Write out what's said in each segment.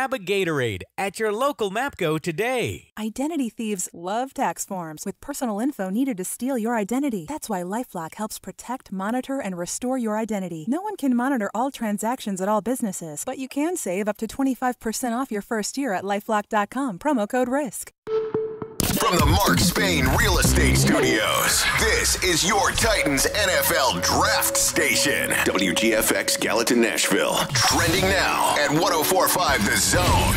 Grab a Gatorade at your local MAPCO today. Identity thieves love tax forms with personal info needed to steal your identity. That's why Lifelock helps protect, monitor, and restore your identity. No one can monitor all transactions at all businesses, but you can save up to 25% off your first year at lifelock.com. Promo code RISK. From the Mark Spain Real Estate Studios, this is your Titans NFL Draft Station. WGFX Gallatin, Nashville. Trending now at 1045 The Zone.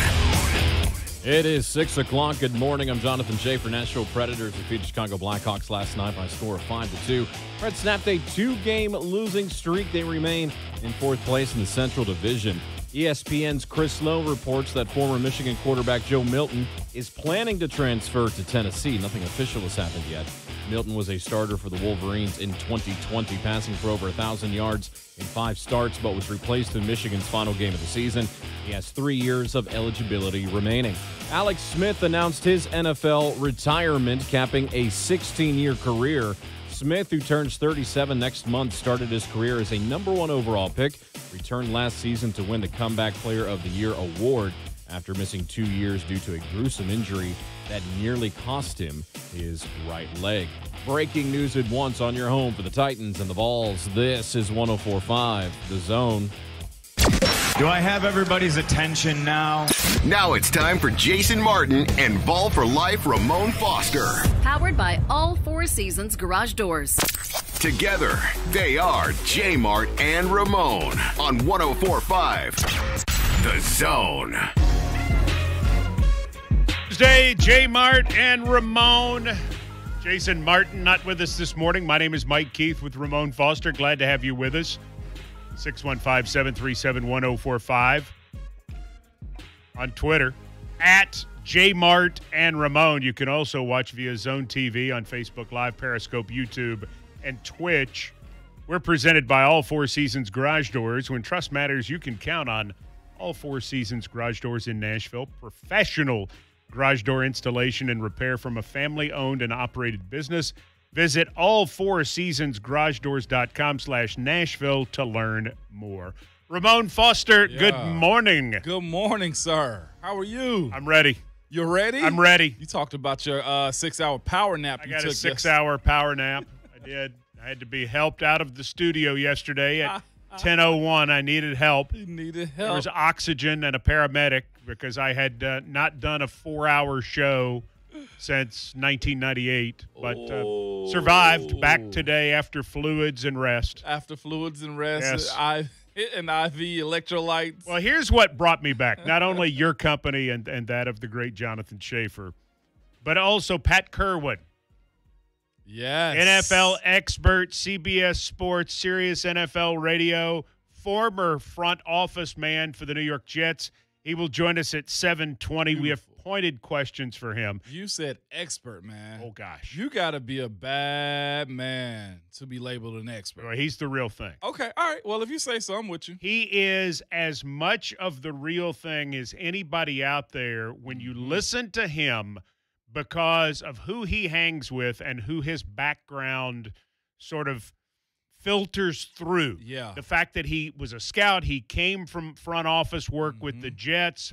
It is 6 o'clock. Good morning. I'm Jonathan Schaefer. Nashville Predators defeated Chicago Blackhawks last night by a score of 5 to 2. Preds snapped a two game losing streak. They remain in fourth place in the Central Division. ESPN's Chris Low reports that former Michigan quarterback Joe Milton is planning to transfer to Tennessee. Nothing official has happened yet. Milton was a starter for the Wolverines in 2020, passing for over 1,000 yards in five starts, but was replaced in Michigan's final game of the season. He has three years of eligibility remaining. Alex Smith announced his NFL retirement, capping a 16 year career. Smith, who turns 37 next month, started his career as a number one overall pick, returned last season to win the Comeback Player of the Year award after missing two years due to a gruesome injury that nearly cost him his right leg. Breaking news at once on your home for the Titans and the Vols. This is 1045, The Zone. Do I have everybody's attention now? Now it's time for Jason Martin and Ball for Life Ramon Foster. Powered by all four seasons garage doors. Together, they are J Mart and Ramon on 1045 The Zone. Tuesday, J Mart and Ramon. Jason Martin not with us this morning. My name is Mike Keith with Ramon Foster. Glad to have you with us. 615 737 1045 on Twitter at Jmart and Ramon. You can also watch via Zone TV on Facebook Live, Periscope, YouTube, and Twitch. We're presented by All Four Seasons Garage Doors. When trust matters, you can count on All Four Seasons Garage Doors in Nashville. Professional garage door installation and repair from a family owned and operated business. Visit allfourseasonsgaragedoors.com slash Nashville to learn more. Ramon Foster, Yeah. good morning. Good morning, sir. How are you? I'm ready. You're ready? I'm ready. You talked about your uh, six-hour power nap. I got a six hour power nap. I did. I had to be helped out of the studio yesterday at 10.01. I needed help. You needed There was oxygen and a paramedic because I had uh, not done a four hour show since 1998, but uh, survived back Oh. today after fluids and rest. After fluids and rest, Yes. I and IV electrolytes. Well, here's what brought me back. Not only your company and, and that of the great Jonathan Schaefer, but also Pat Kirwan, yes. NFL expert, CBS Sports, Sirius NFL Radio, former front office man for the New York Jets. He will join us at 720. We have pointed questions for him. You said expert, man. Oh, gosh. You got to be a bad man to be labeled an expert. Well, He's the real thing. Okay, all right. Well, if you say so, I'm with you. He is as much of the real thing as anybody out there when you Mm-hmm. listen to him because of who he hangs with and who his background sort of filters through. Yeah. The fact that he was a scout, he came from front office work with Mm-hmm. the Jets.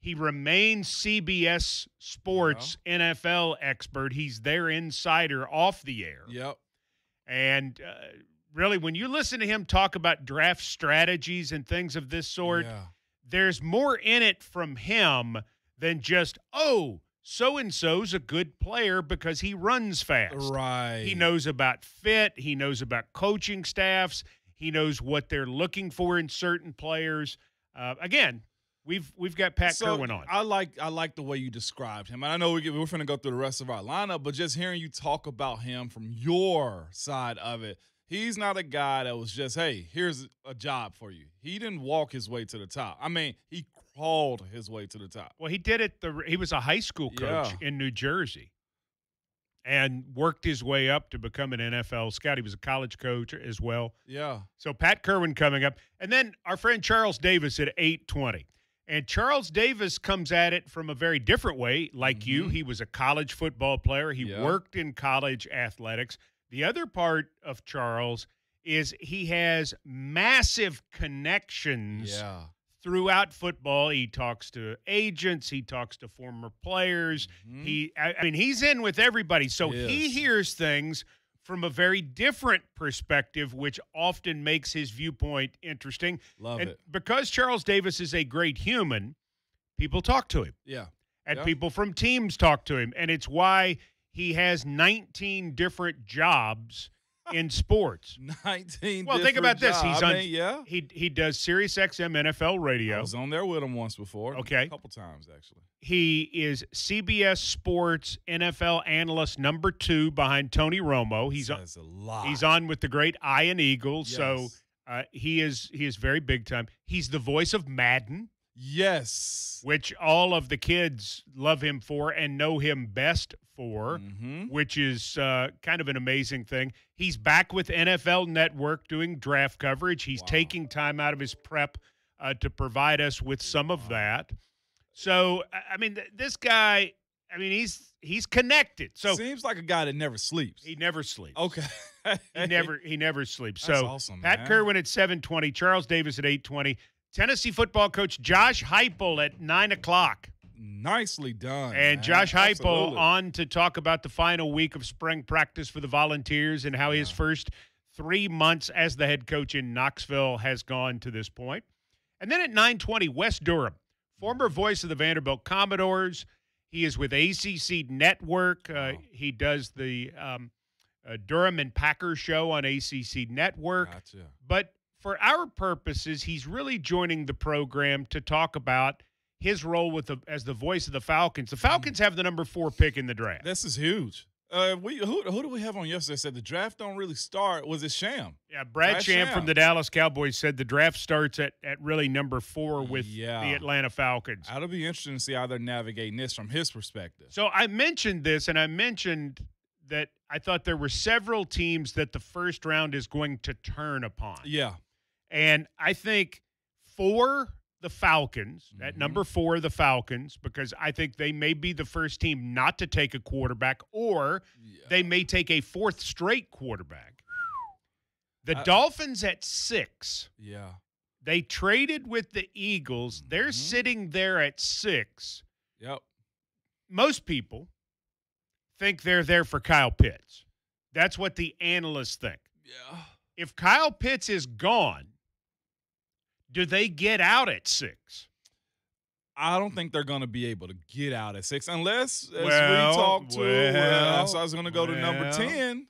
He remains CBS Sports NFL expert. He's their insider off the air. Yep. And uh, really, when you listen to him talk about draft strategies and things of this sort, Yeah. there's more in it from him than just, oh, so and so's a good player because he runs fast. Right. He knows about fit, he knows about coaching staffs, he knows what they're looking for in certain players. Uh, again, we've we've got Pat so Kirwan on. I like I like the way you described him. And I know we, we're going to go through the rest of our lineup, but just hearing you talk about him from your side of it, he's not a guy that was just, hey, here's a job for you. He didn't walk his way to the top. I mean, he crawled his way to the top. Well, he did it. The he was a high school coach Yeah. in New Jersey, and worked his way up to become an NFL scout. He was a college coach as well. Yeah. So Pat Kirwan coming up, and then our friend Charles Davis at eight twenty. And Charles Davis comes at it from a very different way. Like you, he was a college football player. He worked in college athletics. The other part of Charles is he has massive connections Yeah. throughout football. He talks to agents, he talks to former players. He, I, I mean, he's in with everybody, so he Mm-hmm. Hears things from a very different perspective, which often makes his viewpoint interesting. Love and it. because Charles Davis is a great human, people talk to him, Yeah. and Yeah. people from teams talk to him, and it's why he has 19 different jobs in sports. 19 Well, think about this. He's I on. mean, yeah. He he does Sirius XM NFL Radio. I was on there with him once before. Okay. A couple times, actually. He is CBS Sports NFL analyst number two behind Tony Romo. He's on. A lot. He's on with the great Ian Eagle. So uh, he is he is very big time. He's the voice of Madden, Yes. which all of the kids love him for and know him best for. hmm which is uh, kind of an amazing thing. He's back with NFL Network doing draft coverage. He's taking time out of his prep uh, to provide us with some of that. So, I- I mean, th- this guy, I mean, he's he's connected. So Seems like a guy that never sleeps. he never sleeps. okay. He never he never sleeps. That's so awesome, Pat man. Kirwan at seven twenty, Charles Davis at eight twenty, Tennessee football coach Josh Heupel at nine o'clock. Nicely done. And man. Josh Heupel on to talk about the final week of spring practice for the Volunteers and how his first three months as the head coach in Knoxville has gone to this point. And then at 920, Wes Durham, former voice of the Vanderbilt Commodores. He is with ACC Network. Uh, he does the um, uh, Durham and Packer show on ACC Network. Gotcha. But for our purposes, he's really joining the program to talk about his role with the as the voice of the Falcons. The Falcons have the number four pick in the draft. This is huge. Uh, we who who do we have on yesterday? Said the draft don't really start. Was it Sham? Yeah, Brad Brad Sham Sham. from the Dallas Cowboys said the draft starts at, at really number four with Yeah. the Atlanta Falcons. That'll be interesting to see how they're navigating this from his perspective. So I mentioned this, and I mentioned that I thought there were several teams that the first round is going to turn upon. Yeah. And I think for the Falcons, at Mm-hmm. number four, the Falcons, because I think they may be the first team not to take a quarterback, or they may take a fourth straight quarterback. The I- Dolphins at six, Yeah. they traded with the Eagles. They're Mm-hmm. sitting there at six. Yep. Most people think they're there for Kyle Pitts. That's what the analysts think. Yeah. If Kyle Pitts is gone, do they get out at six? I don't think they're going to be able to get out at six unless, as Well, we talked to, well, so I was going to go to number 10.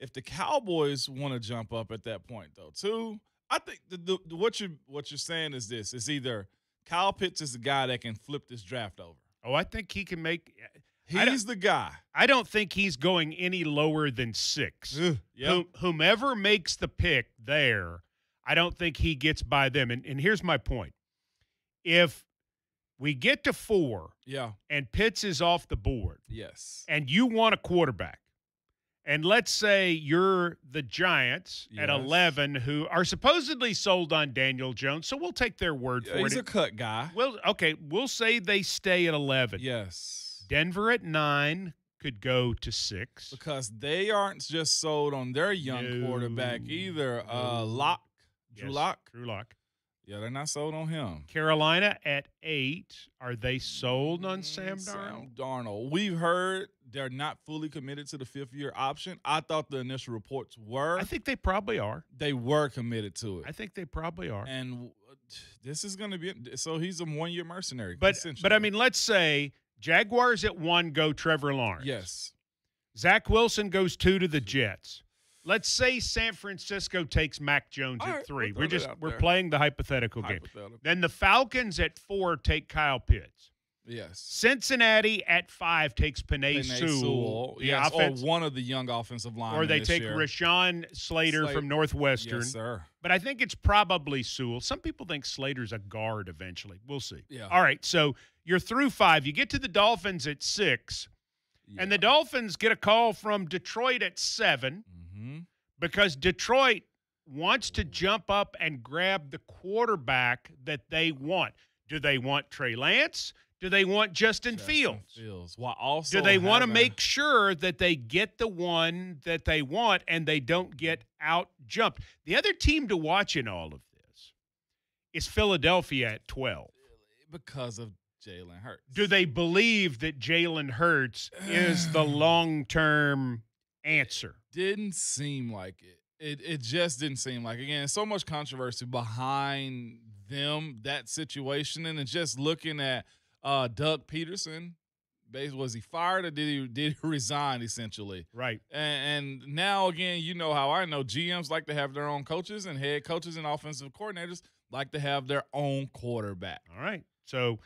If the Cowboys want to jump up at that point, though, too, I think the, the, the- what, you, what you're saying is this is either Kyle Pitts is the guy that can flip this draft over. Oh, I think he can make. He's the guy. I don't think he's going any lower than six. Ugh, yep. Whom- whomever makes the pick there, I don't think he gets by them. And, and here's my point: if we get to four Yeah. and Pitts is off the board, Yes. and you want a quarterback, and let's say you're the Giants at 11 who are supposedly sold on Daniel Jones, so we'll take their word Yeah, for he's it. He's a cut guy. well, okay, we'll say they stay at 11. Yes. Denver at 9 could go to 6. Because they aren't just sold on their young No. quarterback either. Uh, No. Drew Yes, Lock. Drew Lock. Yeah, they're not sold on him. Carolina at 8. Are they sold on Sam Mm, Darnold? Sam Darnold. We've heard they're not fully committed to the fifth year option. I thought the initial reports were. I think they probably are. they were committed to it. I think they probably are. and this is going to be so he's a one year mercenary. But but I mean, let's say Jaguars at 1 go Trevor Lawrence. yes, Zach Wilson goes two to the Jets. Let's say San Francisco takes Mac Jones All at right, three. we'll We're just we're there. playing the hypothetical game. Then the Falcons at four take Kyle Pitts. yes. Cincinnati at five takes Penei, Sewell, yes, offense, or one of the young offensive linemen. or they take year. Rashawn Slater Slate- from Northwestern. Yes, sir. But I think it's probably Sewell. Some people think Slater's a guard eventually. We'll see. Yeah. All right. So you're through five. You get to the Dolphins at six, and the Dolphins get a call from Detroit at seven mm-hmm. Hmm because Detroit wants to jump up and grab the quarterback that they want. Do they want Trey Lance? Do they want Justin, Fields? Fields. While also Do they want to make sure that they get the one that they want and they don't get out jumped? The other team to watch in all of this is Philadelphia at 12? because of Jalen Hurts. Do they believe that Jalen Hurts is the long term answer? Didn't seem like it. It it just didn't seem like again so much controversy behind them that situation and it's just looking at uh Doug Pederson. Was he fired or did he did he resign essentially? Right. And, and now again, you know how I know GMs like to have their own coaches and head coaches and offensive coordinators like to have their own quarterback. All right. So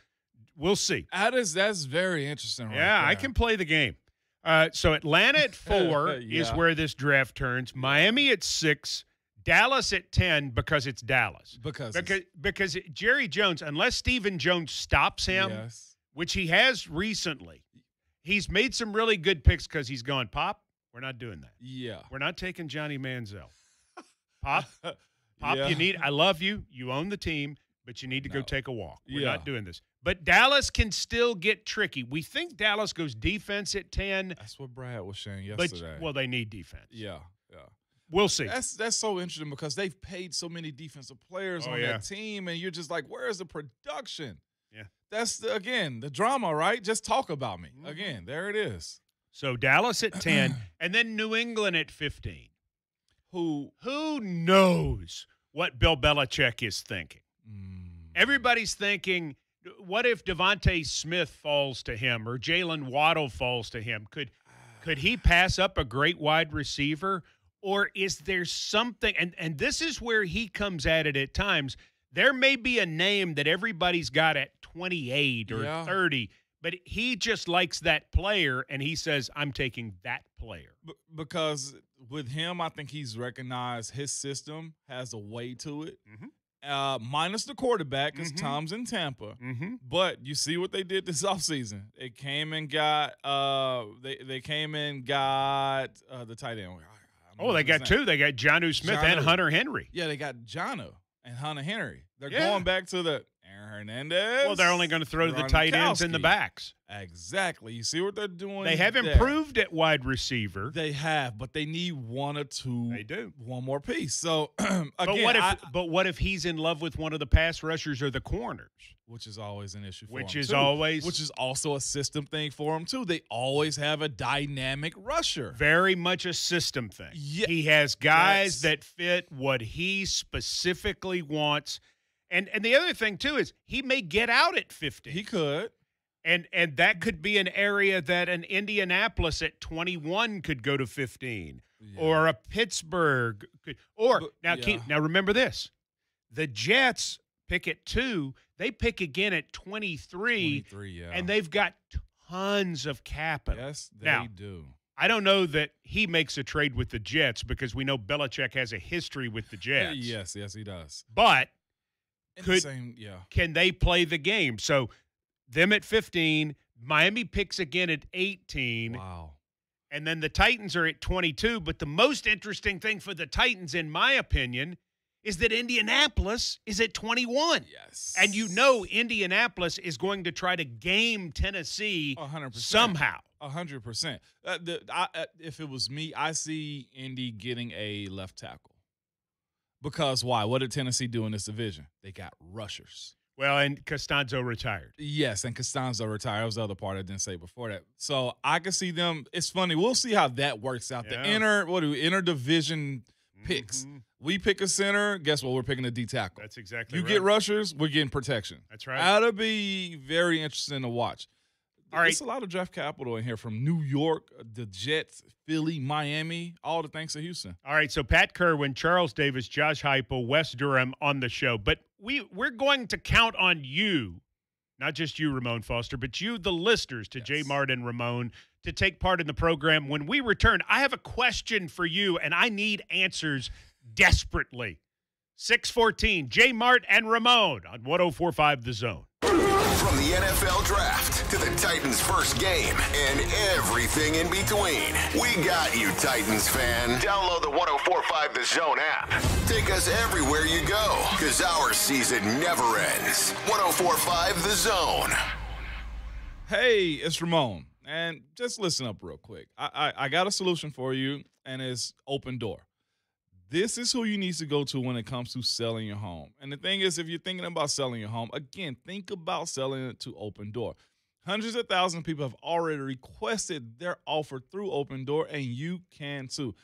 we'll see. That is that's very interesting. Right yeah, I can play the game. Uh, so Atlanta at four is where this draft turns. Miami at six. Dallas at ten because it's Dallas. because Because because Jerry Jones, unless Stephen Jones stops him, yes. which he has recently, he's made some really good picks because he's gone pop. We're not doing that. Yeah. We're not taking Johnny Manziel. Pop, Pop, Yeah. you need. I love you. You own the team, but you need to go take a walk. We're Yeah. not doing this. But Dallas can still get tricky. We think Dallas goes defense at ten, That's what Brad was saying but yesterday. well, they need defense. yeah, yeah. We'll see. That's that's so interesting because they've paid so many defensive players Oh, on yeah. that team, and you're just like, where is the production? Yeah. That's the, again the drama, right? Just talk about me Mm-hmm. again. There it is. So Dallas at ten, and then New England at fifteen. Who? Who knows what Bill Belichick is thinking? Mm, Everybody's thinking, what if DeVonta Smith falls to him or Jaylen Waddle falls to him? Could could he pass up a great wide receiver? Or is there something and, and this is where he comes at it at times. There may be a name that everybody's got at 28 or Yeah. 30, but he just likes that player and he says, I'm taking that player. b- because with him, I think he's recognized his system has a way to it. Mhm. Uh, minus the quarterback, because Mhm. Tom's in Tampa. Mm-hmm. But you see what they did this offseason. They came and got uh they they came and got uh the tight end. Oh, they got two. They got Jonnu Smith and Hunter Henry. Yeah, they got Jonnu and Hunter Henry. They're Yeah. going back to the Hernandez. Well, they're only going to throw to the tight ends and the backs. Exactly. You see what they're doing? They have there. improved at wide receiver. They have, but they need one or two. They do. one more piece. So again, But what if I- but what if he's in love with one of the pass rushers or the corners? which is always an issue for Which him, is too. always- which is also a system thing for him too. They always have a dynamic rusher. Very much a system thing. Yeah, he has guys that's- that fit what he specifically wants. And and the other thing too is he may get out at 50. He could. and and that could be an area that an Indianapolis at 21 could go to 15 or a Pittsburgh could or But- now yeah. keep now remember this. The Jets pick at 2, they pick again at 23, 23, yeah. and they've got tons of capital. yes, they Now, do. I don't know that he makes a trade with the Jets because we know Belichick has a history with the Jets. Yes, yes, he does. But Could- the same, yeah. can they play the game? So them at 15, Miami picks again at 18, Wow. and then the Titans are at 22. But the most interesting thing for the Titans, in my opinion, is that Indianapolis is at 21. Yes. And you know Indianapolis is going to try to game Tennessee A hundred percent. somehow. Hundred percent. Uh, the- I- uh, If it was me, I see Indy getting a left tackle. Because why? What did Tennessee do in this division? They got rushers. Well, and Castonzo retired. Yes, and Castonzo retired. That was the other part I didn't say before that. So I can see them. It's funny. We'll see how that works out. Yeah. The inner what do we, inner division picks. Mhm. We pick a center. Guess what? We're picking a D tackle. That's exactly You right. get rushers, we're getting protection. That's right. That'll be very interesting to watch. All right. It's a lot of draft capital in here from New York, uh, the Jets, Philly, Miami, all the thanks to Houston. All right, so Pat Kirwan, Charles Davis, Josh Heupel, Wes Durham on the show, but we we're going to count on you, not just you, Ramon Foster, but you, the listeners, to J. Yes. Martin Ramon, to take part in the program. When we return, I have a question for you, and I need answers desperately. Six fourteen, J. Mart and Ramon on 1045 The Zone. From the NFL draft to the Titans' first game and everything in between, we got you, Titans fan. Download the 1045 The Zone app. Take us everywhere you go, because our season never ends. 1045 The Zone. Hey, it's Ramon. And just listen up real quick. I, I, I got a solution for you, and it's open door. This is who you need to go to when it comes to selling your home. And the thing is, if you're thinking about selling your home, again, think about selling it to Open Door. Hundreds of thousands of people have already requested their offer through Open Door, and you can too.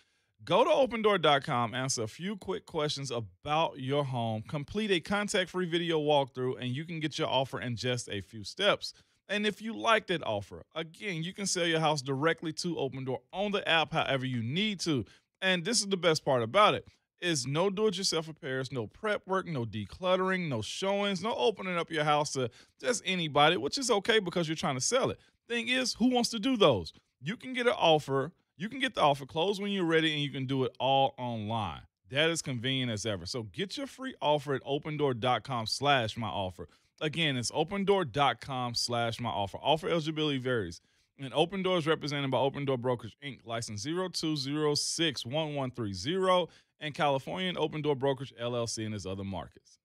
Go to opendoor.com, answer a few quick questions about your home, complete a contact free video walkthrough, and you can get your offer in just a few steps. And if you like that offer, again, you can sell your house directly to Open Door on the app however you need to. And this is the best part about it is no do-it-yourself repairs, no prep work, no decluttering, no showings, no opening up your house to just anybody, which is okay because you're trying to sell it. Thing is, who wants to do those? You can get an offer, you can get the offer closed when you're ready, and you can do it all online. That is convenient as ever. So get your free offer at opendoor.com slash my offer. Again, it's opendoor.com slash my offer. Offer eligibility varies. And Open Door is represented by Open Door Brokerage Inc., license 02061130 and California and Open Door Brokerage LLC in its other markets.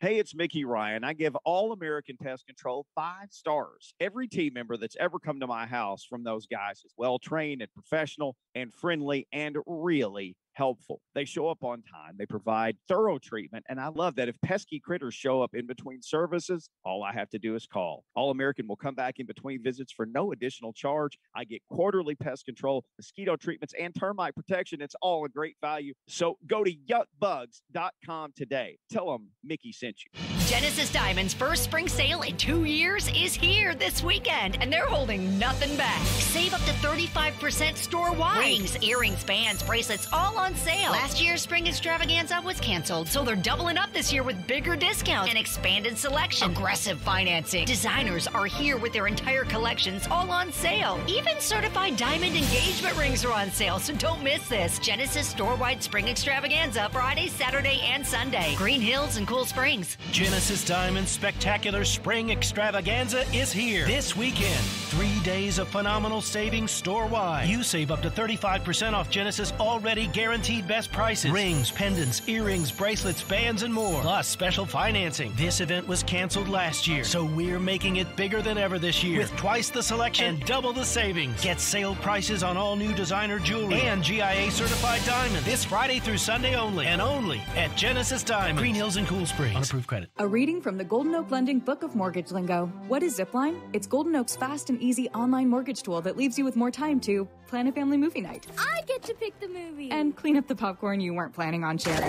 Hey, it's Mickey Ryan. I give All American Pest Control five stars. Every team member that's ever come to my house from those guys is well trained and professional and friendly and really helpful. They show up on time, they provide thorough treatment, and I love that if pesky critters show up in between services, all I have to do is call. All American will come back in between visits for no additional charge. I get quarterly pest control, mosquito treatments, and termite protection. It's all a great value. So go to yuckbugs.com today. Tell them Mickey sent you. Genesis Diamond's first spring sale in two years is here this weekend, and they're holding nothing back. Save up to 35% store wide. Rings, earrings, bands, bracelets, all on sale. Last year's spring extravaganza was canceled, so they're doubling up this year with bigger discounts and expanded selection. Aggressive financing. Designers are here with their entire collections all on sale. Even certified diamond engagement rings are on sale, so don't miss this. Genesis store wide spring extravaganza Friday, Saturday, and Sunday. Green Hills and Cool Springs. Genesis Diamond Spectacular Spring Extravaganza is here this weekend. Three days of phenomenal savings store wide. You save up to 35% off Genesis already guaranteed best prices. Rings, pendants, earrings, bracelets, bands, and more. Plus special financing. This event was canceled last year, so we're making it bigger than ever this year with twice the selection and double the savings. Get sale prices on all new designer jewelry and GIA certified diamonds this Friday through Sunday only and only at Genesis Diamond, Green Hills and Cool Springs. On approved credit. A reading from the Golden Oak Lending Book of Mortgage Lingo. What is Zipline? It's Golden Oak's fast and easy online mortgage tool that leaves you with more time to plan a family movie night. I get to pick the movie. And clean up the popcorn you weren't planning on sharing.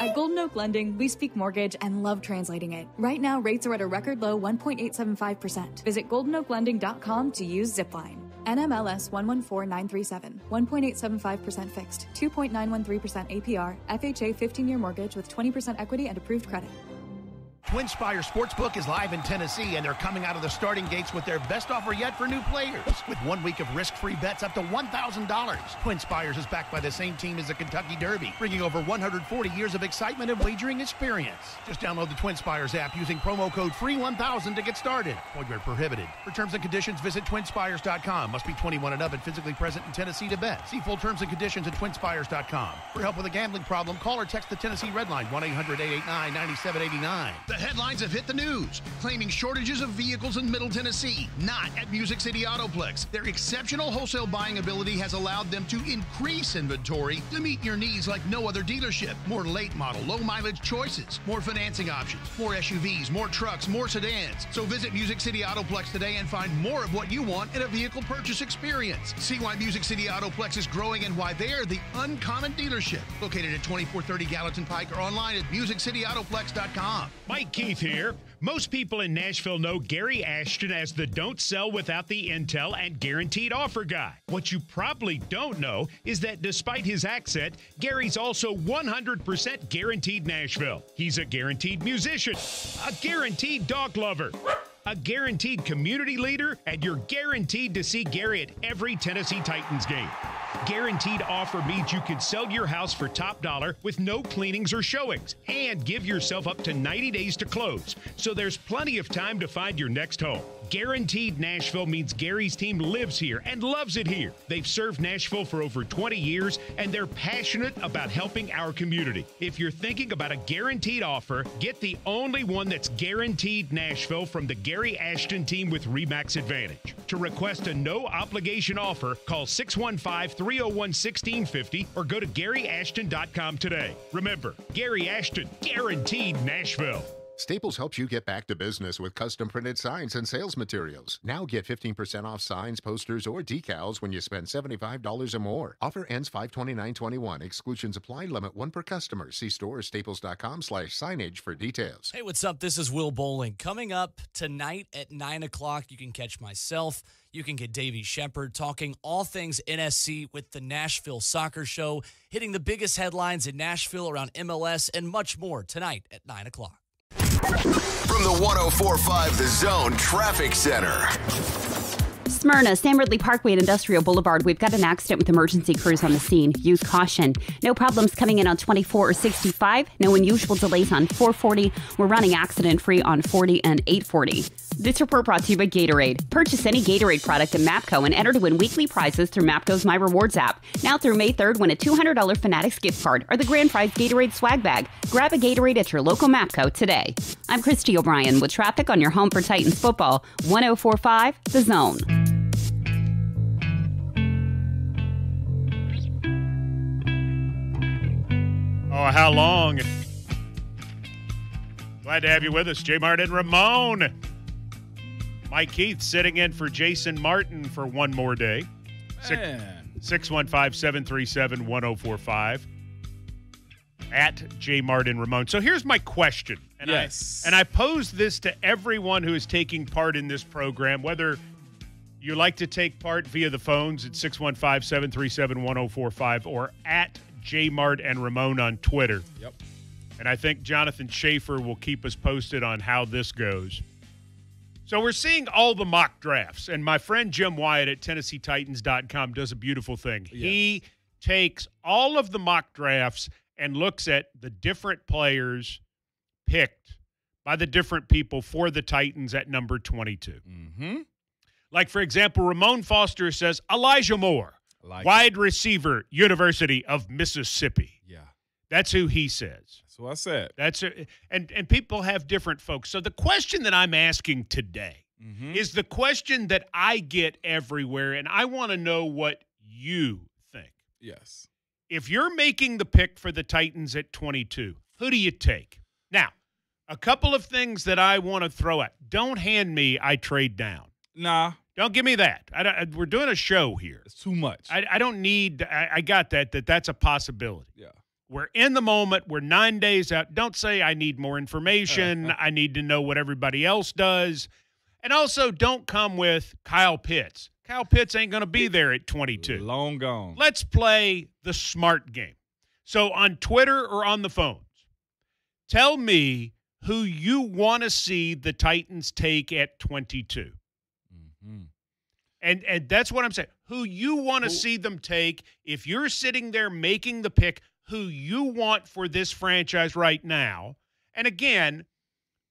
At Golden Oak Lending, we speak mortgage and love translating it. Right now, rates are at a record low 1.875%. Visit goldenoaklending.com to use Zipline. NMLS 114937. 1.875% fixed. 2.913% APR. FHA 15 year mortgage with 20% equity and approved credit. Twin Spire Sportsbook is live in Tennessee, and they're coming out of the starting gates with their best offer yet for new players. With one week of risk-free bets up to $1,000. Twin Spires is backed by the same team as the Kentucky Derby, bringing over 140 years of excitement and wagering experience. Just download the Twin Spires app using promo code FREE1000 to get started. Void where prohibited. For terms and conditions, visit twinspires.com. Must be 21 and up and physically present in Tennessee to bet. See full terms and conditions at twinspires.com. For help with a gambling problem, call or text the Tennessee Red Line 1-800-889-9789. The headlines have hit the news, claiming shortages of vehicles in Middle Tennessee. Not at Music City Autoplex. Their exceptional wholesale buying ability has allowed them to increase inventory to meet your needs like no other dealership. More late model, low mileage choices, more financing options, more SUVs, more trucks, more sedans. So visit Music City Autoplex today and find more of what you want in a vehicle purchase experience. See why Music City Autoplex is growing and why they are the uncommon dealership. Located at 2430 Gallatin Pike or online at musiccityautoPlex.com. Mike Keith here. Most people in Nashville know Gary Ashton as the don't sell without the intel and guaranteed offer guy. What you probably don't know is that despite his accent, Gary's also 100% guaranteed Nashville. He's a guaranteed musician, a guaranteed dog lover a guaranteed community leader, and you're guaranteed to see Gary at every Tennessee Titans game. Guaranteed offer means you can sell your house for top dollar with no cleanings or showings and give yourself up to 90 days to close. So there's plenty of time to find your next home. Guaranteed Nashville means Gary's team lives here and loves it here. They've served Nashville for over 20 years and they're passionate about helping our community. If you're thinking about a guaranteed offer, get the only one that's guaranteed Nashville from the Gary Ashton team with Remax Advantage. To request a no obligation offer, call 615 301 1650 or go to GaryAshton.com today. Remember, Gary Ashton, guaranteed Nashville. Staples helps you get back to business with custom printed signs and sales materials. Now get 15% off signs, posters, or decals when you spend $75 or more. Offer ends 529.21. Exclusions apply. Limit one per customer. See store or staples.com slash signage for details. Hey, what's up? This is Will Bowling. Coming up tonight at 9 o'clock, you can catch myself. You can get Davey Shepard talking all things NSC with the Nashville Soccer Show, hitting the biggest headlines in Nashville around MLS and much more tonight at 9 o'clock. From the 1045 The Zone Traffic Center. Smyrna, Sam Ridley Parkway and Industrial Boulevard. We've got an accident with emergency crews on the scene. Use caution. No problems coming in on 24 or 65. No unusual delays on 440. We're running accident free on 40 and 840. This report brought to you by Gatorade. Purchase any Gatorade product at MAPCO and enter to win weekly prizes through MAPCO's My Rewards app. Now through May 3rd, win a $200 Fanatics gift card or the grand prize Gatorade swag bag. Grab a Gatorade at your local MAPCO today. I'm Christy O'Brien with traffic on your home for Titans football. 1045 The Zone. Oh, how long? Glad to have you with us, J. Martin Ramon. Mike Keith sitting in for Jason Martin for one more day. 615 737 1045 at J. Martin Ramon. So here's my question. And Yes. I, and I pose this to everyone who is taking part in this program, whether you like to take part via the phones at 615 737 1045 or at J. Mart and Ramon on Twitter. Yep. And I think Jonathan Schaefer will keep us posted on how this goes. So we're seeing all the mock drafts, and my friend Jim Wyatt at TennesseeTitans.com does a beautiful thing. He takes all of the mock drafts and looks at the different players picked by the different people for the Titans at number 22. Mm-hmm. Like, for example, Ramon Foster says Elijah Moore, like wide receiver, University of Mississippi. Yeah. That's who he says. That's what I said. That's a, and and people have different folks. So the question that I'm asking today Mm-hmm. is the question that I get everywhere, and I want to know what you think. Yes. If you're making the pick for the Titans at 22, who do you take? Now, a couple of things that I want to throw at. Don't hand me I trade down. Nah. Don't give me that. I, we're doing a show here. It's too much. I, I don't need. I, I got that. That that's a possibility. Yeah. We're in the moment. We're nine days out. Don't say I need more information. I need to know what everybody else does. And also, don't come with Kyle Pitts. Kyle Pitts ain't going to be there at 22. Long gone. Let's play the smart game. So, on Twitter or on the phones, tell me who you want to see the Titans take at 22. And and that's what I'm saying. Who you want to see them take if you're sitting there making the pick, who you want for this franchise right now. And again,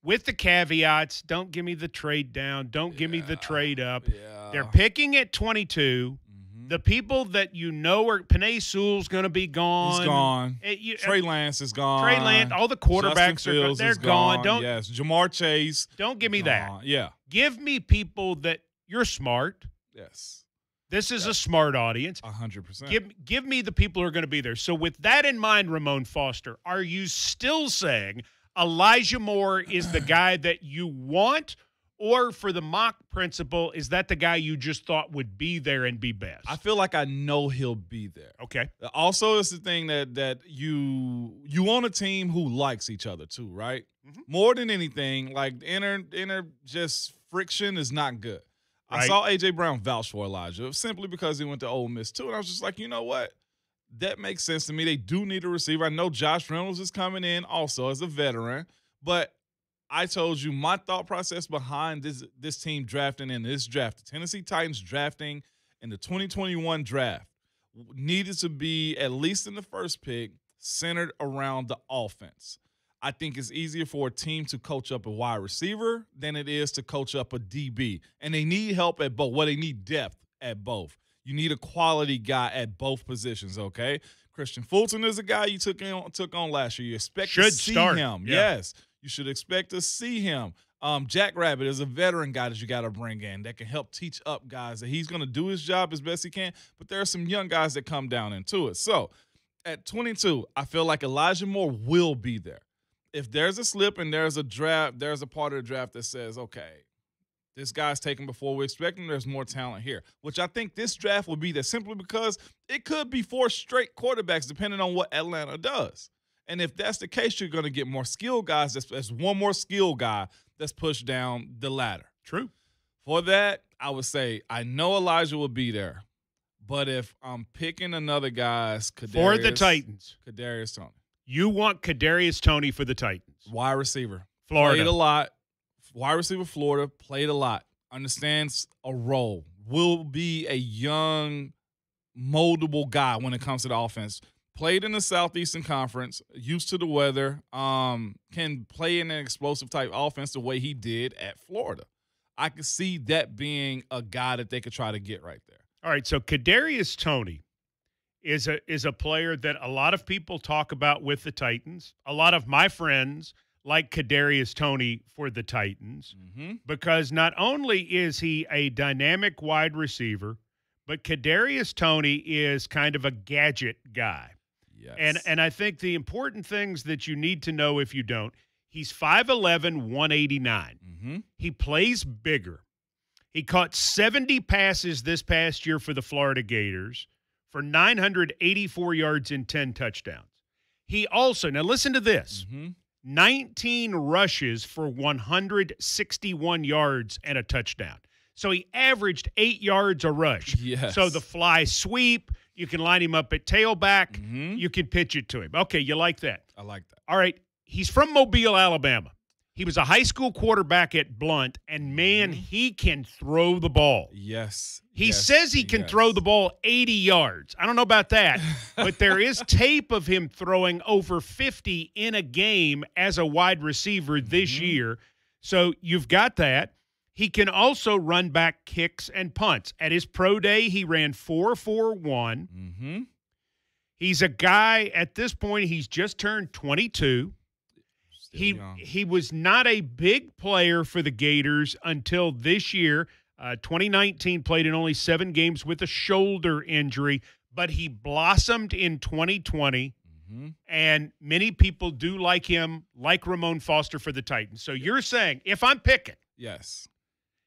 with the caveats, don't give me the trade down, don't give me the trade up. They're picking at 22. Mm-hmm. The people that you know are Penei Sewell's going to be gone. He's gone. Eh, you- Trey Lance is gone. Trey Lance, all the quarterbacks Justin are gone. Fields They're is gone. Don't yes. Ja'Marr Chase. don't give me that. Yeah. Give me people that you're smart. Yes. This is a smart audience. A hundred percent. Give give me the people who are going to be there. So with that in mind, Ramon Foster, are you still saying Elijah Moore is the guy that you want, or for the mock principle, is that the guy you just thought would be there and be best? I feel like I know he'll be there. Okay. Also, it's the thing that that you you on a team who likes each other too, right? Mm-hmm. More than anything, like inner inner just friction is not good. I saw AJ Brown vouch for Elijah simply because he went to Ole Miss too, and I was just like, you know what? That makes sense to me. They do need a receiver. I know Josh Reynolds is coming in also as a veteran, but I told you my thought process behind this this team drafting in this draft, the Tennessee Titans drafting in the 2021 draft needed to be at least in the first pick centered around the offense. I think it's easier for a team to coach up a wide receiver than it is to coach up a DB. And they need help at both. Well, they need depth at both. You need a quality guy at both positions, okay? Kristian Fulton is a guy you took on took on last year. You expect to see start, him. yeah. Yes. You should expect to see him. Um, Jack Rabbit is a veteran guy that you got to bring in that can help teach up guys that he's going to do his job as best he can. But there are some young guys that come down into it. So at 22, I feel like Elijah Moore will be there. If there's a slip and there's a draft, there's a part of the draft that says, okay, this guy's taken before we expect him. There's more talent here, which I think this draft will be there simply because it could be four straight quarterbacks depending on what Atlanta does. And if that's the case, you're going to get more skill guys. That's, one more skill guy that's pushed down the ladder. True. For that, I would say I know Elijah will be there, but if I'm picking another guy's for the Titans, Kadarius Toney, you want Kadarius Toney for the Titans, wide receiver, Florida, played a lot, wide receiver, Florida, played a lot, understands a role, will be a young, moldable guy when it comes to the offense. Played in the Southeastern Conference, used to the weather, um, can play in an explosive type offense the way he did at Florida. I could see that being a guy that they could try to get right there. All right, so Kadarius Toney is a is a player that a lot of people talk about with the Titans. A lot of my friends like Kadarius Toney for the Titans mm-hmm. because not only is he a dynamic wide receiver, but Kadarius Toney is kind of a gadget guy. Yes. And and I think the important things that you need to know if you don't, he's 5'11, 189. Mm-hmm. He plays bigger. He caught 70 passes this past year for the Florida Gators for 984 yards and 10 touchdowns. He also, now listen to this mm-hmm. 19 rushes for 161 yards and a touchdown. So he averaged eight yards a rush. Yes. So the fly sweep, you can line him up at tailback. Mm-hmm. You can pitch it to him. Okay, you like that. I like that. All right. He's from Mobile, Alabama. He was a high school quarterback at Blount, and man, Mm-hmm. he can throw the ball. Yes. He yes, says he can yes. throw the ball 80 yards. I don't know about that, but there is tape of him throwing over 50 in a game as a wide receiver this Mm-hmm. year. So you've got that. He can also run back kicks and punts. At his pro day, he ran 4 4 1. Mm-hmm. He's a guy at this point, he's just turned 22. He he was not a big player for the Gators until this year. Uh, 2019 played in only seven games with a shoulder injury, but he blossomed in 2020. Mm-hmm. And many people do like him, like Ramon Foster for the Titans. So you're saying if I'm picking, Yes.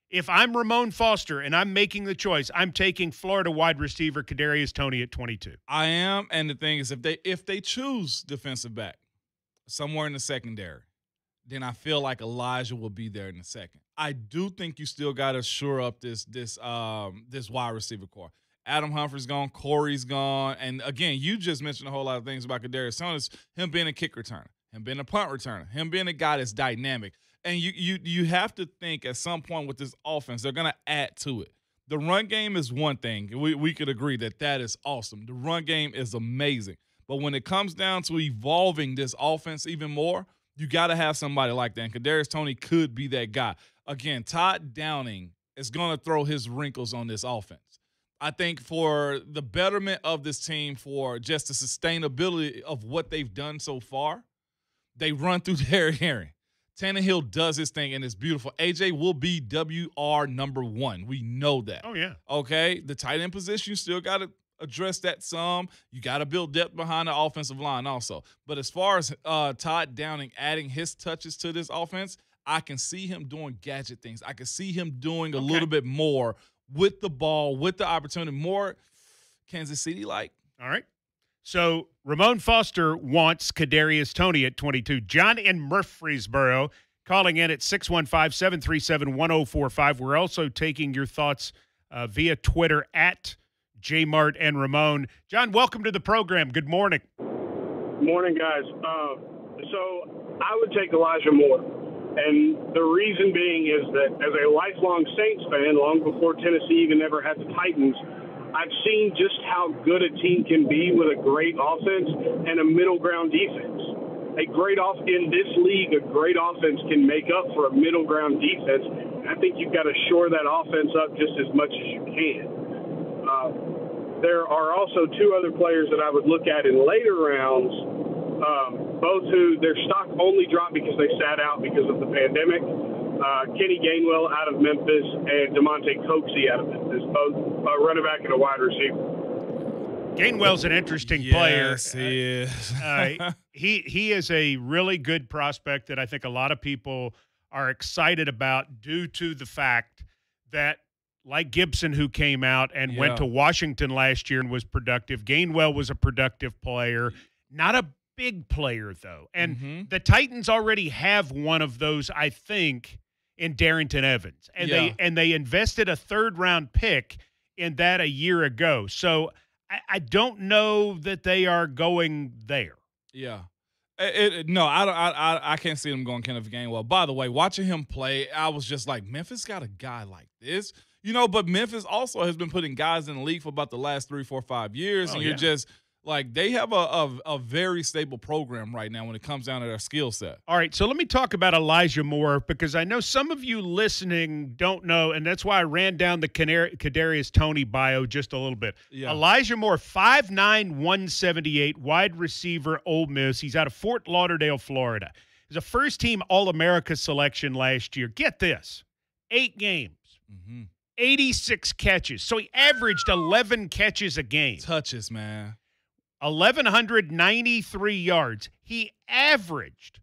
if I'm Ramon Foster and I'm making the choice, I'm taking Florida wide receiver Kadarius Toney at 22. I am, and the thing is, if they if they choose defensive back somewhere in the secondary, then I feel like Elijah will be there in a second. I do think you still got to shore up this this um this wide receiver core. Adam Humphries gone, Corey's gone, and again, you just mentioned a whole lot of things about Kadarius Toney. Him being a kick returner, him being a punt returner, him being a guy that's dynamic, and you you you have to think at some point with this offense they're gonna add to it. The run game is one thing. We we could agree that that is awesome. The run game is amazing. But when it comes down to evolving this offense even more, you got to have somebody like that. And Kadarius Toney could be that guy. Again, Todd Downing is going to throw his wrinkles on this offense. I think for the betterment of this team, for just the sustainability of what they've done so far, they run through Derrick Henry. Tannehill does his thing and it's beautiful. AJ will be WR number one. We know that. Oh, yeah. Okay. The tight end position, you still got to address that some. You got to build depth behind the offensive line also. But as far as uh, Todd Downing adding his touches to this offense, I can see him doing gadget things. I can see him doing a Okay. little bit more with the ball, with the opportunity, more Kansas City like. All right. So Ramon Foster wants Kadarius Toney at 22. John in Murfreesboro calling in at 615-737-1045. We're also taking your thoughts uh, via Twitter at Jmart and Ramon. John, welcome to the program. Good morning. Morning, guys. Uh, so I would take Elijah Moore. And the reason being is that as a lifelong Saints fan, long before Tennessee even ever had the Titans, I've seen just how good a team can be with a great offense and a middle ground defense. A great off in this league, a great offense can make up for a middle ground defense. I think you've got to shore that offense up just as much as you can. Uh, there are also two other players that I would look at in later rounds, um, both who their stock only dropped because they sat out because of the pandemic. uh, Kenny Gainwell out of Memphis and Damonte Coxie out of Memphis, both a running back and a wide receiver. Gainwell's an interesting player. Yes, he is. uh, he he is a really good prospect that I think a lot of people are excited about due to the fact that like Gibson who came out and Yeah. went to Washington last year and was productive. Gainwell was a productive player, not a big player though. And Mm-hmm. the Titans already have one of those I think in Darrynton Evans. And Yeah. they and they invested a third round pick in that a year ago. So I, I don't know that they are going there. Yeah. It, it- no, I don't. I, I I can't see them going Kenneth Gainwell. By the way, watching him play, I was just like, Memphis got a guy like this, you know. But Memphis also has been putting guys in the league for about the last three, four, five years, Oh, and you're yeah. just like they have a, a a very stable program right now when it comes down to their skill set. All right, so let me talk about Elijah Moore because I know some of you listening don't know, and that's why I ran down the Canar- Kadarius Toney bio just a little bit. Yeah. Elijah Moore, 5'9", 178, wide receiver, Ole Miss. He's out of Fort Lauderdale, Florida. He's a first-team All-America selection last year. Get this, eight games, Mm-hmm. 86 catches. So he averaged 11 catches a game. Touches, man. 1,193 yards. He averaged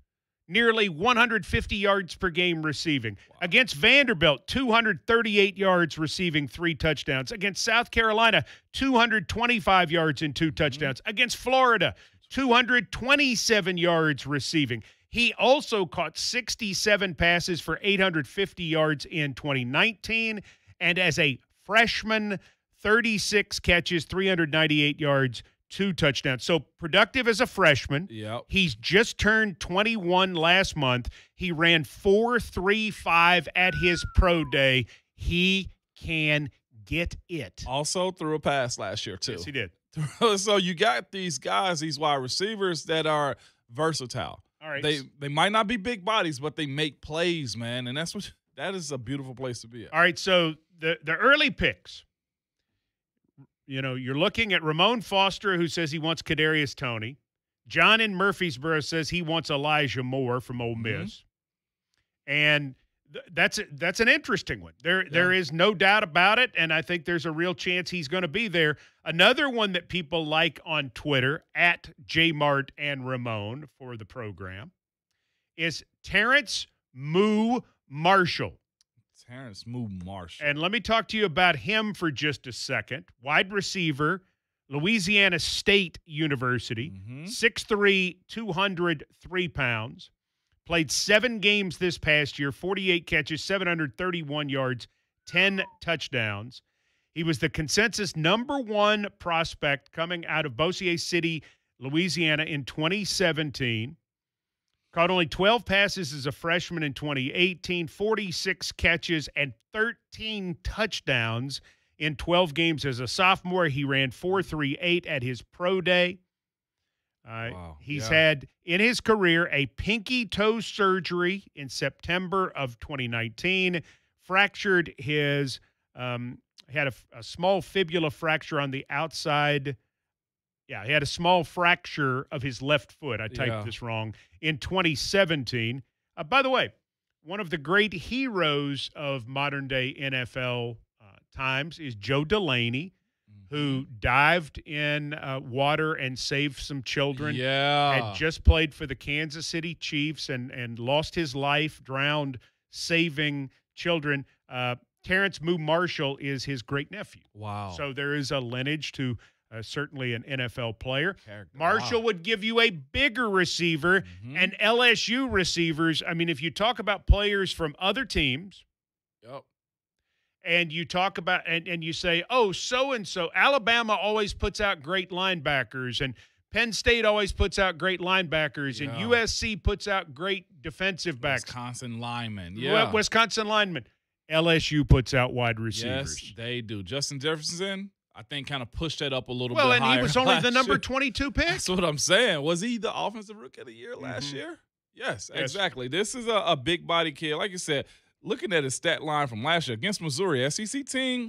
nearly 150 yards per game receiving. Against Vanderbilt, 238 yards receiving, three touchdowns. Against South Carolina, 225 yards and two mm-hmm. touchdowns. Against Florida, 227 yards receiving. He also caught 67 passes for 850 yards in 2019. And as a freshman, 36 catches, 398 yards, two touchdowns. So productive as a freshman. Yep. He's just turned 21 last month. He ran 4.35 at his pro day. He can get it. Also threw a pass last year too. Yes, he did. so you got these guys, these wide receivers that are versatile. All right. They they might not be big bodies, but they make plays, man, and that's what that is a beautiful place to be at. All right, so the the early picks. You know, you're looking at Ramon Foster, who says he wants Kadarius Toney. John in Murfreesboro says he wants Elijah Moore from Ole mm-hmm. Miss, and th- that's that's an interesting one. There there is no doubt about it, and I think there's a real chance he's going to be there. Another one that people like on Twitter at Jmart and Ramon for the program is Terrence Moo Marshall. Terrence Moo Marshall. And let me talk to you about him for just a second. Wide receiver, Louisiana State University, Mm-hmm. 6'3, 203 pounds. Played seven games this past year, 48 catches, 731 yards, 10 touchdowns. He was the consensus number one prospect coming out of Bossier City, Louisiana in 2017. Caught only 12 passes as a freshman in 2018, 46 catches, and 13 touchdowns in 12 games as a sophomore. He ran 4.38 at his pro day. Uh, he's yeah. had in his career a pinky toe surgery in September of 2019, fractured his, um, had a, a small fibula fracture on the outside. Yeah, he had a small fracture of his left foot. I typed Yeah. this wrong in 2017. Uh, by the way, one of the great heroes of modern day NFL uh, times is Joe Delaney, Mm-hmm. who dived in uh, water and saved some children. Yeah. had just played for the Kansas City Chiefs and and lost his life, drowned saving children. Uh, Terrence Moo Marshall is his great nephew. Wow. So there is a lineage to uh, certainly an NFL player. Marshall Wow. would give you a bigger receiver, Mm-hmm. and LSU receivers. I mean, if you talk about players from other teams, Yep. and you talk about and, and you say, oh, so and so, Alabama always puts out great linebackers, and Penn State always puts out great linebackers, and USC puts out great defensive backs. Wisconsin lineman. Wi- Yeah. Wisconsin linemen. LSU puts out wide receivers. Yes, they do. Justin Jefferson, I think, kind of pushed that up a little Well, bit. Well, and he was only the number year. 22 pick. That's what I'm saying. Was he the offensive rookie of the year last Mhm. year? Yes, Yes. exactly. This is a, a big body kid. Like you said, looking at his stat line from last year against Missouri, SEC team,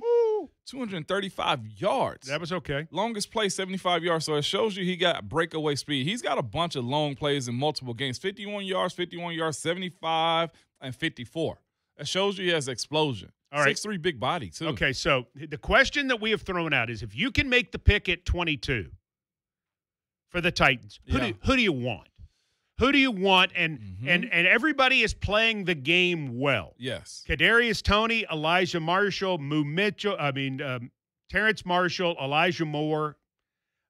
235 yards. That was okay. Longest play, 75 yards. So it shows you he got breakaway speed. He's got a bunch of long plays in multiple games 51 yards, 51 yards, 75, and 54. That shows you he has explosion. All right. Six three, big body too. Okay, so the question that we have thrown out is if you can make the pick at 22 for the Titans, who, Yeah. do, who do you want? Who do you want? And Mm-hmm. and and everybody is playing the game well. Yes. Kadarius Toney, Elijah Marshall, Moo Mitchell. I mean, um, Terrence Marshall, Elijah Moore.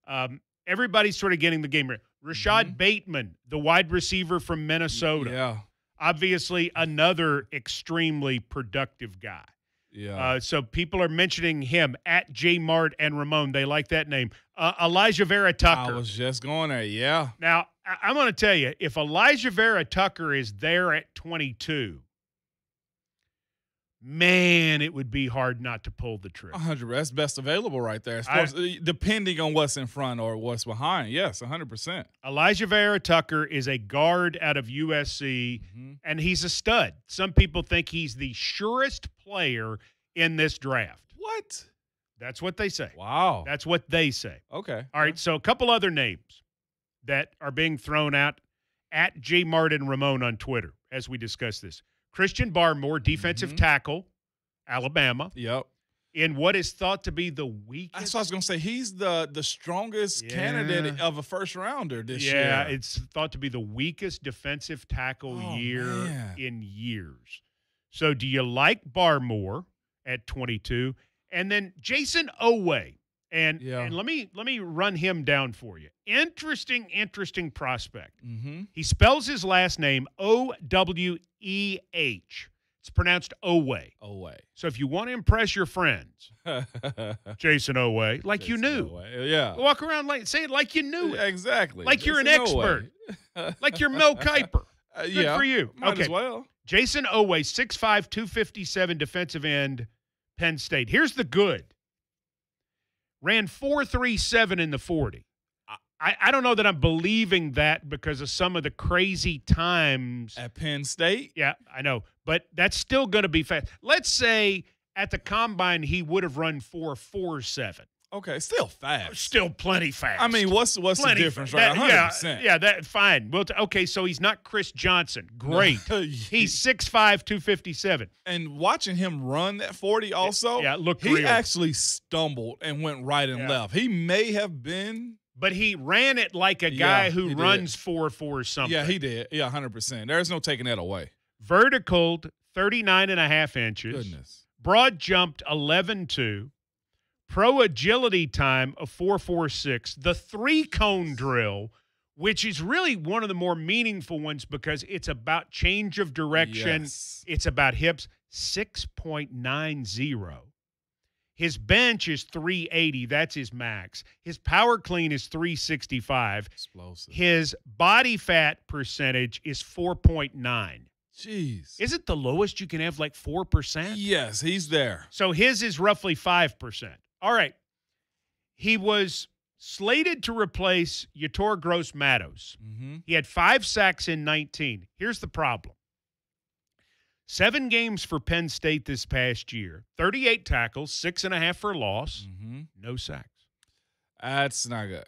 Um, everybody's sort of getting the game right. Rashod Bateman, the wide receiver from Minnesota. Mm-hmm. Yeah. Obviously, another extremely productive guy. Yeah. Uh, so people are mentioning him at J Mart and Ramon. They like that name. Uh, Alijah Vera-Tucker. I was just going there. Yeah. Now, I- I'm going to tell you, if Alijah Vera-Tucker is there at 22, man, it would be hard not to pull the trigger. 100. That's best available right there. As as- uh, depending on what's in front or what's behind. Yes, 100%. Alijah Vera-Tucker is a guard out of USC, Mm-hmm. and he's a stud. Some people think he's the surest player in this draft. What? That's what they say. Wow. That's what they say. Okay. All right. So a couple other names that are being thrown out at J. Martin Ramon on Twitter as we discuss this. Christian Barmore, defensive Mm-hmm. tackle, Alabama, Yep. in what is thought to be the weakest. That's what I was gonna say. He's the the strongest Yeah. candidate of a first rounder this yeah, year. Yeah, it's thought to be the weakest defensive tackle Oh, year man. in years. So, do you like Barmore at 22? And then Jayson Oweh. And, Yeah. and let me let me run him down for you. Interesting, interesting prospect. Mm-hmm. He spells his last name O W E H. It's pronounced Owe. Away. So if you want to impress your friends, Jayson Oweh, like you knew, Yeah. walk around like say it like you knew it. Exactly. Like you're an There's no way. expert. like you're Mel Kiper. Uh, Good yeah, for you. Might okay. as well. Jayson Oweh, 6'5", 257 defensive end, Penn State. Here's the good. Ran 4.37 in the 40. I, I don't know that I'm believing that because of some of the crazy times. At Penn State. Yeah, I know. But that's still going to be fast. Let's say at the combine he would have run 4.47. Okay, still fast. Still plenty fast. I mean, what's what's Plenty the difference, fa- right? that- yeah, 100%. yeah, that fine. Well, t- okay, so he's not Chris Johnson. Great. he's 6'5", 257. And watching him run that 40 also, yeah, it looked he real. actually stumbled and went right and Yeah. left. He may have been But he ran it like a guy Yeah, who runs four four something. Yeah, he did. Yeah, 100%. There's no taking that away. vertical 39 and a half inches. Goodness. Broad jumped 11-2. Pro agility time of 446. The three cone drill, which is really one of the more meaningful ones because it's about change of direction. Yes. It's about hips. 6.90. His bench is 380. That's his max. His power clean is 365. Explosive. His body fat percentage is 4.9. Jeez. Is it the lowest you can have like 4%? Yes, he's there. So his is roughly 5%. All right. He was slated to replace Yetur Gross-Matos. Mm-hmm. He had five sacks in 19. Here's the problem seven games for Penn State this past year, 38 tackles, six and a half for loss, Mm-hmm. no sacks. That's not good.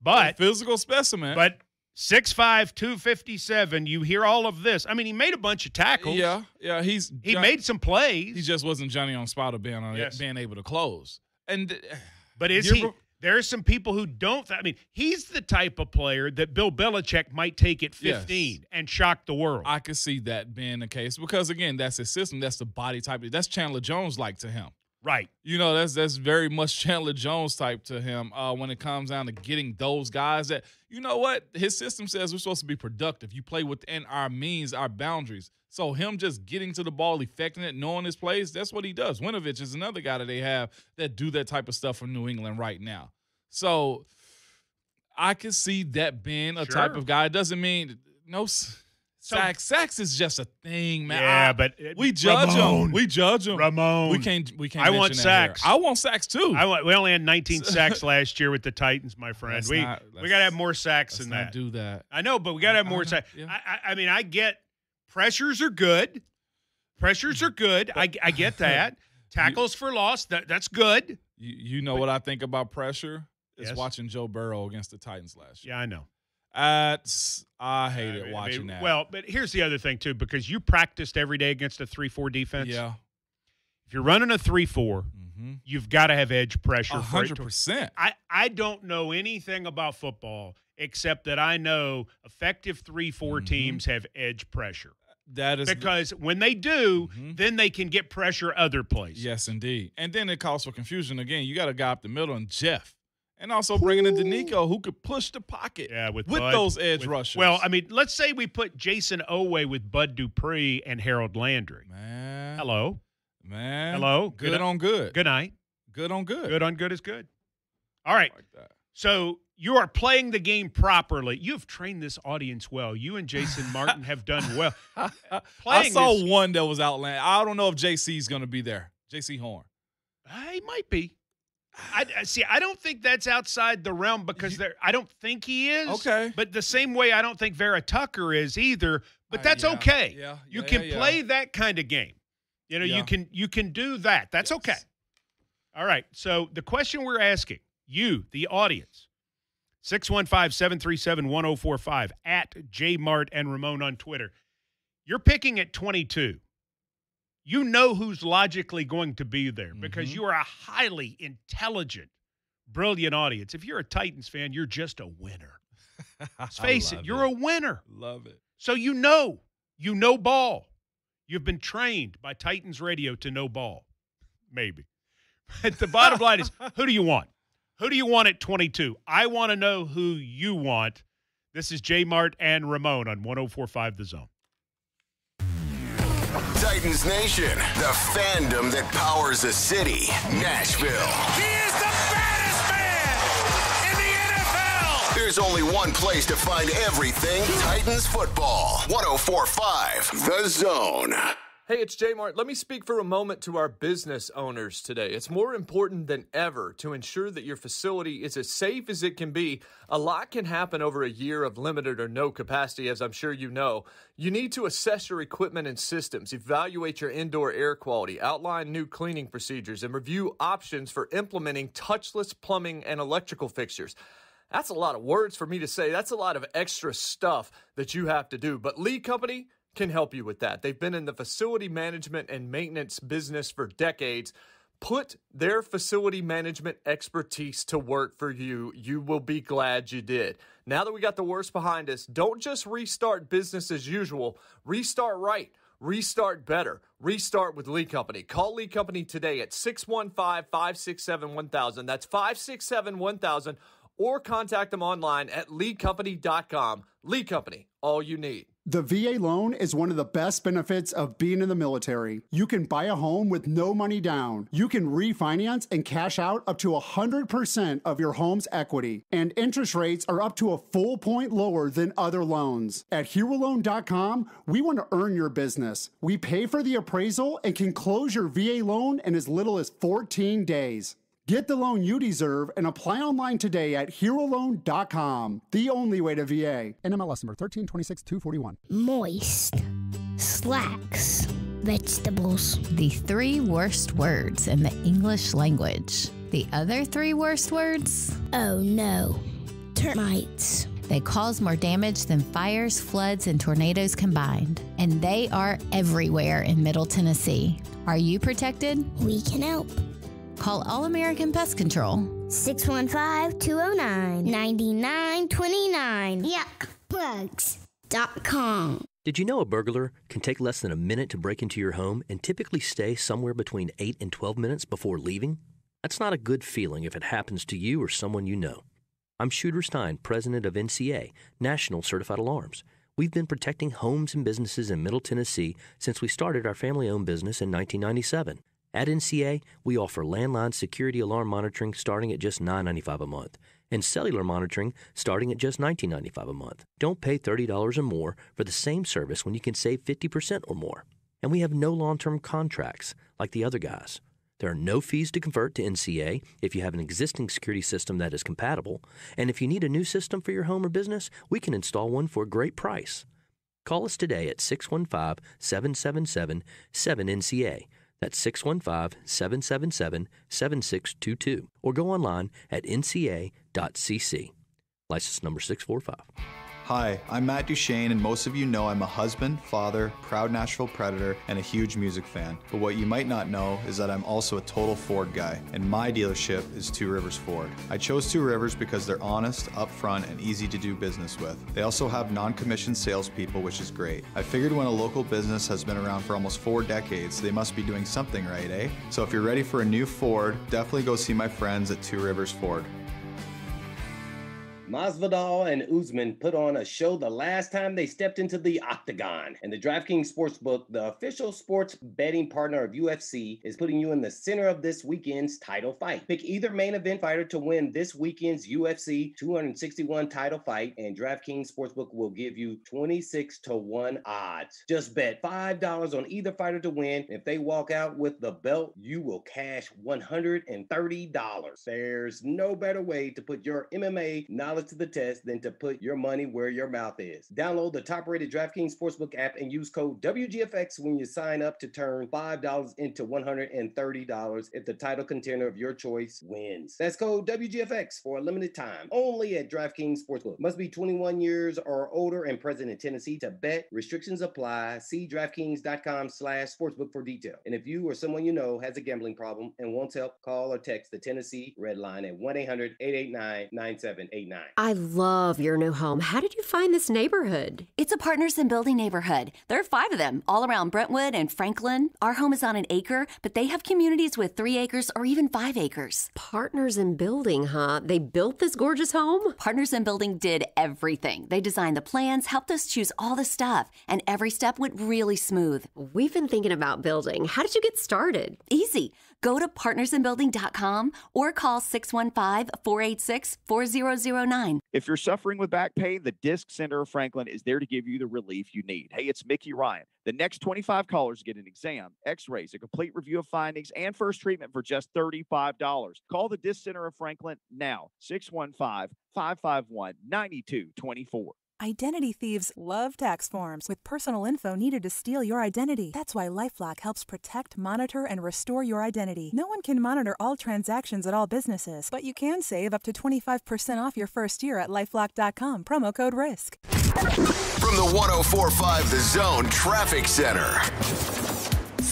But physical specimen. But 6'5, 257, you hear all of this. I mean, he made a bunch of tackles. Yeah, yeah, he's He made some plays. He just wasn't Johnny on spot of being on Yes. being able to close. And But is he? There are some people who don't. I mean, he's the type of player that Bill Belichick might take at Yes. 15 and shock the world. I could see that being the case because again, that's his system. That's the body type. That's Chandler Jones like to him. right. You know, that's that's very much Chandler Jones type to him uh, when it comes down to getting those guys that you know what his system says we're supposed to be productive. You play within our means, our boundaries. So him just getting to the ball, effecting it, knowing his plays, that's what he does. Winovich is another guy that they have that do that type of stuff for New England right now. So I could see that being a type of guy. It doesn't mean no s- So- sacks. Sacks is just a thing, man. Yeah, I- but uh, we judge Ramon, them. We judge them. Ramon. We can't. We can't. I want that here. sacks. I want sacks too. I want, we only had 19 sacks last year with the Titans, my friend. Let's we not- we got to have more sacks Let's than not that. do that. I know, but we got to have more sacks. yeah. I, I, I mean, I get pressures are good. Pressures are good. I, I get that. Tackles for loss. That that's good. You, you know what I think about pressure? It's Yes. watching Joe Burrow against the Titans last year. Yeah, I know. That's I hate I it mean- I watching mean, that. Well, but here's the other thing too, because you practiced every day against a three-four defense. Yeah. If you're running a three-four, mm-hmm. you've got to have edge pressure. A for to- hundred percent. I I don't know anything about football except that I know effective three-four mm-hmm. teams have edge pressure. That is the- because when they do, mm-hmm. then they can get pressure other places. Yes, indeed. And then it calls for confusion again. You got a guy up the middle and Jeff. And also bringing in Denico who could push the pocket Yeah, with with Bud- those edge with- rushers. Well, I mean, let's say we put Jayson Oweh with Bud Dupree and Harold Landry. Man. Hello. Man. Hello. Good on good. Good night. Good on good. Good on good is good. All right. So you are playing the game properly. You've trained this audience well. You and Jason Martin have done well. I saw this- one that was outland. I don't know if Jaycee is going to be there. Jaycee Horn. He might be. I see. I don't think that's outside the realm because there. I don't think he is. Okay. But the same way, I don't think Vera Tucker is either. But Uh, that's yeah, okay. yeah, you can yeah, yeah. play that kind of game. You know, Yeah. you can you can do that. That's okay. All right. So the question we're asking you, the audience, 615-737-1045 at Jmart and Ramon on Twitter. You're picking at 22 you know who's logically going to be there because Mm-hmm. you are a highly intelligent, brilliant audience. If you're a Titans fan, you're just a winner. Let's face it, you're a winner. Love it. So you know, you know ball. You've been trained by Titans Radio to know ball. Maybe. But the bottom line is who do you want? Who do you want at 22? I want to know who you want. This is J Mart and Ramon on 1045 The Zone. Titans Nation, the fandom that powers a city, Nashville. He is the baddest man in the NFL. There's only one place to find everything Titans football. 1045 The Zone. Hey, it's J Mart. Let me speak for a moment to our business owners today. It's more important than ever to ensure that your facility is as safe as it can be. A lot can happen over a year of limited or no capacity, as I'm sure you know. You need to assess your equipment and systems, evaluate your indoor air quality, outline new cleaning procedures, and review options for implementing touchless plumbing and electrical fixtures. That's a lot of words for me to say. That's a lot of extra stuff that you have to do. But Lee Company can help you with that. They've been in the facility management and maintenance business for decades. Put their facility management expertise to work for you. You will be glad you did. Now that we got the worst behind us, don't just restart business as usual. Restart right. Restart better. Restart with Lee Company. Call Lee Company today at 615 567 1000. That's 567 1000. Or contact them online at leecompany.com. Lee Company, all you need. The VA loan is one of the best benefits of being in the military. You can buy a home with no money down. You can refinance and cash out up to 100% of your home's equity. And interest rates are up to a full point lower than other loans. At HeroLoan.com, we want to earn your business. We pay for the appraisal and can close your VA loan in as little as 14 days. Get the loan you deserve and apply online today at HeroLoan.com. The only way to VA. NMLS number 1326241. Moist. Slacks. Vegetables. The three worst words in the English language. The other three worst words? Oh no. Termites. They cause more damage than fires, floods, and tornadoes combined. And they are everywhere in Middle Tennessee. Are you protected? We can help. Call All American Pest Control. 615 209 9929. Yuck. Bugs.com. Did you know a burglar can take less than a minute to break into your home and typically stay somewhere between 8 and 12 minutes before leaving? That's not a good feeling if it happens to you or someone you know. I'm Shooter Stein, president of NCA, National Certified Alarms. We've been protecting homes and businesses in Middle Tennessee since we started our family owned business in 1997. At NCA, we offer landline security alarm monitoring starting at just $9.95 a month and cellular monitoring starting at just $19.95 a month. Don't pay $30 or more for the same service when you can save 50% or more. And we have no long term contracts like the other guys. There are no fees to convert to NCA if you have an existing security system that is compatible. And if you need a new system for your home or business, we can install one for a great price. Call us today at 615 777 7NCA. That's 615 777 7622. Or go online at nca.cc. License number 645. Hi, I'm Matt Duchene, and most of you know I'm a husband, father, proud Nashville Predator, and a huge music fan. But what you might not know is that I'm also a total Ford guy, and my dealership is Two Rivers Ford. I chose Two Rivers because they're honest, upfront, and easy to do business with. They also have non commissioned salespeople, which is great. I figured when a local business has been around for almost four decades, they must be doing something right, eh? So if you're ready for a new Ford, definitely go see my friends at Two Rivers Ford. Masvidal and Usman put on a show the last time they stepped into the octagon. And the DraftKings Sportsbook, the official sports betting partner of UFC, is putting you in the center of this weekend's title fight. Pick either main event fighter to win this weekend's UFC 261 title fight, and DraftKings Sportsbook will give you 26 to 1 odds. Just bet $5 on either fighter to win. If they walk out with the belt, you will cash $130. There's no better way to put your MMA knowledge to the test than to put your money where your mouth is. Download the top rated DraftKings Sportsbook app and use code WGFX when you sign up to turn $5 into $130 if the title contender of your choice wins. That's code WGFX for a limited time only at DraftKings Sportsbook. Must be 21 years or older and present in Tennessee to bet. Restrictions apply. See DraftKings.com slash sportsbook for detail. And if you or someone you know has a gambling problem and wants help, call or text the Tennessee Red Line at 1 800 889 9789. I love your new home. How did you find this neighborhood? It's a Partners in Building neighborhood. There are five of them, all around Brentwood and Franklin. Our home is on an acre, but they have communities with three acres or even five acres. Partners in Building, huh? They built this gorgeous home? Partners in Building did everything. They designed the plans, helped us choose all the stuff, and every step went really smooth. We've been thinking about building. How did you get started? Easy. Go to partnersinbuilding.com or call 615 486 4009. If you're suffering with back pain, the Disc Center of Franklin is there to give you the relief you need. Hey, it's Mickey Ryan. The next 25 callers get an exam, x rays, a complete review of findings, and first treatment for just $35. Call the Disc Center of Franklin now, 615 551 9224. Identity thieves love tax forms with personal info needed to steal your identity. That's why Lifelock helps protect, monitor, and restore your identity. No one can monitor all transactions at all businesses, but you can save up to 25% off your first year at lifelock.com. Promo code RISK. From the 1045 The Zone Traffic Center.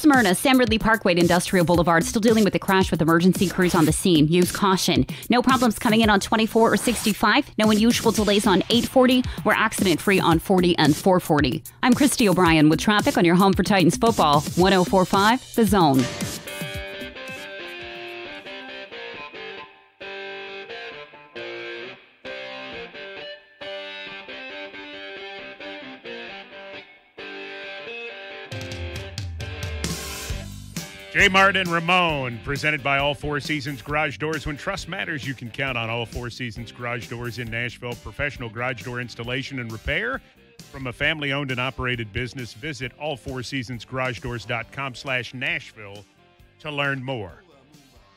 Smyrna, Sam Ridley Parkway to Industrial Boulevard, still dealing with the crash with emergency crews on the scene. Use caution. No problems coming in on 24 or 65. No unusual delays on 840. We're accident free on 40 and 440. I'm Christy O'Brien with traffic on your home for Titans football. 1045 The Zone. Jay Martin and Ramon, presented by All Four Seasons Garage Doors. When trust matters, you can count on All Four Seasons Garage Doors in Nashville. Professional garage door installation and repair from a family-owned and operated business. Visit allfourseasonsgaragedoors.com slash Nashville to learn more.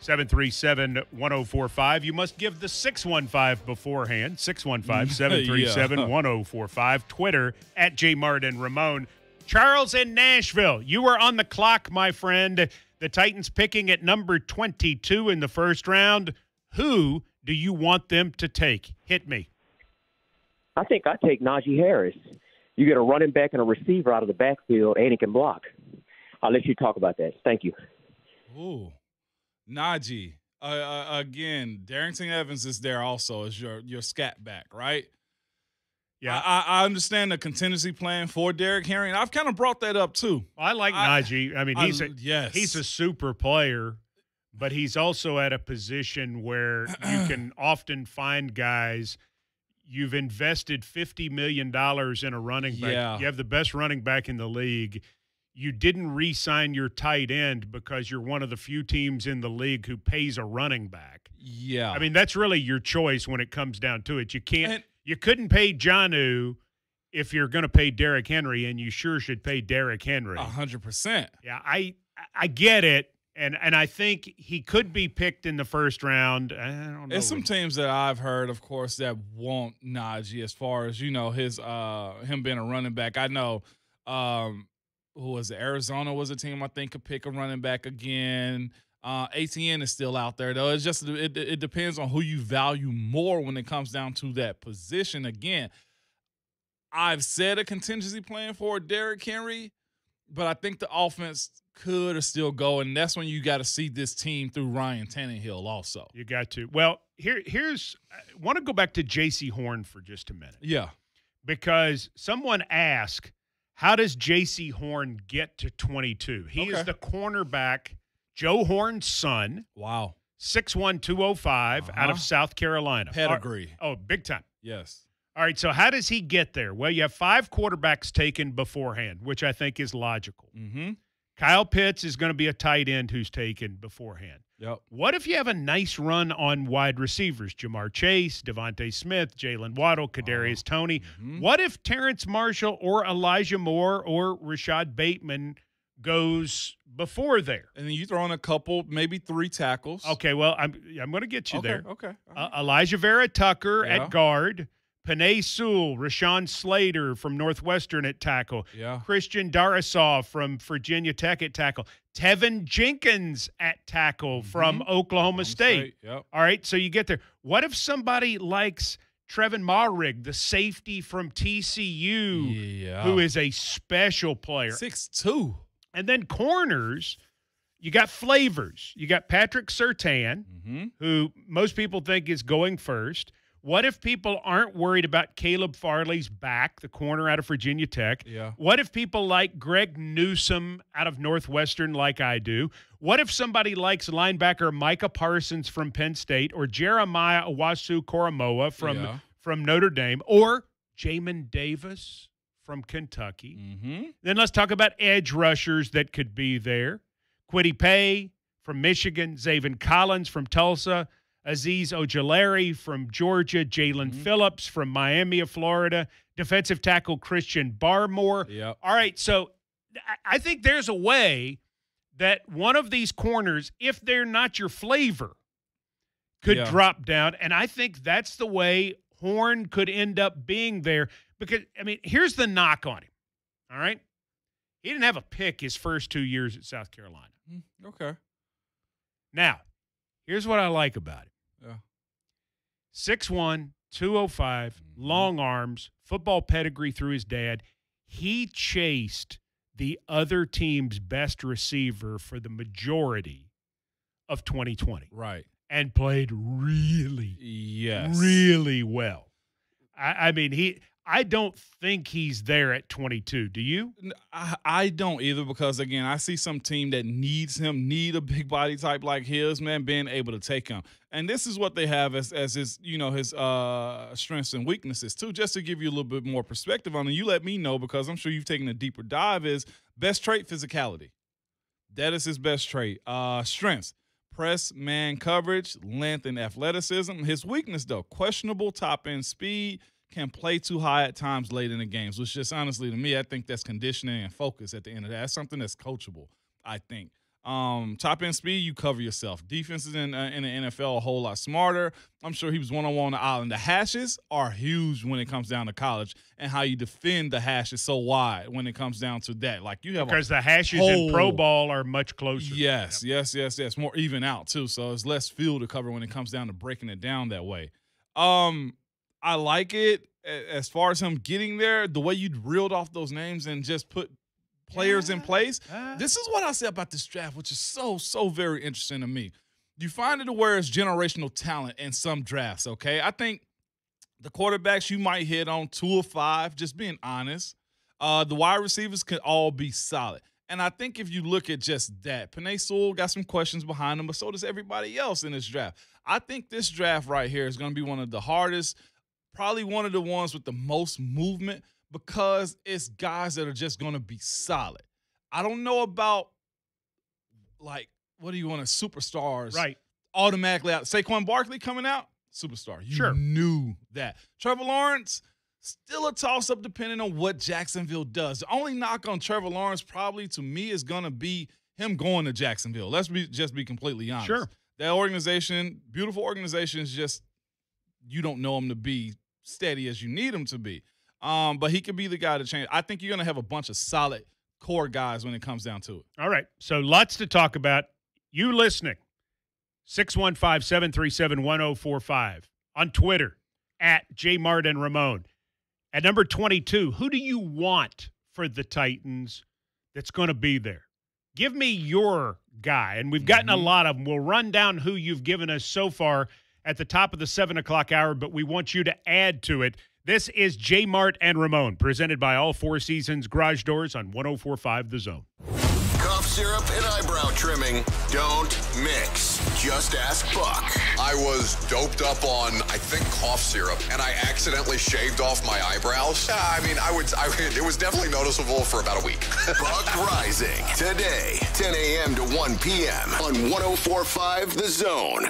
737-1045. You must give the 615 beforehand. 615-737-1045. Twitter at J Martin Ramon. Charles in Nashville, you were on the clock, my friend. The Titans picking at number 22 in the first round. Who do you want them to take? Hit me. I think I take Najee Harris. You get a running back and a receiver out of the backfield, and he can block. I'll let you talk about that. Thank you. Ooh, Najee. Uh, uh, again, Darrynton Evans is there also as your your scat back, right? Yeah, I, I understand the contingency plan for Derrick Henry, I've kind of brought that up too. I like I- Najee. I mean, he's a yes. he's a super player, but he's also at a position where you can often find guys. You've invested fifty million dollars in a running back. Yeah. You have the best running back in the league. You didn't re-sign your tight end because you're one of the few teams in the league who pays a running back. Yeah, I mean, that's really your choice when it comes down to it. You can't, you couldn't pay Jonnu if you're going to pay Derrick Henry, and you sure should pay Derrick Henry. a hundred percent. Yeah, I I get it, and and I think he could be picked in the first round. I don't know. There's some teams that I've heard, of course, that want Najee as far as you know his uh him being a running back. I know um who was it? Arizona was a team I think could pick a running back again. Uh, Etienne is still out there though. It's just it, it depends on who you value more when it comes down to that position. Again, I've said a contingency plan for Derrick Henry, but I think the offense could or still go, and that's when you got to see this team through Ryan Tannehill also. You got to. Well, here here's I want to go back to Jaycee Horn for just a minute. Yeah. Because someone asked, how does Jaycee Horn get to 22? He is the cornerback, Joe Horn's son. Wow. 61205 out Uh-huh. of South Carolina. Pedigree. Oh, big time. Yes. All right, so how does he get there? Well, you have five quarterbacks taken beforehand, which I think is logical. Mm-hmm. Kyle Pitts is going to be a tight end who's taken beforehand. Yep. What if you have a nice run on wide receivers? Ja'Marr Chase, DeVonta Smith, Jaylen Waddle, Kadarius Toney. What if Terrence Marshall or Elijah Moore or Rashod Bateman goes before there? And then you throw in a couple, maybe three tackles. Okay, well, I'm I'm going to get you Okay, there. okay. Uh, Alijah Vera-Tucker Yeah. at guard, Penei Sewell, Rashawn Slater from Northwestern at tackle, Yeah. Christian Darrisaw from Virginia Tech at tackle, Teven Jenkins at tackle from Oklahoma State. Mm-hmm. State, yep. All right, so you get there. What if somebody likes Trevon Moehrig, the safety from TCU, Yeah. who is a special player? Six two. And then corners, you got flavors. You got Patrick Surtain, Mm-hmm. who most people think is going first. What if people aren't worried about Caleb Farley's back, the corner out of Virginia Tech? Yeah. What if people like Greg Newsome out of Northwestern, like I do? What if somebody likes linebacker Micah Parsons from Penn State or Jeremiah Owusu-Koramoah from, Yeah. from Notre Dame or Jamin Davis from Kentucky? Mm-hmm. Then let's talk about edge rushers that could be there. Kwity Paye from Michigan, Zaven Collins from Tulsa, Azeez Ojulari from Georgia, Jaelan Mm-hmm. Phillips from Miami of Florida, defensive tackle Christian Barmore. Yep. All right, so I- I think there's a way that one of these corners, if they're not your flavor, could Yeah. drop down. And I think that's the way Horn could end up being there. Because, I mean, here's the knock on him. All right. He didn't have a pick his first two years at South Carolina. Mm, okay. Now, here's what I like about him Yeah. 6'1, 205, mm-hmm. long arms, football pedigree through his dad. He chased the other team's best receiver for the majority of 2020 Right. and played really, Yes. really well. I, I mean, he. I don't think he's there at 22. Do you? I don't either because again I see some team that needs him need a big body type like his man being able to take him. And this is what they have as as his you know his uh strengths and weaknesses too. Just to give you a little bit more perspective on it you let me know because I'm sure you've taken a deeper dive is best trait physicality. That is his best trait. Uh strengths press man coverage length and athleticism. His weakness though questionable top end speed can play too high at times late in the games, which just honestly to me, I think that's conditioning and focus at the end of that. That's something that's coachable, I think. Um, top end speed, you cover yourself. Defenses in uh, in the NFL a whole lot smarter. I'm sure he was one on one on the island. The hashes are huge when it comes down to college, and how you defend the hashes so wide when it comes down to that. Like you have a Because the hashes in pro ball are much closer. Yes, yes, yes, yes. More even out too. So it's less field to cover when it comes down to breaking it down that way. Um, I like it as far as him getting there. The way you reeled off those names and just put players in place. This is what I say about this draft, which is so so very interesting to me. You find it where it's generational talent in some drafts. Okay, I think the quarterbacks you might hit on two or five. Just being honest. Uh, the wide receivers could all be solid. And I think if you look at just that, Penei Sewell got some questions behind him, but so does everybody else in this draft. I think this draft right here is going to be one of the hardest, probably one of the ones with the most movement because it's guys that are just going to be solid. I don't know about like what do you want to superstars Right. automatically out. Saquon Barkley coming out, superstar. You Sure. knew that. Trevor Lawrence, still a toss up depending on what Jacksonville does. The only knock on Trevor Lawrence probably to me is gonna be him going to Jacksonville. Let's be just be completely honest. Sure. That organization, beautiful organization, is just you don't know him to be steady as you need him to be. Um, but he could be the guy to change. I think you're gonna have a bunch of solid core guys when it comes down to it. All right. So lots to talk about. You listening. 615 737 1045 on Twitter at J Martin Ramon. At number 22, who do you want for the Titans that's going to be there? Give me your guy. And we've gotten a lot of them. We'll run down who you've given us so far at the top of the seven o'clock hour, but we want you to add to it. This is J Mart and Ramon, presented by All Four Seasons Garage Doors on 1045 The Zone. Cough syrup and eyebrow trimming don't mix. Just ask Buck. I was doped up on, I think, cough syrup, and I accidentally shaved off my eyebrows. Yeah, I mean, I would, I would, it was definitely noticeable for about a week. Buck Reising. Today, 10 a.m. to 1 p.m. on 1045 The Zone.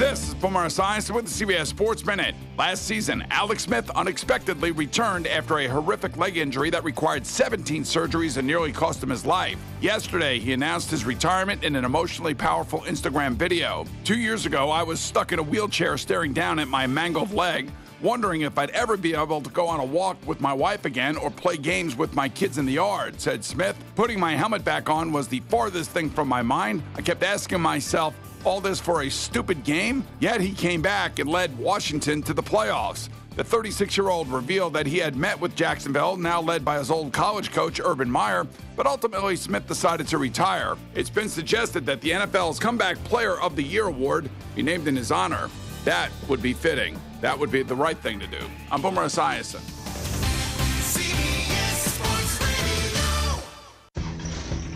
This is Boomer Esiason with the CBS Sports Minute. Last season, Alex Smith unexpectedly returned after a horrific leg injury that required 17 surgeries and nearly cost him his life. Yesterday, he announced his retirement in an emotionally powerful Instagram video. Two years ago, I was stuck in a wheelchair staring down at my mangled leg wondering if I'd ever be able to go on a walk with my wife again or play games with my kids in the yard, said Smith. Putting my helmet back on was the farthest thing from my mind. I kept asking myself, all this for a stupid game? Yet he came back and led Washington to the playoffs. The 36 year old revealed that he had met with Jacksonville, now led by his old college coach, Urban Meyer, but ultimately Smith decided to retire. It's been suggested that the NFL's Comeback Player of the Year award be named in his honor. That would be fitting. That would be the right thing to do. I'm Boomer Esiason.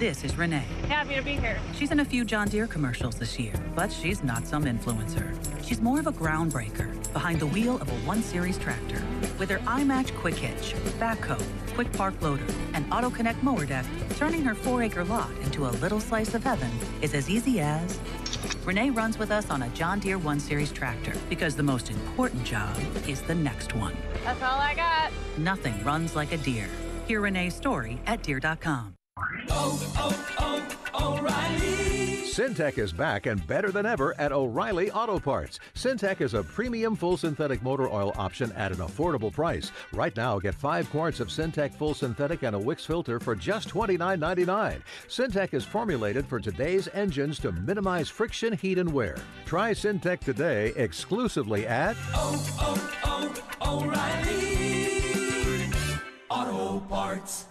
This is Renee. Happy to be here. She's in a few John Deere commercials this year, but she's not some influencer. She's more of a groundbreaker behind the wheel of a 1 Series tractor. With her iMatch Quick Hitch, backhoe, Quick Park Loader, and Auto Connect mower deck, turning her four acre lot into a little slice of heaven is as easy as. Renee runs with us on a John Deere 1 Series tractor because the most important job is the next one. That's all I got. Nothing runs like a Deere. Hear Renee's story at deere.com. Syntec is back and better than ever at O'Reilly Auto Parts. Syntec is a premium full synthetic motor oil option at an affordable price. Right now, get five quarts of Syntec full synthetic and a Wix filter for just $29.99. Syntec is formulated for today's engines to minimize friction, heat, and wear. Try Syntec today exclusively at O'Reilly Auto Parts.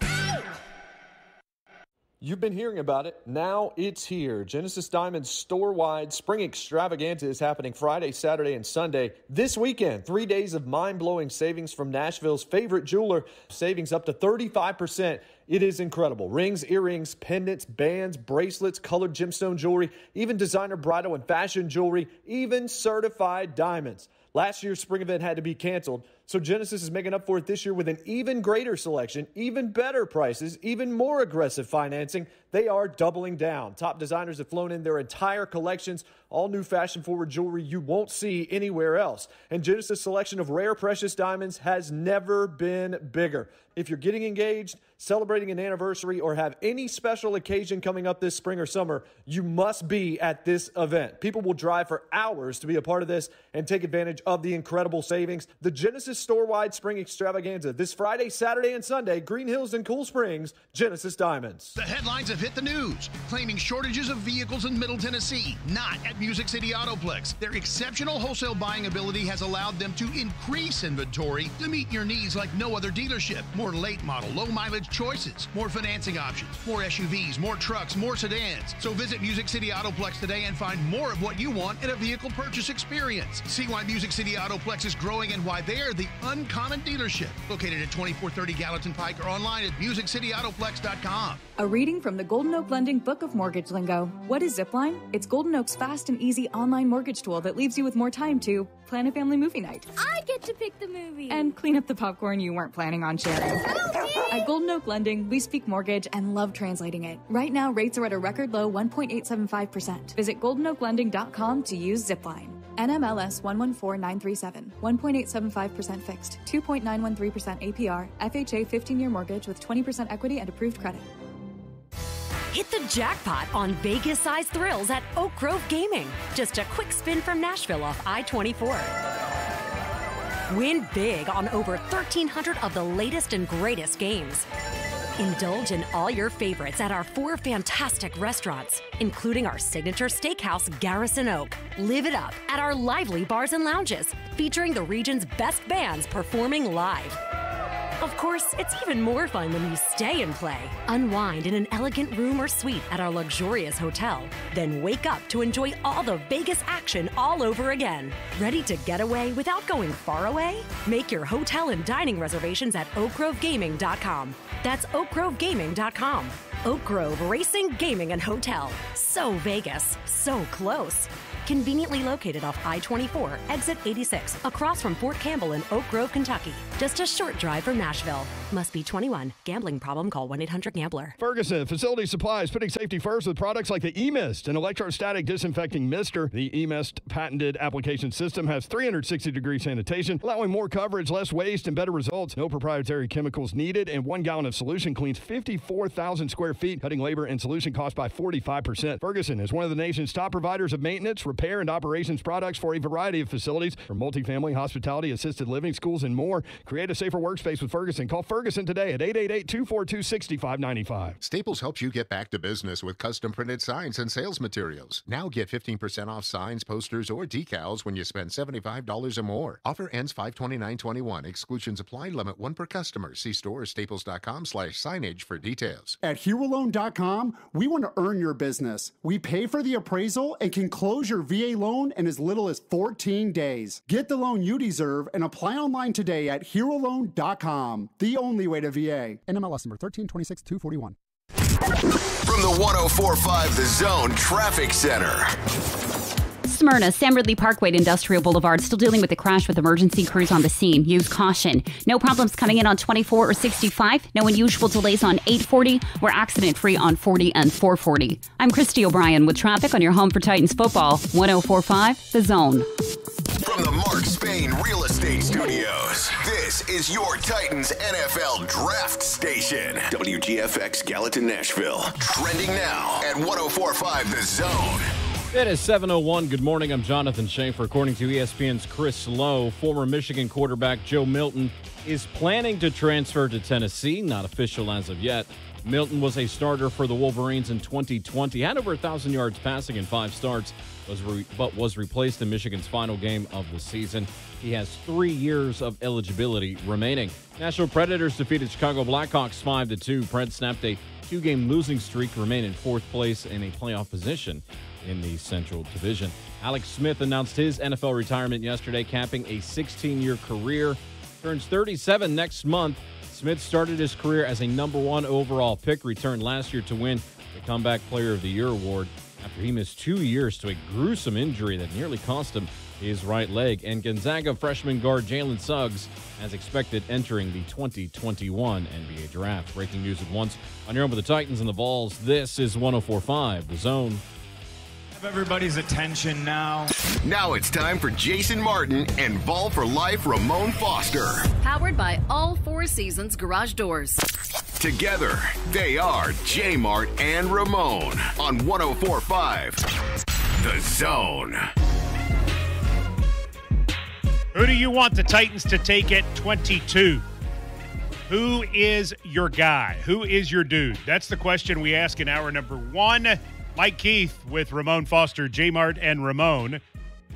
You've been hearing about it. Now it's here. Genesis Diamond's store wide spring extravaganza is happening Friday, Saturday, and Sunday. This weekend, three days of mind blowing savings from Nashville's favorite jeweler, savings up to 35%. It is incredible. Rings, earrings, pendants, bands, bracelets, colored gemstone jewelry, even designer bridal and fashion jewelry, even certified diamonds. Last year's spring event had to be canceled, so Genesis is making up for it this year with an even greater selection, even better prices, even more aggressive financing. They are doubling down. Top designers have flown in their entire collections, all new fashion forward jewelry you won't see anywhere else. And Genesis' selection of rare precious diamonds has never been bigger. If you're getting engaged, celebrating an anniversary, or have any special occasion coming up this spring or summer, you must be at this event. People will drive for hours to be a part of this and take advantage of the incredible savings. The Genesis store wide spring extravaganza this Friday, Saturday, and Sunday, Green Hills and Cool Springs, Genesis Diamonds. The headlines have hit the news, claiming shortages of vehicles in Middle Tennessee, not at Music City Autoplex. Their exceptional wholesale buying ability has allowed them to increase inventory to meet your needs like no other dealership. More late model, low mileage choices, more financing options, more SUVs, more trucks, more sedans. So visit Music City Autoplex today and find more of what you want in a vehicle purchase experience. See why Music City Autoplex is growing and why they are the uncommon dealership. Located at 2430 Gallatin Pike or online at musiccityAutoplex.com. A reading from the Golden Oak Lending Book of Mortgage Lingo. What is Zipline? It's Golden Oak's fast and easy online mortgage tool that leaves you with more time to plan a family movie night I get to pick the movie. and clean up the popcorn you weren't planning on sharing. At Golden Oak Lending, we speak mortgage and love translating it. Right now, rates are at a record low 1.875%. Visit goldenoaklending.com to use Zipline. NMLS 114937. 1.875% fixed. 2.913% APR. FHA 15 year mortgage with 20% equity and approved credit. Hit the jackpot on Vegas sized thrills at Oak Grove Gaming. Just a quick spin from Nashville off I 24. Win big on over 1,300 of the latest and greatest games. Indulge in all your favorites at our four fantastic restaurants, including our signature steakhouse, Garrison Oak. Live it up at our lively bars and lounges, featuring the region's best bands performing live. Of course, it's even more fun when you stay and play. Unwind in an elegant room or suite at our luxurious hotel. Then wake up to enjoy all the Vegas action all over again. Ready to get away without going far away? Make your hotel and dining reservations at oakgrovegaming.com. That's oakgrovegaming.com. Oak Grove Racing, Gaming, and Hotel. So Vegas, so close. Conveniently located off I 24, exit 86, across from Fort Campbell in Oak Grove, Kentucky. Just a short drive from Nashville. Must be 21. Gambling problem? Call 1 800 Gambler. Ferguson Facility Supplies, putting safety first with products like the E-Mist, an electrostatic disinfecting mister. The E-Mist patented application system has 360 degree sanitation, allowing more coverage, less waste, and better results. No proprietary chemicals needed, and one gallon of solution cleans 54,000 square feet, cutting labor and solution costs by 45%. Ferguson is one of the nation's top providers of maintenance, repair, and operations products for a variety of facilities, from multifamily, hospitality, assisted living, schools, and more. Create a safer workspace with Ferguson. Call Ferguson today at 888 242 6595. Staples helps you get back to business with custom printed signs and sales materials. Now get 15% off signs, posters, or decals when you spend $75 or more. Offer ends 529.21. Exclusions apply. Limit one per customer. See store or staples.com slash signage for details. At HeroLoan.com, we want to earn your business. We pay for the appraisal and can close your VA loan in as little as 14 days. Get the loan you deserve and apply online today at HeroLoan.com. The only way to VA. NMLS number 1326241. From the 1045 The Zone Traffic Center. Smyrna, Sam Ridley Parkway Industrial Boulevard, still dealing with the crash with emergency crews on the scene. Use caution. No problems coming in on 24 or 65. No unusual delays on 840. We're accident free on 40 and 440. I'm Christy O'Brien with traffic on your home for Titans football. 1045 The Zone. From the Mark Spain Real Estate Studios, this is your Titans NFL Draft Station. WGFX Gallatin, Nashville. Trending now at 1045 The Zone. It is 7.01. Good morning. I'm Jonathan Schaefer. According to ESPN's Chris Low, former Michigan quarterback Joe Milton is planning to transfer to Tennessee. Not official as of yet. Milton was a starter for the Wolverines in 2020, had over 1,000 yards passing in five starts, was re- but was replaced in Michigan's final game of the season. He has three years of eligibility remaining. National Predators defeated Chicago Blackhawks 5 2. Pred snapped a two game losing streak, remain in fourth place in a playoff position in the Central Division. Alex Smith announced his NFL retirement yesterday, capping a 16 year career. Turns 37 next month. Smith started his career as a number one overall pick, returned last year to win the Comeback Player of the Year award after he missed two years to a gruesome injury that nearly cost him his right leg. And Gonzaga freshman guard Jalen Suggs, as expected, entering the 2021 NBA Draft. Breaking news at once on your home with the Titans and the Vols. This is 1045, The Zone. Have everybody's attention now. Now it's time for Jason Martin and Ball for Life Ramon Foster. Powered by all four seasons garage doors. Together, they are J Mart and Ramon on 1045 The Zone. Who do you want the Titans to take at 22? Who is your guy? Who is your dude? That's the question we ask in hour number one. Mike Keith with Ramon Foster, J Mart, and Ramon.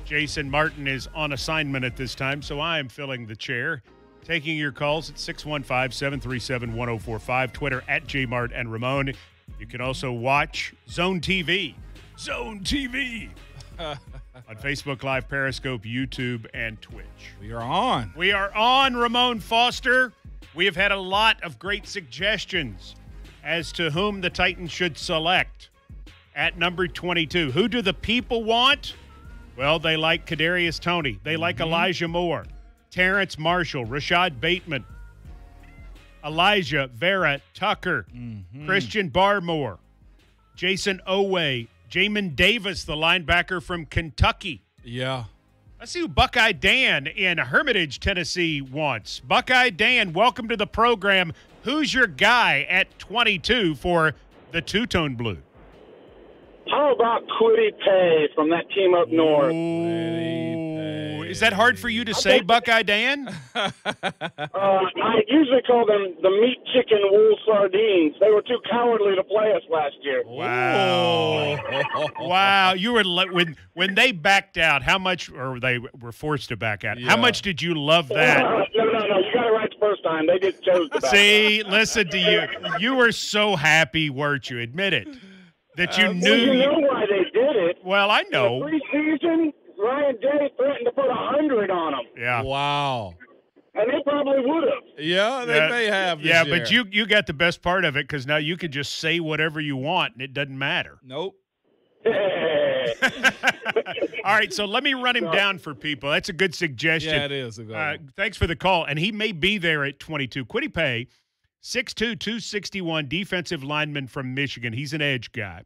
Jason Martin is on assignment at this time, so I am filling the chair. Taking your calls at 615 737 1045, Twitter at J Mart and Ramon. You can also watch Zone TV. Zone TV. on Facebook Live, Periscope, YouTube, and Twitch. We are on. We are on, Ramon Foster. We have had a lot of great suggestions as to whom the Titans should select at number 22. Who do the people want? Well, they like Kadarius Toney. They like mm-hmm. Elijah Moore, Terrence Marshall, Rashod Bateman, Elijah Vera Tucker, mm-hmm. Christian Barmore, Jayson Oweh, Jamin Davis, the linebacker from Kentucky. Yeah. Let's see who Buckeye Dan in Hermitage, Tennessee wants. Buckeye Dan, welcome to the program. Who's your guy at 22 for the two tone blue? How about Kwity Paye from that team up north? Ooh, is that hard for you to say, Buckeye Dan? Uh, I usually call them the meat chicken wool sardines. They were too cowardly to play us last year. Wow. wow. You were le- when when they backed out, how much or they were forced to back out. How much did you love that? no, no, no. You got it right the first time. They just chose to back See, listen to you. You were so happy, weren't you? Admit it. That you knew Well, you know why they did it. Well, I know. In the preseason, Ryan Day threatened to put a hundred on them, Yeah. Wow. and they probably would have. Yeah, they Yeah, may have. This yeah, year. but you you got the best part of it because now you can just say whatever you want and it doesn't matter. Nope. All right, so let me run him down for people. That's a good suggestion. Yeah, it is Uh, thanks for the call. And he may be there at 22. Kwity Paye, 6'2, 261, defensive lineman from Michigan. He's an edge guy.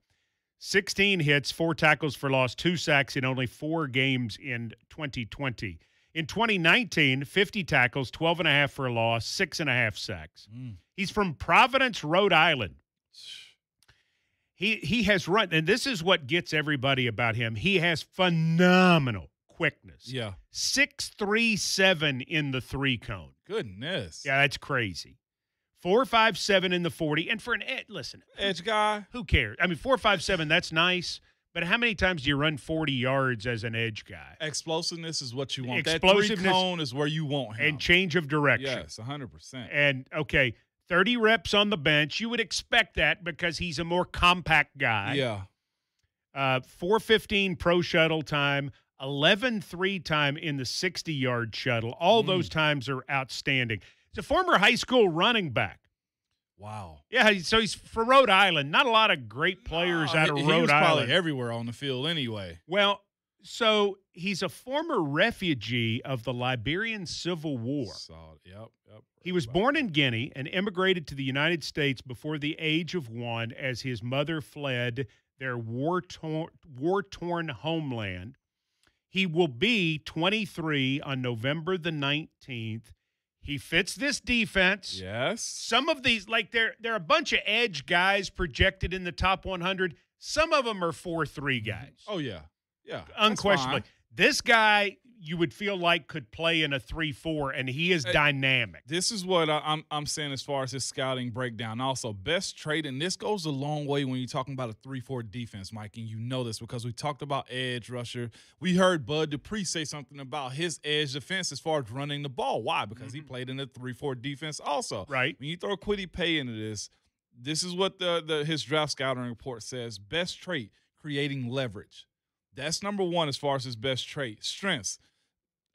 16 hits, four tackles for loss, two sacks in only four games in 2020. In 2019, 50 tackles, 12 and a half for a loss, six and a half sacks. Mm. He's from Providence, Rhode Island. He he has run, and this is what gets everybody about him. He has phenomenal quickness. Yeah. Six three seven in the three cone. Goodness. Yeah, that's crazy. Four five seven in the forty, and for an ed, listen, edge guy, who cares? I mean, four five seven, that's nice. But how many times do you run forty yards as an edge guy? Explosiveness is what you want. That Explosiveness three cone is where you want him. and change of direction. Yes, 100%. And okay, 30 reps on the bench. You would expect that because he's a more compact guy. Yeah. Uh, 415 pro shuttle time, 11 three time in the 60 yard shuttle. All those times are outstanding. He's a former high school running back. Wow. Yeah, so he's for Rhode Island. Not a lot of great players out of he, Rhode he was Island. probably everywhere on the field anyway. Well, so he's a former refugee of the Liberian Civil War. Solid. Yep. Yep. He was born in Guinea and immigrated to the United States before the age of one as his mother fled their war torn, war torn homeland. He will be 23 on November the 19th. He fits this defense. Yes. Some of these, like there, there are a bunch of edge guys projected in the top 100. Some of them are 4 3 guys. Oh, yeah. Yeah. Unquestionably. This guy, you would feel like could play in a 3 4, and he is dynamic. This is what I, I'm I'm saying as far as his scouting breakdown. Also, best trade, and this goes a long way when you're talking about a three-four defense, Mike, and you know this because we talked about edge rusher. We heard Bud Dupree say something about his edge defense as far as running the ball. Why? Because he played in a three-four defense also. Mm-hmm. Right. When you throw Kwity Paye into this, this is what the, the his draft scouting report says. Best trait, creating leverage. That's number one as far as his best trait. Strengths,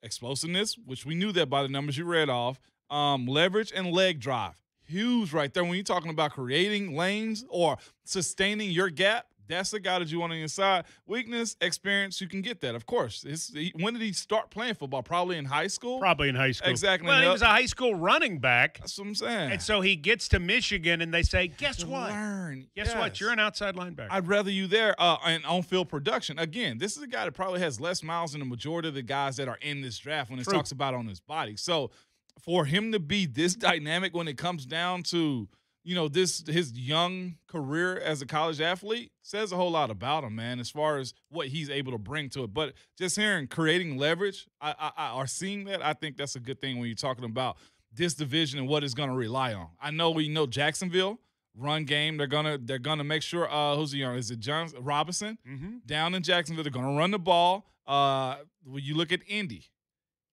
explosiveness, which we knew that by the numbers you read off. Um, leverage and leg drive, huge right there. When you're talking about creating lanes or sustaining your gap, that's the guy that you want on your side. Weakness, experience, you can get that, of course. It's, he, when did he start playing football? Probably in high school. Probably in high school. Exactly. Well, he was a high school running back. That's what I'm saying. And so he gets to Michigan, and they say, "Guess what? learn. Guess what? You're an outside linebacker." I'd rather you there uh, and on field production. Again, this is a guy that probably has less miles than the majority of the guys that are in this draft when it True. talks about on his body. So for him to be this dynamic when it comes down to you know this his young career as a college athlete says a whole lot about him, man. As far as what he's able to bring to it, but just hearing creating leverage, I, I, I are seeing that. I think that's a good thing when you're talking about this division and what it's going to rely on. I know we know Jacksonville run game. They're gonna they're gonna make sure. Uh, who's the young? Is it John Robinson Mm-hmm. down in Jacksonville? They're gonna run the ball. Uh, when you look at Indy,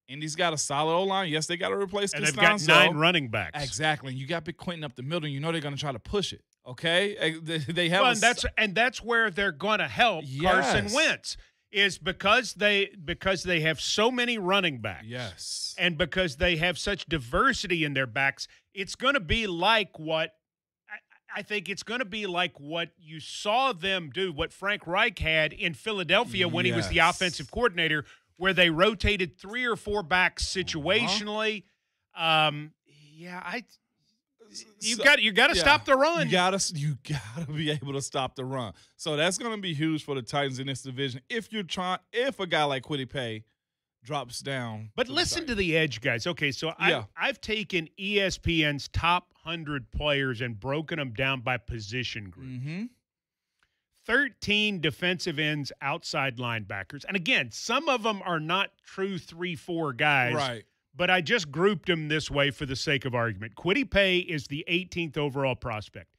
Indy's got a solid O line. Yes, they got to replace and they've got nine running backs. Exactly. And you got Big Quenton up the middle. And you know they're gonna try to push it. Okay, they, have. Well, and that's and that's where they're going to help Carson Wentz is because they because they have so many running backs. Yes. And because they have such diversity in their backs, it's going to be like what I, I think it's going to be like what you saw them do, what Frank Reich had in Philadelphia when he was the offensive coordinator, where they rotated three or four backs situationally. Um, yeah, I. You So- got you got to yeah. stop the run. You gotta you gotta be able to stop the run. So that's gonna be huge for the Titans in this division. If you're trying, if a guy like Kwity Paye drops down, But listen to the edge guys. Okay, so Yeah. I, I've taken ESPN's top 100 players and broken them down by position group. Mm-hmm. 13 defensive ends, outside linebackers. And again, some of them are not true 3 4 guys. Right. But I just grouped them this way for the sake of argument. Kwity Paye is the 18th overall prospect.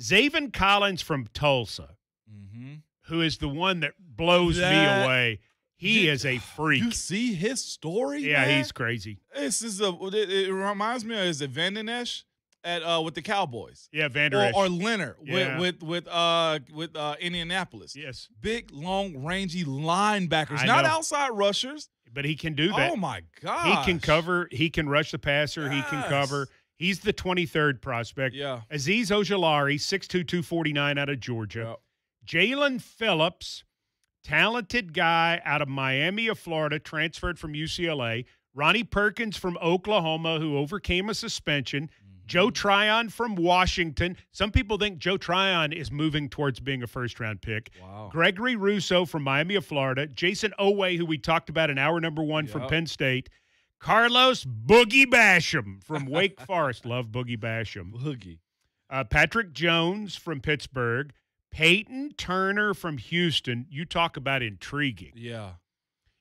Zaven Collins from Tulsa, mm-hmm. who is the one that blows me away. He You- is a freak. You see his story? yeah, man? he's crazy. This is a. It, it reminds me of is it Vander Esch at uh with the Cowboys. Yeah, Van Der or, or Leonard Yeah. with with with uh with uh Indianapolis. Yes, big, long, rangy linebackers, I not know. outside rushers. But he can do that. Oh my god, He can cover. He can rush the passer. He can cover. He's the 23rd prospect. Yeah. Azeez Ojulari, 6'2", 249 out of Georgia. Jaelan Phillips, talented guy out of Miami of Florida, transferred from UCLA. Ronnie Perkins from Oklahoma, who overcame a suspension. Joe Tryon from Washington. Some people think Joe Tryon is moving towards being a first round pick. Wow. Gregory Rousseau from Miami of Florida. Jayson Oweh, who we talked about in hour number one from Penn State. Carlos Boogie Basham from Wake Forest. Love Boogie Basham. Boogie. Uh, Patrick Jones from Pittsburgh. Peyton Turner from Houston. You talk about intriguing. Yeah.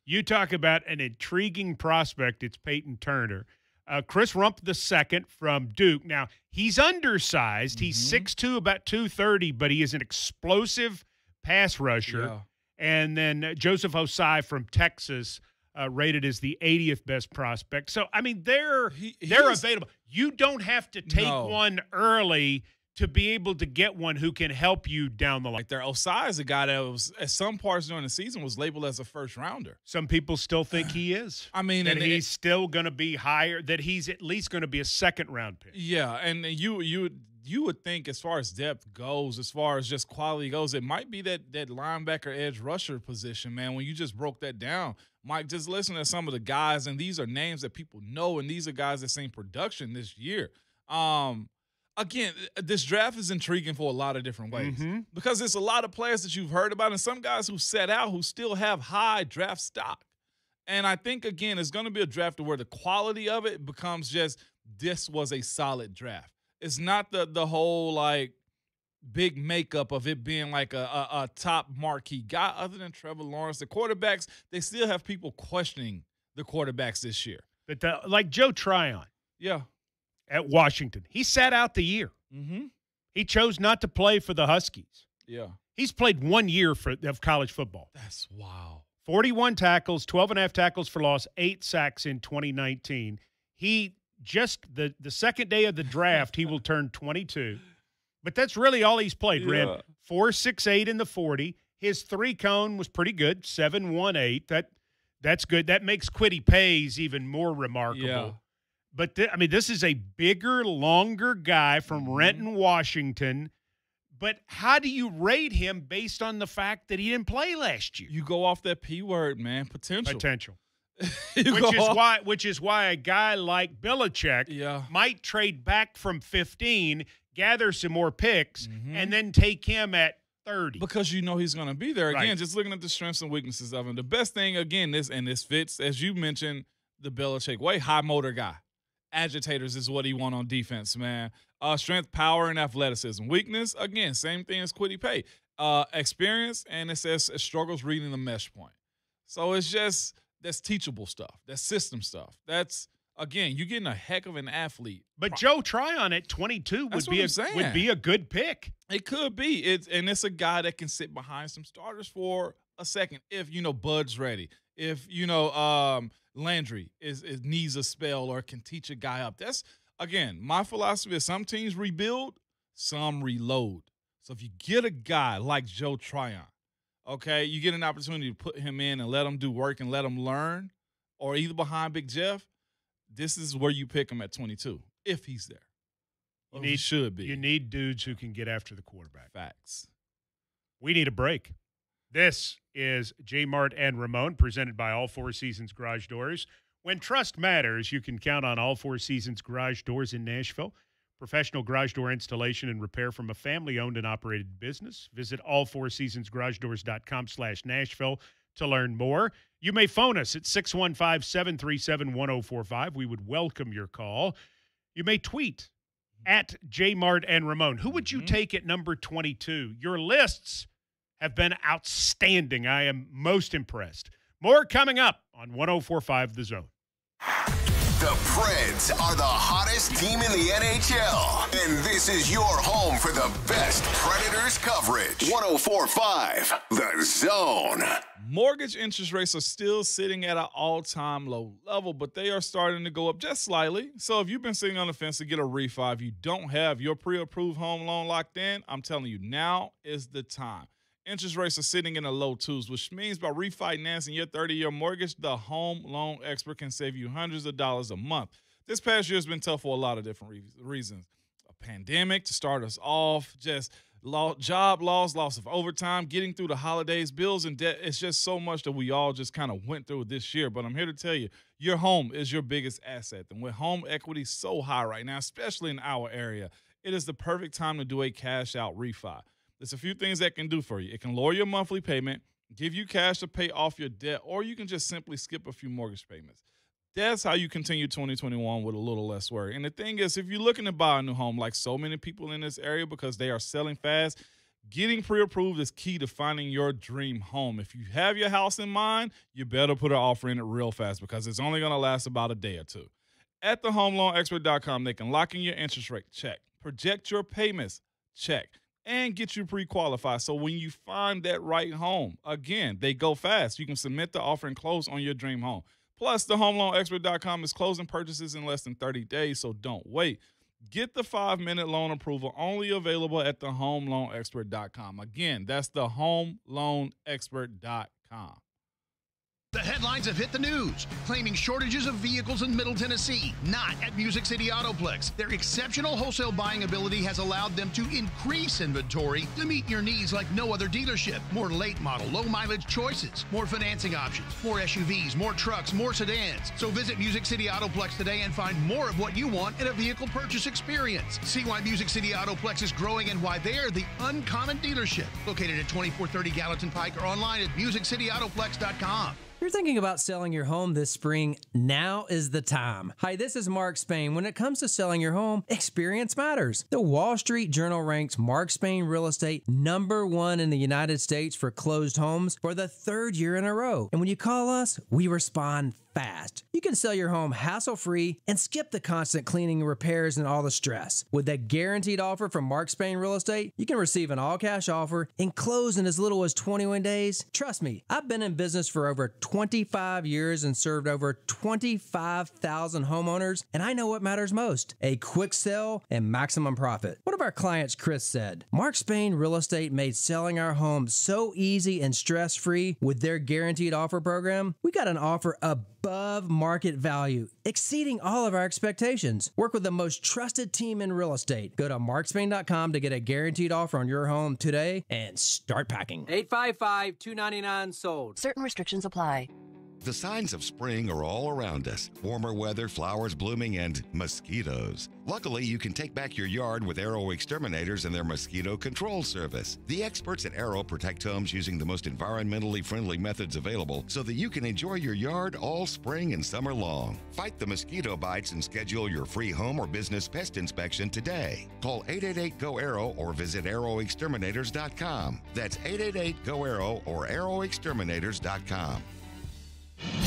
You talk about an intriguing prospect. It's Peyton Turner. Uh, Chris Rumph the second from Duke. Now he's undersized. He's Mm-hmm. 6'2", about two thirty, but he is an explosive pass rusher. Yeah. And then uh, Joseph Ossai from Texas, uh, rated as the 80th best prospect. So I mean, they're they're available. You don't have to take No. one early to be able to get one who can help you down the line. Like their Ossai is a guy that was at some parts during the season was labeled as a first rounder. Some people still think he is. I mean, that and he's it- still going to be higher. That he's at least going to be a second round pick. Yeah, and you you you would think as far as depth goes, as far as just quality goes, it might be that that linebacker edge rusher position, man. When you just broke that down, Mike, just listen to some of the guys, and these are names that people know, and these are guys that seen production this year. Um, again, this draft is intriguing for a lot of different ways Mhm. because there's a lot of players that you've heard about, and some guys who set out who still have high draft stock. And I think again, it's going to be a draft where the quality of it becomes just this was a solid draft. It's not the the whole like big makeup of it being like a, a, a top marquee guy. Other than Trevor Lawrence, the quarterbacks they still have people questioning the quarterbacks this year. But the, like Joe Tryon Yeah. At Washington, he sat out the year. Mm-hmm. He chose not to play for the Huskies. Yeah. He's played one year for of college football. That's wow. 41 tackles, 12 and a half tackles for loss, eight sacks in 2019. He just the the second day of the draft, he will turn 22. But that's really all he's played. Yeah. Ran four six eight in the 40. His three cone was pretty good, seven one eight. That that's good. That makes Kwity Paye's even more remarkable. Yeah. But th- I mean, this is a bigger, longer guy from Mm-hmm. Renton, Washington. But how do you rate him based on the fact that he didn't play last year? You go off that P word, man. Potential. Potential. Which is off- why which is why a guy like Belichick Yeah. might trade back from 15, gather some more picks, Mm-hmm. and then take him at 30. because you know he's going to be there again. Right. Just looking at the strengths and weaknesses of him. The best thing again, this and this fits as you mentioned the Belichick way. High motor guy, agitators is what he want on defense, man. Uh, strength, power, and athleticism. Weakness again, same thing as Kwity Paye. Uh, experience and it says it struggles reading the mesh point. So it's just that's teachable stuff. That's system stuff. That's again, you're getting a heck of an athlete. But Joe Tryon at 22 would be a saying. would be a good pick. It could be. It's and it's a guy that can sit behind some starters for a second if you know Bud's ready. If you know um Landry is, is needs a spell or can teach a guy up. That's again my philosophy is some teams rebuild, some reload. So if you get a guy like Joe Tryon, okay, you get an opportunity to put him in and let him do work and let him learn, or either behind Big Jeff, this is where you pick him at 22 if he's there. You he need should be. You need dudes who can get after the quarterback. Facts. We need a break. This is J Mart and Ramon, presented by All Four Seasons Garage Doors. When trust matters, you can count on All Four Seasons Garage Doors in Nashville. Professional garage door installation and repair from a family-owned and operated business. Visit allfourseasonsgaragedoors.com slash Nashville to learn more. You may phone us at 615-737-1045. We would welcome your call. You may tweet at J Mart and Ramon. Who would you mm-hmm. take at number 22? Your lists have been outstanding. I am most impressed. More coming up on 1045 The Zone. The Preds are the hottest team in the NHL, and this is your home for the best Predators coverage. 1045 The Zone. Mortgage interest rates are still sitting at an all-time low level, but they are starting to go up just slightly. So if you've been sitting on the fence to get a refi, if you don't have your pre-approved home loan locked in, I'm telling you, now is the time. Interest rates are sitting in the low twos, which means by refinancing your 30 year mortgage, the home loan expert can save you hundreds of dollars a month. This past year has been tough for a lot of different re- reasons. A pandemic to start us off, just job loss, loss of overtime, getting through the holidays, bills and debt. It's just so much that we all just kind of went through this year. But I'm here to tell you, your home is your biggest asset. And with home equity so high right now, especially in our area, it is the perfect time to do a cash out refi. There's a few things that can do for you. It can lower your monthly payment, give you cash to pay off your debt, or you can just simply skip a few mortgage payments. That's how you continue 2021 with a little less worry. And the thing is, if you're looking to buy a new home, like so many people in this area, because they are selling fast, getting pre approved is key to finding your dream home. If you have your house in mind, you better put an offer in it real fast because it's only going to last about a day or two. At thehomeloanexpert.com, they can lock in your interest rate, check. Project your payments, check and get you pre-qualified. So when you find that right home, again, they go fast. You can submit the offer and close on your dream home. Plus, the homeloanexpert.com is closing purchases in less than 30 days, so don't wait. Get the five minute loan approval only available at the homeloanexpert.com. Again, that's the homeloanexpert.com. The headlines have hit the news, claiming shortages of vehicles in Middle Tennessee, not at Music City Autoplex. Their exceptional wholesale buying ability has allowed them to increase inventory to meet your needs like no other dealership. More late model, low mileage choices, more financing options, more SUVs, more trucks, more sedans. So visit Music City Autoplex today and find more of what you want in a vehicle purchase experience. See why Music City Autoplex is growing and why they are the uncommon dealership. Located at 2430 Gallatin Pike or online at musiccityautoPlex.com. You're thinking about selling your home this spring, now is the time. Hi, this is Mark Spain. When it comes to selling your home, experience matters. The Wall Street Journal ranks Mark Spain Real Estate number one in the United States for closed homes for the third year in a row. And when you call us, we respond fast. You can sell your home hassle free and skip the constant cleaning, and repairs, and all the stress. With a guaranteed offer from Mark Spain Real Estate, you can receive an all cash offer and close in as little as 21 days. Trust me, I've been in business for over 25 years and served over 25,000 homeowners, and I know what matters most a quick sell and maximum profit. One of our clients, Chris, said Mark Spain Real Estate made selling our home so easy and stress free with their guaranteed offer program. We got an offer above market value, exceeding all of our expectations. Work with the most trusted team in real estate. Go to markspain.com to get a guaranteed offer on your home today and start packing. 855 299 sold. Certain restrictions apply. The signs of spring are all around us warmer weather, flowers blooming, and mosquitoes. Luckily, you can take back your yard with Arrow Exterminators and their mosquito control service. The experts at Arrow protect homes using the most environmentally friendly methods available so that you can enjoy your yard all spring and summer long. Fight the mosquito bites and schedule your free home or business pest inspection today. Call 888 GO ARROW or visit arrowexterminators.com. That's 888 GO ARROW or arrowexterminators.com.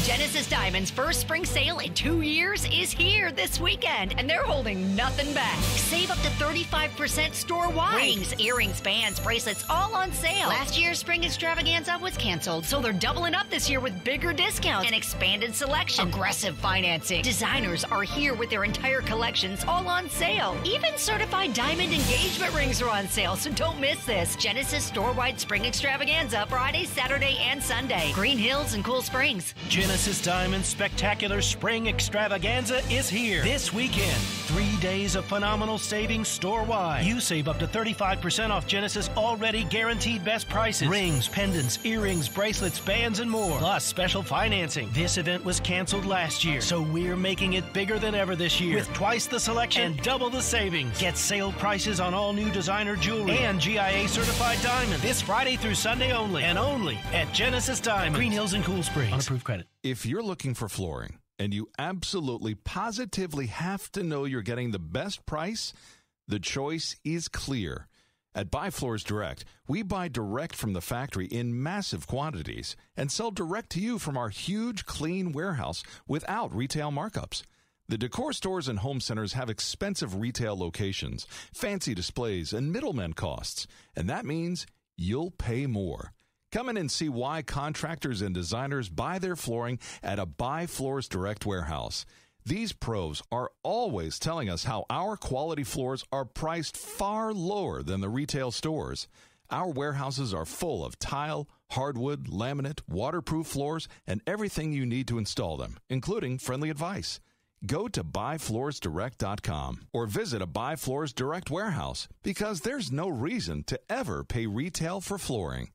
Genesis Diamond's first spring sale in two years is here this weekend, and they're holding nothing back. Save up to 35% store wide. Rings, earrings, bands, bracelets, all on sale. Last year's spring extravaganza was canceled, so they're doubling up this year with bigger discounts and expanded selection. Aggressive financing. Designers are here with their entire collections all on sale. Even certified diamond engagement rings are on sale, so don't miss this. Genesis store wide spring extravaganza Friday, Saturday, and Sunday. Green Hills and Cool Springs. Genesis Diamond's spectacular spring extravaganza is here this weekend. Three days of phenomenal savings store wide. You save up to 35% off Genesis already guaranteed best prices. Rings, pendants, earrings, bracelets, bands, and more. Plus special financing. This event was canceled last year, so we're making it bigger than ever this year. With twice the selection and double the savings. Get sale prices on all new designer jewelry and GIA certified diamonds. This Friday through Sunday only, and only at Genesis Diamond. Green Hills and Cool Springs. Credit. If you're looking for flooring and you absolutely positively have to know you're getting the best price, the choice is clear. At Buy Floors Direct, we buy direct from the factory in massive quantities and sell direct to you from our huge, clean warehouse without retail markups. The decor stores and home centers have expensive retail locations, fancy displays, and middlemen costs, and that means you'll pay more. Come in and see why contractors and designers buy their flooring at a Buy Floors Direct warehouse. These pros are always telling us how our quality floors are priced far lower than the retail stores. Our warehouses are full of tile, hardwood, laminate, waterproof floors, and everything you need to install them, including friendly advice. Go to buyfloorsdirect.com or visit a Buy Floors Direct warehouse because there's no reason to ever pay retail for flooring.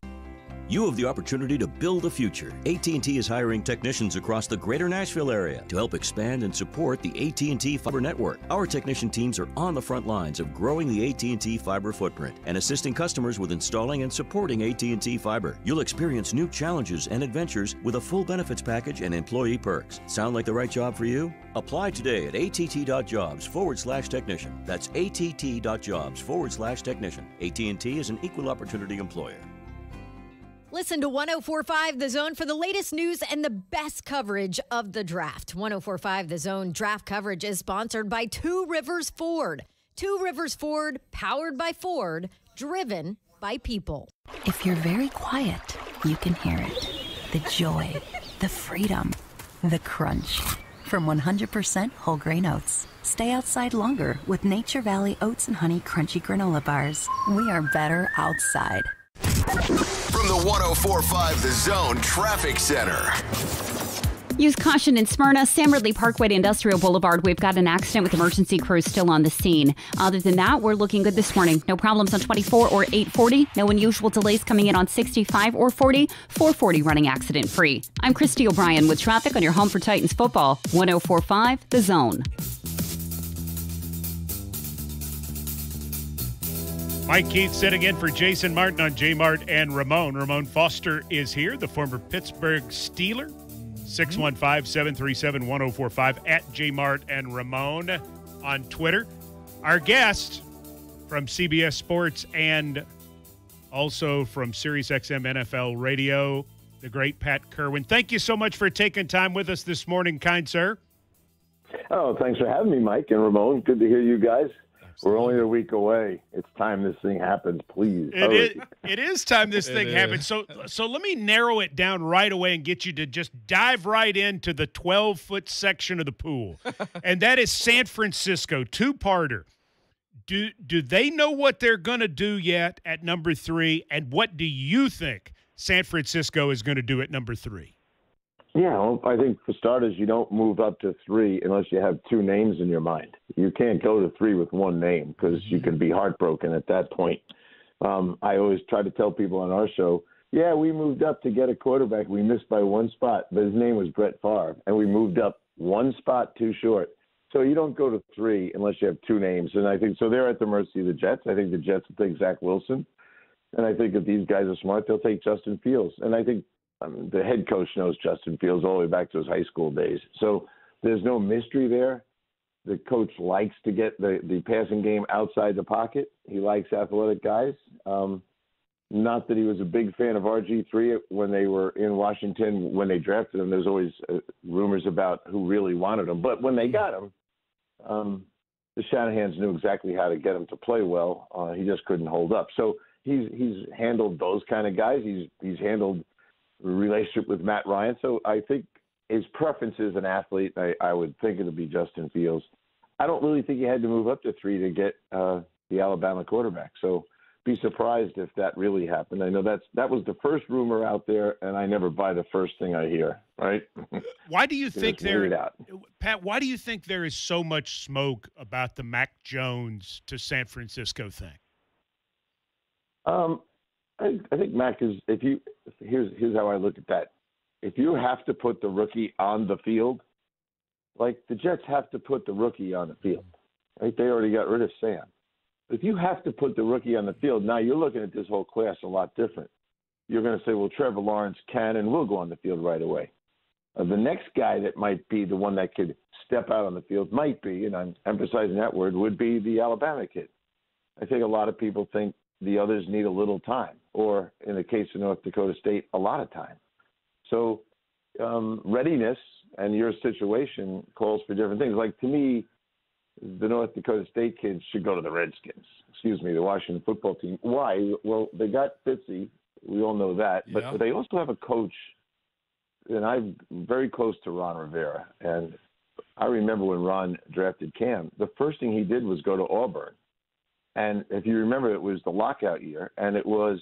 You have the opportunity to build a future. AT&T is hiring technicians across the greater Nashville area to help expand and support the AT&T fiber network. Our technician teams are on the front lines of growing the AT&T fiber footprint and assisting customers with installing and supporting AT&T fiber. You'll experience new challenges and adventures with a full benefits package and employee perks. Sound like the right job for you? Apply today at att.jobs forward slash technician. That's att.jobs forward slash technician. AT&T is an equal opportunity employer. Listen to 1045 The Zone for the latest news and the best coverage of the draft. 1045 The Zone draft coverage is sponsored by Two Rivers Ford. Two Rivers Ford, powered by Ford, driven by people. If you're very quiet, you can hear it. The joy, the freedom, the crunch. From 100% whole grain oats. Stay outside longer with Nature Valley Oats and Honey Crunchy Granola Bars. We are better outside. From the 1045 The Zone Traffic Center. Use caution in Smyrna, Sam Ridley Parkway to Industrial Boulevard. We've got an accident with emergency crews still on the scene. Other than that, we're looking good this morning. No problems on 24 or 840. No unusual delays coming in on 65 or 40. 440 running accident free. I'm Christy O'Brien with traffic on your home for Titans football. 1045 The Zone. Mike Keith sitting in for Jason Martin on J Mart and Ramon. Ramon Foster is here, the former Pittsburgh Steeler. 615 737 1045 at J Mart and Ramon on Twitter. Our guest from CBS Sports and also from SiriusXM NFL Radio, the great Pat Kirwan. Thank you so much for taking time with us this morning, kind sir. Oh, thanks for having me, Mike and Ramon. Good to hear you guys. We're only a week away. It's time this thing happens. Please. It hurry. is, it is time this thing happens. So so let me narrow it down right away and get you to just dive right into the 12 foot section of the pool. and that is San Francisco, two parter. Do do they know what they're gonna do yet at number three? And what do you think San Francisco is gonna do at number three? Yeah, well, I think for starters, you don't move up to three unless you have two names in your mind. You can't go to three with one name because you can be heartbroken at that point. Um, I always try to tell people on our show, yeah, we moved up to get a quarterback. We missed by one spot, but his name was Brett Favre, and we moved up one spot too short. So you don't go to three unless you have two names. And I think so they're at the mercy of the Jets. I think the Jets will take Zach Wilson. And I think if these guys are smart, they'll take Justin Fields. And I think um, the head coach knows Justin Fields all the way back to his high school days. So there's no mystery there. The coach likes to get the, the passing game outside the pocket. He likes athletic guys. Um, not that he was a big fan of RG3 when they were in Washington when they drafted him. There's always uh, rumors about who really wanted him. But when they got him, um, the Shanahans knew exactly how to get him to play well. Uh, he just couldn't hold up. So he's he's handled those kind of guys. He's he's handled relationship with Matt Ryan. So I think his preference is an athlete. I, I would think it'll be Justin Fields. I don't really think he had to move up to three to get uh, the Alabama quarterback. So be surprised if that really happened. I know that's that was the first rumor out there, and I never buy the first thing I hear. Right? Why do you think Just wait it there, out. Pat? Why do you think there is so much smoke about the Mac Jones to San Francisco thing? Um, I, I think Mac is. If you here's here's how I look at that. If you have to put the rookie on the field, like the Jets have to put the rookie on the field, right? They already got rid of Sam. If you have to put the rookie on the field, now you're looking at this whole class a lot different. You're going to say, well, Trevor Lawrence can and will go on the field right away. Uh, the next guy that might be the one that could step out on the field might be, and I'm emphasizing that word, would be the Alabama kid. I think a lot of people think the others need a little time, or in the case of North Dakota State, a lot of time. So um, readiness and your situation calls for different things. Like to me, the North Dakota State kids should go to the Redskins. Excuse me, the Washington football team. Why? Well, they got Fitzy. We all know that, but Yeah. they also have a coach, and I'm very close to Ron Rivera. And I remember when Ron drafted Cam, the first thing he did was go to Auburn. And if you remember, it was the lockout year, and it was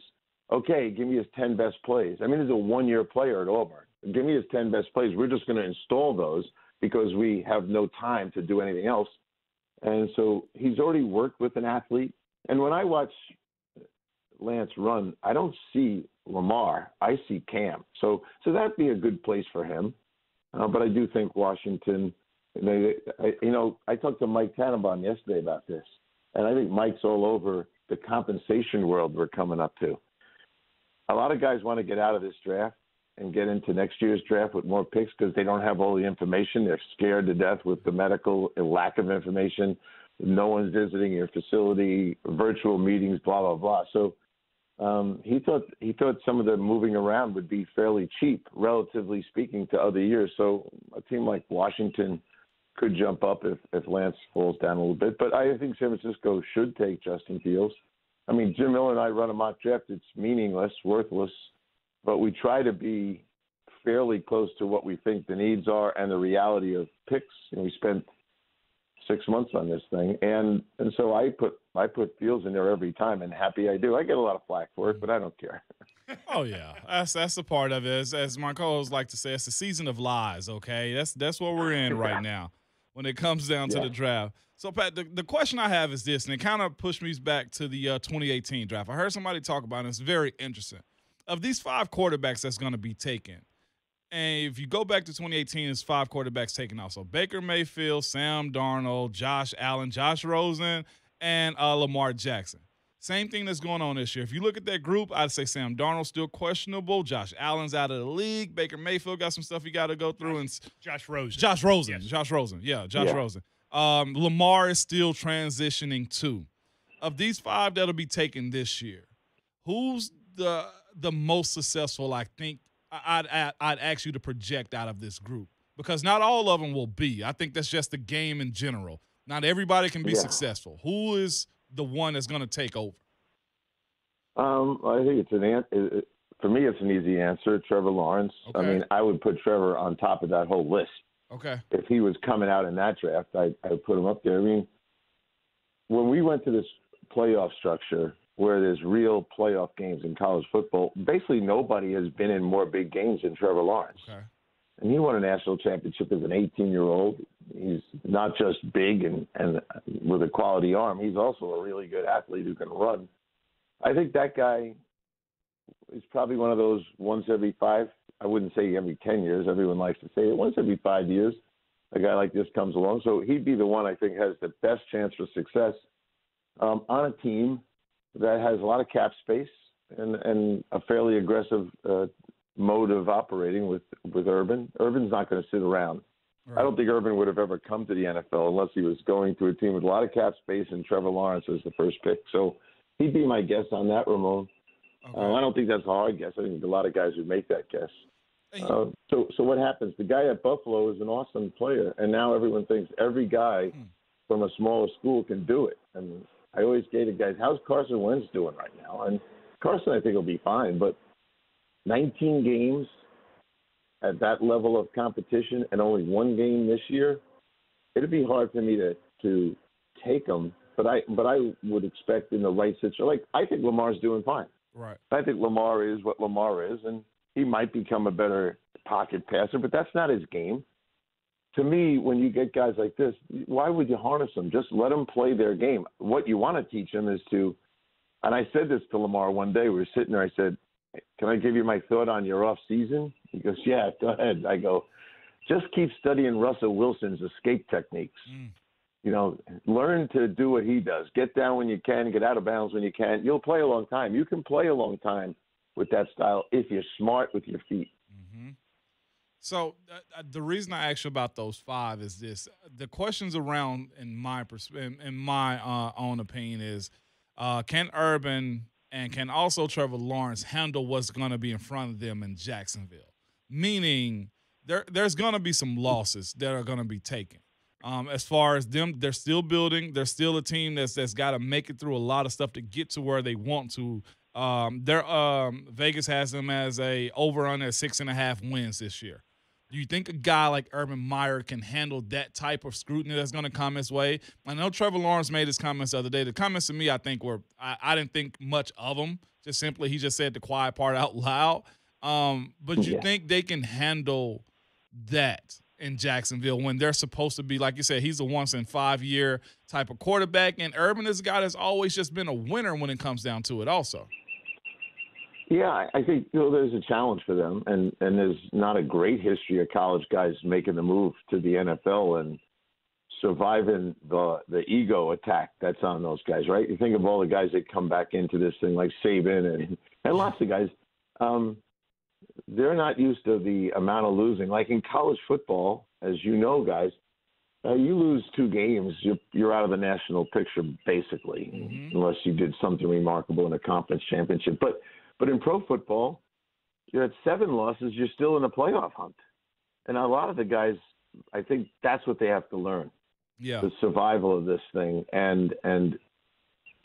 okay. Give me his ten best plays. I mean, he's a one-year player at Auburn. Give me his ten best plays. We're just going to install those because we have no time to do anything else. And so he's already worked with an athlete. And when I watch Lance run, I don't see Lamar. I see Cam. So so that'd be a good place for him. Uh, but I do think Washington. You know, I talked to Mike Tannenbaum yesterday about this, and I think Mike's all over the compensation world we're coming up to. A lot of guys want to get out of this draft and get into next year's draft with more picks because they don't have all the information. They're scared to death with the medical lack of information. No one's visiting your facility, virtual meetings, blah blah blah. So um, he thought he thought some of the moving around would be fairly cheap, relatively speaking, to other years. So a team like Washington could jump up if if Lance falls down a little bit. But I think San Francisco should take Justin Fields. I mean, Jim Miller and I run a mock draft. It's meaningless, worthless, but we try to be fairly close to what we think the needs are and the reality of picks. Know, we spent six months on this thing, and and so I put I put Fields in there every time, and happy I do. I get a lot of flack for it, but I don't care. Oh yeah, that's that's a part of it. As, as my like to say, it's a season of lies. Okay, that's that's what we're in right now when it comes down to the draft. So Pat, the, the question I have is this, and it kind of pushed me back to the uh, 2018 draft. I heard somebody talk about it. and It's very interesting. Of these five quarterbacks that's going to be taken, and if you go back to 2018, there's five quarterbacks taken off. So Baker Mayfield, Sam Darnold, Josh Allen, Josh Rosen, and uh, Lamar Jackson. Same thing that's going on this year. If you look at that group, I'd say Sam Darnold's still questionable. Josh Allen's out of the league. Baker Mayfield got some stuff he got to go through. And Josh Rosen. Josh Rosen. Josh Rosen. Yeah, Josh Yeah. Rosen. Um, Lamar is still transitioning too. Of these five that'll be taken this year, who's the the most successful? I think I- I'd I'd, I'd ask you to project out of this group because not all of them will be. I think that's just the game in general. Not everybody can be Yeah. successful. Who is the one that's going to take over? Um, I think it's an an- it- it- for me. It's an easy answer. Trevor Lawrence. I mean, I would put Trevor on top of that whole list. Okay. If he was coming out in that draft, I I would put him up there. I mean, when we went to this playoff structure where there's real playoff games in college football, basically nobody has been in more big games than Trevor Lawrence. Okay. And he won a national championship as an 18 year old. He's not just big and, and with a quality arm, he's also a really good athlete who can run. I think that guy is probably one of those once every five. I wouldn't say every 10 years. Everyone likes to say it. Once every five years, a guy like this comes along. So he'd be the one I think has the best chance for success um, on a team that has a lot of cap space and, and a fairly aggressive uh, mode of operating with, with Urban. Urban's not going to sit around. I don't think Urban would have ever come to the NFL unless he was going to a team with a lot of cap space and Trevor Lawrence as the first pick. So he'd be my guess on that, Ramon. Uh, I don't think that's a hard guess. I think a lot of guys would make that guess. Uh, so, so what happens? The guy at Buffalo is an awesome player, and now everyone thinks every guy from a smaller school can do it. And I always gated guys. How's Carson Wentz doing right now? And Carson, I think, will be fine. But 19 games at that level of competition and only one game this year, it'd be hard for me to to take him. But I but I would expect in the right situation. Like I think Lamar's doing fine. Right. I think Lamar is what Lamar is, and he might become a better pocket passer, but that's not his game. To me, when you get guys like this, why would you harness them? Just let them play their game. What you want to teach them is to, and I said this to Lamar one day. We were sitting there. I said, "Can I give you my thought on your off season?" He goes, "Yeah, go ahead." I go, "Just keep studying Russell Wilson's escape techniques." You know, learn to do what he does. Get down when you can, get out of bounds when you can. You'll play a long time. You can play a long time with that style if you're smart with your feet. So uh, uh, the reason I asked you about those five is this: the questions around, in my pers- in, in my uh, own opinion, is Uh, can Urban and can also Trevor Lawrence handle what's going to be in front of them in Jacksonville? Meaning, there there's going to be some losses that are going to be taken. Um, as far as them, they're still building. They're still a team that's that's got to make it through a lot of stuff to get to where they want to. Um, they're um, Vegas has them as a over under six and a half wins this year. Do you think a guy like Urban Meyer can handle that type of scrutiny that's going to come his way? I know Trevor Lawrence made his comments the other day. The comments to me, I think, were I, I didn't think much of them. Just simply, he just said the quiet part out loud. Um, but you Yeah. think they can handle that in Jacksonville when they're supposed to be, like you said, he's a once in five year type of quarterback, and Urban is a guy that's always just been a winner when it comes down to it. Also, Yeah, I- think you know, there's a challenge for them, and and there's not a great history of college guys making the move to the NFL and surviving the the ego attack that's on those guys, right? You think of all the guys that come back into this thing like Saban and and lots of guys. Um, they're not used to the amount of losing. Like in college football, as you know, guys, uh, you lose two games, you're, you're out of the national picture basically, unless you did something remarkable in a conference championship. But but in pro football, you're at seven losses, you're still in a playoff hunt. And a lot of the guys, I think that's what they have to learn yeah, the survival of this thing and and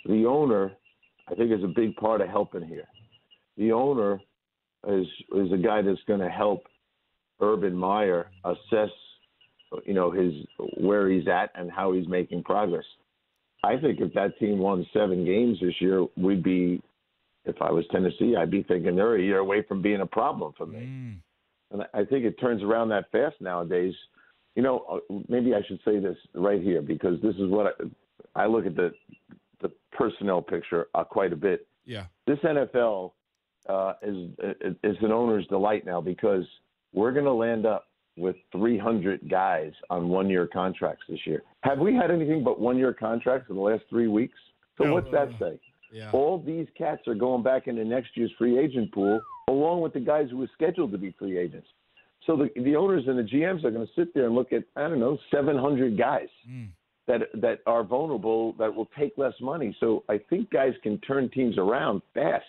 the owner I think is a big part of helping here. The owner is is a guy that's going to help Urban Meyer assess you know his where he's at and how he's making progress. I think if that team won 7 games this year, we'd be if I was Tennessee, I'd be thinking they're a year away from being a problem for me. And I- think it turns around that fast nowadays. You know, uh, maybe I should say this right here because this is what I, I look at the the personnel picture uh, quite a bit. yeah, This NFL uh, is is an owner's delight now because we're going to land up with 300 guys on one year contracts this year. Have we had anything but one year contracts in the last three weeks? So what's that say? Yeah. All these cats are going back into next year's free agent pool, along with the guys who were scheduled to be free agents. So the the owners and the GMs are going to sit there and look at I don't know 700 guys that that are vulnerable that will take less money. So I think guys can turn teams around fast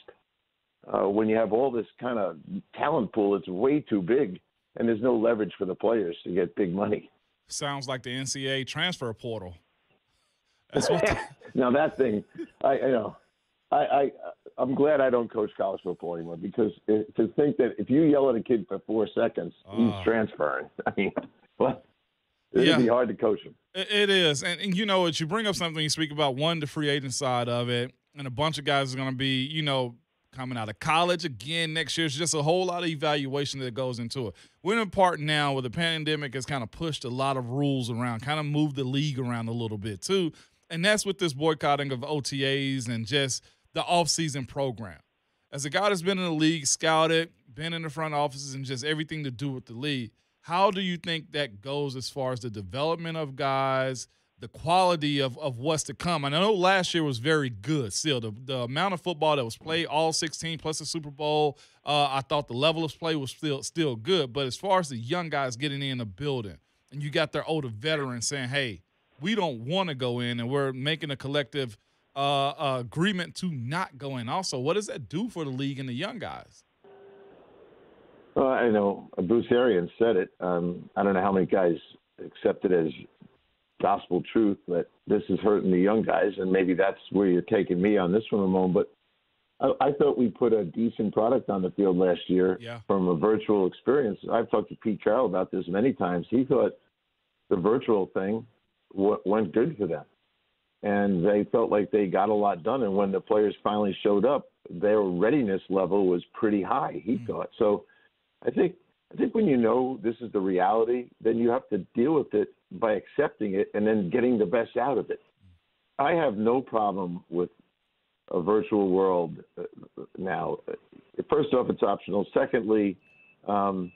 uh, when you have all this kind of talent pool. It's way too big, and there's no leverage for the players to get big money. sounds like the NCAA transfer portal. That's what. the- now that thing, I you know, I, I I'm glad I don't coach college football anymore because it, to think that if you yell at a kid for four seconds, Ah. he's transferring. I mean, what? It'd Yeah. be hard to coach him. It- It is, and, and you know what? You bring up something. You speak about one, the free agent side of it, and a bunch of guys are going to be, you know, coming out of college again next year. It's just a whole lot of evaluation that goes into it. We're in a part now where the pandemic has kind of pushed a lot of rules around, kind of moved the league around a little bit too, and that's with this boycotting of OTAs and just the offseason program. As a guy that's been in the league, scouted, been in the front offices, and just everything to do with the league, how do you think that goes as far as the development of guys, the quality of, of what's to come? And I know last year was very good still. The, the amount of football that was played, all 16 plus the Super Bowl, uh, I thought the level of play was still still good. But as far as the young guys getting in the building, and you got their older veterans saying, hey, we don't want to go in, and we're making a collective uh, uh, agreement to not go in. Also, what does that do for the league and the young guys? Well, I know Bruce Arians said it. Um, I don't know how many guys accept it as gospel truth that this is hurting the young guys, and maybe that's where you're taking me on this one, Ramon. But I, I thought we put a decent product on the field last year Yeah. from a virtual experience. I've talked to Pete Carroll about this many times. He thought the virtual thing w- went good for them, and they felt like they got a lot done. And when the players finally showed up, their readiness level was pretty high. He thought so. I think I think when you know this is the reality, then you have to deal with it by accepting it and then getting the best out of it. I have no problem with a virtual world uh, now. First off, it's optional. Secondly, um,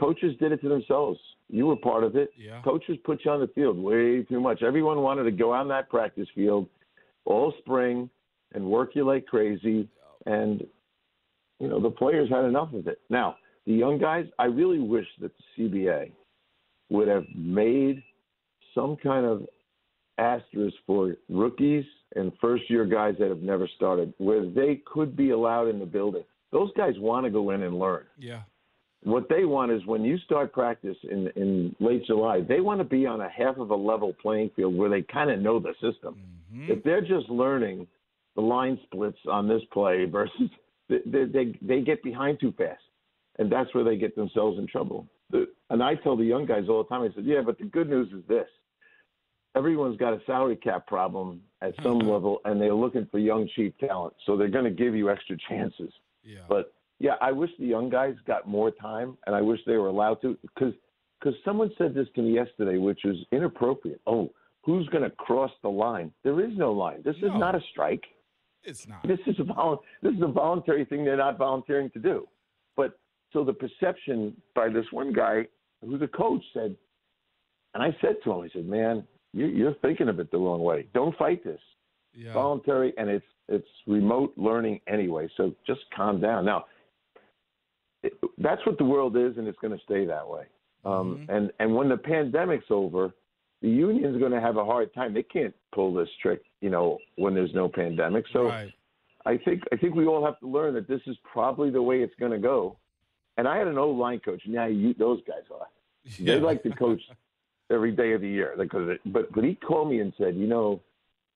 coaches did it to themselves. You were part of it. Yeah. Coaches put you on the field way too much. Everyone wanted to go on that practice field all spring and work you like crazy. And you know the players had enough of it. Now the young guys, I really wish that the CBA would have made some kind of asterisk for rookies and first year guys that have never started, where they could be allowed in the building. Those guys want to go in and learn. Yeah. What they want is when you start practice in in late July, they want to be on a half of a level playing field where they kind of know the system. Mm-hmm. If they're just learning the line splits on this play versus they, they they get behind too fast, and that's where they get themselves in trouble. And I tell the young guys all the time, I said, yeah, but the good news is this: everyone's got a salary cap problem at some level, and they're looking for young, cheap talent, so they're going to give you extra chances. Yeah. But yeah, I wish the young guys got more time, and I wish they were allowed to, because because someone said this to me yesterday, which was inappropriate. Oh, who's going to cross the line? There is no line. This is not a strike. It's not. This is a vol- this is a voluntary thing they're not volunteering to do. But so the perception by this one guy who's a coach said, and I said to him, I said, "Man, you, you're thinking of it the wrong way. Don't fight this. Yeah. Voluntary, and it's it's remote learning anyway. So just calm down. Now, it, that's what the world is, and it's going to stay that way. Um, And and when the pandemic's over, the union's going to have a hard time. They can't pull this trick, you know, when there's no pandemic. So Right. I think I think we all have to learn that this is probably the way it's going to go. And I had an old line coach. Now you, those guys are. Yeah. They like to coach every day of the year because. It, but but he called me and said, you know,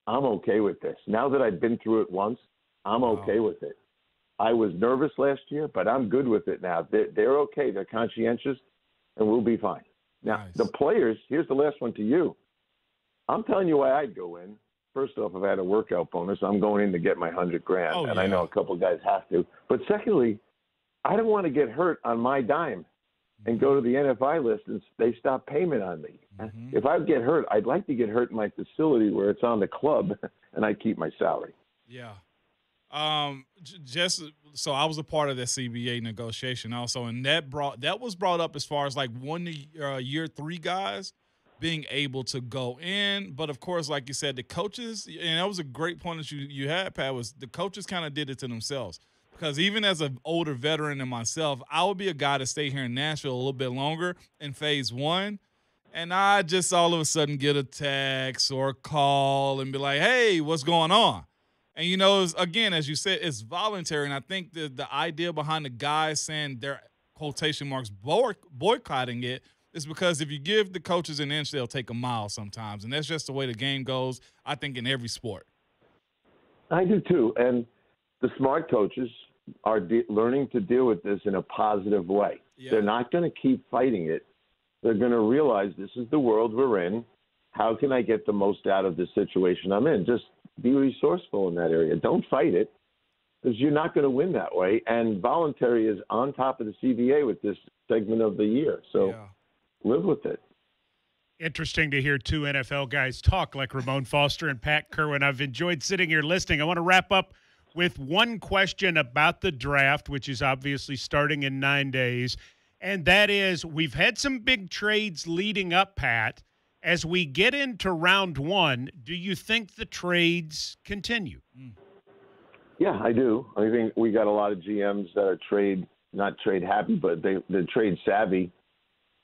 I'm okay with this. Now that I've been through it once, I'm okay with it. I was nervous last year, but I'm good with it now. They're, they're okay. They're conscientious, and we'll be fine. Now the players. Here's the last one to you. I'm telling you why I'd go in. First off, if I had a workout bonus, I'm going in to get my hundred grand, Oh, and I know a couple guys have to. But secondly, I don't want to get hurt on my dime and go to the NFI list and they stop payment on me. Mm-hmm. If I get hurt, I'd like to get hurt in my facility where it's on the club, and I keep my salary. Yeah. Um, j- just so I was a part of that CBA negotiation also, and that brought that was brought up as far as like one uh, year three guys being able to go in, but of course, like you said, the coaches, and that was a great point that you you had, Pat, was the coaches kind of did it to themselves. Because even as an older veteran than myself, I would be a guy to stay here in Nashville a little bit longer in phase one. And I just all of a sudden get a text or a call and be like, hey, what's going on? And you know, again, as you said, it's voluntary. And I think the the idea behind the guys saying their quotation marks boycotting it is because if you give the coaches an inch, they'll take a mile sometimes, and that's just the way the game goes. I think in every sport. I do too. And the smart coaches are de- learning to deal with this in a positive way. Yeah. They're not going to keep fighting it. They're going to realize this is the world we're in. How can I get the most out of the situation I'm in? Just be resourceful in that area. Don't fight it because you're not going to win that way. And voluntary is on top of the CBA with this segment of the year. So live with it. Interesting to hear two NFL guys talk like Ramon Foster and Pat Kirwan. I've enjoyed sitting here listening. I want to wrap up with one question about the draft, which is obviously starting in nine days. And that is we've had some big trades leading up, Pat. As we get into round one, do you think the trades continue? Yeah, I do. I think we got a lot of GMs that are trade not trade happy, but they they're trade savvy.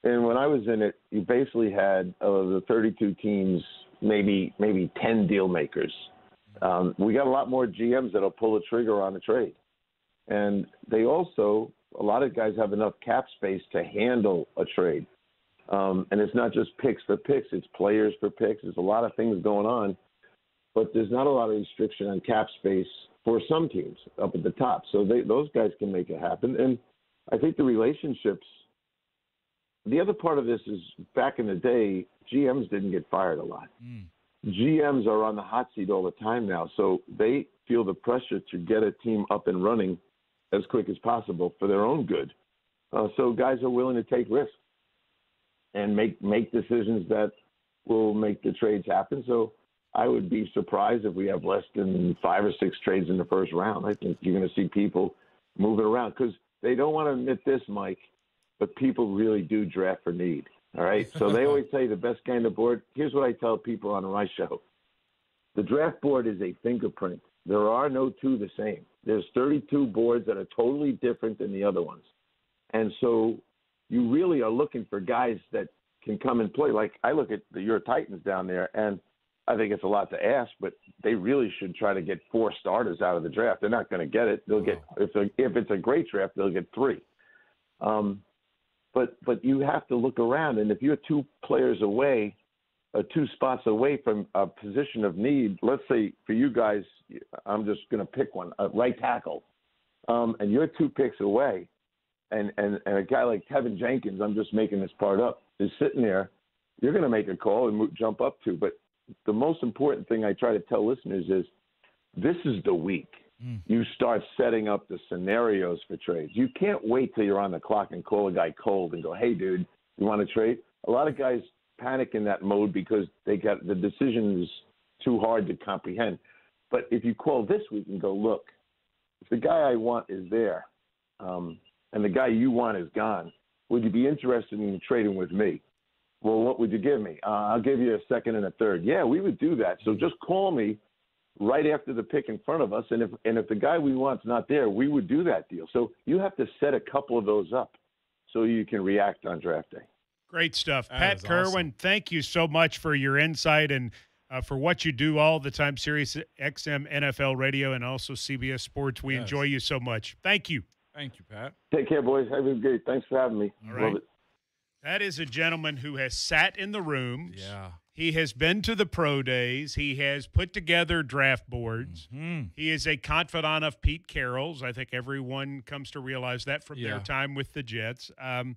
And when I was in it, you basically had of the 32 teams, maybe maybe 10 deal makers. Um, we got a lot more GMs that'll pull the trigger on a trade, and they also a lot of guys have enough cap space to handle a trade. Um, and it's not just picks for picks; it's players for picks. There's a lot of things going on, but there's not a lot of restriction on cap space for some teams up at the top. So they, those guys can make it happen. And I think the relationships. The other part of this is back in the day, GMs didn't get fired a lot. GMs are on the hot seat all the time now, so they feel the pressure to get a team up and running as quick as possible for their own good. Uh, so guys are willing to take risks and make make decisions that will make the trades happen. So I would be surprised if we have less than five or six trades in the first round. I think you're going to see people moving around because they don't want to admit this, Mike, but people really do draft for need. All right. So they always say the best guy on the board. Here's what I tell people on my show the draft board is a fingerprint. There are no two the same. There's 32 boards that are totally different than the other ones. And so you really are looking for guys that can come and play. Like I look at the, your Titans down there, and I think it's a lot to ask, but they really should try to get four starters out of the draft. They're not going to get it. They'll get if if it's a great draft, they'll get three. Um, but but you have to look around, and if you're two players away, uh, two spots away from a position of need, let's say for you guys, I'm just going to pick one, a right tackle, um, and you're two picks away, and, and and a guy like Teven Jenkins, I'm just making this part up, is sitting there, you're going to make a call and jump up to, but the most important thing I try to tell listeners is this is the week. Mm. You start setting up the scenarios for trades. You can't wait till you're on the clock and call a guy cold and go, "Hey, dude, you want to trade?" A lot of guys panic in that mode because they got the decision is too hard to comprehend. But if you call this week and go, "Look, if the guy I want is there, um, and the guy you want is gone, would you be interested in trading with me?" Well, what would you give me? Uh, I'll give you a second and a third. Yeah, we would do that. So just call me right after the pick in front of us, and if and if the guy we want's not there, we would do that deal. So you have to set a couple of those up so you can react on draft day. Great stuff, that Pat Kirwan. Awesome. Thank you so much for your insight and uh, for what you do all the time. Sirius XM NFL Radio and also CBS Sports. We yes. enjoy you so much. Thank you. Thank you, Pat. Take care, boys. Have a good. Thanks for having me. All right. Love it. That is a gentleman who has sat in the rooms. Yeah. He has been to the pro days. He has put together draft boards. Mm-hmm. He is a confidant of Pete Carroll's. I think everyone comes to realize that from yeah. their time with the Jets. Um,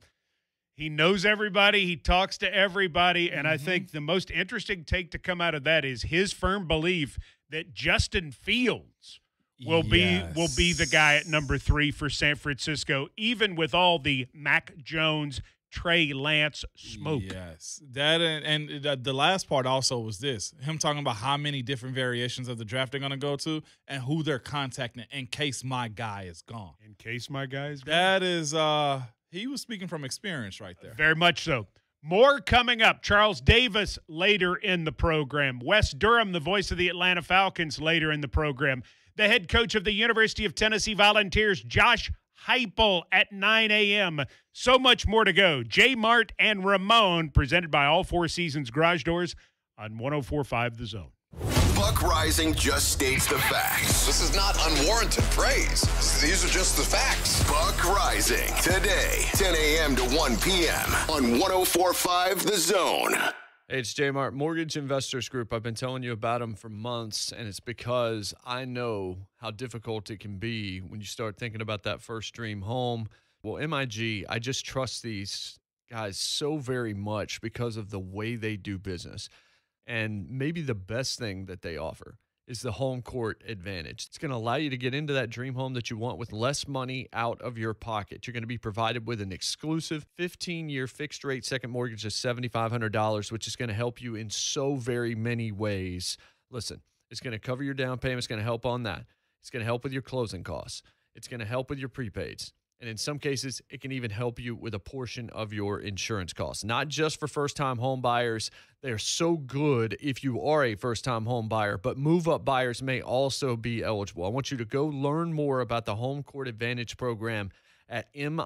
he knows everybody. He talks to everybody. And mm-hmm. I think the most interesting take to come out of that is his firm belief that Justin Fields will yes. be will be the guy at number three for San Francisco, even with all the Mac Jones – Trey Lance smoke. Yes, that and, and the last part also was this: him talking about how many different variations of the draft they're going to go to and who they're contacting in case my guy is gone. In case my guy is gone. That is, uh, he was speaking from experience right there. Very much so. More coming up. Charles Davis later in the program. Wes Durham, the voice of the Atlanta Falcons, later in the program. The head coach of the University of Tennessee Volunteers, Josh Heupel at 9 a.m. So much more to go. J Mart and Ramon, presented by All Four Seasons Garage Doors on 1045 The Zone. Buck Reising just states the facts. This is not unwarranted praise. These are just the facts. Buck Reising, today, 10 a.m. to 1 p.m. on 1045 The Zone. Hey, it's Mart Mortgage Investors Group. I've been telling you about them for months, and it's because I know how difficult it can be when you start thinking about that first dream home. Well, MIG, I just trust these guys so very much because of the way they do business. And maybe the best thing that they offer is the home court advantage. It's going to allow you to get into that dream home that you want with less money out of your pocket. You're going to be provided with an exclusive 15 year fixed rate second mortgage of $7,500, which is going to help you in so very many ways. Listen, it's going to cover your down payment, it's going to help on that. It's going to help with your closing costs, it's going to help with your prepaids. And in some cases, it can even help you with a portion of your insurance costs. Not just for first time home buyers, they're so good if you are a first time home buyer, but move up buyers may also be eligible. I want you to go learn more about the Home Court Advantage program at migonline.com.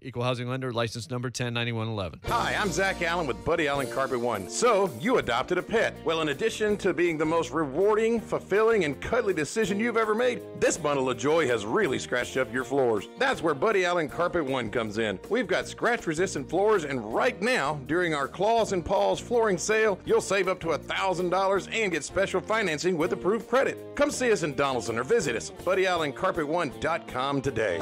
Equal housing lender, license number 109111. Hi, I'm Zach Allen with Buddy Allen Carpet One. So, you adopted a pet. Well, in addition to being the most rewarding, fulfilling, and cuddly decision you've ever made, this bundle of joy has really scratched up your floors. That's where Buddy Allen Carpet One comes in. We've got scratch resistant floors, and right now, during our Claws and Paws flooring sale, you'll save up to $1,000 and get special financing with approved credit. Come see us in Donaldson or visit us at BuddyAllenCarpet1.com today.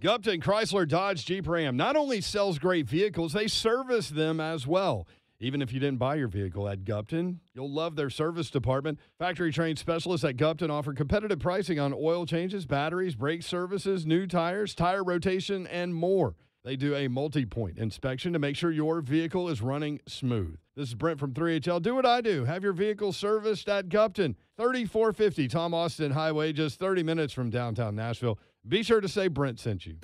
Gupton Chrysler Dodge Jeep Ram not only sells great vehicles, they service them as well. Even if you didn't buy your vehicle at Gupton, you'll love their service department. Factory trained specialists at Gupton offer competitive pricing on oil changes, batteries, brake services, new tires, tire rotation, and more. They do a multi point inspection to make sure your vehicle is running smooth. This is Brent from 3HL. Do what I do. Have your vehicle serviced at Gupton, 3450 Tom Austin Highway, just 30 minutes from downtown Nashville. Be sure to say Brent sent you.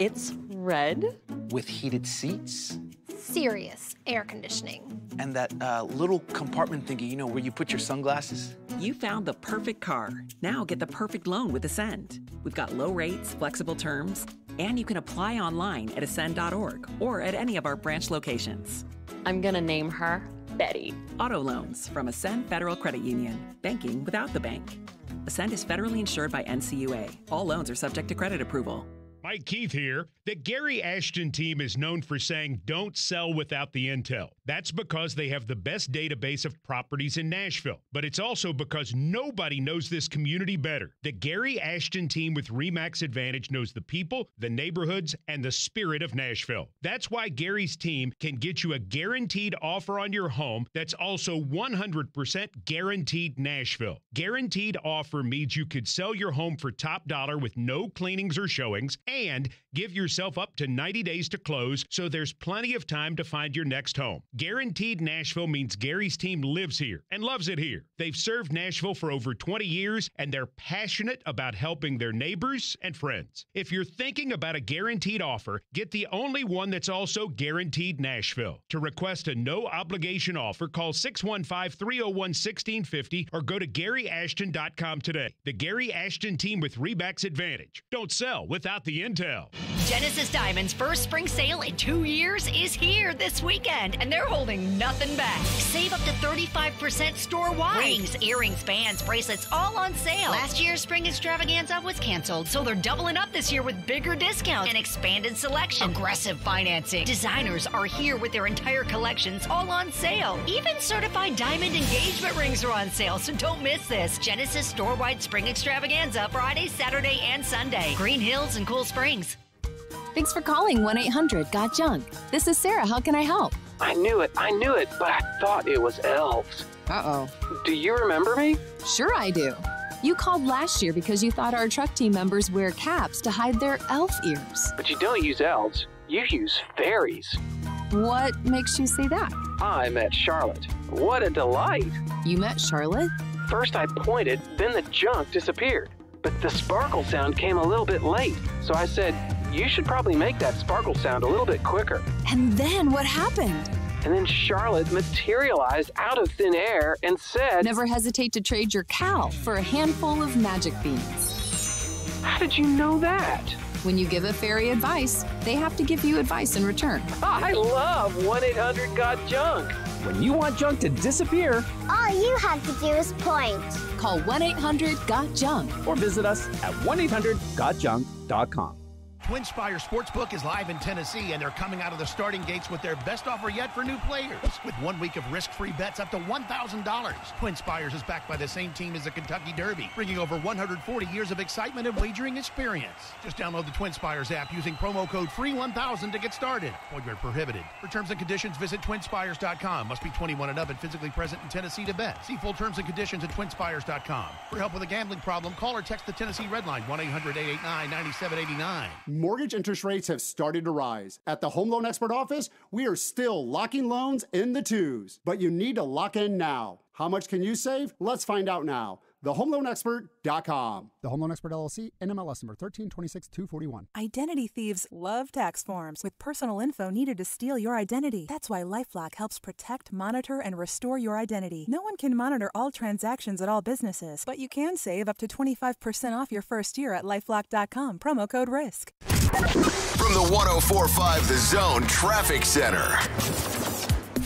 It's red. With heated seats. Serious air conditioning. And that uh, little compartment thingy, you know, where you put your sunglasses. You found the perfect car. Now get the perfect loan with Ascend. We've got low rates, flexible terms And you can apply online at ascend.org or at any of our branch locations. I'm going to name her Betty. Auto loans from Ascend Federal Credit Union. Banking without the bank. Ascend is federally insured by NCUA. All loans are subject to credit approval. Mike Keith here. The Gary Ashton team is known for saying don't sell without the intel. That's because they have the best database of properties in Nashville. But it's also because nobody knows this community better. The Gary Ashton team with REMAX Advantage knows the people, the neighborhoods, and the spirit of Nashville. That's why Gary's team can get you a guaranteed offer on your home that's also 100% guaranteed Nashville. Guaranteed offer means you could sell your home for top dollar with no cleanings or showings and give yourself up to 90 days to close so there's plenty of time to find your next home. Guaranteed Nashville means Gary's team lives here and loves it here. They've served Nashville for over 20 years and they're passionate about helping their neighbors and friends. If you're thinking about a guaranteed offer, get the only one that's also guaranteed Nashville. To request a no obligation offer, call 615 301 1650 or go to GaryAshton.com today. The Gary Ashton team with REMAX Advantage. Don't sell without the intel. Genesis Diamond's first spring sale in two years is here this weekend, and they're holding nothing back. Save up to 35% store wide. Rings, earrings, bands, bracelets, all on sale. Last year's spring extravaganza was canceled, so they're doubling up this year with bigger discounts and expanded selection. Aggressive financing. Designers are here with their entire collections all on sale. Even certified diamond engagement rings are on sale, so don't miss this. Genesis store wide spring extravaganza Friday, Saturday, and Sunday. Green Hills and Cool Springs. Thanks for calling 1 800 Got Junk. This is Sarah. How can I help? I knew it. I knew it, but I thought it was elves. Uh oh. Do you remember me? Sure, I do. You called last year because you thought our truck team members wear caps to hide their elf ears. But you don't use elves, you use fairies. What makes you say that? I met Charlotte. What a delight. You met Charlotte? First I pointed, then the junk disappeared. But the sparkle sound came a little bit late, so I said, You should probably make that sparkle sound a little bit quicker. And then what happened? And then Charlotte materialized out of thin air and said, Never hesitate to trade your cow for a handful of magic beans. How did you know that? When you give a fairy advice, they have to give you advice in return. I love 1 800 Got Junk. When you want junk to disappear, all you have to do is point. Call 1 800 GOT JUNK or visit us at 1 800 GotJunk.com. Twin Spire Sportsbook is live in Tennessee, and they're coming out of the starting gates with their best offer yet for new players. With one week of risk-free bets up to $1,000. Twin Spires is backed by the same team as the Kentucky Derby, bringing over 140 years of excitement and wagering experience. Just download the Twin Spires app using promo code FREE1000 to get started. Void where prohibited. For terms and conditions, visit twinspires.com. Must be 21 and up and physically present in Tennessee to bet. See full terms and conditions at twinspires.com. For help with a gambling problem, call or text the Tennessee Red Line 1-800-889-9789. Mortgage interest rates have started to rise. At the Home Loan Expert Office, we are still locking loans in the twos, but you need to lock in now. How much can you save? Let's find out now. TheHomeLoanExpert.com. The Home Loan Expert LLC, NMLS number 1326241. Identity thieves love tax forms with personal info needed to steal your identity. That's why Lifelock helps protect, monitor, and restore your identity. No one can monitor all transactions at all businesses, but you can save up to 25% off your first year at lifelock.com. Promo code RISK. From the 1045 The Zone Traffic Center.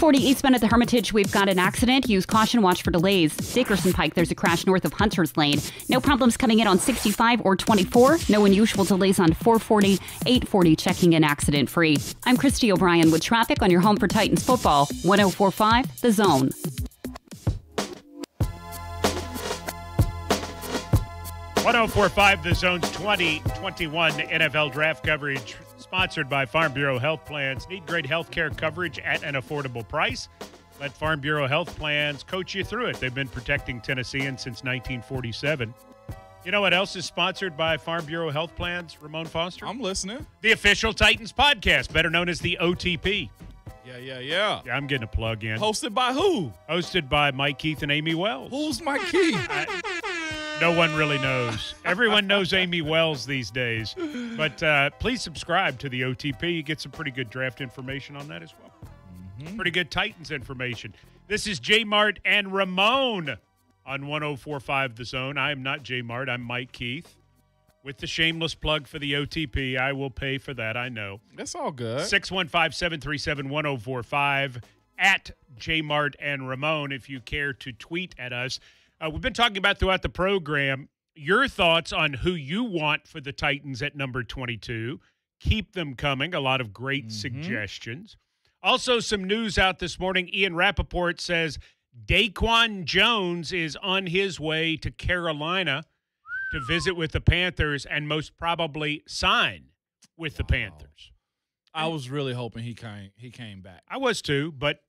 40 eastbound at the Hermitage, we've got an accident. Use caution, watch for delays. Dickerson Pike, there's a crash north of Hunter's Lane. No problems coming in on 65 or 24. No unusual delays on 440, 840, checking in accident free. I'm Christy O'Brien with traffic on your home for Titans football. 1045 The Zone. One zero four five the zone's twenty twenty one NFL draft coverage sponsored by Farm Bureau Health Plans. Need great health care coverage at an affordable price? Let Farm Bureau Health Plans coach you through it. They've been protecting Tennesseans since 1947. You know what else is sponsored by Farm Bureau Health Plans, Ramon Foster? I'm listening. The official Titans podcast, better known as the OTP. Yeah, yeah, yeah. Yeah, I'm getting a plug in. Hosted by who? Hosted by Mike Keith and Amy Wells. Who's Mike Keith? No one really knows. Everyone knows Amy Wells these days. But uh, please subscribe to the OTP. You get some pretty good draft information on that as well. Mm-hmm. Pretty good Titans information. This is J Mart and Ramon on 1045 The Zone. I am not J Mart. I'm Mike Keith. with the shameless plug for the OTP. I will pay for that. I know. That's all good. 615 737 1045 at Jmart and Ramon if you care to tweet at us. Uh, we've been talking about throughout the program your thoughts on who you want for the Titans at number 22. Keep them coming. A lot of great Mm-hmm. suggestions. Also, some news out this morning. Ian Rapoport says Daquan Jones is on his way to Carolina to visit with the Panthers and most probably sign with the Panthers. I was really hoping he came he came back. I was too, but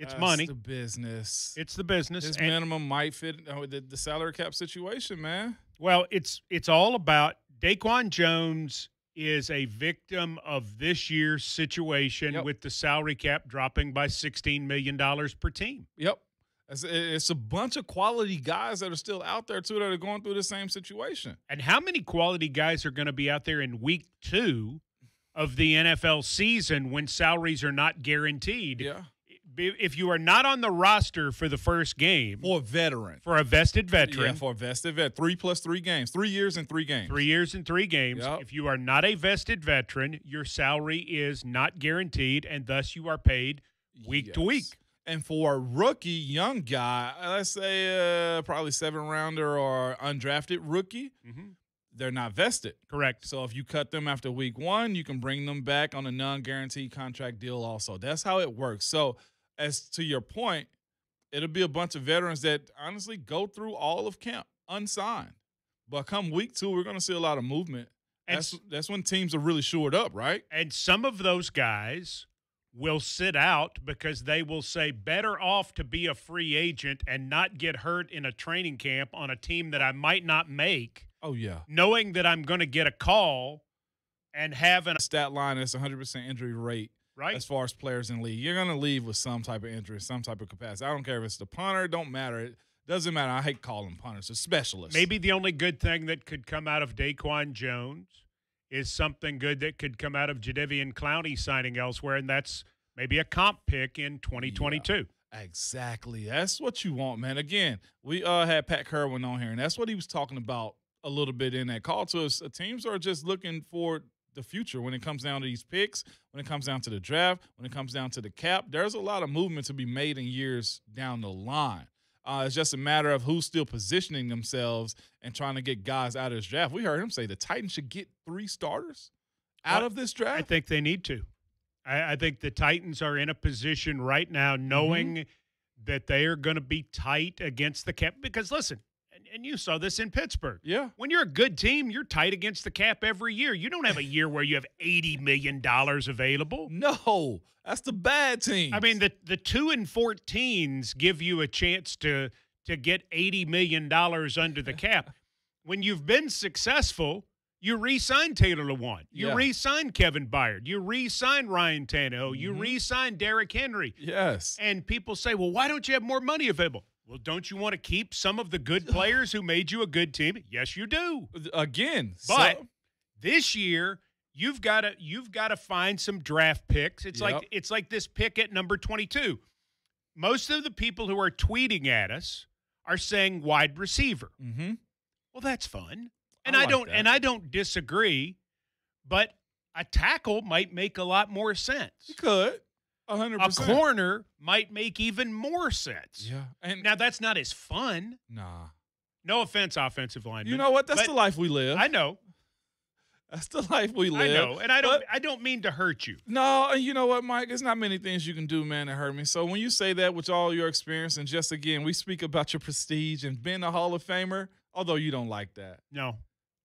it's That's money. the business. It's the business. His And- minimum might fit uh, the, the salary cap situation, man. Well, it's it's all about Daquan Jones is a victim of this year's situation with the salary cap dropping by sixteen million dollars per team. Yep. It's, it's a bunch of quality guys that are still out there too that are going through the same situation. And how many quality guys are going to be out there in week two of the NFL season when salaries are not guaranteed? Yeah. If you are not on the roster for the first game, For a veteran. for a vested veteran, Yeah, for a vested vet. Three plus three games. Three years and three games. Three years and three games. Yep. If you are not a vested veteran, your salary is not guaranteed, and thus you are paid week to week. And for a rookie, young guy, let's say uh, probably seven rounder or undrafted rookie, they're not vested. Correct. So if you cut them after week one, you can bring them back on a non guaranteed contract deal also. That's how it works. So, as to your point, it'll be a bunch of veterans that honestly go through all of camp unsigned. But come week two, we're going to see a lot of movement. And That's, that's when teams are really shored up, right? And some of those guys will sit out because they will say, better off to be a free agent and not get hurt in a training camp on a team that I might not make, Oh, yeah. knowing that I'm going to get a call and have an Stat line that's 100% injury rate. Right. As far as players in league, you're going to leave with some type of injury, some type of capacity. I don't care if it's the punter, don't matter. It doesn't matter. I hate calling punters, a specialist. Maybe the only good thing that could come out of Daquan Jones is something good that could come out of Jadeveon Clowney signing elsewhere, and that's maybe a comp pick in 2022. Exactly. That's what you want, man. Again, we uh had Pat Kirwan on here, and that's what he was talking about a little bit in that call to us. Uh, Teams are just looking for the future when it comes down to these picks, when it comes down to the draft, when it comes down to the cap. There's a lot of movement to be made in years down the line. Uh, it's just a matter of who's still positioning themselves and trying to get guys out of this draft. We heard him say the Titans should get three starters out Well, of this draft. I think they need to. I, I think the Titans are in a position right now, knowing that they are going to be tight against the cap. Because listen, and, you saw this in Pittsburgh. Yeah. When you're a good team, you're tight against the cap every year. You don't have a year where you have eighty million dollars available. No, that's the bad team. I mean, the the two and fourteens give you a chance to to get eighty million dollars under the cap. when you've been successful, you re-sign Taylor Lewan, you Yeah. re-sign Kevin Byard, you re-sign Ryan Tannehill, you Mm-hmm. re-sign Derrick Henry. Yes. And people say, "Well, why don't you have more money available?" Well, don't you want to keep some of the good players who made you a good team? Yes, you do. Again, But so- this year, you've got to you've got to find some draft picks. It's Yep. like it's like this pick at number 22. Most of the people who are tweeting at us are saying wide receiver. Mm-hmm. Well, that's fun. And I I, like don't that. and I don't disagree, but a tackle might make a lot more sense. You could. A hundred A corner might make even more sense. Yeah. And Now that's not as fun. nah. No offense, offensive line. You know what? That's the life we live. I know. That's the life we live. I know. And I don't But- I don't mean to hurt you. No, and you know what, Mike? There's not many things you can do, man, that hurt me. So when you say that with all your experience, and just again, we speak about your prestige and being a Hall of Famer, although you don't like that. No.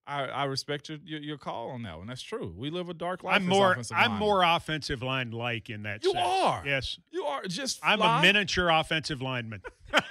I, I respect your, your your call on that one. That's true. We live a dark life. I'm more offensive I'm linemen. more offensive line like in that You sense. are. Yes. You are just. I'm a miniature offensive lineman.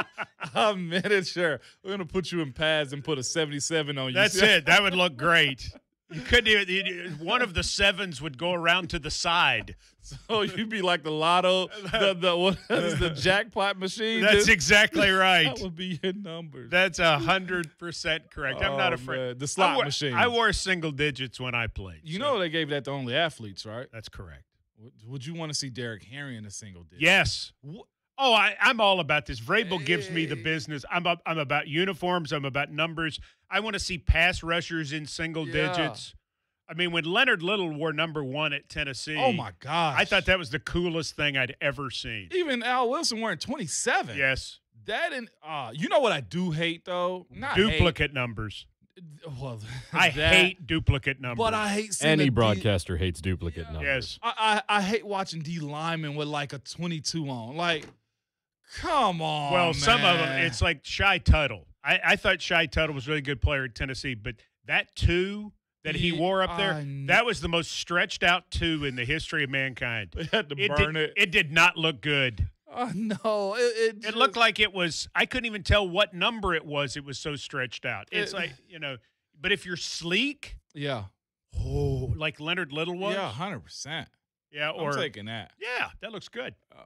a miniature. We're gonna put you in pads and put a 77 on you. That's it. That would look great. You couldn't even you- one of the sevens would go around to the side. So you'd be like the lotto, the the what is the jackpot machine? That's Just- exactly right. That would be your numbers. That's a hundred percent correct. I'm not Oh, afraid. man. The slot I wore, machines. I wore single digits when I played. You so know they gave that to only athletes, right? that's correct. Would, you want to see Derrick Henry in a single digit? Yes. Wh- Oh, I, I'm all about this. Vrabel gives me the business. I'm up, I'm about uniforms. I'm about numbers. I want to see pass rushers in single Yeah. digits. I mean, when Leonard Little wore number one at Tennessee, Oh my gosh. I thought that was the coolest thing I'd ever seen. Even Al Wilson wearing 27. Yes, That and uh, you know what I do hate though? Not duplicate numbers. Well, I that- hate duplicate numbers. But I hate seeing Any the D- broadcaster hates duplicate numbers. Yes. I, I I hate watching D Lyman with like a 22 on. Like, come on. Well, some of them, it's like Shy Tuttle. I, I thought Shy Tuttle was a really good player at Tennessee, but that two that he Yeah, wore up there, I kn- that was the most stretched out two in the history of mankind. They had to it burn did, it. did not look good. Oh, no, it it, It looked like it was. I couldn't even tell what number it was. It was so stretched out. It's It- like you know. But if you're sleek, yeah, oh, like Leonard Little was, yeah, hundred percent. yeah, or I'm taking that. yeah, that looks good. Oh.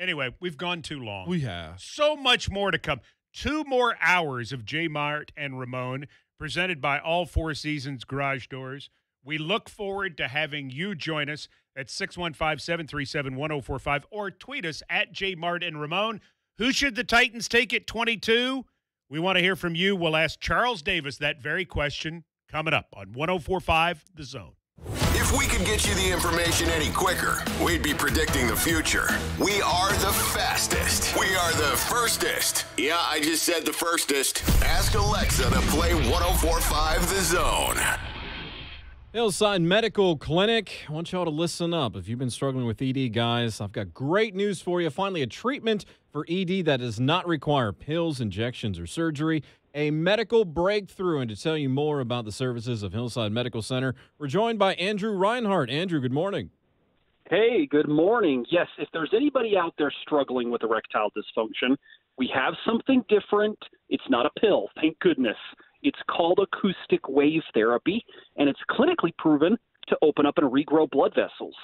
Anyway, we've gone too long. We have. So much more to come. Two more hours of J Mart and Ramon, presented by All Four Seasons Garage Doors. We look forward to having you join us at 615 737 1045 or tweet us at J Mart and Ramon. Who should the Titans take at 22? We want to hear from you. We'll ask Charles Davis that very question coming up on 1045 The Zone. If we could get you the information any quicker, we'd be predicting the future. We are the fastest. We are the firstest. Yeah, I just said the firstest. Ask Alexa to play 1045 The Zone. Hillside Medical Clinic. I want y'all to listen up. If you've been struggling with ED, guys, I've got great news for you. Finally, a treatment for ED that does not require pills, injections, or surgery. A medical breakthrough. And to tell you more about the services of Hillside Medical Center, we're joined by Andrew Reinhardt. Andrew, good morning. Hey, good morning. Yes, if there's anybody out there struggling with erectile dysfunction, we have something different. It's not a pill, thank goodness. It's called acoustic wave therapy, and it's clinically proven to open up and regrow blood vessels.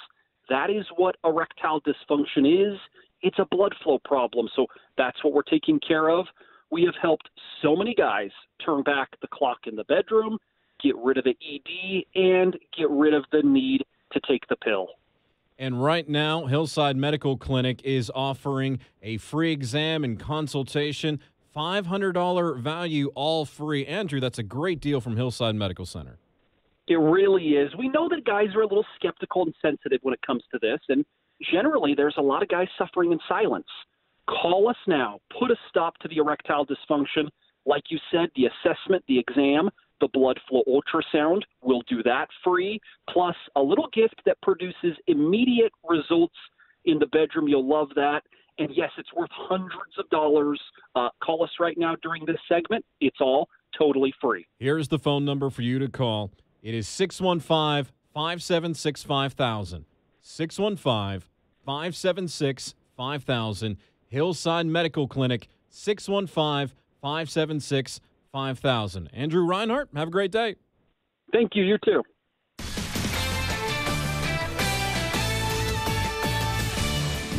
That is what erectile dysfunction is. It's a blood flow problem, so that's what we're taking care of. We have helped so many guys turn back the clock in the bedroom, get rid of the ED, and get rid of the need to take the pill. And right now, Hillside Medical Clinic is offering a free exam and consultation, $500 value, all free. Andrew, that's a great deal from Hillside Medical Center. It really is. We know that guys are a little skeptical and sensitive when it comes to this, and generally there's a lot of guys suffering in silence. Call us now. Put a stop to the erectile dysfunction. Like you said, the assessment, the exam, the blood flow ultrasound, we'll do that free, plus a little gift that produces immediate results in the bedroom. You'll love that. And yes, it's worth hundreds of dollars. Uh, call us right now during this segment. It's all totally free. Here's the phone number for you to call. It is 615 576 5000. 615 576 5000. Hillside Medical Clinic, 615 576 5000. Andrew Reinhardt, have a great day. Thank you. You too.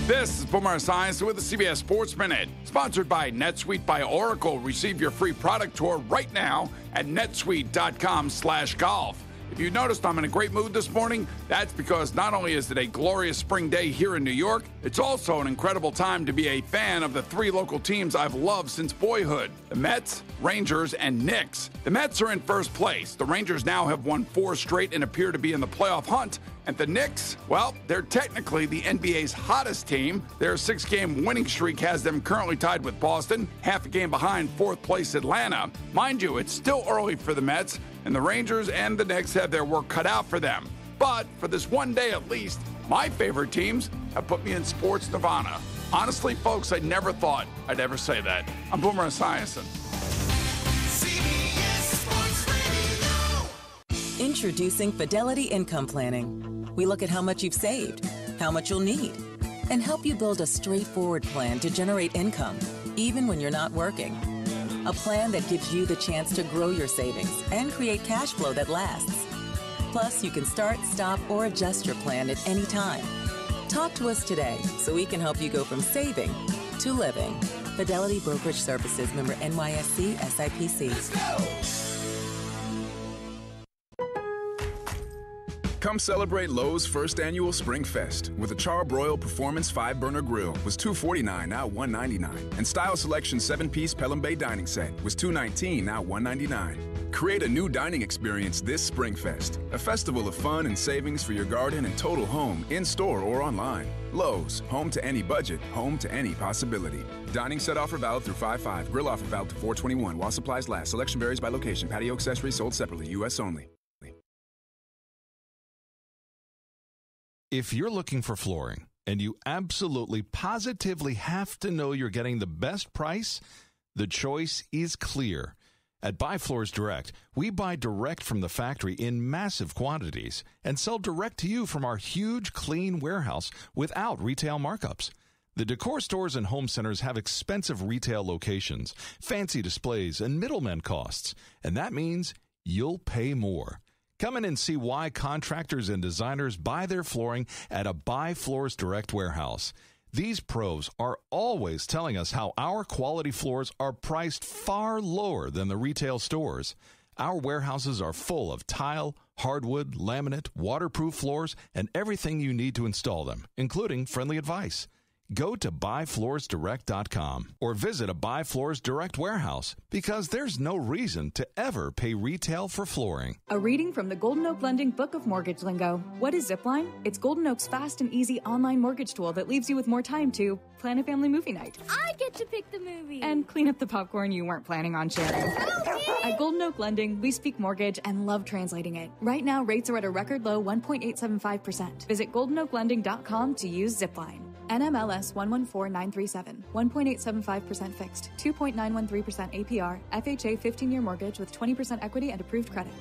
This is Boomer Esiason with the CBS Sports Minute, sponsored by NetSuite by Oracle. Receive your free product tour right now at netsuite.com/golf. If you noticed I'm in a great mood this morning, that's because not only is it a glorious spring day here in New York, it's also an incredible time to be a fan of the three local teams I've loved since boyhood the Mets, Rangers, and Knicks. The Mets are in first place. The Rangers now have won four straight and appear to be in the playoff hunt. And the Knicks, well, they're technically the NBA's hottest team. Their six game winning streak has them currently tied with Boston, half a game behind fourth place Atlanta. Mind you, it's still early for the Mets, and the Rangers and the Knicks have their work cut out for them. But for this one day at least, my favorite teams have put me in sports nirvana. Honestly, folks, I never thought I'd ever say that. I'm Boomer Esiason. Introducing Fidelity Income Planning. We look at how much you've saved, how much you'll need, and help you build a straightforward plan to generate income, even when you're not working. A plan that gives you the chance to grow your savings and create cash flow that lasts. Plus, you can start, stop, or adjust your plan at any time. Talk to us today so we can help you go from saving to living. Fidelity Brokerage Services member NYSE SIPC. Come celebrate Lowe's first annual Spring Fest with a Char-Broil Performance 5-Burner Grill was $249, now 199. And Style Selection 7-Piece Pelham Bay Dining Set was $219, now 199. Create a new dining experience this Spring Fest. A festival of fun and savings for your garden and total home, in-store or online. Lowe's, home to any budget, home to any possibility. Dining set offer valid through 5-5. Grill offer valid to 421 while supplies last. Selection varies by location. Patio accessories sold separately. U.S. only. If you're looking for flooring and you absolutely positively have to know you're getting the best price, the choice is clear. At Buy Floors Direct, we buy direct from the factory in massive quantities and sell direct to you from our huge, clean warehouse without retail markups. The decor stores and home centers have expensive retail locations, fancy displays, and middlemen costs, and that means you'll pay more. Come in and see why contractors and designers buy their flooring at a Buy Floors Direct warehouse. These pros are always telling us how our quality floors are priced far lower than the retail stores. Our warehouses are full of tile, hardwood, laminate, waterproof floors, and everything you need to install them, including friendly advice. Go to buyfloorsdirect.com or visit a Buy Floors Direct warehouse because there's no reason to ever pay retail for flooring. A reading from the Golden Oak Lending Book of Mortgage Lingo. What is Zipline? It's Golden Oak's fast and easy online mortgage tool that leaves you with more time to plan a family movie night I get to pick the movie. and clean up the popcorn you weren't planning on sharing. At Golden Oak Lending, we speak mortgage and love translating it. Right now, rates are at a record low 1.875%. Visit goldenoaklending.com to use Zipline. NMLS 114937. 1.875% fixed. 2.913% APR. FHA 15 year mortgage with 20% equity and approved credit.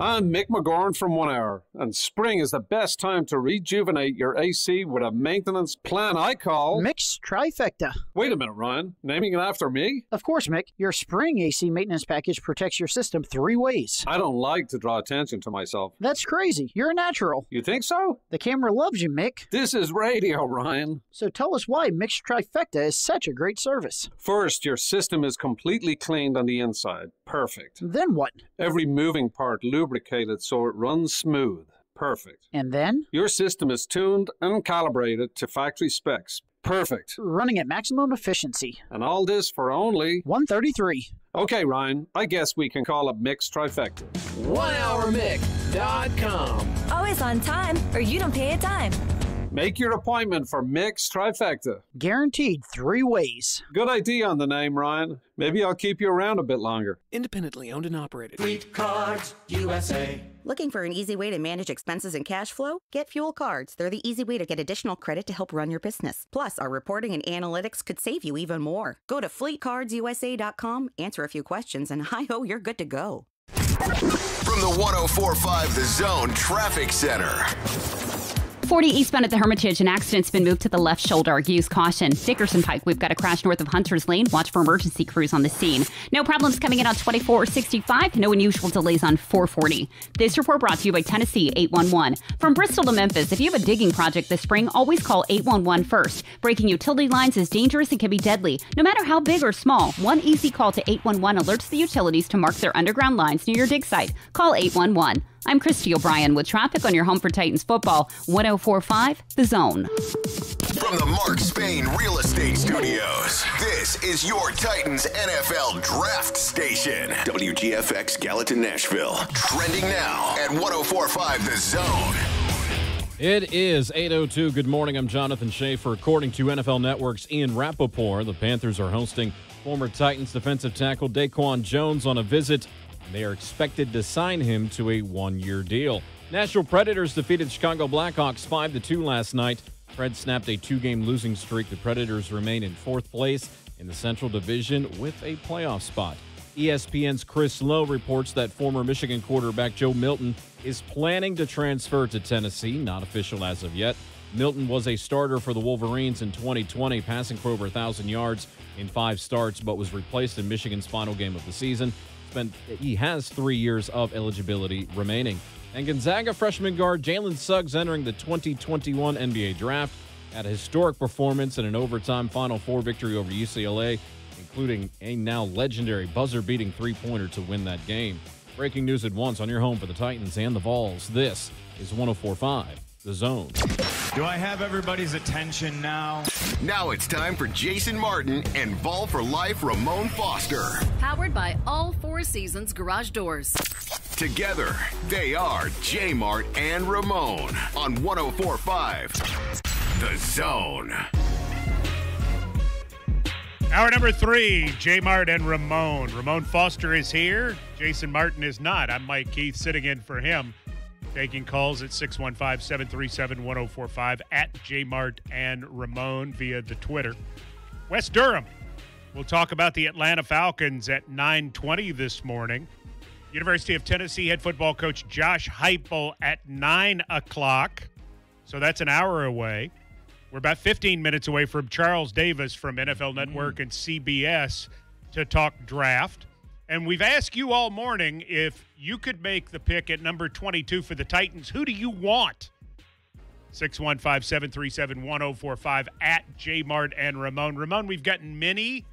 I'm Mick McGorn from One Hour, and spring is the best time to rejuvenate your AC with a maintenance plan I call Mix Trifecta. Wait a minute, Ryan. Naming it after me? Of course, Mick. Your spring AC maintenance package protects your system three ways. I don't like to draw attention to myself. That's crazy. You're a natural. You think so? The camera loves you, Mick. This is radio, Ryan. So tell us why Mix Trifecta is such a great service. First, your system is completely cleaned on the inside. Perfect. Then what? Every moving part lubricated so it runs smooth. Perfect. And then? Your system is tuned and calibrated to factory specs. Perfect. Running at maximum efficiency. And all this for only 133. Okay, Ryan, I guess we can call it Mix Trifecta. OneHourMix.com. Always on time, or you don't pay a dime. Make your appointment for Mix Trifecta. Guaranteed three ways. Good idea on the name, Ryan. Maybe I'll keep you around a bit longer. Independently owned and operated. Fleet Cards USA. Looking for an easy way to manage expenses and cash flow? Get Fuel Cards. They're the easy way to get additional credit to help run your business. Plus, our reporting and analytics could save you even more. Go to fleetcardsusa.com, answer a few questions, and hi ho, you're good to go. From the 1045 The Zone Traffic Center. 40 eastbound at the Hermitage, an accident's been moved to the left shoulder. Use caution. Dickerson Pike, we've got a crash north of Hunter's Lane. Watch for emergency crews on the scene. No problems coming in on 24 or 65. No unusual delays on 440. This report brought to you by Tennessee 811. From Bristol to Memphis, if you have a digging project this spring, always call 811 first. Breaking utility lines is dangerous and can be deadly. No matter how big or small, one easy call to 811 alerts the utilities to mark their underground lines near your dig site. Call 811. I'm Christy O'Brien with traffic on your home for Titans football. 1045 The Zone. From the Mark Spain Real Estate Studios, this is your Titans NFL Draft Station. WGFX Gallatin, Nashville. Trending now at 1045 The Zone. It is 8.02. Good morning. I'm Jonathan Schaefer. According to NFL Network's Ian Rapoport, the Panthers are hosting former Titans defensive tackle Daquan Jones on a visit. And they are expected to sign him to a one-year deal. Nashville Predators defeated Chicago Blackhawks 5-2 last night. Preds snapped a two-game losing streak. The Predators remain in fourth place in the Central Division with a playoff spot. ESPN's Chris Low reports that former Michigan quarterback Joe Milton is planning to transfer to Tennessee, not official as of yet. Milton was a starter for the Wolverines in 2020, passing for over 1,000 yards in five starts, but was replaced in Michigan's final game of the season. Spent, he has three years of eligibility remaining. And Gonzaga freshman guard Jalen Suggs entering the 2021 NBA draft had a historic performance in an overtime Final Four victory over UCLA including a now legendary buzzer beating three pointer to win that game. Breaking news at once on your home for the Titans and the Vols. This is 1045 The Zone. Do I have everybody's attention now? Now it's time for Jason Martin and Vol for Life Ramon Foster. Powered by all four seasons garage doors. Together, they are J Mart and Ramon on 1045 The Zone. Hour number three, J Mart and Ramon. Ramon Foster is here. Jason Martin is not. I'm Mike Keith sitting in for him. Taking calls at 615 737 1045 at J Mart and Ramon via the Twitter. West Durham. We'll talk about the Atlanta Falcons at 920 this morning. University of Tennessee head football coach Josh Heupel at 9 o'clock. So that's an hour away. We're about 15 minutes away from Charles Davis from NFL Network mm. and CBS to talk draft. And we've asked you all morning if you could make the pick at number 22 for the Titans, who do you want? 615 737 1045 at Jmart and Ramon. Ramon, we've gotten many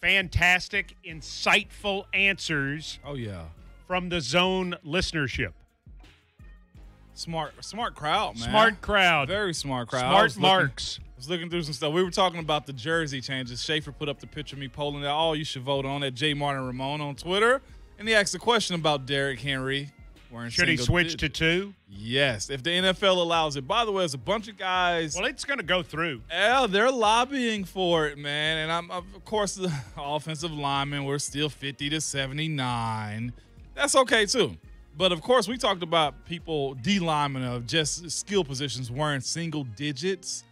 fantastic, insightful answers. Oh, yeah. From the zone listenership. Smart, smart crowd, man. Smart crowd. Very smart crowd. I Smart was looking- marks. I was looking through some stuff. We were talking about the jersey changes. Schaefer put up the picture of me polling that. Oh, you should vote on that. J. Martin Ramon on Twitter, and he asked a question about Derrick Henry. Should he switch to two? Yes, if the NFL allows it. By the way, there's a bunch of guys. Well, it's going to go through. Yeah, they're lobbying for it, man. And I'm of course the offensive linemen we're still 50 to 79. That's okay too. But of course, we talked about people D linemen of just skill positions wearing single digits,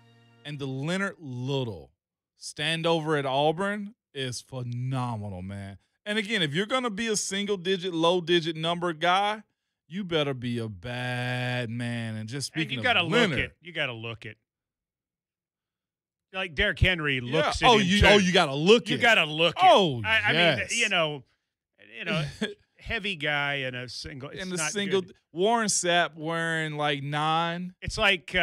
and the Leonard Little standover at Auburn is phenomenal, man. And again, if you're gonna be a single digit, low digit number guy, you better be a bad man. And just speaking, And you got to look it. You got to look it. Like Derrick Henry Yeah. looks. Oh, at you- oh, you gotta look You it. got to look it. Oh, I, I mean, you know, you know, heavy guy in a single. It's and the single good. Warren Sapp wearing like nine. It's like uh,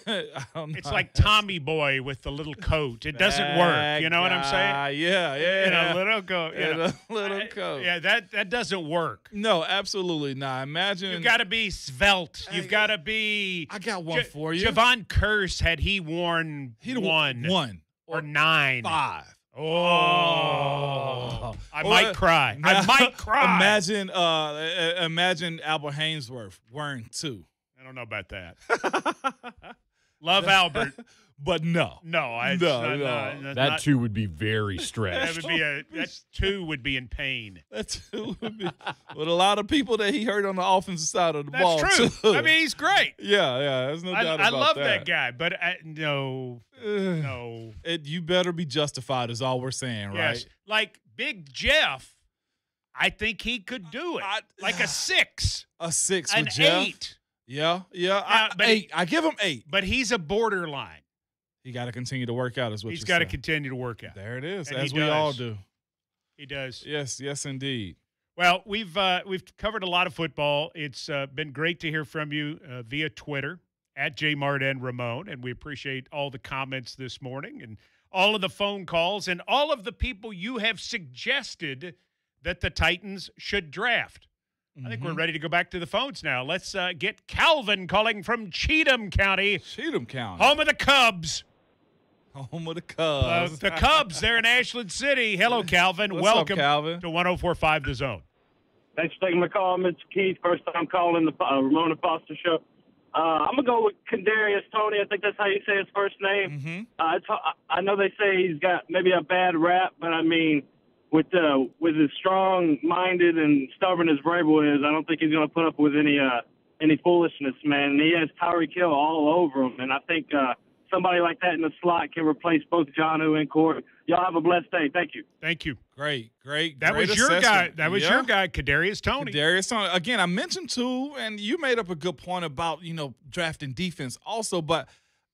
I don't it's like Tommy Boy with the little coat. It doesn't work. You know what I'm saying? Yeah, yeah. In a little coat. In know. a little coat. Yeah, that that doesn't work. No, absolutely not. Imagine You've got to be svelte. You've got to be. I got one for you. Jevon Kearse had he worn He'd one, one or nine, five. Oh, I might cry. I might cry. Imagine, uh, uh, imagine Albert Haynesworth wearing two. I don't know about that. Love Albert, but no, no, I No, not- no. not- not- That too would be very That would be a that two would be in pain. That two would be with a lot of people that he hurt on the offensive side of the That's ball. That's true. too. I mean, he's great. yeah, yeah. There's no I, doubt I about love that. that guy, but I, no, no. It, you better be justified, is all we're saying, right? Like Big Jeff. I think he could do it, like a six, A six an with Jeff. eight. Yeah, yeah. I, Yeah, but he- eight. I give him eight. But he's a borderline. He got to continue to work out, is what He's got to continue to work out. There it is, And as we all do. He does. Yes, yes, indeed. Well, we've uh, we've covered a lot of football. It's uh, been great to hear from you uh, via Twitter at Jmart and Ramon, and we appreciate all the comments this morning and all of the phone calls and all of the people you have suggested that the Titans should draft. I think we're Mhm. ready to go back to the phones now. Let's uh, get Calvin calling from Cheatham County, Cheatham County, home of the Cubs. Home of the Uh, Cubs. the Cubs, they're in Ashland City. Hello, Calvin. What's up, Welcome Calvin? to 1045 The Zone. Thanks for taking my call, Mr. Keith. First time calling the uh, Ramon Foster show. Uh, I'm gonna go with Kadarius Toney. I think that's how you say his first name. Mm-hmm. Uh, it's, I know they say he's got maybe a bad rap, but I mean, with uh, with as strong-minded and stubborn as Vrabel is, I don't think he's gonna put up with any uh, any foolishness, man. And he has Tyreek Hill all over him, and I think uh, somebody like that in the slot can replace both Jonnu and Corey. Y'all have a blessed day. Thank you. Thank you. Great, great. That great was your guy. That was Yeah. your guy, Kadarius Toney. Darius Toney. Again, I mentioned too, and you made up a good point about you know drafting defense also, but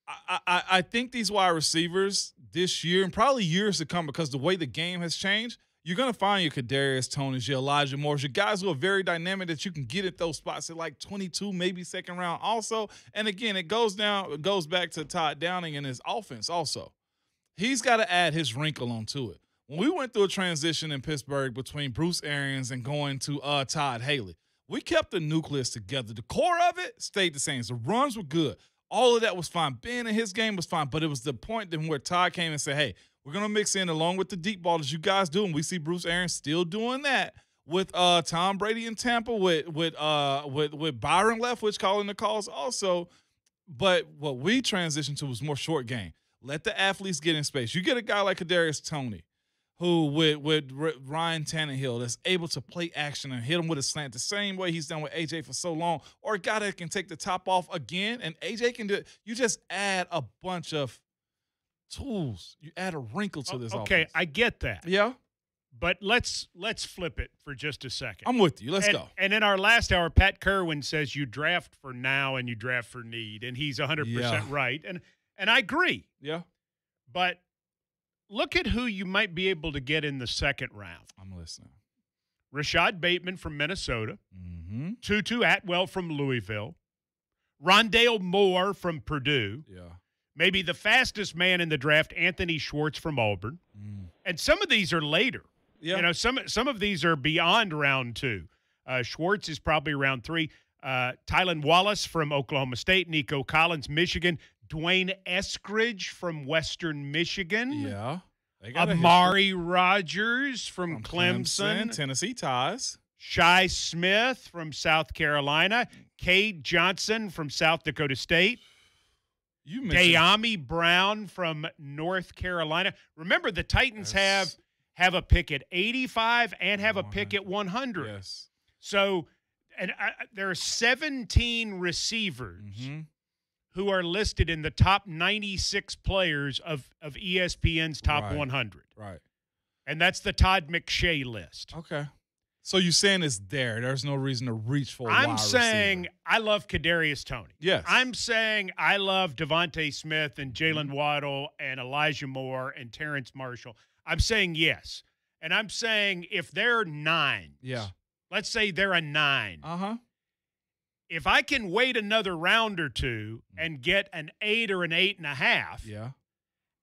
I, I, I think these wide receivers this year and probably years to come because the way the game has changed, you're gonna find your Kadarius Toneys, your Elijah Moores, your guys who are very dynamic that you can get at those spots at like 22, maybe second round also. And again, it goes down, it goes back to Todd Downing and his offense also. He's got to add his wrinkle onto it. when we went through a transition in Pittsburgh between Bruce Arians and going to uh, Todd Haley, we kept the nucleus together. The core of it stayed the same. The runs were good. All of that was fine. Ben and his game was fine, but it was the point then where Todd came and said, "Hey, we're gonna mix in along with the deep ball as you guys do, and we see Bruce Arians still doing that with uh, Tom Brady in Tampa, with with uh, with with Byron Leftwich calling the calls also. But what we transitioned to was more short game. Let the athletes get in space. You get a guy like Kadarius Toney, who with with Ryan Tannehill that's able to play action and hit him with a slant the same way he's done with AJ for so long, or a guy that can take the top off again, and AJ can do it. You just add a bunch of tools. You add a wrinkle to this. Okay, offense. I get that. Yeah. But let's let's flip it for just a second. I'm with you. Let's and, go. And in our last hour, Pat Kirwan says you draft for now and you draft for need, and he's 100 Yeah. percent right. And and I agree. Yeah. But look at who you might be able to get in the second round. I'm listening. Rashod Bateman from Minnesota, mm-hmm. Tutu Atwell from Louisville, Rondale Moore from Purdue. Yeah. Maybe the fastest man in the draft, Anthony Schwartz from Auburn. Mm. And some of these are later. Yeah. You know, some some of these are beyond round two. Uh, Schwartz is probably round three. Uh, Tylan Wallace from Oklahoma State, Nico Collins, Michigan, D'Wayne Eskridge from Western Michigan. Yeah. Amari Rogers from, Clemson, Clemson, Tennessee ties. Shi Smith from South Carolina, Cade Johnson from South Dakota State. You Dyami Brown from North Carolina. Remember, the Titans have have a pick at 85 and have a pick at 100. Yes. So, and I, there are 17 receivers Mm-hmm. who are listed in the top 96 players of of ESPN's top Right. 100, Right. and that's the Todd McShay list. Okay. So you're saying it's there? There's no reason to reach for. a I'm saying receiver. I love Kadarius Toney. Yes. I'm saying I love DeVonta Smith and Jaylen Waddle and Elijah Moore and Terrace Marshall. I'm saying yes. And I'm saying if they're nine, Yeah. let's say they're a nine. Uh huh. If I can wait another round or two and get an eight or an eight and a half, Yeah.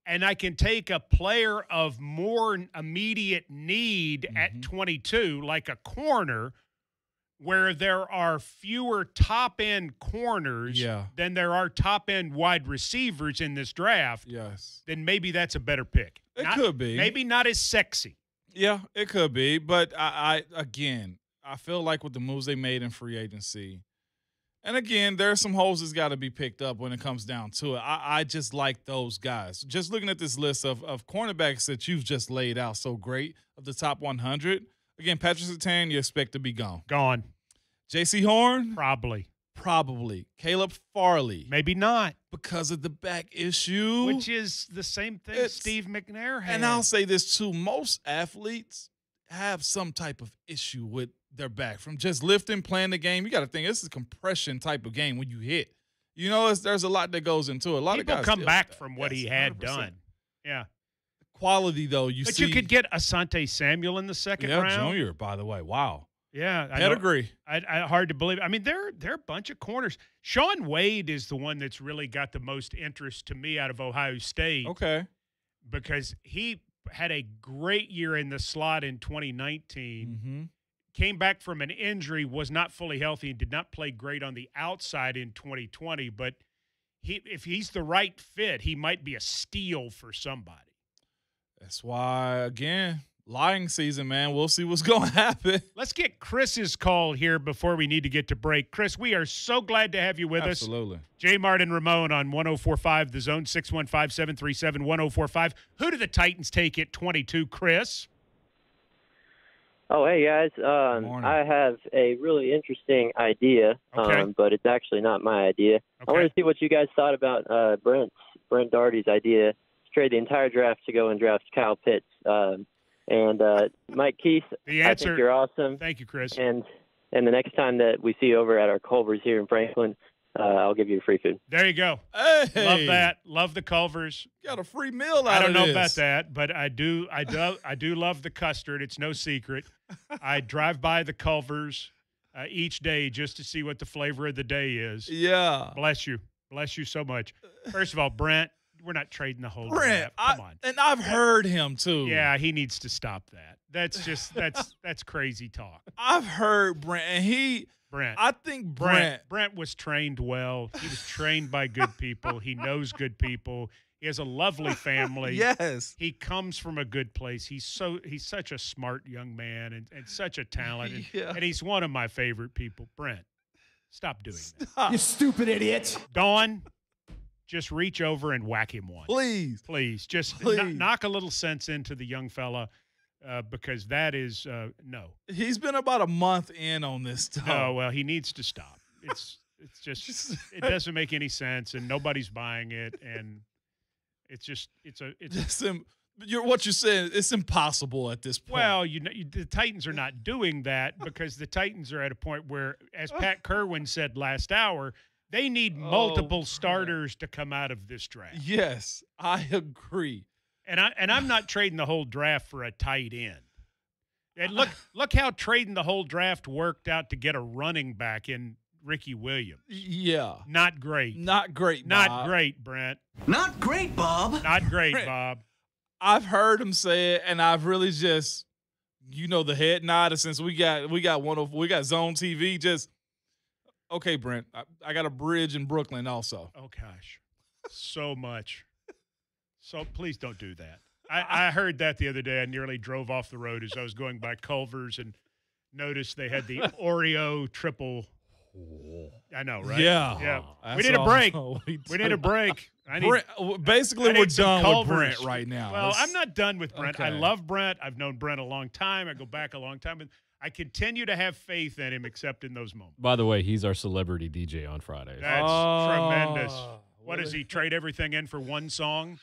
And I can take a player of more immediate need Mm-hmm. at 22, like a corner, where there are fewer top end corners Yeah. than there are top end wide receivers in this draft, Yes. then maybe that's a better pick. It Not- could be. Maybe not as sexy. Yeah, it could be, but I, I again, I feel like with the moves they made in free agency, and again, there's some holes that's got to be picked up when it comes down to it. I, I just like those guys. Just looking at this list of of cornerbacks that you've just laid out so great of the top 100. Again, Patrick Surtain, you expect to be gone. Gone. Jaycee Horn, Probably. probably. Caleb Farley, Maybe not. because of the back issue. Which is the same thing It's- Steve McNair had. And I'll say this too: most athletes have some type of issue with their back from just lifting, playing the game. You got to think this is a compression type of game when you hit. You know, it's, there's a lot that goes into it. A lot People of guys come back from what Yes, he had 100%. done. Yeah. Quality though, you but see. you could get Asante Samuel in the second yeah, round. Junior. By the way, wow, Yeah, I pedigree. I, I, hard to believe. I mean, they're they're a bunch of corners. Shaun Wade is the one that's really got the most interest to me out of Ohio State Okay, because he had a great year in the slot in 2019. mm-hmm. Came back from an injury, was not fully healthy, and did not play great on the outside in 2020. But he, if he's the right fit, he might be a steal for somebody. that's why again, lying season, man. We'll see what's going to happen. Let's get Chris's call here before we need to get to break. Chris, we are so glad to have you with us. Absolutely. J. Martin Ramon on 1045 The Zone 615 737 1045. Who do the Titans take at 22, Chris? Oh, hey guys. Um, I have a really interesting idea, Okay. um, but it's actually not my idea. I Okay. want to see what you guys thought about uh, Brent Brent Dougherty's idea to trade the entire draft to go and draft Kyle Pitts. Um, and uh, Mike Keith, The I answer- think you're awesome. Thank you, Chris. And and the next time that we see you over at our Culvers here in Franklin, uh, I'll give you free food. There you go. Hey, Love that. Love the Culvers. Got a free meal out I don't of know this. about that, but I do. I do. I do love the custard. It's no secret. I drive by the Culvers uh, each day just to see what the flavor of the day is. Yeah. Bless you. Bless you so much. First of all, Brent, we're not trading the whole Brent, draft. Come I- on. and I've heard him too. Yeah, he needs to stop that. That's just that's that's crazy talk. I've heard Brent, and he. Brent. I think Brent. Brent Brent was trained well. He was trained by good people. He knows good people. He has a lovely family. Yes. He comes from a good place. He's so he's such a smart young man and, and such a talent. And, Yeah. and he's one of my favorite people. Brent, stop doing that. Stop. You stupid idiot. Dawn, just reach over and whack him one. Please. Please. Just kno- Please. knock a little sense into the young fella uh, because that is uh, no. He's been about a month in on this stuff. Oh well, he needs to stop. It's it's just it doesn't make any sense, and nobody's buying it, and it's just it's a it's Just you're, what you're saying, it's impossible at this point. well, you know, you, the Titans are not doing that because the Titans are at a point where, as Pat Kirwan said last hour, they need multiple starters to come out of this draft. yes, I agree. And I and I'm not trading the whole draft for a tight end. And look look how trading the whole draft worked out to get a running back in Ricky Williams. Yeah. Not great. Not great. Not great, Brent. Not great, Bob. Not great, Brent. Bob. I've heard him say it, and I've really just, you know, the head nod since we got we got one of we got Zone TV. Just okay, Brent. I, I got a bridge in Brooklyn also. Oh gosh, so much. So please don't do that. I, I heard that the other day. I nearly drove off the road as I was going by Culver's and noticed they had the Oreo triple. I know, right? Yeah. yeah. We need a break. we We need a break. I need. Brent, basically, I we're need some done with Brent right now. Well, Let's- I'm not done with Brent. I love Brent. I've known Brent a long time. I go back a long time, and I continue to have faith in him, except in those moments. By the way, he's our celebrity DJ on Fridays. That's Oh, tremendous. What does he trade everything in for one song?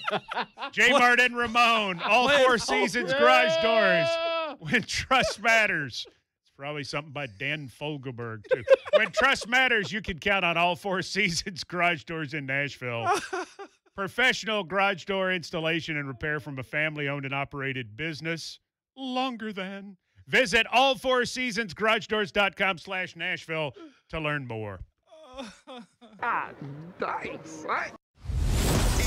J. Martin Ramone, all four oh, seasons, garage doors. When trust matters. It's probably something by Dan Fogelberg too. when trust matters, you can count on all four seasons, garage doors in Nashville. Professional garage door installation and repair from a family-owned and operated business. Longer than. Visit all four seasons garagedoors.com slash Nashville to learn more. Oh. Ah, nice.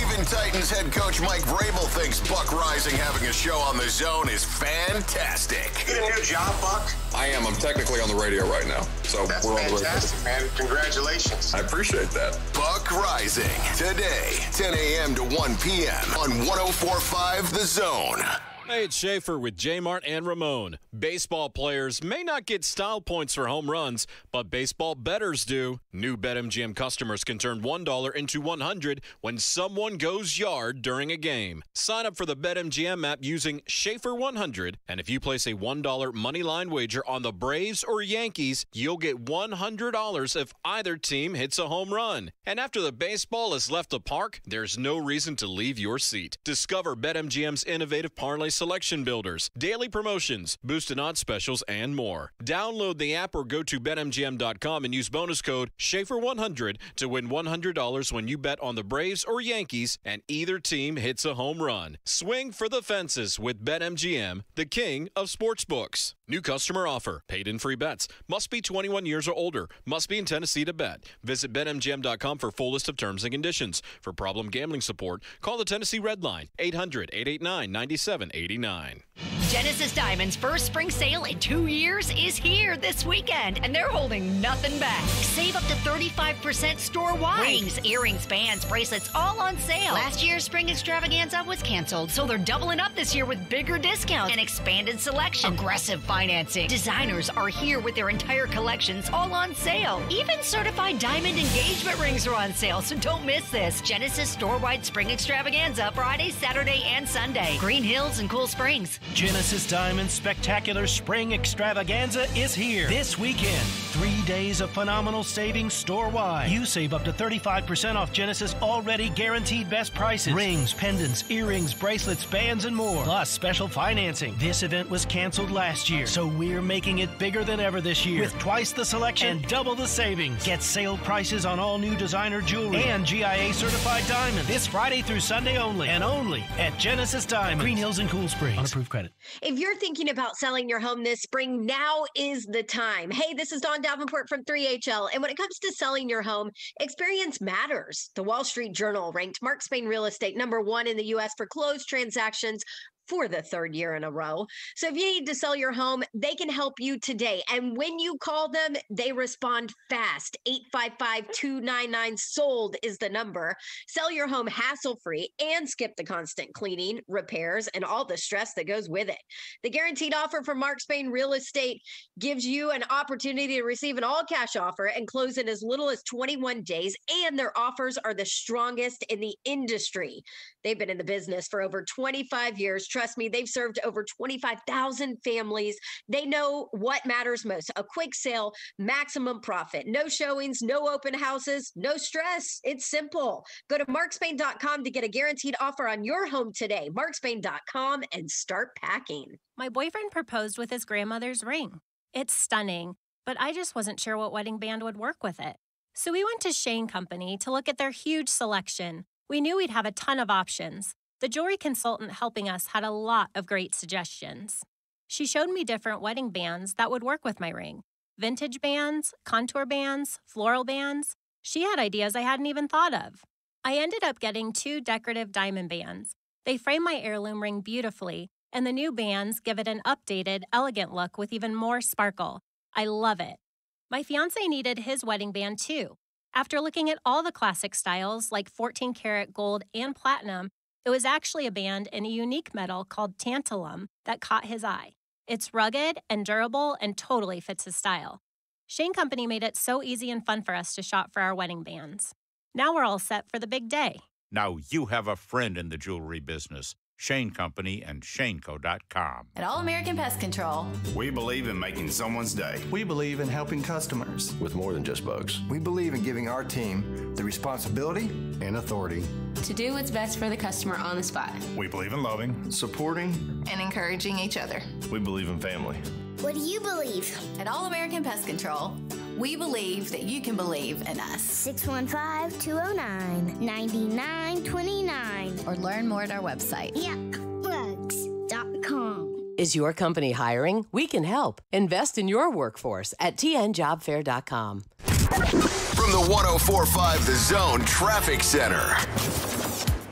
Even Titans head coach Mike Vrabel thinks Buck Reising having a show on the zone is fantastic. Get a new job, Buck? I am. I'm technically on the radio right now. So That's we're on the radio. fantastic, man. Congratulations. I appreciate that. Buck Reising today, 10 a.m. to 1 p.m. on 1045 The Zone. Hey, it's Schaefer with J Mart and Ramon. Baseball players may not get style points for home runs, but baseball betters do. New BetMGM customers can turn $1 into 100 when someone goes yard during a game. Sign up for the BetMGM app using Schaefer 100, and if you place a $1 money line wager on the Braves or Yankees, you'll get $100 if either team hits a home run. And after the baseball has left the park, there's no reason to leave your seat. Discover BetMGM's innovative parlay selection builders, daily promotions, boosted odds specials, and more. Download the app or go to BetMGM.com and use bonus code Schaefer100 to win $100 when you bet on the Braves or Yankees and either team hits a home run. Swing for the fences with BetMGM, the king of sportsbooks. New customer offer. Paid in free bets. Must be 21 years or older. Must be in Tennessee to bet. Visit BetMGM.com for full list of terms and conditions. For problem gambling support, call the Tennessee Red Line 800 889 9789. Genesis Diamond's first spring sale in two years is here this weekend, and they're holding nothing back. Save up to 35% store wide. Rings, earrings, bands, bracelets, all on sale. Last year's spring extravaganza was canceled, so they're doubling up this year with bigger discounts and expanded selection. Aggressive financing. Designers are here with their entire collections all on sale. Even certified diamond engagement rings are on sale, so don't miss this. Genesis store wide spring extravaganza Friday, Saturday, and Sunday. Green Hills and Cool Springs. Genesis Diamond spectacular spring extravaganza is here this weekend. Three days of phenomenal savings store wide. You save up to 35% off Genesis already guaranteed best prices. Rings, pendants, earrings, bracelets, bands, and more. Plus special financing. This event was canceled last year. Here. So we're making it bigger than ever this year with twice the selection and double the savings. Get sale prices on all new designer jewelry and GIA certified diamonds this Friday through Sunday only and only at Genesis Diamonds, Green Hills and Cool Springs. On approved credit. If you're thinking about selling your home this spring, now is the time. Hey, this is Don Davenport from 3HL. And when it comes to selling your home, experience matters. The Wall Street Journal ranked Mark Spain Real Estate number one in the U.S. for closed transactions for the third year in a row. So if you need to sell your home, they can help you today. And when you call them, they respond fast. 855 299 sold is the number. Sell your home hassle free and skip the constant cleaning, repairs, and all the stress that goes with it. The guaranteed offer from Mark Spain Real Estate gives you an opportunity to receive an all cash offer and close in as little as 21 days. And their offers are the strongest in the industry. They've been in the business for over 25 years. Trust me, they've served over 25,000 families. They know what matters most a quick sale, maximum profit, no showings, no open houses, no stress. It's simple. Go to markspain.com to get a guaranteed offer on your home today. Markspain.com and start packing. My boyfriend proposed with his grandmother's ring. It's stunning, but I just wasn't sure what wedding band would work with it. So we went to Shane Company to look at their huge selection. We knew we'd have a ton of options. The jewelry consultant helping us had a lot of great suggestions. She showed me different wedding bands that would work with my ring vintage bands, contour bands, floral bands. She had ideas I hadn't even thought of. I ended up getting two decorative diamond bands. They frame my heirloom ring beautifully, and the new bands give it an updated, elegant look with even more sparkle. I love it. My fiance needed his wedding band too. After looking at all the classic styles like 14 karat gold and platinum, it was actually a band in a unique metal called tantalum that caught his eye. It's rugged and durable and totally fits his style. Shane Company made it so easy and fun for us to shop for our wedding bands. Now we're all set for the big day. Now you have a friend in the jewelry business. Shane Company and ShaneCo.com. At All American Pest Control, We believe in making someone's day. We believe in helping customers with more than just bugs. We believe in giving our team the responsibility and authority. to do what's best for the customer on the spot We believe in loving, supporting. and encouraging each other. We believe in family. What do you believe? At All American Pest Control, we believe that you can believe in us. 615 209 9929. Or learn more at our website. Yuckbugs.com. Is your company hiring? We can help. Invest in your workforce at tnjobfair.com. From the 1045 The Zone Traffic Center.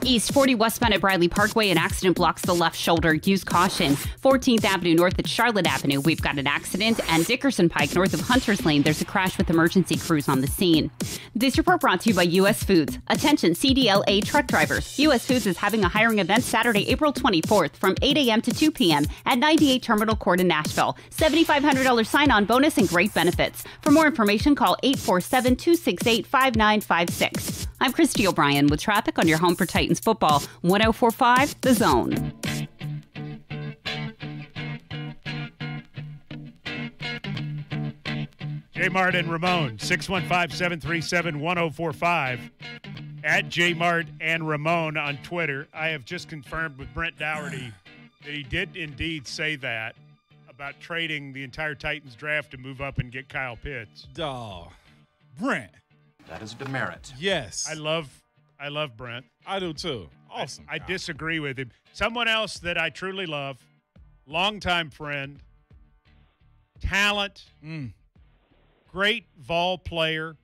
East 40 westbound at Bradley Parkway, an accident blocks the left shoulder. Use caution. 14th Avenue north at Charlotte Avenue, we've got an accident. And Dickerson Pike north of Hunter's Lane, there's a crash with emergency crews on the scene. This report brought to you by U.S. Foods. Attention, CDLA truck drivers. U.S. Foods is having a hiring event Saturday, April 24th from 8 a.m. to 2 p.m. at 98 Terminal Court in Nashville. $7,500 sign on bonus and great benefits. For more information, call 847 268 5956. I'm Christy O'Brien with traffic on your home for Titans football. 1045 The Zone. J Mart and Ramon, 615 737 1045. At J Mart and Ramon on Twitter. I have just confirmed with Brent Dougherty that he did indeed say that about trading the entire Titans draft to move up and get Kyle Pitts. Dog. Brent. That is a demerit. Yes. I love I love Brent. I do too. Awesome. I, I disagree with him. Someone else that I truly love, longtime friend, talent, great Vol player,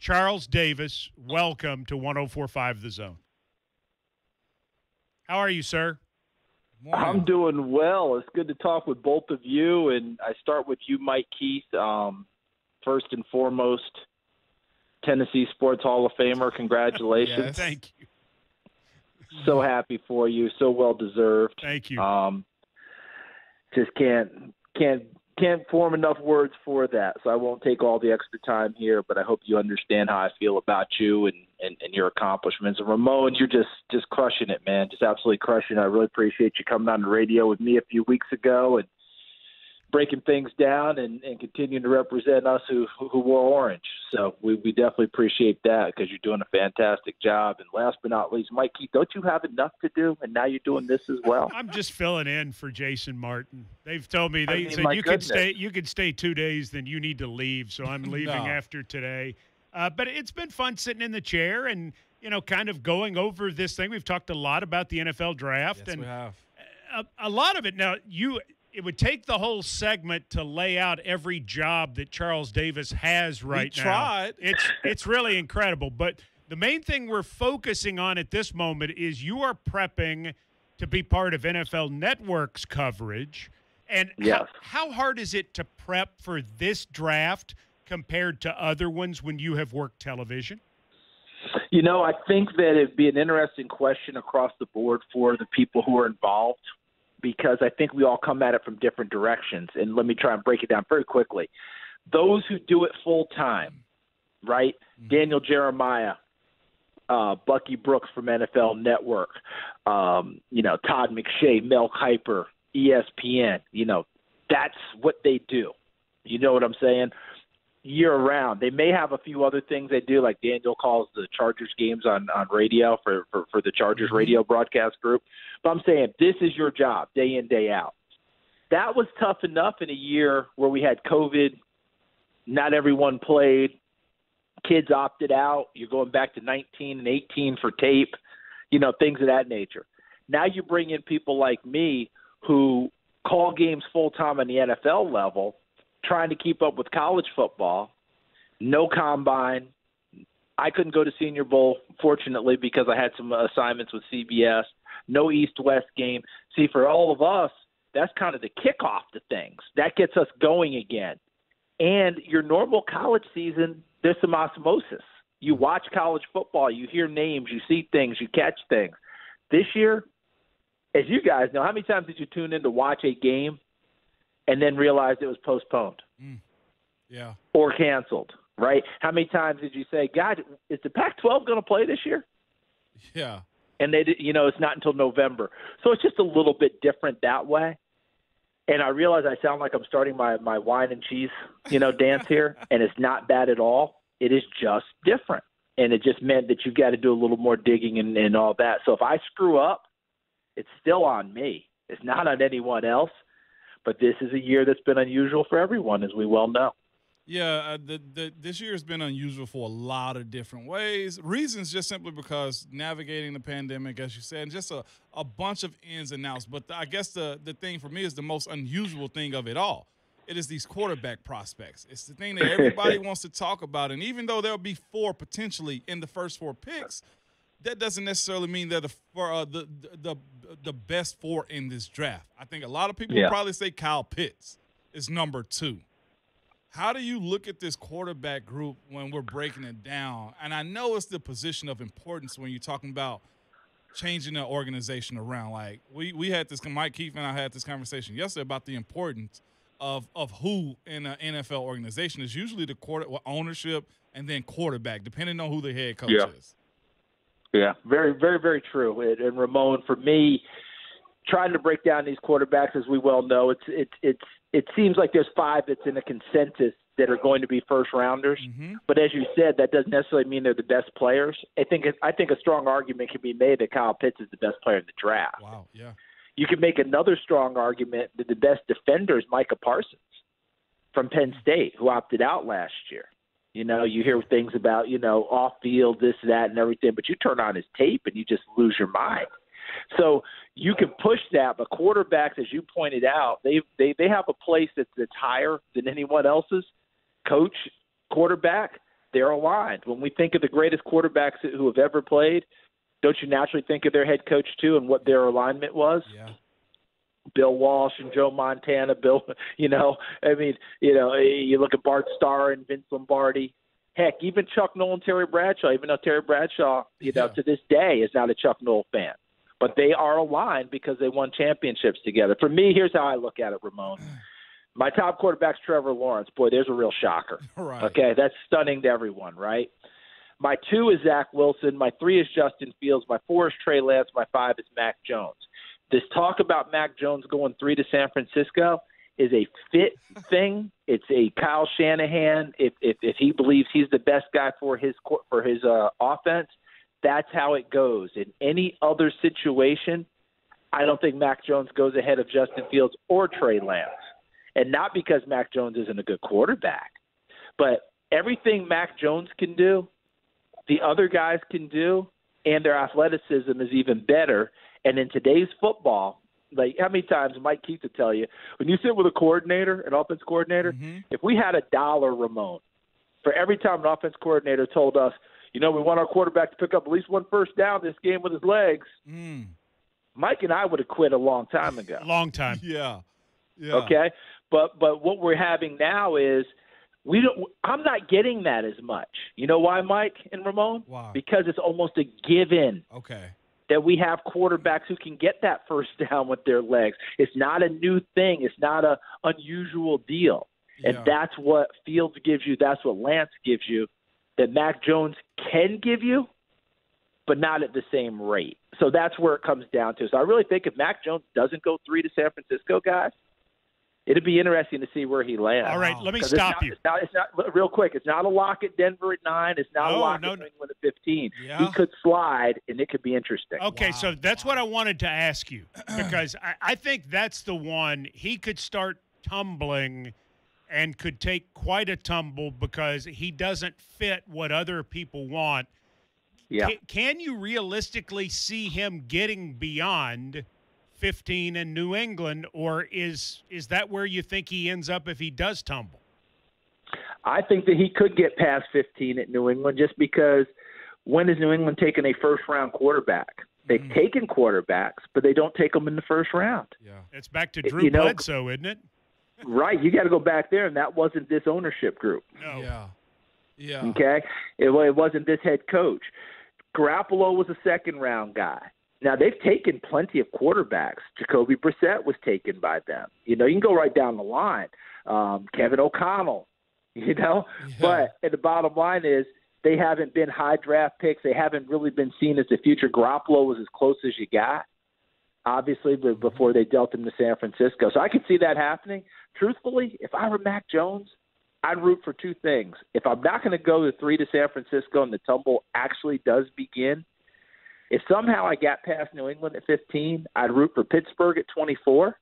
Charles Davis. Welcome to 1045 The Zone. How are you, sir? I'm doing well. It's good to talk with both of you, and I start with you, Mike Keith. Um, first and foremost, Tennessee Sports Hall of Famer. Congratulations! Thank you. So happy for you. So well deserved. Thank you. Um, just can't can't can't form enough words for that. So I won't take all the extra time here, but I hope you understand how I feel about you and, and, and your accomplishments. And Ramon, you're just just crushing it, man. Just absolutely crushing it. I really appreciate you coming on the radio with me a few weeks ago and breaking things down and, and continuing to represent us who who wore orange. So we, we definitely appreciate that because you're doing a fantastic job. And last but not least, Mikey, don't you have enough to do? And now you're doing this as well. I'm just filling in for Jason Martin. They've told me they I mean, said you could stay you could stay two days, then you need to leave. So I'm leaving No. after today. Uh, but it's been fun sitting in the chair and you know kind of going over this thing. We've talked a lot about the NFL draft Yes, and we have. a, a lot of it now you it would take the whole segment to lay out every job that Charles Davis has right now. tried. It's it's really incredible, but the main thing we're focusing on at this moment is you are prepping to be part of NFL Network's coverage. And Yes. how, how hard is it to prep for this draft compared to other ones when you have worked television? You know, I think that it'd be an interesting question across the board for the people who are involved because I think we all come at it from different directions. And let me try and break it down very quickly. Those who do it full time, right? Daniel Jeremiah, uh, Bucky Brooks from NFL Network, um, you know, Todd McShay, Mel Kiper, ESPN, you know, that's what they do. You know what I'm saying? Year round. They may have a few other things they do, like Daniel calls the Chargers games on on radio for for, for the Chargers mm-hmm. radio broadcast group. But I'm saying this is your job, day in day out. That was tough enough in a year where we had COVID. Not everyone played. Kids opted out. You're going back to 19 and 18 for tape. You know things of that nature. Now you bring in people like me who call games full time on the NFL level trying to keep up with college football, no combine. I couldn't go to Senior Bowl, fortunately, because I had some assignments with CBS. No East West game. See, for all of us, that's kind of the kickoff to things. That gets us going again. And your normal college season, there's some osmosis. You watch college football, you hear names, you see things, you catch things. This year, as you guys know, how many times did you tune in to watch a game and then realized it was postponed Mm. Yeah. or canceled? Right? How many times did you say, "God, is the Pac-12 going to play this year?" Yeah. And they, did- you know, it's not until November, so it's just a little bit different that way. And I realize I sound like I'm starting my my wine and cheese, you know, dance here, and it's not bad at all. It is just different, and it just meant that you got to do a little more digging and, and all that. So if I screw up, it's still on me. It's not on anyone else. But this is a year that's been unusual for everyone, as we well know. Yeah, uh, the, the, this year has been unusual for a lot of different ways. Reasons just simply because navigating the pandemic, as you said, and just a, a bunch of ins and outs. But I guess the, the thing for me is the most unusual thing of it all. It is these quarterback prospects. It's the thing that everybody wants to talk about. And even though there'll be four potentially in the first four picks, that doesn't necessarily mean they're the for, uh, the, the the best four in this draft. I think a lot of people Yeah. probably say Kyle Pitts is number two. How do you look at this quarterback group when we're breaking it down? And I know it's the position of importance when you're talking about changing the organization around. Like we we had this, Mike Keith and I had this conversation yesterday about the importance of of who in an NFL organization is usually the quarter ownership and then quarterback, depending on who the head coach Yeah. is. Yeah, very, very, very true. And, and Ramon, for me, trying to break down these quarterbacks, as we well know, it's it's it's it seems like there's five that's in a consensus that are going to be first rounders. Mm-hmm. But as you said, that doesn't necessarily mean they're the best players. I think I think a strong argument can be made that Kyle Pitts is the best player in the draft. Wow, yeah. You can make another strong argument that the best defender is Micah Parsons from Penn State, who opted out last year. You know, you hear things about, you know, off field, this, that, and everything, but you turn on his tape and you just lose your mind. So you can push that, but quarterbacks, as you pointed out, they they they have a place that's that's higher than anyone else's. Coach, quarterback, they're aligned. When we think of the greatest quarterbacks who have ever played, don't you naturally think of their head coach too and what their alignment was? Yeah. Bill Walsh and Joe Montana, Bill, you know, I mean, you know, eh, you look at Bart Starr and Vince Lombardi. Heck, even Chuck Noll and Terry Bradshaw, even though Terry Bradshaw, you know, to this day is not a Chuck Noll fan. But they are aligned because they won championships together. For me, here's how I look at it, Ramon. My top quarterback's Trevor Lawrence. Boy, there's a real shocker. Right. Okay, that's stunning to everyone, right? My two is Zach Wilson. My three is Justin Fields. My four is Trey Lance. My five is Mac Jones. This talk about Mac Jones going three to San Francisco is a fit thing. It's a Kyle Shanahan. If if, if he believes he's the best guy for his for his uh, offense, that's how it goes. In any other situation, I don't think Mac Jones goes ahead of Justin Fields or Trey Lance, and not because Mac Jones isn't a good quarterback, but everything Mac Jones can do, the other guys can do, and their athleticism is even better. And in today's football, like how many times Mike Keith would tell you when you sit with a coordinator, an offense coordinator, if we had a dollar, Ramon, for every time an offense coordinator told us, you know, we want our quarterback to pick up at least one first down this game with his legs, Mm. Mike and I would have quit a long time ago. Long time. Yeah. Yeah. Okay, but but what we're having now is we don't. I'm not getting that as much. You know why, Mike and Ramon? Why? Because it's almost a given Okay. That we have quarterbacks who can get that first down with their legs. It's not a new thing. It's not a unusual deal. And Yeah. that's what Fields gives you. That's what Lance gives you. That Mac Jones can give you, but not at the same rate. So that's where it comes down to. So I really think if Mac Jones doesn't go three to San Francisco, guys, it'd be interesting to see where he lands. All right, let me 'Cause it's stop not- you. It's not, it's not real quick. It's not a lock at Denver at nine. It's not a lock no, at. New England at fifteen. Yeah. He could slide, and it could be interesting. Okay, so that's what I wanted to ask you because I, I think that's the one he could start tumbling and could take quite a tumble because he doesn't fit what other people want. Yeah. Ca- Can, you realistically see him getting beyond 15 in New England, or is is that where you think he ends up if he does tumble? I think that he could get past 15 at New England just because when has New England taken a first round quarterback? They've Mm-hmm. taken quarterbacks, but they don't take them in the first round. Yeah, it's back to You Drew know- Bledsoe, isn't it? Right. You got to go back there, and that wasn't this ownership group. No. Yeah. Yeah. Okay. It, it wasn't this head coach. Garoppolo was a second round guy. Now they've taken plenty of quarterbacks. Jacoby Brissett was taken by them. You know, you can go right down the line. Um, Kevin O'Connell. You know, but and the bottom line is they haven't been high draft picks. They haven't really been seen as the future. Garoppolo was as close as you got, obviously, but before they dealt him to San Francisco. So I could see that happening. Truthfully, if I were Mac Jones, I'd root for two things. If I'm not going to go the three to San Francisco and the tumble actually does begin, if somehow I got past New England at 15, I'd root for Pittsburgh at 24,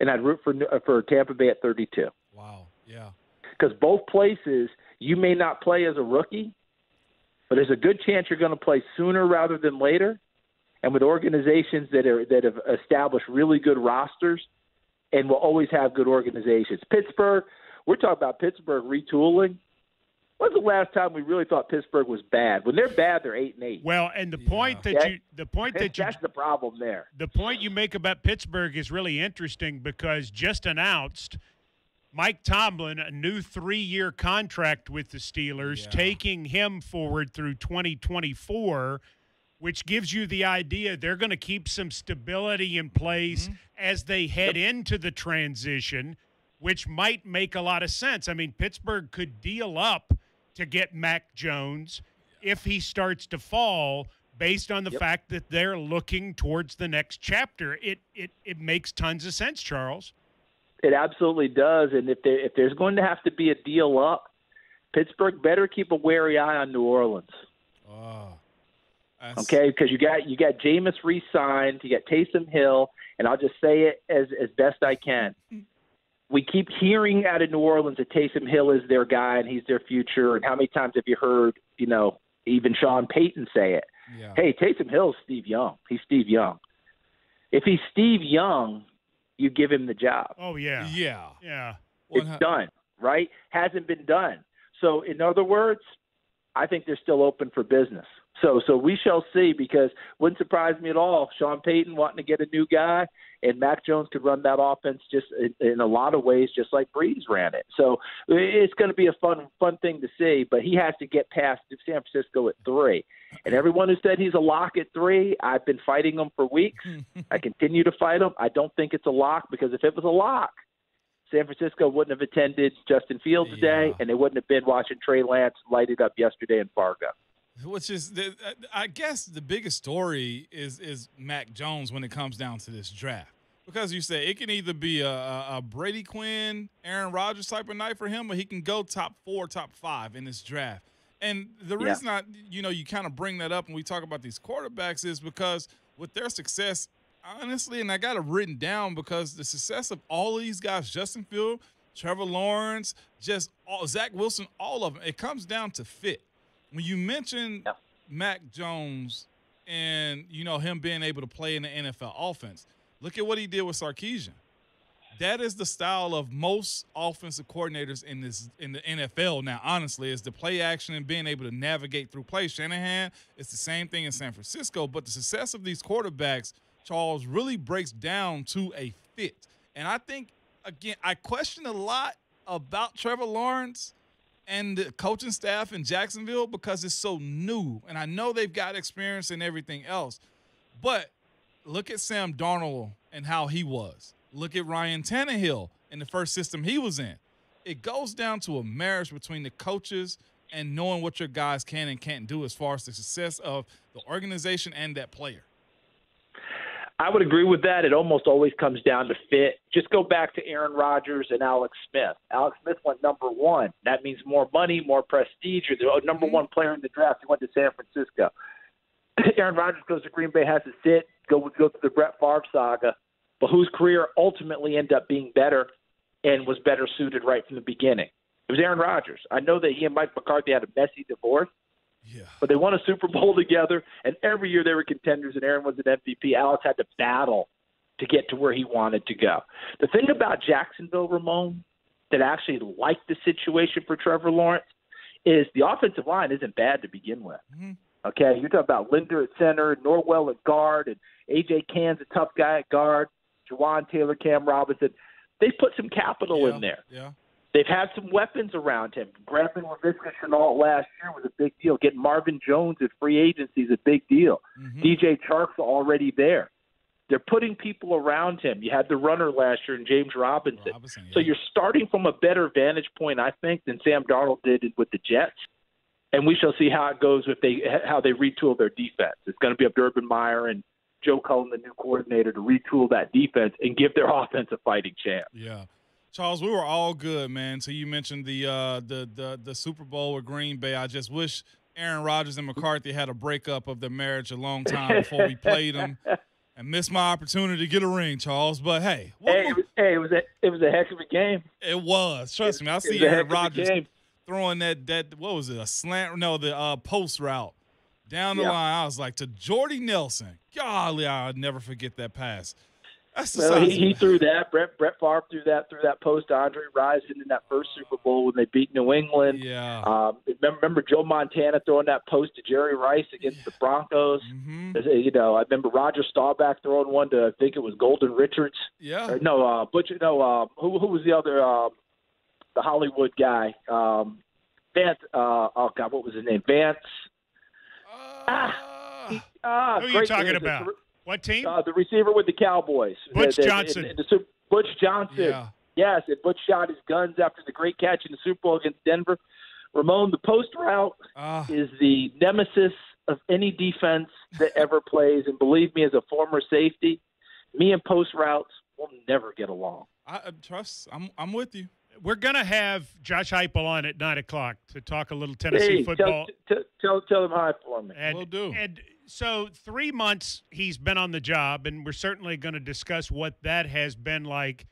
and I'd root for uh, for Tampa Bay at 32. Wow. Yeah. Because both places, you may not play as a rookie, but there's a good chance you're going to play sooner rather than later. And with organizations that are that have established really good rosters, and will always have good organizations. Pittsburgh, we're talking about Pittsburgh retooling. When's the last time we really thought Pittsburgh was bad? When they're bad, they're eight and eight. Well, and the point that Okay? you the point that you that's the problem there. the point you make about Pittsburgh is really interesting because just announced Mike Tomlin a new three-year contract with the Steelers, taking him forward through 2024, which gives you the idea they're going to keep some stability in place mm-hmm. as they head into the transition, which might make a lot of sense. I mean, Pittsburgh could deal up to get Mac Jones if he starts to fall based on the fact that they're looking towards the next chapter. It it it makes tons of sense, Charles. It absolutely does. And if there if there's going to have to be a deal up, Pittsburgh better keep a wary eye on New Orleans. Oh. Okay, because you got you got Jameis re-signed, you got Taysom Hill, and I'll just say it as as best I can. We keep hearing out of New Orleans that Taysom Hill is their guy and he's their future. And how many times have you heard, you know, even Sean Payton say it? Yeah. Hey, Taysom Hill's Steve Young. He's Steve Young. If he's Steve Young, you give him the job. Oh yeah. Yeah. Yeah. It's done, right? Hasn't been done. So, in other words, I think they're still open for business. So, so we shall see. Because wouldn't surprise me at all. Sean Payton wanting to get a new guy, and Mac Jones could run that offense just in, in a lot of ways, just like Brees ran it. So, it's going to be a fun, fun thing to see. But he has to get past San Francisco at three. And everyone who said he's a lock at three, I've been fighting him for weeks. I continue to fight him. I don't think it's a lock because if it was a lock, San Francisco wouldn't have attended Justin Fields Day, and they wouldn't have been watching Trey Lance light it up yesterday in Fargo. Which is, the, uh, I guess, the biggest story is is Mac Jones when it comes down to this draft Because you said it can either be a, a, a Brady Quinn, Aaron Rodgers type of night for him, or he can go top four, top five in this draft. And the Yeah. reason I, you know, you kind of bring that up when we talk about these quarterbacks is because with their success, honestly, and I got it written down because the success of all of these guys, Justin Field, Trevor Lawrence, just all, Zach Wilson, all of them, it comes down to fit. When you mention Mac Jones and you know him being able to play in the NFL offense, look at what he did with Sarkisian. That is the style of most offensive coordinators in this in the NFL now. Honestly, is the play action and being able to navigate through play. Shanahan, it's the same thing in San Francisco, but the success of these quarterbacks, Charles, really breaks down to a fit. And I think again, I question a lot about Trevor Lawrence and the coaching staff in Jacksonville because it's so new. And I know they've got experience and everything else. But look at Sam Darnold and how he was. Look at Ryan Tannehill in the first system he was in. It goes down to a marriage between the coaches and knowing what your guys can and can't do as far as the success of the organization and that player. I would agree with that. It almost always comes down to fit. Just go back to Aaron Rodgers and Alex Smith. Alex Smith went number one. That means more money, more prestige. You're the uh, number mm-hmm. one player in the draft. He went to San Francisco. Aaron Rodgers goes to Green Bay, has to sit, go go through the Brett Favre saga, but whose career ultimately ended up being better and was better suited right from the beginning. It was Aaron Rodgers. I know that he and Mike McCarthy had a messy divorce. But they won a Super Bowl together, and every year they were contenders, and Aaron was an MVP. Alex had to battle to get to where he wanted to go. The thing about Jacksonville, Ramon, that actually liked the situation for Trevor Lawrence is the offensive line isn't bad to begin with. Mm-hmm. Okay, you're talking about Linder at center, Norwell at guard, and AJ Cann's a tough guy at guard. Jawaan Taylor, Cam Robinson. They put some capital in there. Yeah. They've had some weapons around him. Grabbing Laviska Shenault last year was a big deal. Getting Marvin Jones at free agency is a big deal. Mm-hmm. DJ Chark's already there. They're putting people around him. You had the runner last year in James Robinson. So you're starting from a better vantage point, I think, than Sam Darnold did with the Jets. And we shall see how it goes if they how they retool their defense. It's going to be up to Urban Meyer and Joe Cullen, the new coordinator, to retool that defense and give their offense a fighting chance. Yeah. Charles, we were all good, man. So you mentioned the uh, the the the Super Bowl with Green Bay. I just wish Aaron Rodgers and McCarthy had a breakup of their marriage a long time before we played them, and missed my opportunity to get a ring, Charles. But hey, Hey, it was, hey, it was a it was a heck of a game. it was. Trust me, I see Aaron Rodgers throwing that that what was it a slant? No, the uh, post route down the Yeah. line. I was like to Jordy Nelson. Golly, I'll never forget that pass. Well, he, he threw that. Brett Brett Favre threw that through that post to Andre Rison in that first Super Bowl when they beat New England. Yeah. Um, remember, remember Joe Montana throwing that post to Jerry Rice against the Broncos. Mm-hmm. You know, I remember Roger Staubach throwing one to I think it was Golden Richards. Yeah. Or, no, uh, Butch. No, uh, who who was the other? Um, the Hollywood guy. Um, Vance. Uh, oh God, what was his name? Vance. ah, he- ah, Who are you talking about? What team? Uh, the receiver with the Cowboys. Butch The- the- Johnson. in- in the Super- Butch Johnson. Yeah. Yes, and Butch shot his guns after the great catch in the Super Bowl against Denver. Ramon, the post route Ah. is the nemesis of any defense that ever plays. And believe me, as a former safety, me and post routes will never get along. I I trust. I'm I'm with you. We're gonna have Josh Heupel on at nine o'clock to talk a little Tennessee hey, football. Tell, t- tell, tell them hi for me. And, Will do. And so three months he's been on the job, and we're certainly going to discuss what that has been like.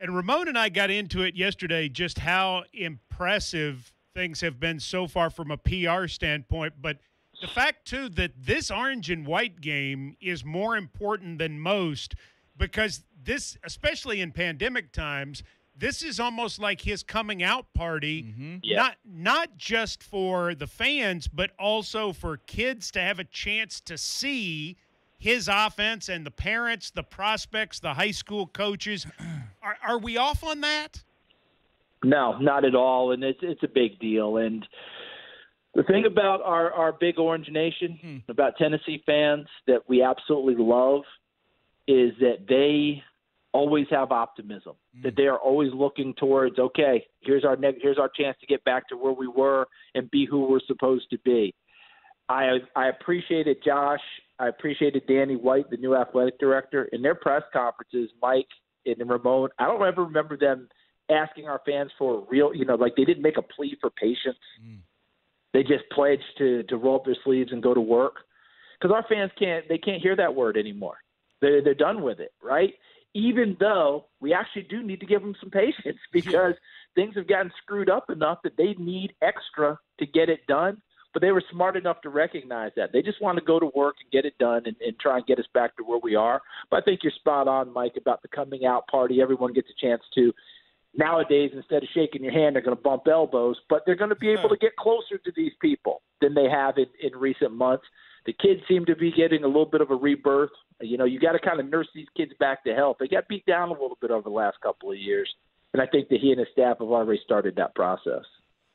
And Ramon and I got into it yesterday, just how impressive things have been so far from a PR standpoint. But the fact too that this orange and white game is more important than most because this, especially in pandemic times, this is almost like his coming out party, mm-hmm. Yeah. not not just for the fans, but also for kids to have a chance to see his offense and the parents, the prospects, the high school coaches. Are, are we off on that? No, not at all, and it's it's a big deal. And the thing about our our big Orange Nation, hmm. about Tennessee fans that we absolutely love, is that they always have optimism. That mm. they are always looking towards, okay, here's our next, here's our chance to get back to where we were and be who we're supposed to be. I I appreciated Josh I appreciated Danny White, the new athletic director, in their press conferences. Mike and Ramon, I don't ever remember them asking our fans for real, you know, like they didn't make a plea for patience. Mm. They just pledged to to roll up their sleeves and go to work because our fans can't they can't hear that word anymore. They're they're done with it, right? Even though we actually do need to give them some patience because things have gotten screwed up enough that they need extra to get it done. But they were smart enough to recognize that. They just want to go to work and get it done and, and try and get us back to where we are. But I think you're spot on, Mike, about the coming out party. Everyone gets a chance to nowadays instead of shaking your hand they're going to bump elbows but they're going to be able to get closer to these people than they have in, in recent months the kids seem to be getting a little bit of a rebirth you know you got to kind of nurse these kids back to health they got beat down a little bit over the last couple of years and i think that he and his staff have already started that process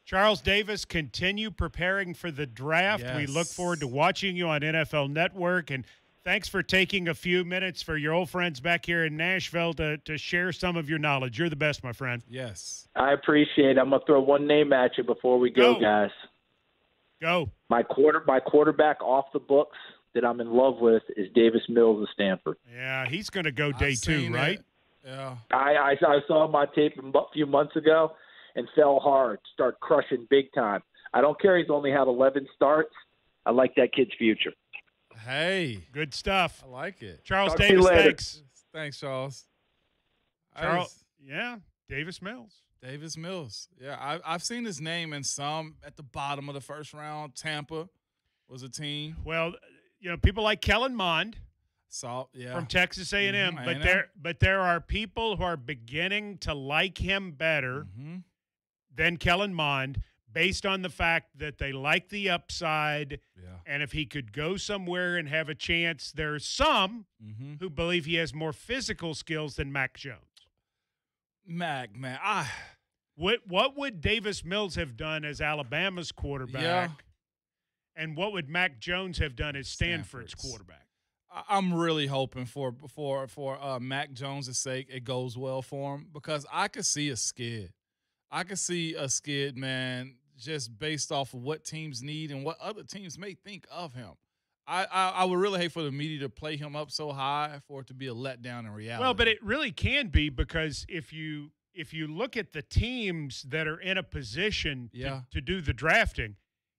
Charles Davis, continue preparing for the draft. We look forward to watching you on NFL Network. And thanks for taking a few minutes for your old friends back here in Nashville to, to share some of your knowledge. You're the best, my friend. Yes. i appreciate it i'm going to throw one name at you before we go, Go. guys Go. my quarter my quarterback off the books that i'm in love with is davis mills of stanford Yeah, he's going to go day two, right? it. Yeah. I, I I saw my tape a few months ago and fell hard, start crushing big time. I don't care. He's only had 11 starts. I like that kid's future. Hey, Good stuff. I like it. Charles Talk you Davis, later. thanks. Thanks, Charles. Charles, just- yeah, Davis Mills. Davis Mills. Yeah, I, I've seen his name in some at the bottom of the first round. Tampa was a team. Well, you know, people like Kellen Mond Saw, yeah. from Texas A&M, Mhm, but there but there are people who are beginning to like him better Mhm. than Kellen Mond based on the fact that they like the upside Yeah. and if he could go somewhere and have a chance there's some Mm-hmm. who believe he has more physical skills than Mac Jones. Mac, man, I What what would Davis Mills have done as Alabama's quarterback? Yeah. And what would Mac Jones have done as Stanford's, Stanford's. quarterback? I'm really hoping for for for uh, Mac Jones' sake it goes well for him because I could see a skid. I could see a skid, man, just based off of what teams need and what other teams may think of him. I, I, I would really hate for the media to play him up so high for it to be a letdown in reality. Well, but it really can be because if you if you look at the teams that are in a position to, Yeah. to do the drafting,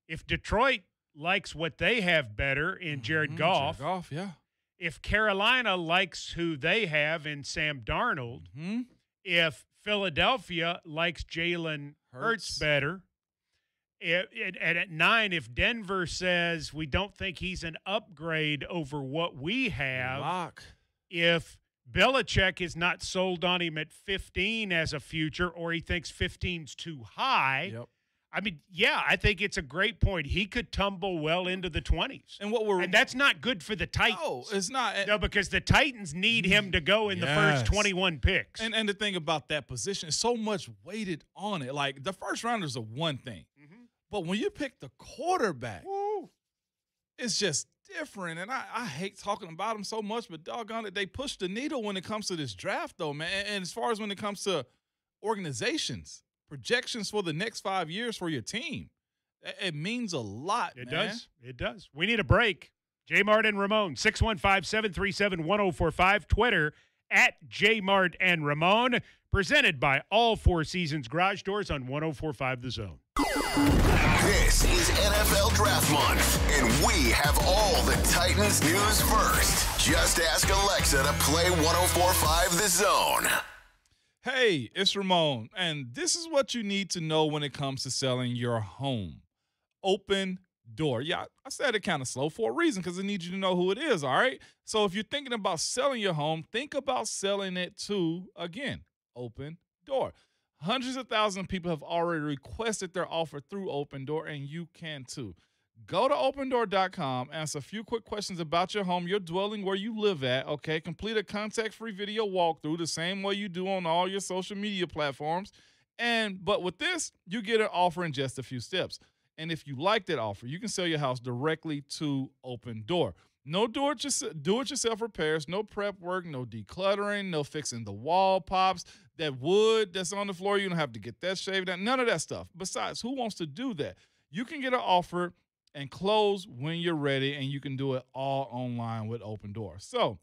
if Detroit likes what they have better in Jared Goff, Mm-hmm. Goff, yeah. if Carolina likes who they have in Sam Darnold, Hmm? if Philadelphia likes Jalen Hurts better, if, and, and at nine, if Denver says we don't think he's an upgrade over what we have, Lock. if Belichick is not sold on him at 15 as a future, or he thinks 15's too high. Yep. I mean, yeah, I think it's a great point. He could tumble well into the 20s. And what we're And that's not good for the Titans. no, it's not. No, because the Titans need him to go in the first 21 picks. And and the thing about that position is so much weighted on it. Like the first rounders are one thing, Mm-hmm. but when you pick the quarterback, it's just different. And I, I hate talking about them so much, but doggone it, they push the needle when it comes to this draft, though, man. And, and as far as when it comes to organizations, projections for the next five years for your team, it, it means a lot. It man. does. It does. We need a break. J Mart and Ramon, 615 737 1045. Twitter at J Mart and Ramon. Presented by All Four Seasons Garage Doors on 1045 The Zone. This is NFL Draft Month, and we have all the Titans news first. Just ask Alexa to play 1045 The Zone. Hey, it's Ramon, and this is what you need to know when it comes to selling your home. Open door. Yeah, I said it kind of slow for a reason because I need you to know who it is, all right? So if you're thinking about selling your home, think about selling it to, again, Open Door. Hundreds of thousands of people have already requested their offer through Open Door, and you can too. Go to opendoor.com, answer a few quick questions about your home, your dwelling, where you live at, okay? Complete a contact free video walkthrough the same way you do on all your social media platforms. And but with this, you get an offer in just a few steps. And if you like that offer, you can sell your house directly to Open Door. No do it yourself, do it yourself repairs, no prep work, no decluttering, no fixing the wall pops, that wood that's on the floor, you don't have to get that shaved out. None of that stuff. Besides, who wants to do that? You can get an offer and close when you're ready, and you can do it all online with Open Door. So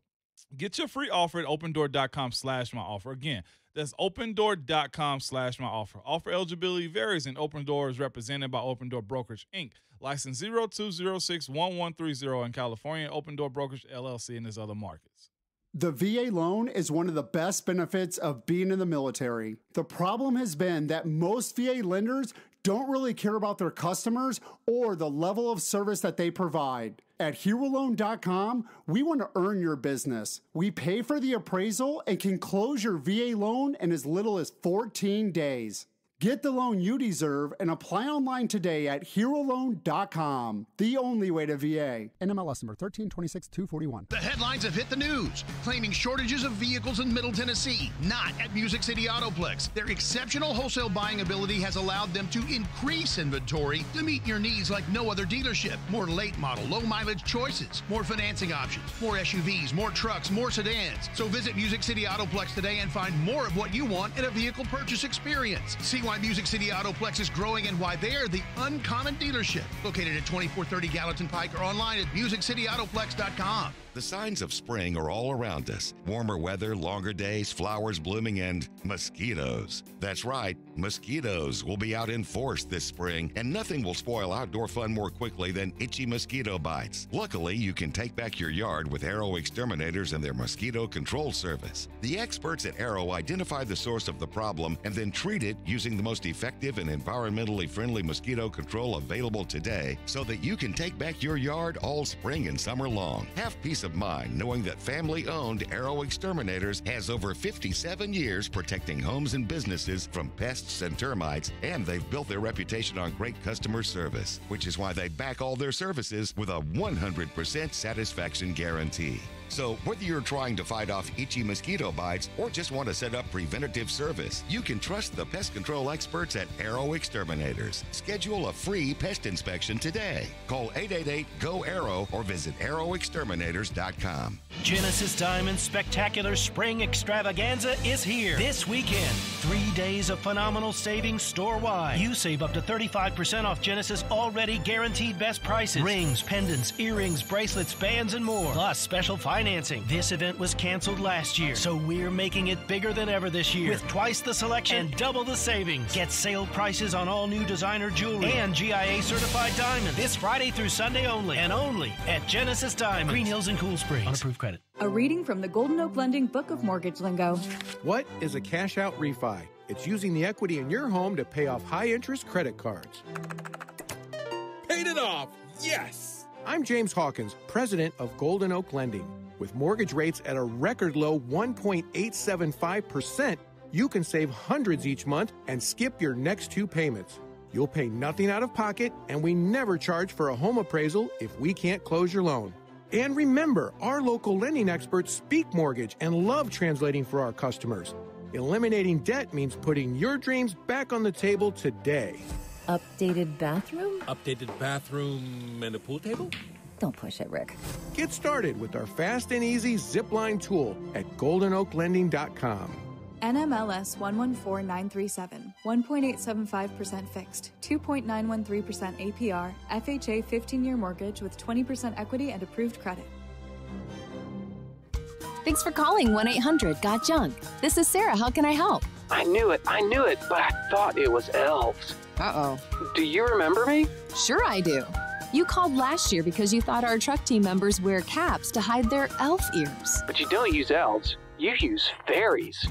get your free offer at opendoor.com slash my offer. Again, that's opendoor.com slash my offer. Offer eligibility varies, and Open Door is represented by Open Door Brokerage, Inc., license 02061130 in California, Open Door Brokerage LLC in his other markets. The VA loan is one of the best benefits of being in the military. The problem has been that most VA lenders don't really care about their customers or the level of service that they provide. At HeroLoan.com, we want to earn your business. We pay for the appraisal and can close your VA loan in as little as 14 days. Get the loan you deserve and apply online today at HeroLoan.com. The only way to VA. NMLS number 1326241. The headlines have hit the news, claiming shortages of vehicles in Middle Tennessee. Not at Music City Autoplex. Their exceptional wholesale buying ability has allowed them to increase inventory to meet your needs like no other dealership. More late model, low mileage choices, more financing options, more SUVs, more trucks, more sedans. So visit Music City Autoplex today and find more of what you want in a vehicle purchase experience. See why Music City Autoplex is growing and why they are the uncommon dealership. Located at 2430 Gallatin Pike or online at musiccityautoPlex.com. The signs of spring are all around us warmer weather, longer days, flowers blooming, and mosquitoes. That's right, mosquitoes will be out in force this spring, and nothing will spoil outdoor fun more quickly than itchy mosquito bites. Luckily, you can take back your yard with Arrow Exterminators and their mosquito control service. The experts at Arrow identify the source of the problem and then treat it using the most effective and environmentally friendly mosquito control available today so that you can take back your yard all spring and summer long. Have peace of mind knowing that family owned Arrow Exterminators has over 57 years protecting homes and businesses from pests and termites, and they've built their reputation on great customer service, which is why they back all their services with a 100% satisfaction guarantee. So, whether you're trying to fight off itchy mosquito bites or just want to set up preventative service, you can trust the pest control experts at Arrow Exterminators. Schedule a free pest inspection today. Call 888 GO ARROW or visit arrowexterminators.com. Genesis Diamond Spectacular Spring Extravaganza is here this weekend. Three days of phenomenal savings store wide. You save up to 35% off Genesis already guaranteed best prices. Rings, pendants, earrings, bracelets, bands, and more. Plus special financing. This event was canceled last year, so we're making it bigger than ever this year with twice the selection and double the savings. Get sale prices on all new designer jewelry and GIA certified diamonds this Friday through Sunday only and only at Genesis Diamond, Green Hills and Cool Springs. On approved credit. A reading from the Golden Oak Lending Book of Mortgage Lingo. What is a cash out refi? It's using the equity in your home to pay off high interest credit cards. Paid it off! Yes! I'm James Hawkins, president of Golden Oak Lending. With mortgage rates at a record low 1.875%, you can save hundreds each month and skip your next two payments. You'll pay nothing out of pocket, and we never charge for a home appraisal if we can't close your loan. And remember, our local lending experts speak mortgage and love translating for our customers. Eliminating debt means putting your dreams back on the table today. Updated bathroom? Updated bathroom and a pool table? Don't push it, Rick. Get started with our fast and easy zipline tool at goldenoaklending.com. NMLS 114937, 1.875% fixed, 2.913% APR, FHA 15 year mortgage with 20% equity and approved credit. Thanks for calling 1 800 Got Junk. This is Sarah. How can I help? I knew it, I knew it, but I thought it was elves. Uh oh. Do you remember me? Sure, I do. You called last year because you thought our truck team members wear caps to hide their elf ears. But you don't use elves, you use fairies.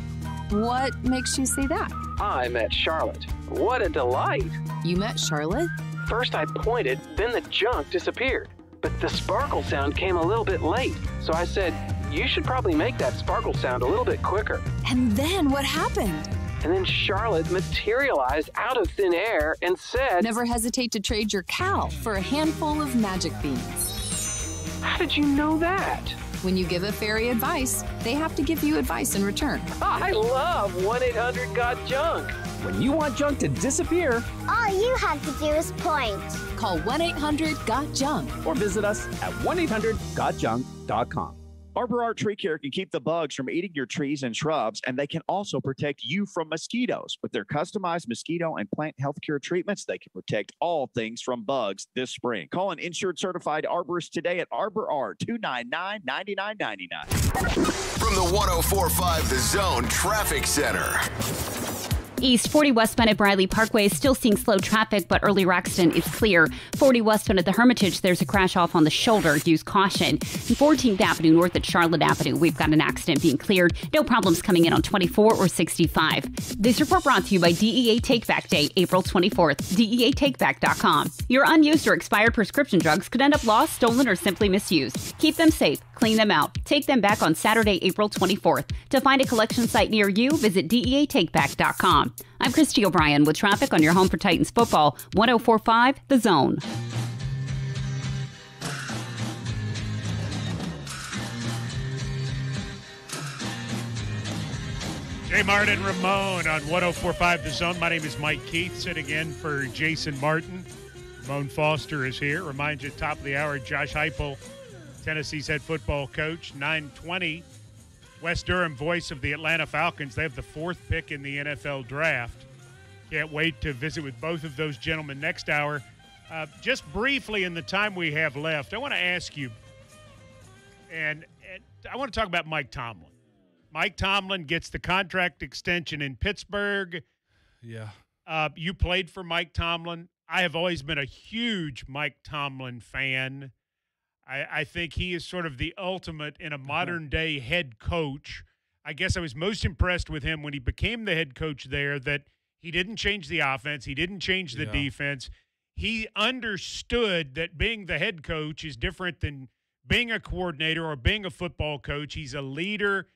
What makes you say that? I met Charlotte. What a delight! You met Charlotte? First I pointed, then the junk disappeared. But the sparkle sound came a little bit late, so I said, You should probably make that sparkle sound a little bit quicker. And then what happened? And then Charlotte materialized out of thin air and said, Never hesitate to trade your cow for a handful of magic beans. How did you know that? When you give a fairy advice, they have to give you advice in return. I love 1 800 Got Junk. When you want junk to disappear, all you have to do is point. Call 1 800 Got Junk or visit us at 1 800 GotJunk.com. Arbor Art Tree Care can keep the bugs from eating your trees and shrubs, and they can also protect you from mosquitoes. With their customized mosquito and plant health care treatments, they can protect all things from bugs this spring. Call an insured certified arborist today at Arbor Art 299 9999. From the 1045 The Zone Traffic Center. East 40 westbound at Briley Parkway is still seeing slow traffic, but early Roxton is clear. 40 westbound at the Hermitage, there's a crash off on the shoulder. Use caution. And 14th Avenue north at Charlotte Avenue, we've got an accident being cleared. No problems coming in on 24 or 65. This report brought to you by DEA Takeback Day, April 24th. DEATakeback.com. Your unused or expired prescription drugs could end up lost, stolen, or simply misused. Keep them safe. Clean them out. Take them back on Saturday, April 24th. To find a collection site near you, visit DEATakeback.com. I'm Christy O'Brien with traffic on your home for Titans football, 1045 The Zone. Jay Martin Ramon on 1045 The Zone. My name is Mike Keith, sitting in for Jason Martin. Ramon Foster is here. Remind you, top of the hour, Josh Heupel, Tennessee's head football coach, 920. Wes Durham, voice of the Atlanta Falcons. They have the fourth pick in the NFL draft. Can't wait to visit with both of those gentlemen next hour. Uh, just briefly, in the time we have left, I want to ask you, and, and I want to talk about Mike Tomlin. Mike Tomlin gets the contract extension in Pittsburgh. Yeah. Uh, you played for Mike Tomlin. I have always been a huge Mike Tomlin fan. I, I think he is sort of the ultimate in a uh-huh. modern day head coach. I guess I was most impressed with him when he became the head coach there that he didn't change the offense, he didn't change the Yeah. defense. He understood that being the head coach is different than being a coordinator or being a football coach. He's a leader.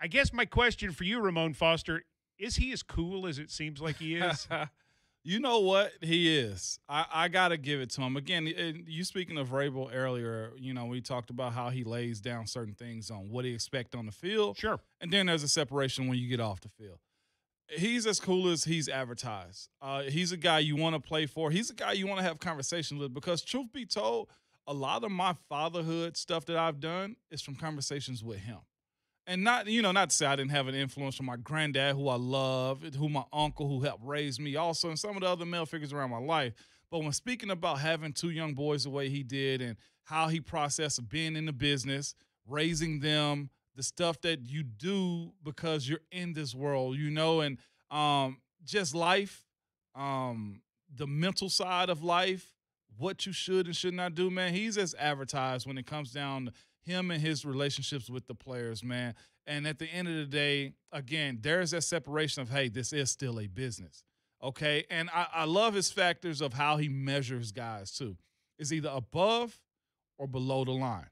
I guess my question for you, Ramon Foster, is he as cool as it seems like he is? you know what he is. I, I got to give it to him. Again, and you speaking of Vrabel earlier, you know, we talked about how he lays down certain things on what he expect on the field. Sure. And then there's a separation when you get off the field. He's as cool as he's advertised. Uh, he's a guy you want to play for. He's a guy you want to have conversations with because, truth be told, a lot of my fatherhood stuff that I've done is from conversations with him and not you know not to say I didn't have an influence from my granddad who I love, who my uncle who helped raise me, also and some of the other male figures around my life. But when speaking about having two young boys the way he did and how he processed being in the business, raising them, the stuff that you do because you're in this world, you know, and um, just life, um, the mental side of life, what you should and should not do, man. He's as advertised when it comes down to him and his relationships with the players, man. And at the end of the day, again, there's that separation of, hey, this is still a business. Okay. And I, I love his factors of how he measures guys too. Is either above or below the line.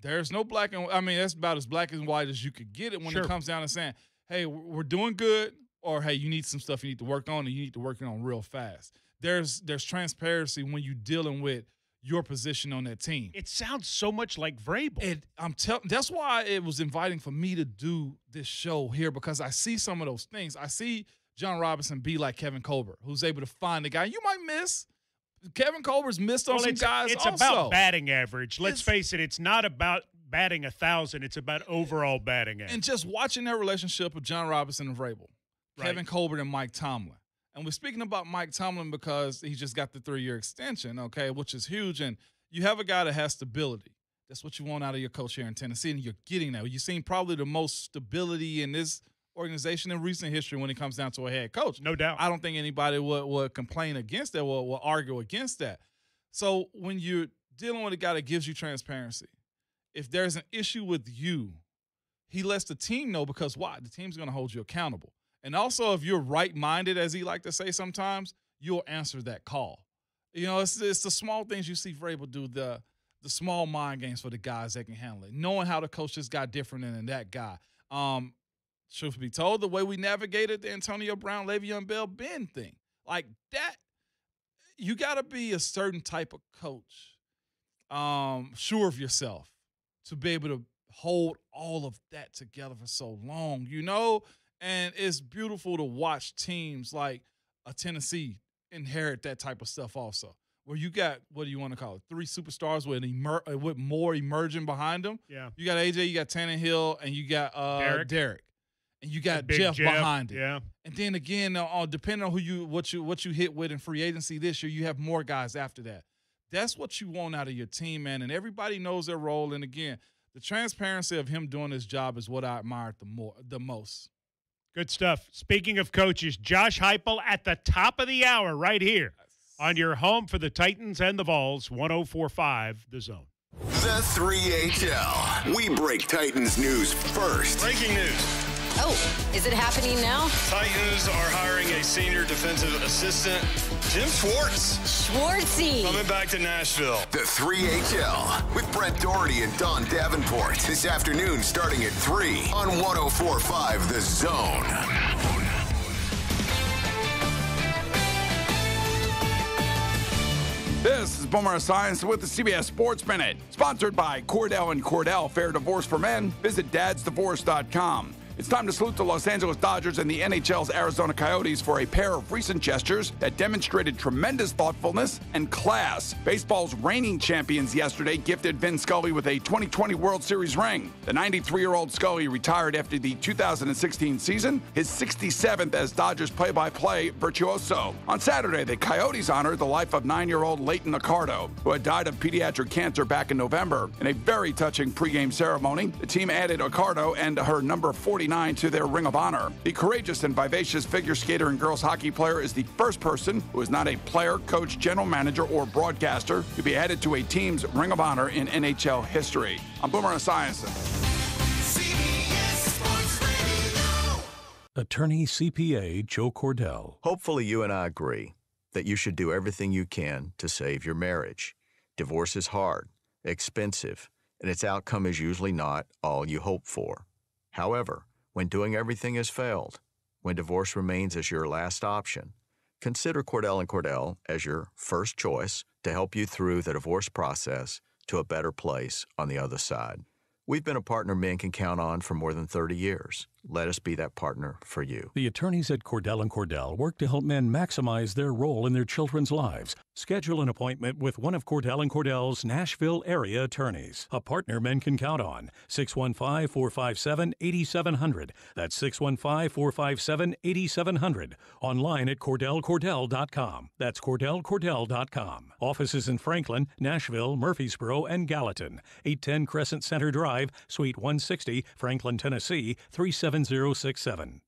There's no black and I mean, that's about as black and white as you could get it when Sure. it comes down to saying, hey, we're doing good, or hey, you need some stuff you need to work on and you need to work it on real fast. There's there's transparency when you're dealing with your position on that team. It sounds so much like Vrabel. It, I'm telling. That's why it was inviting for me to do this show here because I see some of those things. I see Jon Robinson be like Kevin Colbert, who's able to find the guy you might miss. Kevin Colbert's missed on well, some it's, guys. it's also. about batting average. Let's It's- face it, it's not about batting a thousand. It's about overall batting average. and just watching that relationship of Jon Robinson and Vrabel, Right. Kevin Colbert and Mike Tomlin. And we're speaking about Mike Tomlin because he just got the three year extension, okay, which is huge. And you have a guy that has stability. That's what you want out of your coach here in Tennessee, and you're getting that. You've seen probably the most stability in this organization in recent history when it comes down to a head coach. No doubt. I don't think anybody would, would complain against that, will, will argue against that. So when you're dealing with a guy that gives you transparency, if there's an issue with you, he lets the team know because why? The team's going to hold you accountable. And also, if you're right minded, as he like to say sometimes, you'll answer that call. You know, it's, it's the small things you see Vrabel do, the the small mind games for the guys that can handle it, knowing how to coach this guy different than that guy. Um, truth be told, the way we navigated the Antonio Brown, Le'Veon Bell, Ben thing, like that, you got to be a certain type of coach, um, sure of yourself, to be able to hold all of that together for so long, you know? And it's beautiful to watch teams like a Tennessee inherit that type of stuff also. where you got what do you want to call it? Three superstars with emer- uh, with more emerging behind them. Yeah. You got AJ, you got Tannehill, and you got uh, Derrick. Derrick. and you got Jeff, Jeff, behind it. yeah. And then again, uh, depending on who you what you what you hit with in free agency this year, you have more guys after that. That's what you want out of your team, man. And everybody knows their role. And again, the transparency of him doing his job is what I admired the more the most. Good stuff. Speaking of coaches, Josh Heupel at the top of the hour right here on your home for the Titans and the Vols, 1045 The Zone. The 3HL. We break Titans news first. Breaking news. Oh, is it happening now? Titans are hiring a senior defensive assistant, Jim Schwartz. Schwartzy. Coming back to Nashville. The 3HL with Brent Doherty and Dawn Davenport this afternoon starting at 3 on 1045 The Zone. This is Boomer Esiason with the CBS Sports Minute, sponsored by Cordell and Cordell Fair Divorce for Men. Visit dadsdivorce.com. It's time to salute the Los Angeles Dodgers and the NHL's Arizona Coyotes for a pair of recent gestures that demonstrated tremendous thoughtfulness and class. Baseball's reigning champions yesterday gifted Vin Scully with a 2020 World Series ring. The 93 year old Scully retired after the 2016 season, his 67th as Dodgers play by play virtuoso. On Saturday, the Coyotes honored the life of nine year old Leighton Accardo, who had died of pediatric cancer back in November. In a very touching pregame ceremony, the team added Accardo and her number 49 to their Ring of Honor. The courageous and vivacious figure skater and girls hockey player is the first person who is not a player, coach, general manager, or broadcaster to be added to a team's Ring of Honor in NHL history. I'm Boomer Esiason. Attorney CPA Joe Cordell. Hopefully, you and I agree that you should do everything you can to save your marriage. Divorce is hard, expensive, and its outcome is usually not all you hope for. However, when doing everything has failed, when divorce remains as your last option, consider Cordell and Cordell as your first choice to help you through the divorce process to a better place on the other side. We've been a partner men can count on for more than 30 years. Let us be that partner for you. The attorneys at Cordell and Cordell work to help men maximize their role in their children's lives. Schedule an appointment with one of Cordell and Cordell's Nashville area attorneys, a partner men can count on. 615-457-8700. That's 615-457-8700. Online at cordellcordell.com. That's cordellcordell.com. Offices in Franklin, Nashville, Murfreesboro, and Gallatin. 810 Crescent Center Drive, Suite 160, Franklin, Tennessee 37067.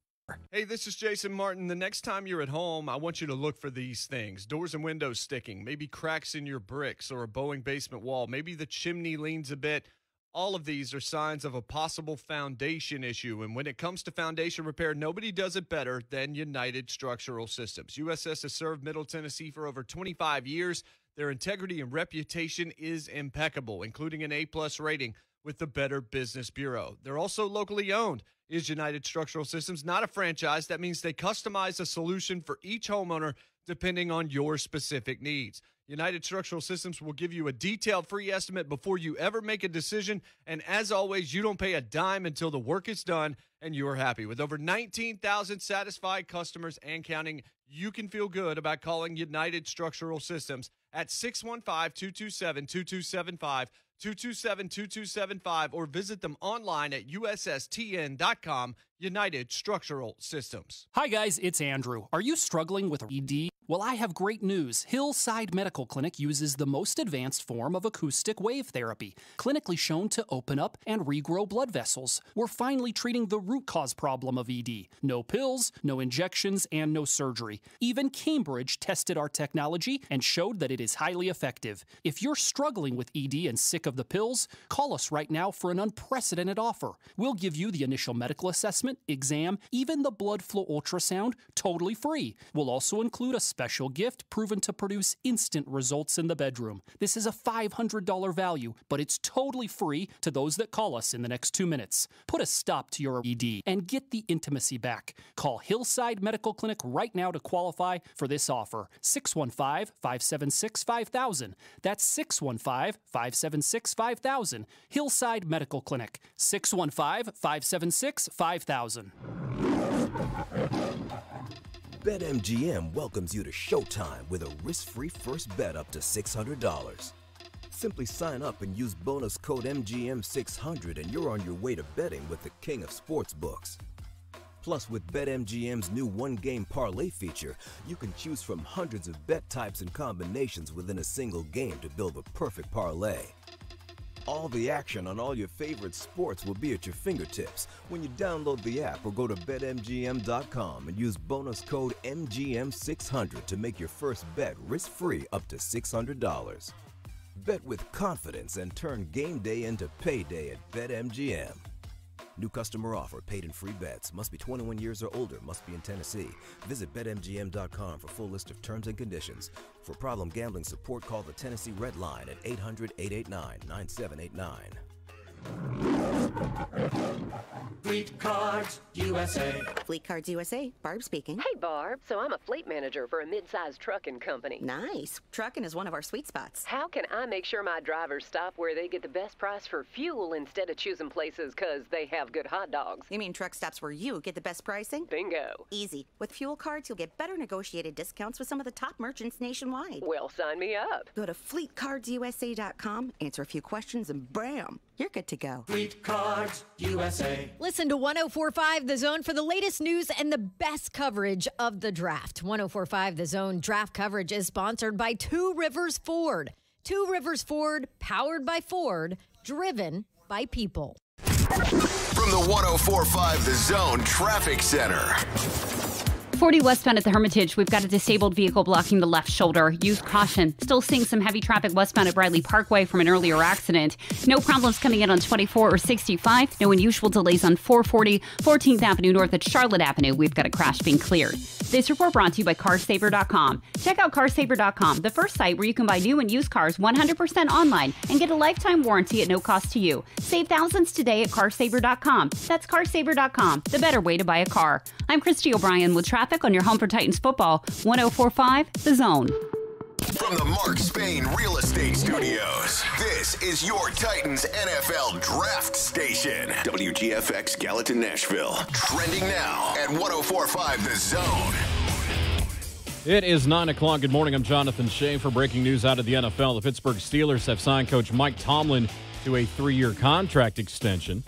Hey, this is Jason Martin. The next time you're at home, I want you to look for these things doors and windows sticking, maybe cracks in your bricks or a bowing basement wall, maybe the chimney leans a bit. All of these are signs of a possible foundation issue. And when it comes to foundation repair, nobody does it better than United Structural Systems. USS has served Middle Tennessee for over 25 years. Their integrity and reputation is impeccable, including an A plus rating with the Better Business Bureau. They're also locally owned. Is United Structural Systems not a franchise? That means they customize a solution for each homeowner depending on your specific needs. United Structural Systems will give you a detailed free estimate before you ever make a decision. And as always, you don't pay a dime until the work is done and you're happy. With over 19,000 satisfied customers and counting, you can feel good about calling United Structural Systems at 615 227 2275. 227 2275 or visit them online at usstn.com. United Structural Systems. Hi, guys, it's Andrew. Are you struggling with ED? Well, I have great news. Hillside Medical Clinic uses the most advanced form of acoustic wave therapy, clinically shown to open up and regrow blood vessels. We're finally treating the root cause problem of ED. No pills, no injections, and no surgery. Even Cambridge tested our technology and showed that it is highly effective. If you're struggling with ED and sick of the pills, call us right now for an unprecedented offer. We'll give you the initial medical assessment, exam, even the blood flow ultrasound totally free. We'll also include a special gift proven to produce instant results in the bedroom. This is a $500 value, but it's totally free to those that call us in the next two minutes. Put a stop to your ED and get the intimacy back. Call Hillside Medical Clinic right now to qualify for this offer. 615 576 5000. That's 615 576 5000. Hillside Medical Clinic. 615 576 5000. BetMGM welcomes you to Showtime with a risk free first bet up to $600. Simply sign up and use bonus code MGM600, and you're on your way to betting with the king of sportsbooks. Plus, with BetMGM's new one game parlay feature, you can choose from hundreds of bet types and combinations within a single game to build the perfect parlay. All the action on all your favorite sports will be at your fingertips when you download the app or go to betmgm.com and use bonus code MGM600 to make your first bet risk free up to $600. Bet with confidence and turn game day into payday at BetMGM. New customer offer paid in free bets. Must be 21 years or older. Must be in Tennessee. Visit BetMGM.com for full list of terms and conditions. For problem gambling support, call the Tennessee Red Line at 800 889 9789. Fleet Cards USA. Fleet Cards USA. Barb speaking. Hey, Barb. So I'm a fleet manager for a mid-sized trucking company. Nice. Trucking is one of our sweet spots. How can I make sure my drivers stop where they get the best price for fuel instead of choosing places because they have good hot dogs? You mean truck stops where you get the best pricing? Bingo. Easy. With fuel cards, you'll get better negotiated discounts with some of the top merchants nationwide. Well, sign me up. Go to fleetcardsusa.com, answer a few questions, and bam, you're good to go. Fleet Cards USA. Listen to 1045 The Zone for the latest news and the best coverage of the draft. 1045 The Zone draft coverage is sponsored by Two Rivers Ford. Two Rivers Ford, powered by Ford, driven by people. From the 1045 The Zone Traffic Center. 40 westbound at the Hermitage, we've got a disabled vehicle blocking the left shoulder. Use caution. Still seeing some heavy traffic westbound at Briley Parkway from an earlier accident. No problems coming in on 24 or 65. No unusual delays on 440, 14th Avenue North at Charlotte Avenue. We've got a crash being cleared. This report brought to you by CarSaver.com. Check out CarSaver.com, the first site where you can buy new and used cars 100% online and get a lifetime warranty at no cost to you. Save thousands today at CarSaver.com. That's CarSaver.com, the better way to buy a car. I'm Christy O'Brien with traffic on your home for Titans football. 1045 The Zone. From the Mark Spain Real Estate Studios, this is your Titans NFL Draft Station. WGFX Gallatin, Nashville. Trending now at 1045 The Zone. It is 9 o'clock. Good morning. I'm Jonathan Shea for breaking news out of the NFL. The Pittsburgh Steelers have signed coach Mike Tomlin to a three year contract extension.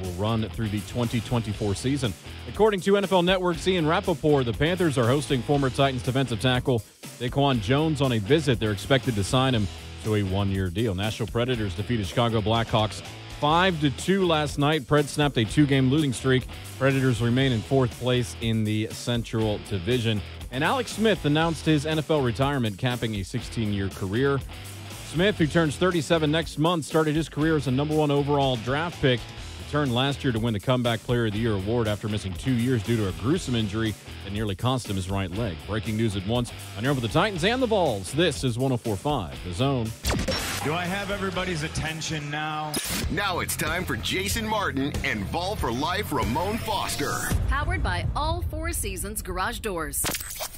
Will run through the 2024 season. According to NFL Network's Ian Rapoport, the Panthers are hosting former Titans defensive tackle Daquan Jones on a visit. They're expected to sign him to a one year deal. Nashville Predators defeated Chicago Blackhawks 5 to 2 last night. Pred snapped a two game losing streak. Predators remain in fourth place in the Central Division. And Alex Smith announced his NFL retirement, capping a 16 year career. Smith, who turns 37 next month, started his career as a number one overall draft pick. Returned last year to win the Comeback Player of the Year award after missing two years due to a gruesome injury that nearly cost him his right leg. Breaking news at once on your home for the Titans and the Vols. This is 1045 The Zone. Do I have everybody's attention now? Now it's time for Jason Martin and Vol for Life Ramon Foster. Powered by all four seasons garage doors.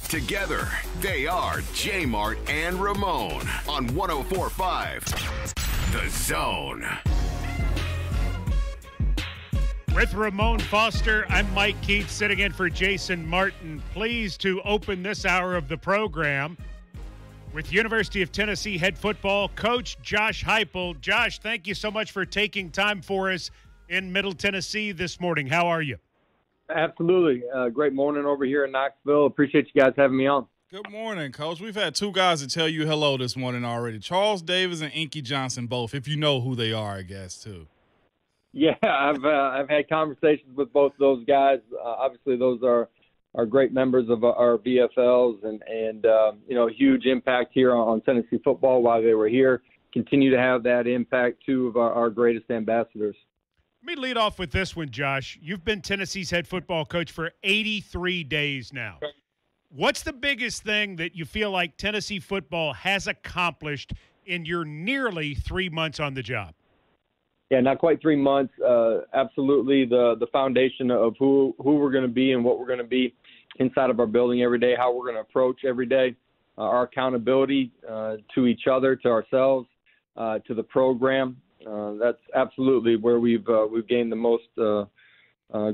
Together, they are J Mart and Ramon on 1045 The Zone. With Ramon Foster, I'm Mike Keith sitting in for Jason Martin. Pleased to open this hour of the program with University of Tennessee head football coach Josh Heupel. Josh, thank you so much for taking time for us in Middle Tennessee this morning. How are you? Absolutely. Uh, great morning over here in Knoxville. Appreciate you guys having me on. Good morning, Coach. We've had two guys to tell you hello this morning already Charles Davis and Inky Johnson, both, if you know who they are, I guess, too. Yeah, I've uh, I've had conversations with both those guys. Uh, obviously, those are are great members of our VFLs and and uh, you know huge impact here on Tennessee football while they were here. Continue to have that impact. Two of our, our greatest ambassadors. Let me lead off with this one, Josh. You've been Tennessee's head football coach for 83 days now. What's the biggest thing that you feel like Tennessee football has accomplished in your nearly three months on the job? Yeah, not quite three months. Uh, absolutely, the the foundation of who who we're going to be and what we're going to be inside of our building every day, how we're going to approach every day, uh, our accountability uh, to each other, to ourselves, uh, to the program. Uh, that's absolutely where we've uh, we've gained the most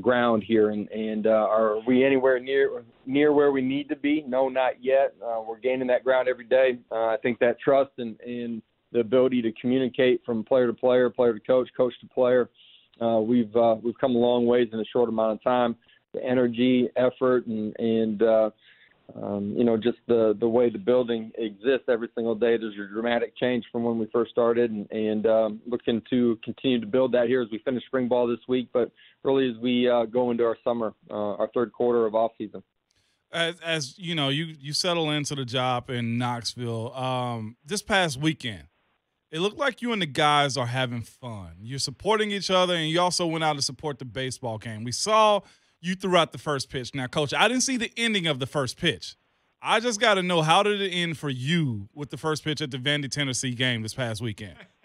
ground here, and and are we anywhere near near where we need to be? No, not yet. We're gaining that ground every day. I think that trust and and the ability to communicate from player to player, player to coach, coach to player. Uh, we've uh, we've come a long ways in a short amount of time. The energy, effort, and and uh, um, you know just the the way the building exists every single day. There's a dramatic change from when we first started, and, and um, looking to continue to build that here as we finish spring ball this week, but really as we uh, go into our summer, uh, our third quarter of off season. As, as you know, you you settle into the job in Knoxville. Um, this past weekend, it looked like you and the guys are having fun. You're supporting each other, and you also went out to support the baseball game. We saw you threw out the first pitch. Now, coach, I didn't see the ending of the first pitch. I just got to know how did it end for you with the first pitch at the Vandy Tennessee game this past weekend?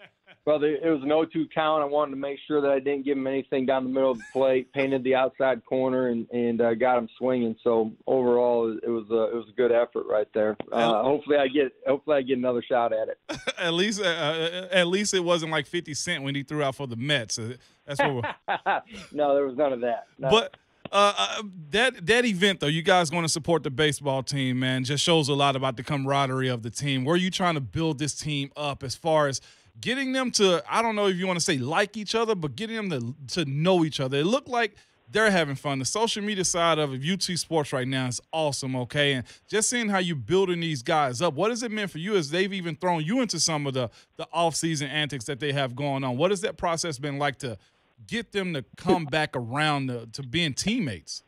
Well, it was an 0-2 count. I wanted to make sure that I didn't give him anything down the middle of the plate. Painted the outside corner and and uh, got him swinging. So overall, it was a it was a good effort right there. Uh, hopefully, I get hopefully I get another shot at it. at least uh, uh, at least it wasn't like 50 Cent when he threw out for the Mets. Uh, That's what. We're... no, there was none of that. No. But. Uh, uh, that that event though, you guys going to support the baseball team, man, just shows a lot about the camaraderie of the team. Where are you trying to build this team up as far as getting them to I don't know if you want to say like each other, but getting them to to know each other. It looked like they're having fun. The social media side of UT Sports right now is awesome, okay? And just seeing how you're building these guys up, what has it meant for you as they've even thrown you into some of the the off-season antics that they have going on? What has that process been like to get them to come back around to, to being teammates?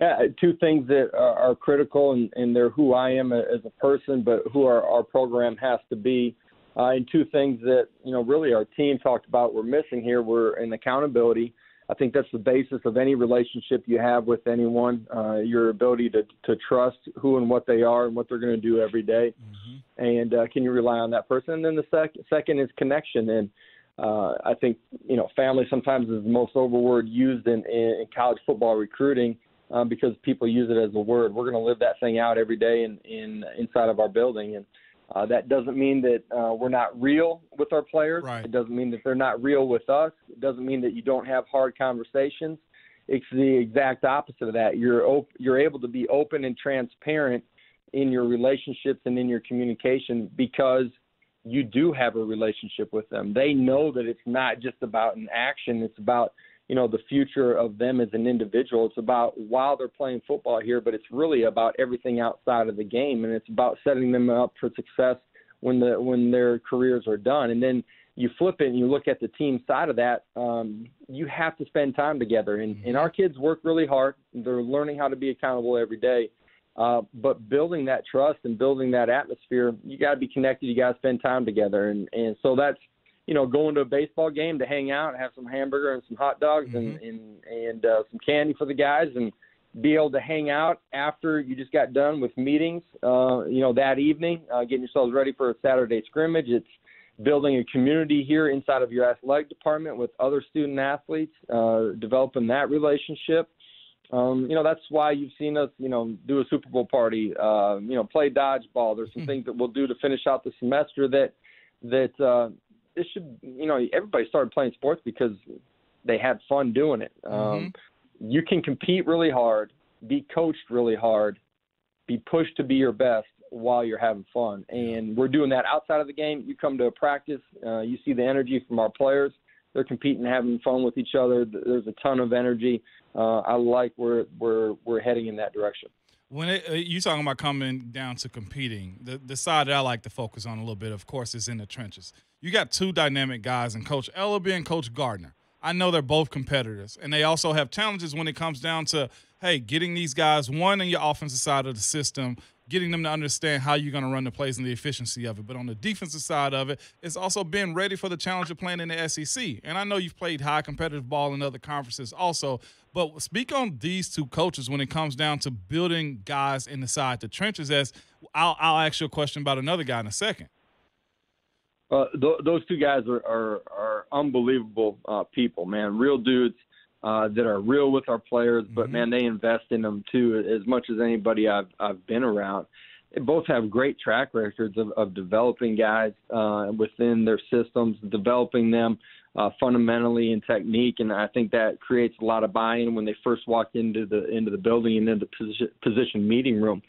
Yeah, uh, two things that are, are critical, and, and they're who I am as a person, but who our, our program has to be. Uh, and two things that you know really our team talked about we're missing here were an accountability. I think that's the basis of any relationship you have with anyone. Uh, your ability to to trust who and what they are and what they're going to do every day. Mm-hmm. and uh, can you rely on that person? And then the second second is connection. And uh, I think you know family sometimes is the most overword used in, in, in college football recruiting. Um, because people use it as a word. We're going to live that thing out every day in, in inside of our building, and uh, that doesn't mean that uh, we're not real with our players. Right. It doesn't mean that they're not real with us. It doesn't mean that you don't have hard conversations. It's the exact opposite of that. You're op- you're able to be open and transparent in your relationships and in your communication because you do have a relationship with them. They know that it's not just about an action. It's about you know the future of them as an individual. It's about while they're playing football here, but it's really about everything outside of the game, and it's about setting them up for success when the when their careers are done. And then you flip it and you look at the team side of that. Um, you have to spend time together, and, and our kids work really hard. They're learning how to be accountable every day. Uh, but building that trust and building that atmosphere, you got to be connected. You got to spend time together, and and so that's you know, going to a baseball game to hang out and have some hamburger and some hot dogs Mm-hmm. and and and uh, some candy for the guys and be able to hang out after you just got done with meetings, uh, you know, that evening, uh, getting yourselves ready for a Saturday scrimmage. It's building a community here inside of your athletic department with other student athletes, uh, developing that relationship. Um, you know, that's why you've seen us, you know, do a Super Bowl party, uh, you know, play dodgeball. There's some things that we'll do to finish out the semester that that uh, this should, you know, everybody started playing sports because they had fun doing it. Um, You can compete really hard, be coached really hard, be pushed to be your best while you're having fun. And we're doing that outside of the game. You come to a practice, uh, you see the energy from our players. They're competing, having fun with each other. There's a ton of energy. Uh, I like where we're we're heading in that direction. When it, uh, you talking about coming down to competing, the the side that I like to focus on a little bit, of course, is in the trenches. You got two dynamic guys, and Coach Elarbee and Coach Garner. I know they're both competitors, and they also have challenges when it comes down to hey, getting these guys one in your offensive side of the system, getting them to understand how you're going to run the plays and the efficiency of it. But on the defensive side of it, it's also being ready for the challenge of playing in the SEC. And I know you've played high competitive ball in other conferences also. But speak on these two coaches when it comes down to building guys inside the trenches. As I'll, I'll ask you a question about another guy in a second. Uh, th- those two guys are are, are unbelievable uh, people, man. Real dudes uh, that are real with our players, but man, they invest in them too as much as anybody I've I've been around. they both have great track records of, of developing guys uh, within their systems, developing them uh, fundamentally in technique, and I think that creates a lot of buy-in when they first walk into the into the building and into the position, position meeting room.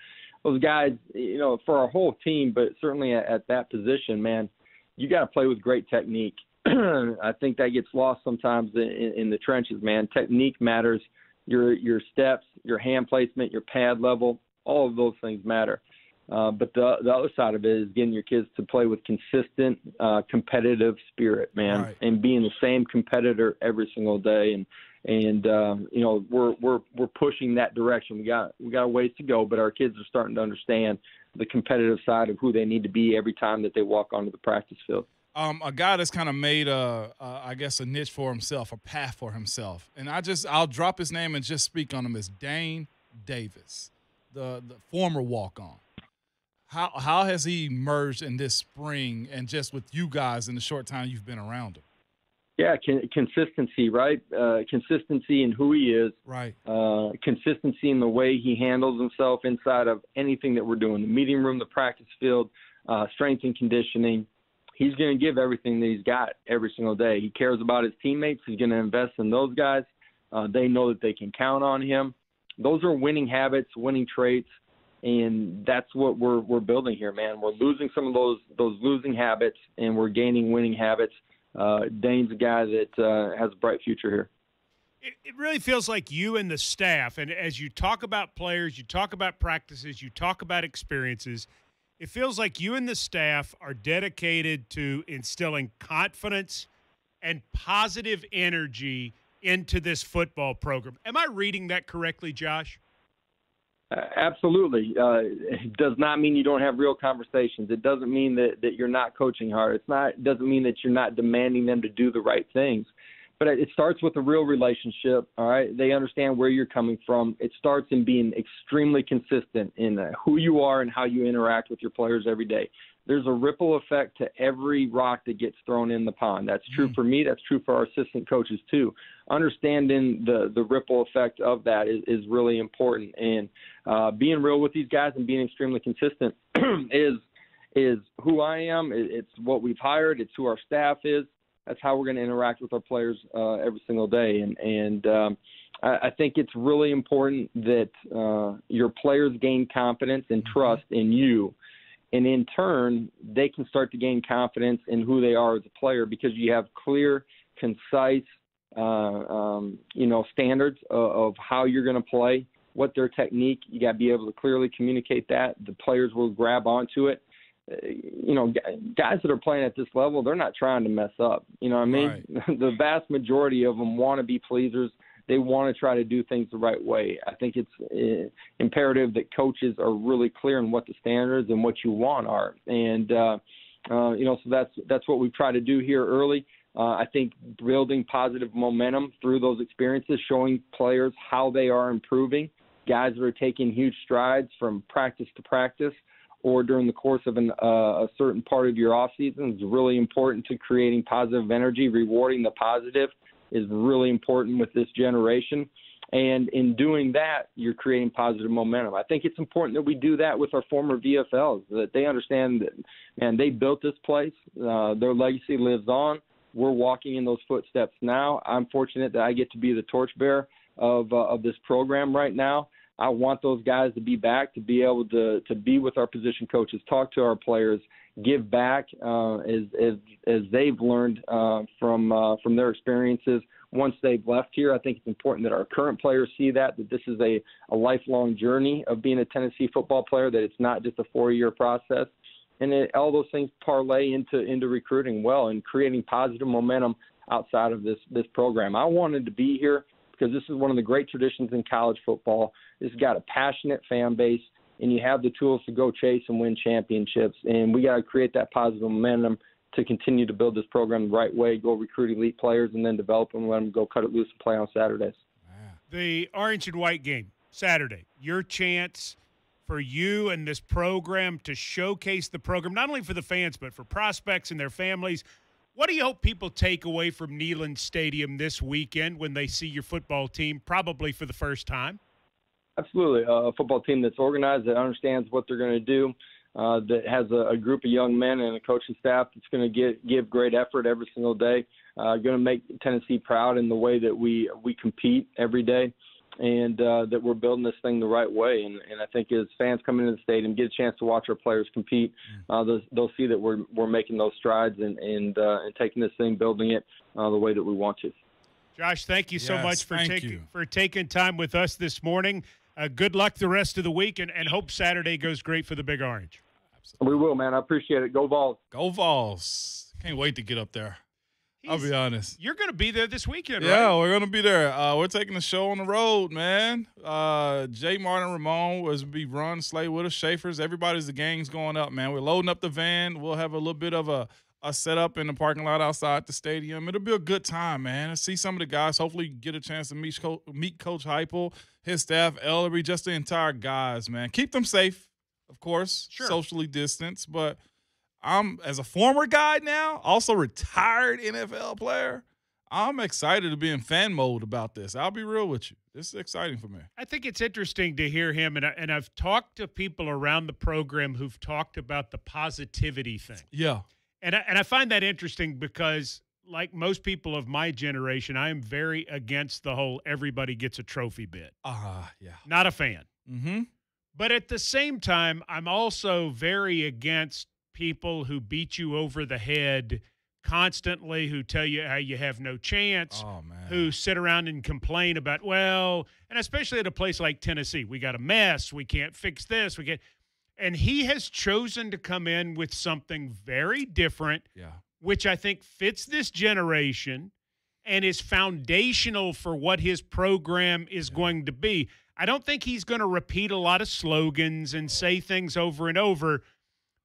Those guys, you know, for our whole team, but certainly at, at that position, man, you got to play with great technique. I think that gets lost sometimes in, in the trenches, man. Technique matters. Your your steps, your hand placement, your pad level, all of those things matter. Uh, but the the other side of it is getting your kids to play with consistent, uh, competitive spirit, man, right. and being the same competitor every single day. And and uh, you know we're we're we're pushing that direction. We got we got a ways to go, but our kids are starting to understand the competitive side of who they need to be every time that they walk onto the practice field. Um, a guy that's kind of made a, a, I guess, a niche for himself, a path for himself, and I just I'll drop his name and just speak on him as Dane Davis, the the former walk on. How how has he emerged in this spring and just with you guys in the short time you've been around him? Yeah, con- consistency, right? Uh, consistency in who he is. Right. Uh, consistency in the way he handles himself inside of anything that we're doing the meeting room, the practice field, uh, strength and conditioning. He's going to give everything that he's got every single day. He cares about his teammates. He's going to invest in those guys. Uh, they know that they can count on him. Those are winning habits, winning traits, and that's what we're we're building here, man. We're losing some of those those losing habits, and we're gaining winning habits uh, Dane's a guy that uh, has a bright future here. It, it really feels like you and the staff, and as you talk about players, you talk about practices, you talk about experiences. It feels like you and the staff are dedicated to instilling confidence and positive energy into this football program. Am I reading that correctly, Josh? absolutely. Uh, it does not mean you don't have real conversations. It doesn't mean that, that you're not coaching hard. It's not. It doesn't mean that you're not demanding them to do the right things. But it starts with a real relationship. All right, they understand where you're coming from. It starts in being extremely consistent in uh, who you are and how you interact with your players every day there's a ripple effect to every rock that gets thrown in the pond. That's true mm. for me. That's true for our assistant coaches too. Understanding the the ripple effect of that is, is really important, and uh, being real with these guys and being extremely consistent is is who I am. It's what we've hired. It's who our staff is. That's how we're going to interact with our players uh, every single day, and and um, I, I think it's really important that uh, your players gain confidence and mm-hmm. trust in you. And in turn they can start to gain confidence in who they are as a player because you have clear concise uh, um, you know standards of, of how you're going to play what their technique. You got to be able to clearly communicate that. The players will grab onto it you know guys that are playing at this level they're not trying to mess up you know what i mean right. the vast majority of them want to be pleasers they want to try to do things the right way. I think it's uh, imperative that coaches are really clear on what the standards and what you want are, and uh, uh, you know, so that's that's what we've tried to do here early. Uh, I think building positive momentum through those experiences, showing players how they are improving, guys that are taking huge strides from practice to practice or during the course of an, uh, a certain part of your off season is really important to creating positive energy, rewarding the positive, is really important with this generation. And in doing that, you're creating positive momentum. I think it's important that we do that with our former VFLs, that they understand that, man, they built this place. Uh, their legacy lives on. We're walking in those footsteps now. I'm fortunate that I get to be the torchbearer of, uh, of this program right now. I want those guys to be back, to be able to, to be with our position coaches, talk to our players, give back uh, as, as as they've learned uh, from uh, from their experiences once they've left here. I think it's important that our current players see that that this is a, a lifelong journey of being a Tennessee football player. That it's not just a four year process, and it, all those things parlay into into recruiting well and creating positive momentum outside of this this program. I wanted to be here because this is one of the great traditions in college football. It's got a passionate fan base and you have the tools to go chase and win championships. And we got to create that positive momentum to continue to build this program the right way, go recruit elite players, and then develop them, let them go cut it loose and play on Saturdays. The orange and white game, Saturday, your chance for you and this program to showcase the program, not only for the fans, but for prospects and their families. What do you hope people take away from Neyland Stadium this weekend when they see your football team, probably for the first time? Absolutely, uh, a football team that's organized, that understands what they're going to do, uh, that has a, a group of young men and a coaching staff that's going to give great effort every single day. Uh, going to make Tennessee proud in the way that we we compete every day, and uh, that we're building this thing the right way. And, and I think as fans come into the stadium, get a chance to watch our players compete, uh, they'll, they'll see that we're we're making those strides and and uh, and taking this thing, building it uh, the way that we want to. Josh, thank you so much for thank taking you. for taking time with us this morning. Uh, good luck the rest of the week, and, and hope Saturday goes great for the Big Orange. We will, man. I appreciate it. Go Vols. Go Vols. Can't wait to get up there. I'll be honest. You're going to be there this weekend, right? Yeah, right? we're gonna be there. Uh, we're taking the show on the road, man. Uh, Jay Martin, Ramon was be run, Slay with us, Schaefer's. Everybody's the gang's going up, man. We're loading up the van. We'll have a little bit of a a setup in the parking lot outside the stadium. It'll be a good time, man. See some of the guys. Hopefully, get a chance to meet Co- meet Coach Heupel, his staff, Elarbee, just the entire guys, man. Keep them safe, of course, socially distanced. But I'm as a former guy now, also retired NFL player. I'm excited to be in fan mode about this. I'll be real with you. This is exciting for me. I think it's interesting to hear him, and, I, and I've talked to people around the program who've talked about the positivity thing. Yeah. And I, and I find that interesting because, like most people of my generation, I am very against the whole everybody gets a trophy bit. Ah, yeah. Not a fan. Mm-hmm. But at the same time, I'm also very against people who beat you over the head constantly, who tell you how you have no chance, Oh who sit around and complain about, well, and especially at a place like Tennessee, we got a mess, we can't fix this, we can't. And he has chosen to come in with something very different, Yeah. which I think fits this generation and is foundational for what his program is going to be. I don't think he's going to repeat a lot of slogans and say things over and over,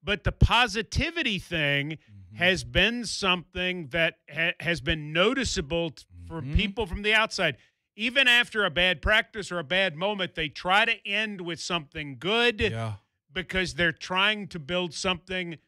but the positivity thing mm-hmm. has been something that ha- has been noticeable t- for mm-hmm. people from the outside. Even after a bad practice or a bad moment, they try to end with something good Yeah. because they're trying to build something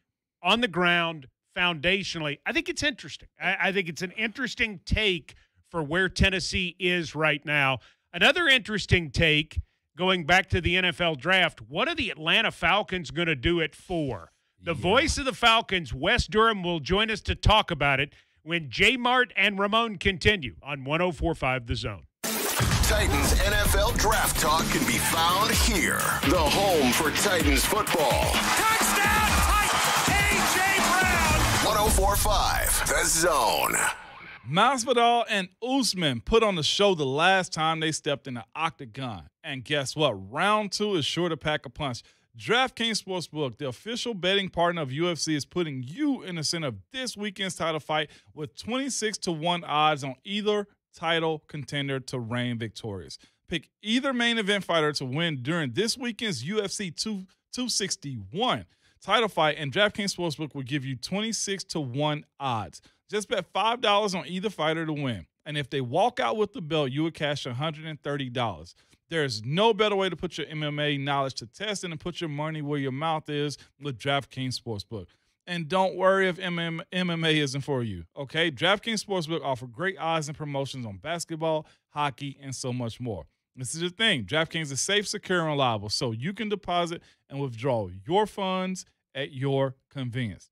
on the ground foundationally. I think it's interesting. I, I think it's an interesting take for where Tennessee is right now. Another interesting take going back to the NFL draft. What are the Atlanta Falcons going to do at four? The voice of the Falcons, Wes Durham, will join us to talk about it when J Mart and Ramon continue on 1045 The Zone. Titans NFL Draft Talk can be found here, the home for Titans football. Touchdown, Titans! A.J. Brown! 1045 The Zone. Masvidal and Usman put on the show the last time they stepped in the octagon. And guess what? Round two is sure to pack a punch. DraftKings Sportsbook, the official betting partner of UFC, is putting you in the center of this weekend's title fight with 26 to 1 odds on either title contender to reign victorious. Pick either main event fighter to win during this weekend's UFC 2, 261 title fight, and DraftKings Sportsbook will give you 26 to 1 odds. Just bet $5 on either fighter to win. And if they walk out with the belt, you would cash $130. There's no better way to put your MMA knowledge to test than to put your money where your mouth is with DraftKings Sportsbook. And don't worry if MM, MMA isn't for you. Okay, DraftKings Sportsbook offer great odds and promotions on basketball, hockey, and so much more. This is the thing: DraftKings is safe, secure, and reliable, so you can deposit and withdraw your funds at your convenience.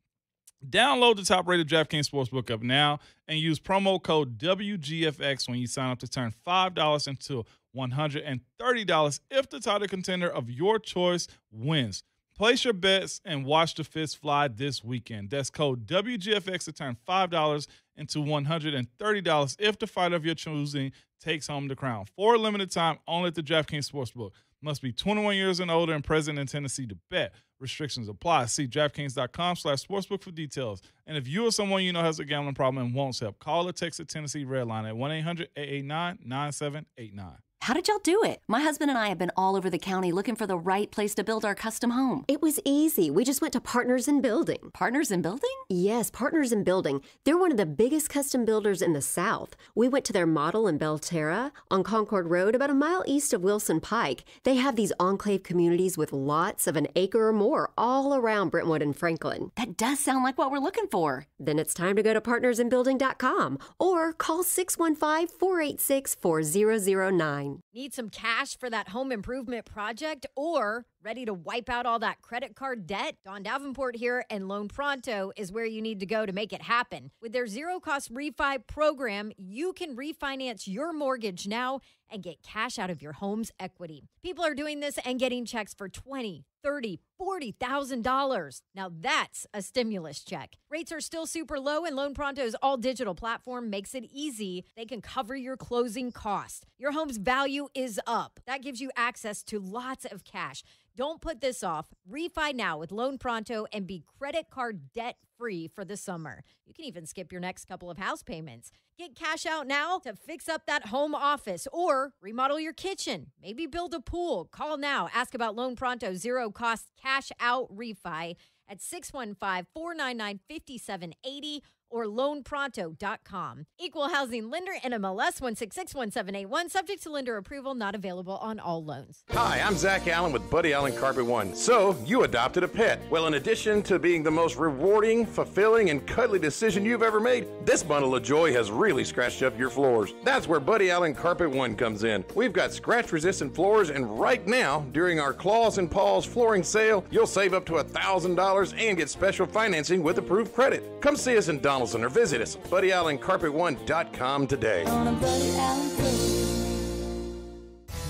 Download the top-rated DraftKings Sportsbook app now and use promo code WGFX when you sign up to turn five dollars into one hundred and thirty dollars if the title contender of your choice wins. Place your bets and watch the fist fly this weekend. That's code WGFX to turn $5 into $130 if the fighter of your choosing takes home the crown. For a limited time, only at the DraftKings Sportsbook. Must be 21 years and older and present in Tennessee to bet. Restrictions apply. See DraftKings.com slash sportsbook for details. And if you or someone you know has a gambling problem and wants help, call or text the Tennessee Red Line at 1-800-889-9789. How did y'all do it? My husband and I have been all over the county looking for the right place to build our custom home. It was easy. We just went to Partners in Building. Partners in Building? Yes, Partners in Building. They're one of the biggest custom builders in the South. We went to their model in Belterra on Concord Road, about a mile east of Wilson Pike. They have these enclave communities with lots of an acre or more all around Brentwood and Franklin. That does sound like what we're looking for. Then it's time to go to partnersinbuilding.com or call 615 486 4009. Need some cash for that home improvement project or ready to wipe out all that credit card debt? Don Davenport here and Loan Pronto is where you need to go to make it happen. With their zero cost refi program, you can refinance your mortgage now and get cash out of your home's equity. People are doing this and getting checks for 20, 30, $40,000. Now that's a stimulus check. Rates are still super low and Loan Pronto's all digital platform makes it easy. They can cover your closing costs. Your home's value is up. That gives you access to lots of cash. Don't put this off. Refi now with Loan Pronto and be credit card debt free for the summer. You can even skip your next couple of house payments. Get cash out now to fix up that home office or remodel your kitchen. Maybe build a pool. Call now. Ask about Loan Pronto zero cost cash out refi at 615 499 5780 or loanpronto.com. Equal housing lender NMLS 1661781, subject to lender approval, not available on all loans. Hi, I'm Zach Allen with Buddy Allen Carpet One. So, you adopted a pet. Well, in addition to being the most rewarding, fulfilling, and cuddly decision you've ever made, this bundle of joy has really scratched up your floors. That's where Buddy Allen Carpet One comes in. We've got scratch resistant floors, and right now, during our Claws and Paws flooring sale, you'll save up to $1,000 and get special financing with approved credit. Come see us in Donaldson or visit us at BuddyAllenCarpet1.com today.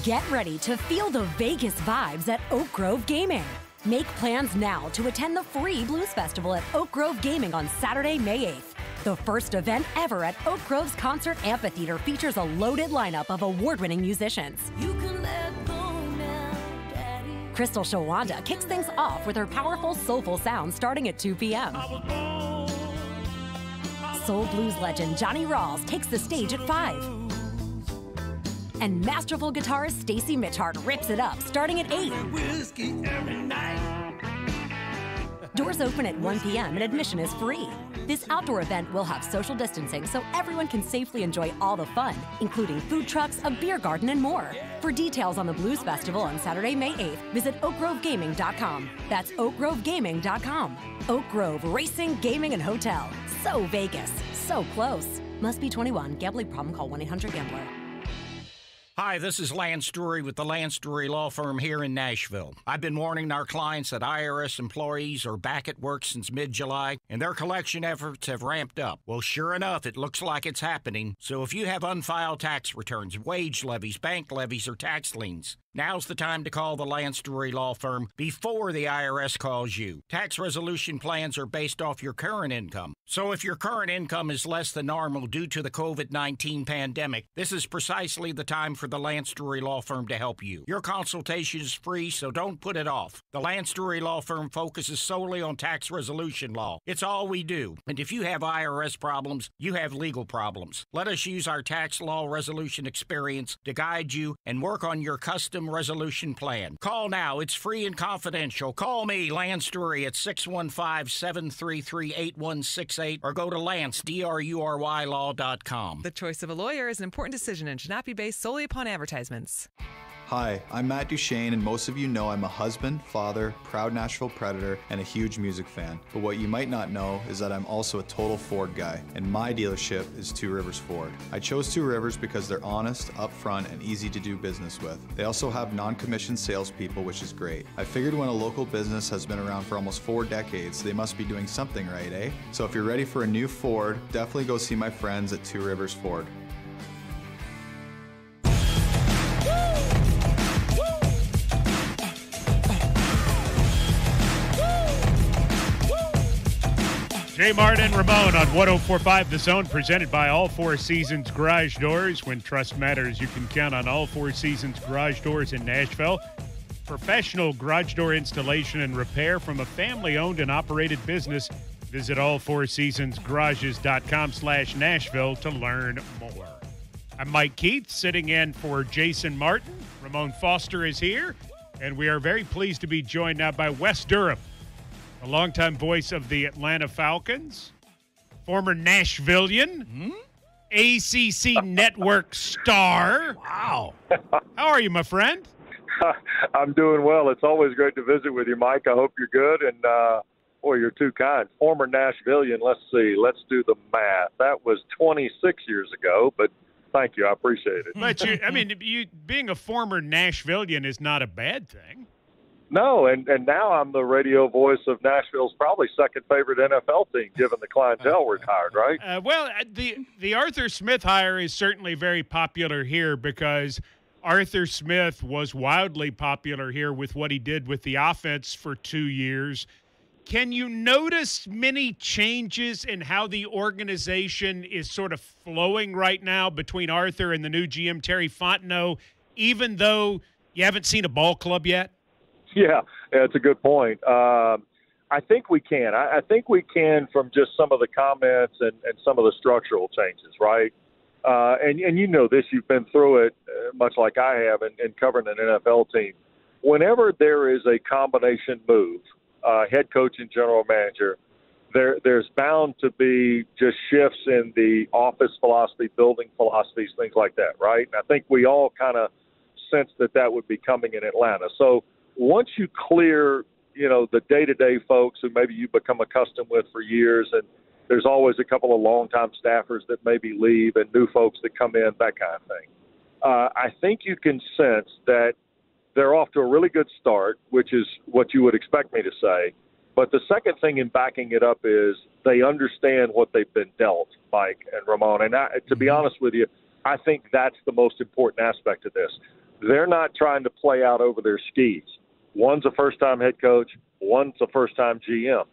Get ready to feel the Vegas vibes at Oak Grove Gaming. Make plans now to attend the free Blues Festival at Oak Grove Gaming on Saturday, May 8th. The first event ever at Oak Grove's Concert Amphitheater features a loaded lineup of award winning musicians. Crystal Shawanda kicks things off with her powerful, soulful sound starting at 2 p.m. Soul blues legend Johnny Rawls takes the stage at 5. And masterful guitarist Stacy Mitchhart rips it up starting at 8. Doors open at 1 p.m. and admission is free. This outdoor event will have social distancing so everyone can safely enjoy all the fun, including food trucks, a beer garden, and more. For details on the Blues Festival on Saturday, May 8th, visit oakgrovegaming.com. That's oakgrovegaming.com. Oak Grove Racing, Gaming, and Hotel. So Vegas. So close. Must be 21. Gambling problem call 1 800 Gambler. Hi, this is Lance Drury with the Lance Drury Law Firm here in Nashville. I've been warning our clients that IRS employees are back at work since mid July and their collection efforts have ramped up. Well, sure enough, it looks like it's happening. So if you have unfiled tax returns, wage levies, bank levies, or tax liens, Now's the time to call the Lance Drury Law Firm before the IRS calls you. Tax resolution plans are based off your current income. So if your current income is less than normal due to the COVID 19 pandemic, this is precisely the time for the Lance Drury Law Firm to help you. Your consultation is free, so don't put it off. The Lance Drury Law Firm focuses solely on tax resolution law. It's all we do. And if you have IRS problems, you have legal problems. Let us use our tax law resolution experience to guide you and work on your custom resolution plan. Call now. It's free and confidential. Call me, Lance Drury, at 615 733 8168 or go to Lance, D-R-U-R-Y law.com. The choice of a lawyer is an important decision and should not be based solely upon advertisements. Hi, I'm Matt Duchene, and most of you know I'm a husband, father, proud Nashville Predator, and a huge music fan. But what you might not know is that I'm also a total Ford guy, and my dealership is Two Rivers Ford. I chose Two Rivers because they're honest, upfront, and easy to do business with. They also have non commissioned salespeople, which is great. I figured when a local business has been around for almost four decades, they must be doing something right, eh? So if you're ready for a new Ford, definitely go see my friends at Two Rivers Ford. J. Martin Ramon on 1045 The Zone, presented by All Four Seasons Garage Doors. When trust matters, you can count on All Four Seasons Garage Doors in Nashville. Professional garage door installation and repair from a family owned and operated business. Visit All Four Seasons allfourseasonsgarages.com slash Nashville to learn more. I'm Mike Keith, sitting in for Jason Martin. Ramon Foster is here, and we are very pleased to be joined now by Wes Durham a longtime voice of the Atlanta Falcons, former Nashvilleian? ACC network star. Wow. How are you, my friend? I'm doing well. It's always great to visit with you, Mike. I hope you're good. And, uh, boy, you're too kind. Former Nashvilleian, let's see. Let's do the math. That was 26 years ago, but Thank you. I appreciate it. But you, I mean, you being a former Nashvilleian is not a bad thing. No, and and now I'm the radio voice of Nashville's probably second favorite NFL team, given the clientele we're hired. Right? Uh, well, uh, the the Arthur Smith hire is certainly very popular here because Arthur Smith was wildly popular here with what he did with the offense for two years. Can you notice many changes in how the organization is sort of flowing right now between Arthur and the new GM Terry Fontenot, even though you haven't seen a ball club yet? Yeah, that's a good point. Um, I think we can. I, I think we can from just some of the comments and, and some of the structural changes, right? Uh, and, and you know this, you've been through it uh, much like I have in, in covering an NFL team. Whenever there is a combination move, uh, head coach and general manager, there there's bound to be just shifts in the office philosophy, building philosophies, things like that, right? And I think we all kind of sense that that would be coming in Atlanta. So once you clear, you know, the day-to-day folks who maybe you become accustomed with for years, and there's always a couple of longtime staffers that maybe leave and new folks that come in, that kind of thing. Uh, I think you can sense that they're off to a really good start, which is what you would expect me to say. But the second thing in backing it up is they understand what they've been dealt, Mike and Ramon. And I, to be honest with you, I think that's the most important aspect of this. They're not trying to play out over their skis. One's a first time head coach, one's a first time GM.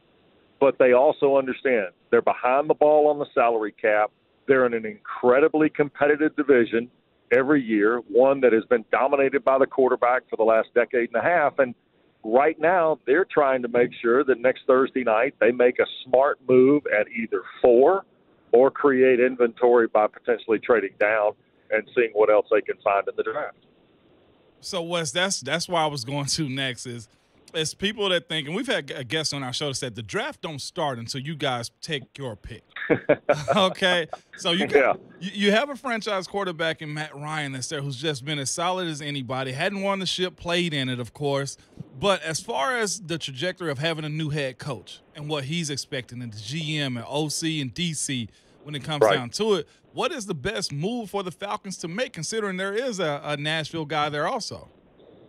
But they also understand they're behind the ball on the salary cap. They're in an incredibly competitive division every year, one that has been dominated by the quarterback for the last decade and a half. And right now, they're trying to make sure that next Thursday night they make a smart move at either four or create inventory by potentially trading down and seeing what else they can find in the draft. So Wes, that's that's why I was going to next is it's people that think, and we've had a guest on our show that said the draft don't start until you guys take your pick. okay, so you, yeah. you you have a franchise quarterback in Matt Ryan that's there who's just been as solid as anybody. Hadn't won the ship, played in it, of course. But as far as the trajectory of having a new head coach and what he's expecting, and the GM and OC and DC, when it comes right. down to it, what is the best move for the Falcons to make, considering there is a, a Nashville guy there also?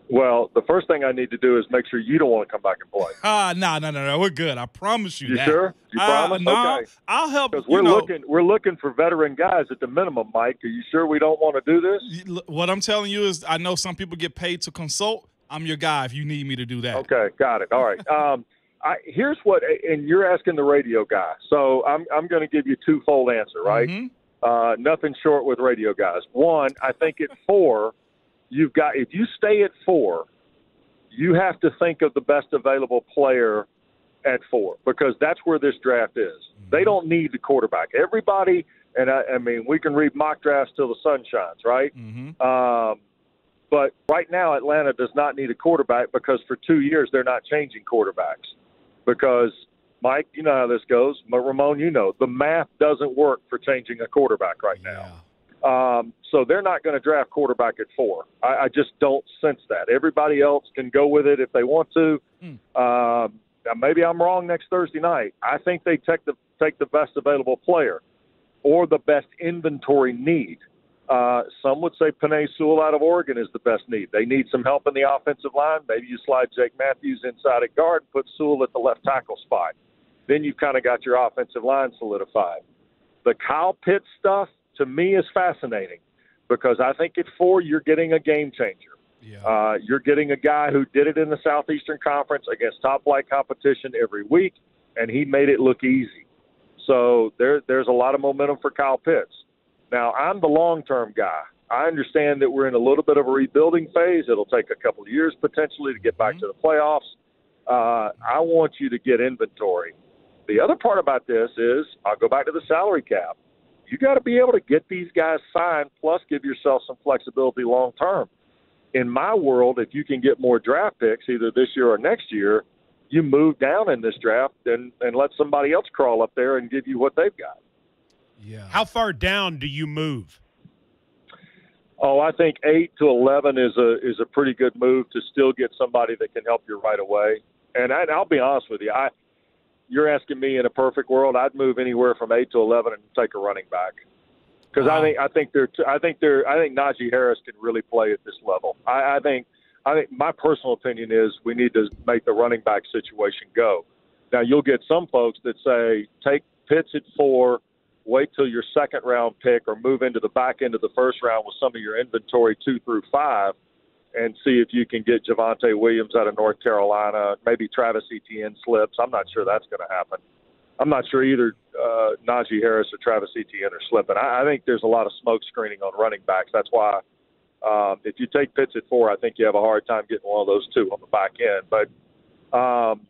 Well, the first thing I need to do is make sure you don't want to come back and play. Ah, uh, no, no, no, no. We're good. I promise you. You that. sure? You uh, promise? No, okay. I'll help. Because we're know, looking, we're looking for veteran guys at the minimum. Mike, are you sure we don't want to do this? What I'm telling you is, I know some people get paid to consult. I'm your guy if you need me to do that. Okay, got it. All right. um, I, here's what, and you're asking the radio guy, so I'm I'm going to give you twofold answer, right? Mm-hmm. Uh, nothing short with radio guys. One, I think at four, you've got if you stay at four, you have to think of the best available player at four because that's where this draft is. They don't need the quarterback. Everybody, and I, I mean, we can read mock drafts till the sun shines, right? Mm-hmm. Um, but right now, Atlanta does not need a quarterback because for two years they're not changing quarterbacks because Mike, you know how this goes. But Ramon, you know the math doesn't work for changing a quarterback right now. Um, so they're not going to draft quarterback at four. I, I just don't sense that. Everybody else can go with it if they want to. Mm. Um, maybe I'm wrong next Thursday night. I think they take the take the best available player or the best inventory need. Uh, some would say Penei Sewell out of Oregon is the best need. They need some help in the offensive line. Maybe you slide Jake Matthews inside at guard and put Sewell at the left tackle spot. Then you've kind of got your offensive line solidified. The Kyle Pitts stuff to me is fascinating because I think at four you're getting a game changer. Yeah. Uh, you're getting a guy who did it in the Southeastern Conference against top flight competition every week, and he made it look easy. So there, there's a lot of momentum for Kyle Pitts. Now, I'm the long term guy. I understand that we're in a little bit of a rebuilding phase. It'll take a couple of years potentially to get back mm-hmm. to the playoffs. Uh, I want you to get inventory. The other part about this is I'll go back to the salary cap you got to be able to get these guys signed, plus give yourself some flexibility long term. In my world, if you can get more draft picks, either this year or next year, you move down in this draft and, and let somebody else crawl up there and give you what they've got. Yeah. How far down do you move? Oh, I think eight to eleven is a is a pretty good move to still get somebody that can help you right away. And I, I'll be honest with you, I you're asking me in a perfect world, I'd move anywhere from eight to eleven and take a running back. because I think I think they're t- I think they're I think Najee Harris can really play at this level. I, I think I think my personal opinion is we need to make the running back situation go. Now you'll get some folks that say take Pitts at four, wait till your second round pick, or move into the back end of the first round with some of your inventory two through five, and see if you can get Javonte Williams out of North Carolina. Maybe Travis Etienne slips. I'm not sure that's going to happen. I'm not sure either uh, Najee Harris or Travis Etienne are slipping. I, I think there's a lot of smoke screening on running backs. That's why um, if you take Pitts at four, I think you have a hard time getting one of those two on the back end. But um,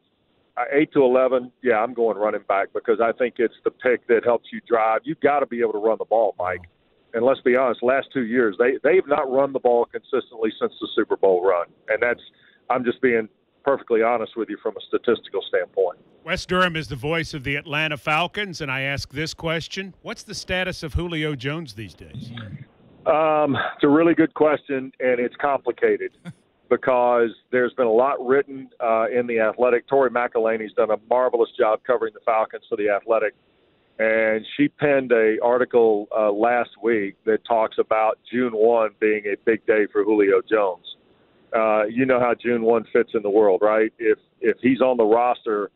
eight to eleven, yeah, I'm going running back because I think it's the pick that helps you drive. You've got to be able to run the ball, Mike. And let's be honest, last two years they they've not run the ball consistently since the Super Bowl run, and that's I'm just being perfectly honest with you from a statistical standpoint. Wes Durham is the voice of the Atlanta Falcons, and I ask this question: What's the status of Julio Jones these days? Um, it's a really good question, and it's complicated because there's been a lot written uh, in the Athletic. Tori McElhaney's done a marvelous job covering the Falcons for the Athletic, and she penned a article uh, last week that talks about June one being a big day for Julio Jones. Uh, you know how June one fits in the world, right? If if he's on the roster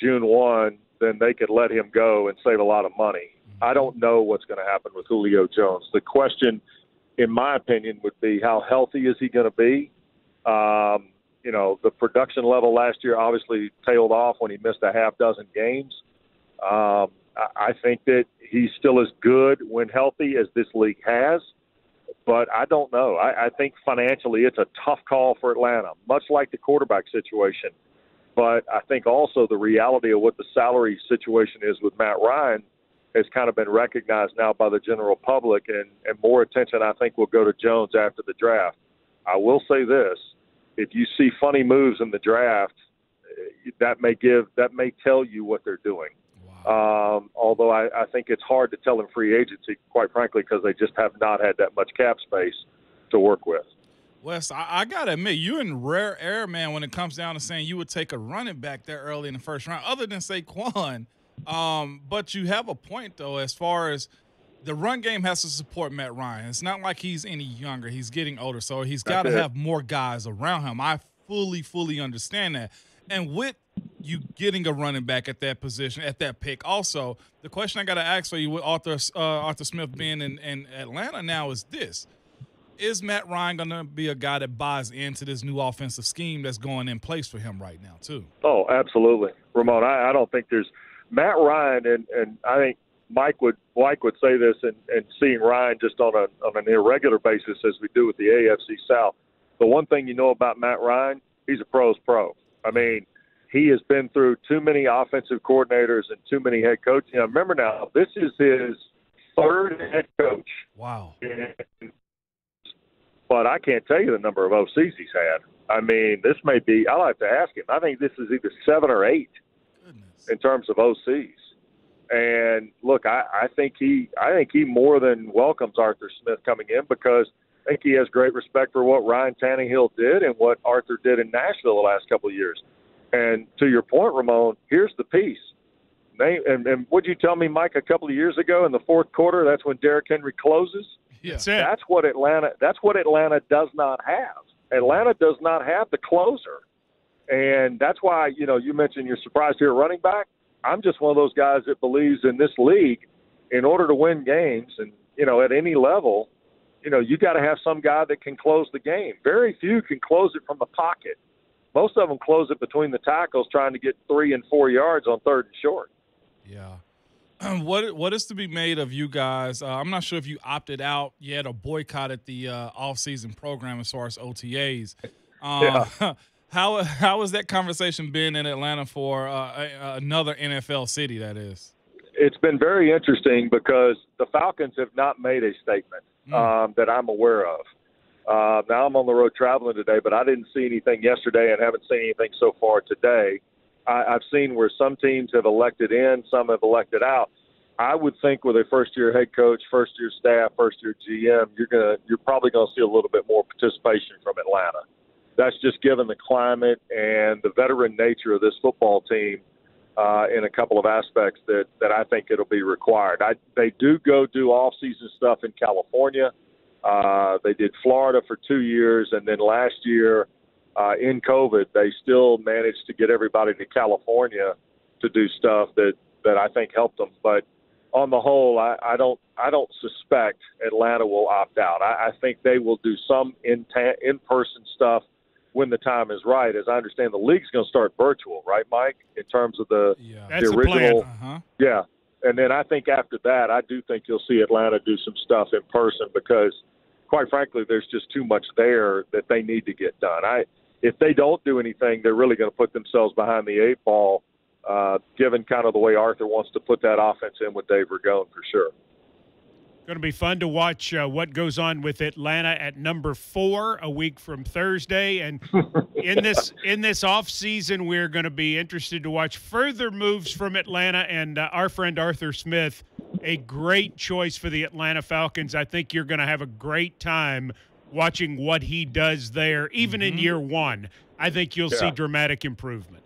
June one, then they could let him go and save a lot of money. I don't know what's going to happen with Julio Jones. The question, in my opinion, would be how healthy is he going to be? Um, you know, the production level last year obviously tailed off when he missed a half dozen games. Um, I think that he's still as good when healthy as this league has, but I don't know. I, I think financially it's a tough call for Atlanta, much like the quarterback situation. But I think also the reality of what the salary situation is with Matt Ryan – has kind of been recognized now by the general public, and, and more attention, I think, will go to Jones after the draft. I will say this: if you see funny moves in the draft, that may give that may tell you what they're doing. Wow. Um, although I, I think it's hard to tell in free agency, quite frankly, because they just have not had that much cap space to work with. Wes, I, I, gotta admit, you're in rare air, man, when it comes down to saying you would take a running back there early in the first round, other than Saquon. Um, but you have a point though, as far as the run game has to support Matt Ryan. It's not like he's any younger; he's getting older, so he's got to have more guys around him. I fully, fully understand that. And with you getting a running back at that position, at that pick, also the question I got to ask for you with Arthur uh, Arthur Smith being in, in Atlanta now is this: Is Matt Ryan going to be a guy that buys into this new offensive scheme that's going in place for him right now, too? Oh, absolutely, Ramon. I, I don't think there's Matt Ryan, and, and I think Mike would Mike would say this, and, and seeing Ryan just on a on an irregular basis as we do with the AFC South. The one thing you know about Matt Ryan, he's a pro's pro. I mean, he has been through too many offensive coordinators and too many head coaches. You know, remember now, this is his third head coach. Wow. but I can't tell you the number of OCs he's had. I mean, this may be. I'll have to ask him. I think this is either seven or eight in terms of OCs. And look, I, I think he I think he more than welcomes Arthur Smith coming in because I think he has great respect for what Ryan Tannehill did and what Arthur did in Nashville the last couple of years. And to your point, Ramon, here's the piece. They, and, and would you tell me, Mike, a couple of years ago in the fourth quarter, that's when Derrick Henry closes. Yeah. That's what Atlanta. That's what Atlanta does not have. Atlanta does not have the closer. And that's why, you know, you mentioned you're surprised here running back. I'm just one of those guys that believes in this league, in order to win games and, you know, at any level, you know, you got to have some guy that can close the game. Very few can close it from the pocket. Most of them close it between the tackles trying to get three and four yards on third and short. Yeah. What what is to be made of you guys? Uh, I'm not sure if you opted out yet or boycotted the uh, off-season program as far as OTAs. Uh, yeah. How how has that conversation been in Atlanta for uh, another NFL city? That is. It's been very interesting because the Falcons have not made a statement mm. um, that I'm aware of. Uh, now I'm on the road traveling today, but I didn't see anything yesterday and haven't seen anything so far today. I, I've seen where some teams have elected in, some have elected out. I would think with a first year head coach, first year staff, first year GM, you're gonna you're probably gonna see a little bit more participation from Atlanta that's just given the climate and the veteran nature of this football team. uh, in a couple of aspects that, that I think it'll be required. I, they do go do off-season stuff in California. Uh, they did Florida for two years, and then last year uh, in COVID, they still managed to get everybody to California to do stuff that that I think helped them. But on the whole, I, I don't I don't suspect Atlanta will opt out. I, I think they will do some in ta- in person stuff when the time is right. As I understand, the league's going to start virtual, right, Mike? In terms of the That's the the original, plan. Uh-huh. yeah. And then I think after that, I do think you'll see Atlanta do some stuff in person because, quite frankly, there's just too much there that they need to get done. I if they don't do anything, they're really going to put themselves behind the eight ball, uh, given kind of the way Arthur wants to put that offense in with Dave Ragone for sure. Going to be fun to watch uh, what goes on with Atlanta at number four a week from Thursday, and in this in this off season, we're going to be interested to watch further moves from Atlanta and uh, our friend Arthur Smith, a great choice for the Atlanta Falcons. I think you're going to have a great time watching what he does there, even in year one. I think you'll see dramatic improvement.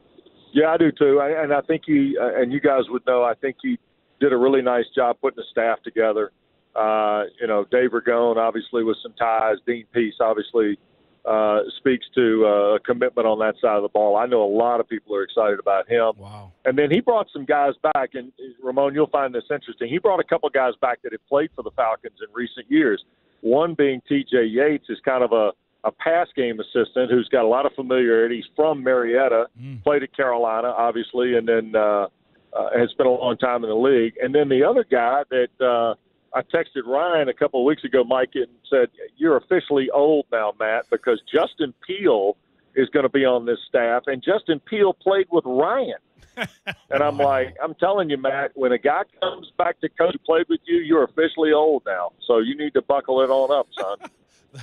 Yeah, I do too, I, and I think he uh, and you guys would know. I think he did a really nice job putting the staff together. Uh, you know, Dave Ragone, obviously with some ties. Dean Pees, obviously, uh, speaks to uh, a commitment on that side of the ball. I know a lot of people are excited about him. Wow. And then he brought some guys back, and Ramon, you'll find this interesting. He brought a couple guys back that had played for the Falcons in recent years. One being T.J. Yates is kind of a a pass game assistant who's got a lot of familiarity. He's from Marietta, played at Carolina, obviously, and then uh, uh, has spent a long time in the league. And then the other guy that uh, I texted Ryan a couple of weeks ago, Mike, and said, You're officially old now, Matt, because Justin Peelle is going to be on this staff. And Justin Peelle played with Ryan. and I'm like, I'm telling you, Matt, when a guy comes back to coach who played with you, you're officially old now. So you need to buckle it on up, son.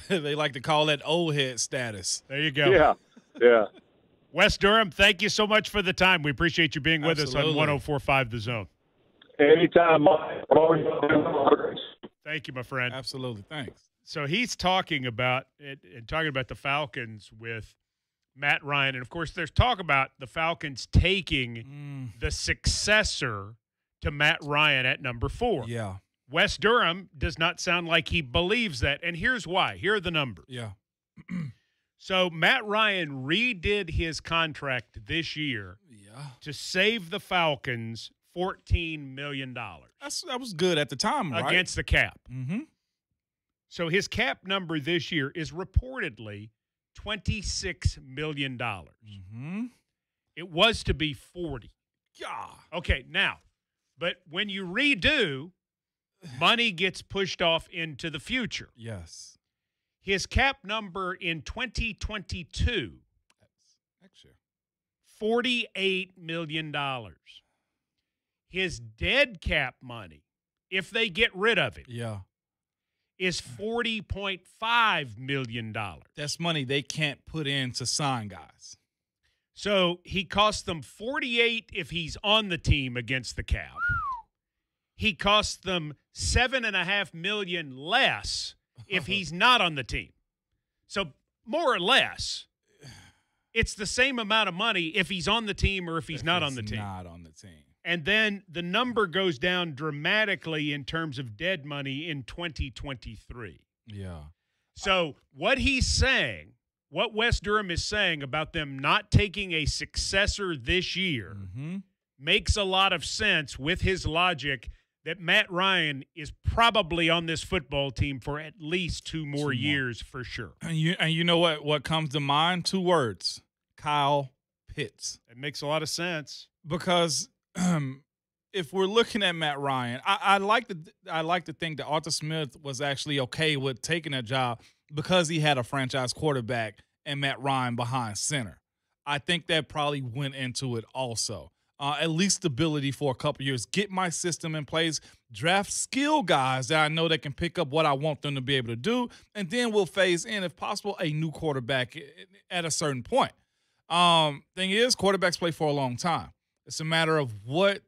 they like to call that old head status. There you go. Yeah, yeah. Wes Durham, thank you so much for the time. We appreciate you being with us on 1045 The Zone. Anytime, Mike. Thank you, my friend. Absolutely. Thanks. So he's talking about it and talking about the Falcons with Matt Ryan. And of course, there's talk about the Falcons taking mm. the successor to Matt Ryan at number four. Yeah. Wes Durham does not sound like he believes that. And here's why. Here are the numbers. Yeah. So Matt Ryan redid his contract this year Yeah. to save the Falcons $14 million That's that was good at the time, right? against the cap. Mm-hmm. So his cap number this year is reportedly $26 million. Mm-hmm. It was to be 40. Yeah. Okay, now, but when you redo, money gets pushed off into the future. Yes. His cap number in 2022, That's Next year. $48 million. His dead cap money, if they get rid of it, Yeah. is $40.5 million. That's money they can't put in to sign guys. So he costs them 48 if he's on the team against the cap. He costs them seven and a half million less if he's not on the team. So more or less, it's the same amount of money if he's on the team or if he's If not on the he's team. Not on the team. And then the number goes down dramatically in terms of dead money in 2023. Yeah. So what he's saying, what Wes Durham is saying about them not taking a successor this year Mm-hmm. makes a lot of sense with his logic that Matt Ryan is probably on this football team for at least two more more. years for sure. And you and you know what? What comes to mind? Two words: Kyle Pitts. It makes a lot of sense. Because um, if we're looking at Matt Ryan, I, I like to I like to think that Arthur Smith was actually okay with taking that job because he had a franchise quarterback and Matt Ryan behind center. I think that probably went into it also. Uh, at least stability for a couple years. Get my system in place. Draft skill guys that I know that can pick up what I want them to be able to do, and then we'll phase in, if possible, a new quarterback at a certain point. Um, thing is, quarterbacks play for a long time. It's a matter of what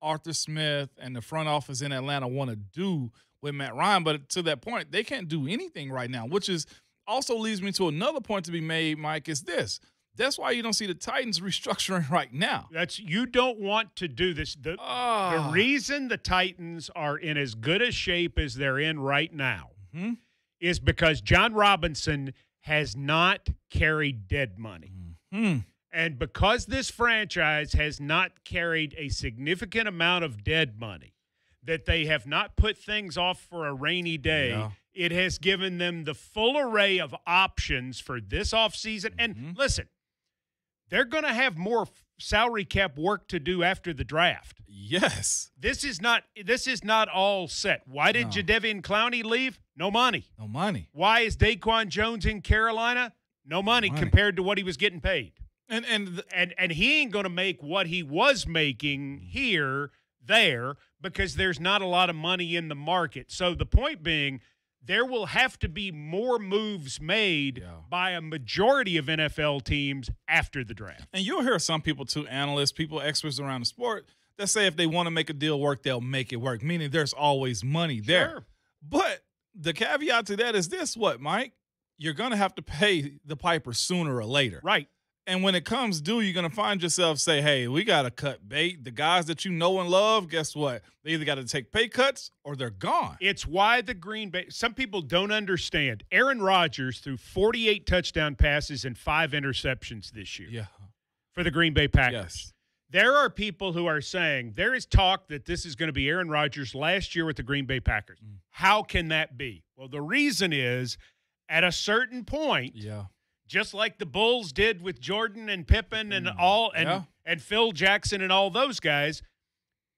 Arthur Smith and the front office in Atlanta want to do with Matt Ryan. But to that point, they can't do anything right now, which is also leads me to another point to be made, Mike, is this. That's why you don't see the Titans restructuring right now. That's you don't want to do this. The, Ah. the reason the Titans are in as good a shape as they're in right now Mhm. is because Jon Robinson has not carried dead money. Hmm. And because this franchise has not carried a significant amount of dead money, that they have not put things off for a rainy day, Yeah. it has given them the full array of options for this offseason. Mm-hmm. And listen, they're going to have more salary cap work to do after the draft. Yes. This is not this is not all set. Why did No. Jadeveon Clowney leave? No money. No money. Why is Daquan Jones in Carolina? No money, Money. compared to what he was getting paid. And and th- And and he ain't going to make what he was making here there because there's not a lot of money in the market. So the point being there will have to be more moves made by a majority of NFL teams after the draft. And you'll hear some people too, analysts, people, experts around the sport, that say if they want to make a deal work, they'll make it work, meaning there's always money there. Sure. But the caveat to that is this what, Mike? You're going to have to pay the piper sooner or later. Right. And when it comes due, you're going to find yourself say, hey, we got to cut bait. The guys that you know and love, guess what? They either got to take pay cuts or they're gone. It's why the Green Bay. Some people don't understand. Aaron Rodgers threw 48 touchdown passes and five interceptions this year. Yeah. For the Green Bay Packers. Yes. There are people who are saying there is talk that this is going to be Aaron Rodgers last year with the Green Bay Packers. Mm. How can that be? Well, the reason is at a certain point, Yeah. Just like the Bulls did with Jordan and Pippen and all and Yeah. and Phil Jackson and all those guys.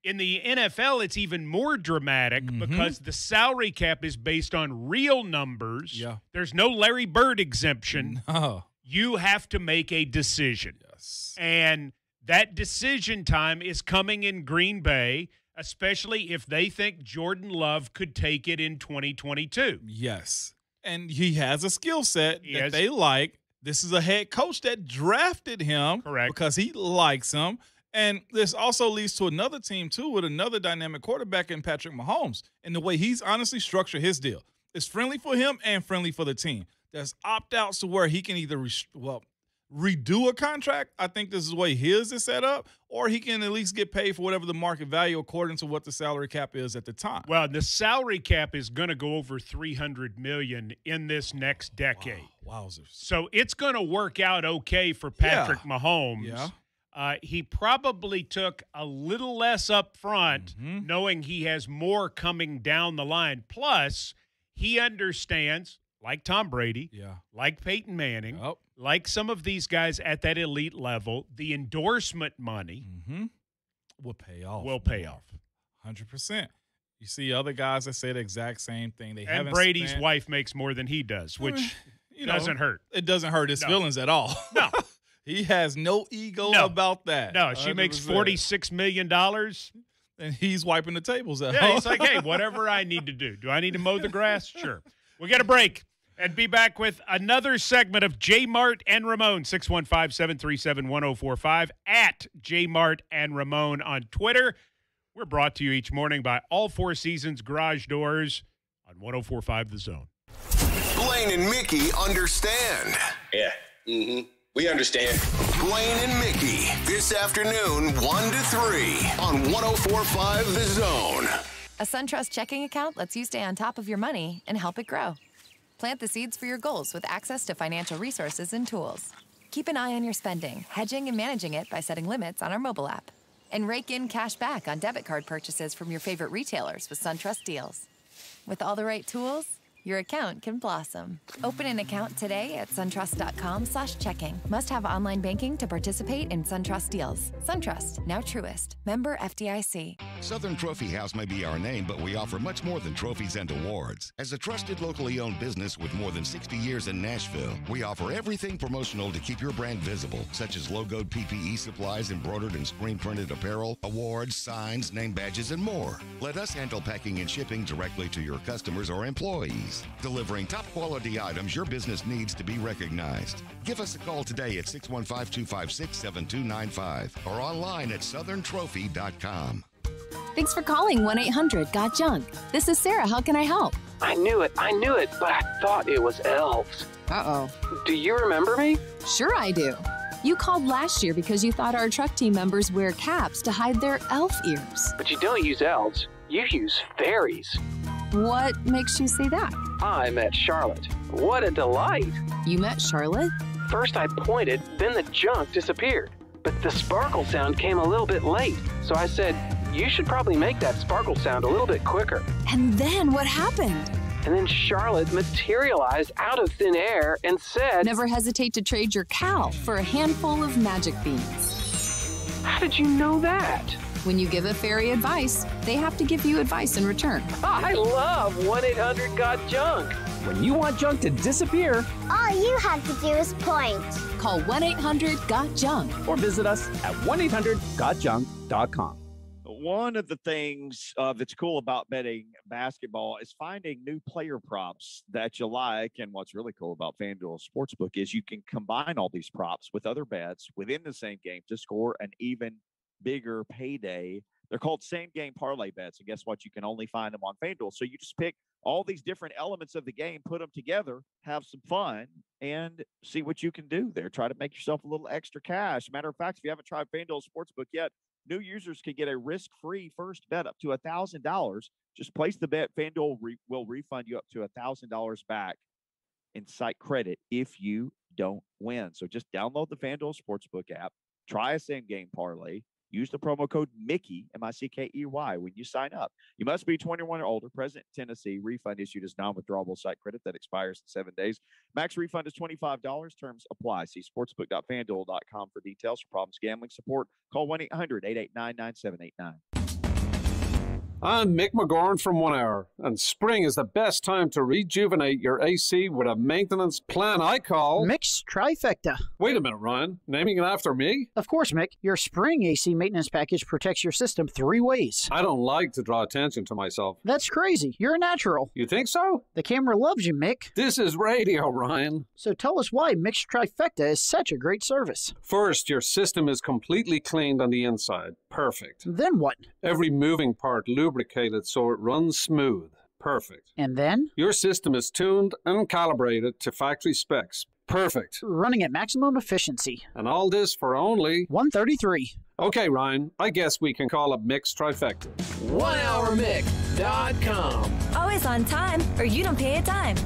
In the NFL, it's even more dramatic Mm-hmm. because the salary cap is based on real numbers. Yeah. There's no Larry Bird exemption. Oh. You have to make a decision. Yes. And that decision time is coming in Green Bay, especially if they think Jordan Love could take it in 2022. Yes. And he has a skill set He that has- they like. This is a head coach that drafted him Correct. because he likes him. And this also leads to another team, too, with another dynamic quarterback in Patrick Mahomes. And the way he's honestly structured his deal is friendly for him and friendly for the team. There's opt outs to where he can either, well, redo a contract. I think this is the way his is set up, or he can at least get paid for whatever the market value according to what the salary cap is at the time. Well, the salary cap is going to go over 300 million in this next decade. Wowzers. So it's going to work out okay for Patrick Mahomes. Yeah. Uh, he probably took a little less up front, Mm-hmm. knowing he has more coming down the line. Plus, he understands, like Tom Brady, Yeah. like Peyton Manning, Yep. Like some of these guys at that elite level, the endorsement money Mm-hmm. Will pay off. will pay off. Hundred percent. You see other guys that say the exact same thing. They And Brady's spent- wife makes more than he does, which you know, doesn't hurt. It doesn't hurt his No. feelings at all. No. he has no ego No. about that. No, she makes 100%. forty-six million dollars. and he's wiping the tables at Yeah, he's like, hey, whatever I need to do. Do I need to mow the grass? Sure. We'll get a break and be back with another segment of J Mart and Ramon, 615 737 1045, at J Mart and Ramon on Twitter. We're brought to you each morning by All Four Seasons Garage Doors on 1045 The Zone. Blaine and Mickey understand. Yeah. Mm-hmm. We understand. Blaine and Mickey, this afternoon, 1 to 3 on 1045 The Zone. A SunTrust checking account lets you stay on top of your money and help it grow. Plant the seeds for your goals with access to financial resources and tools. Keep an eye on your spending, hedging and managing it by setting limits on our mobile app. And rake in cash back on debit card purchases from your favorite retailers with SunTrust deals. With all the right tools, your account can blossom. Open an account today at suntrust.com slash checking. Must have online banking to participate in SunTrust deals. SunTrust, now truest. Member FDIC. Southern Trophy House may be our name, but we offer much more than trophies and awards. As a trusted locally owned business with more than 60 years in Nashville, we offer everything promotional to keep your brand visible, such as logoed PPE supplies, embroidered and screen printed apparel, awards, signs, name badges, and more. Let us handle packing and shipping directly to your customers or employees, delivering top quality items your business needs to be recognized. Give us a call today at 615 256 7295 or online at southerntrophy.com. Thanks for calling 1 800 Got Junk. This is Sarah. How can I help? I knew it. I knew it, but I thought it was elves. Uh oh. Do you remember me? Sure, I do. You called last year because you thought our truck team members wear caps to hide their elf ears. But you don't use elves, you use fairies. What makes you say that? I met Charlotte. What a delight! You met Charlotte? First I pointed, then the junk disappeared. But the sparkle sound came a little bit late, so I said, You should probably make that sparkle sound a little bit quicker. And then what happened? And then Charlotte materialized out of thin air and said, Never hesitate to trade your cow for a handful of magic beans. How did you know that? When you give a fairy advice, they have to give you advice in return. I love 1 800 Got Junk. When you want junk to disappear, all you have to do is point. Call 1 800 Got Junk or visit us at 1 800 GotJunk.com. One of the things uh, that's cool about betting basketball is finding new player props that you like. And what's really cool about FanDuel Sportsbook is you can combine all these props with other bets within the same game to score an even bigger payday. They're called same game parlay bets. And guess what? You can only find them on FanDuel. So you just pick all these different elements of the game, put them together, have some fun, and see what you can do there. Try to make yourself a little extra cash. Matter of fact, if you haven't tried FanDuel Sportsbook yet, new users can get a risk-free first bet up to a thousand dollars. Just place the bet. FanDuel re- will refund you up to a thousand dollars back in site credit if you don't win. So just download the FanDuel Sportsbook app, try a same game parlay, Use the promo code Mickey, M I C K E Y, when you sign up. You must be 21 or older, present in Tennessee. Refund issued as non withdrawable site credit that expires in seven days. Max refund is $25. Terms apply. See sportsbook.fanduel.com for details. For problems gambling support, call 1 800 889 9789. I'm Mick McGorn from One Hour, and spring is the best time to rejuvenate your AC with a maintenance plan I call Mick's Trifecta. Wait a minute, Ryan. Naming it after me? Of course, Mick. Your spring AC maintenance package protects your system three ways. I don't like to draw attention to myself. That's crazy. You're a natural. You think so? The camera loves you, Mick. This is radio, Ryan. So tell us why Mick's Trifecta is such a great service. First, your system is completely cleaned on the inside. Perfect. Then what? Every moving part lubricated so it runs smooth. Perfect. And then? Your system is tuned and calibrated to factory specs. Perfect. Running at maximum efficiency. And all this for only 133. Okay, Ryan, I guess we can call it Mick's Trifecta. OneHourMix.com. Always on time, or you don't pay a dime.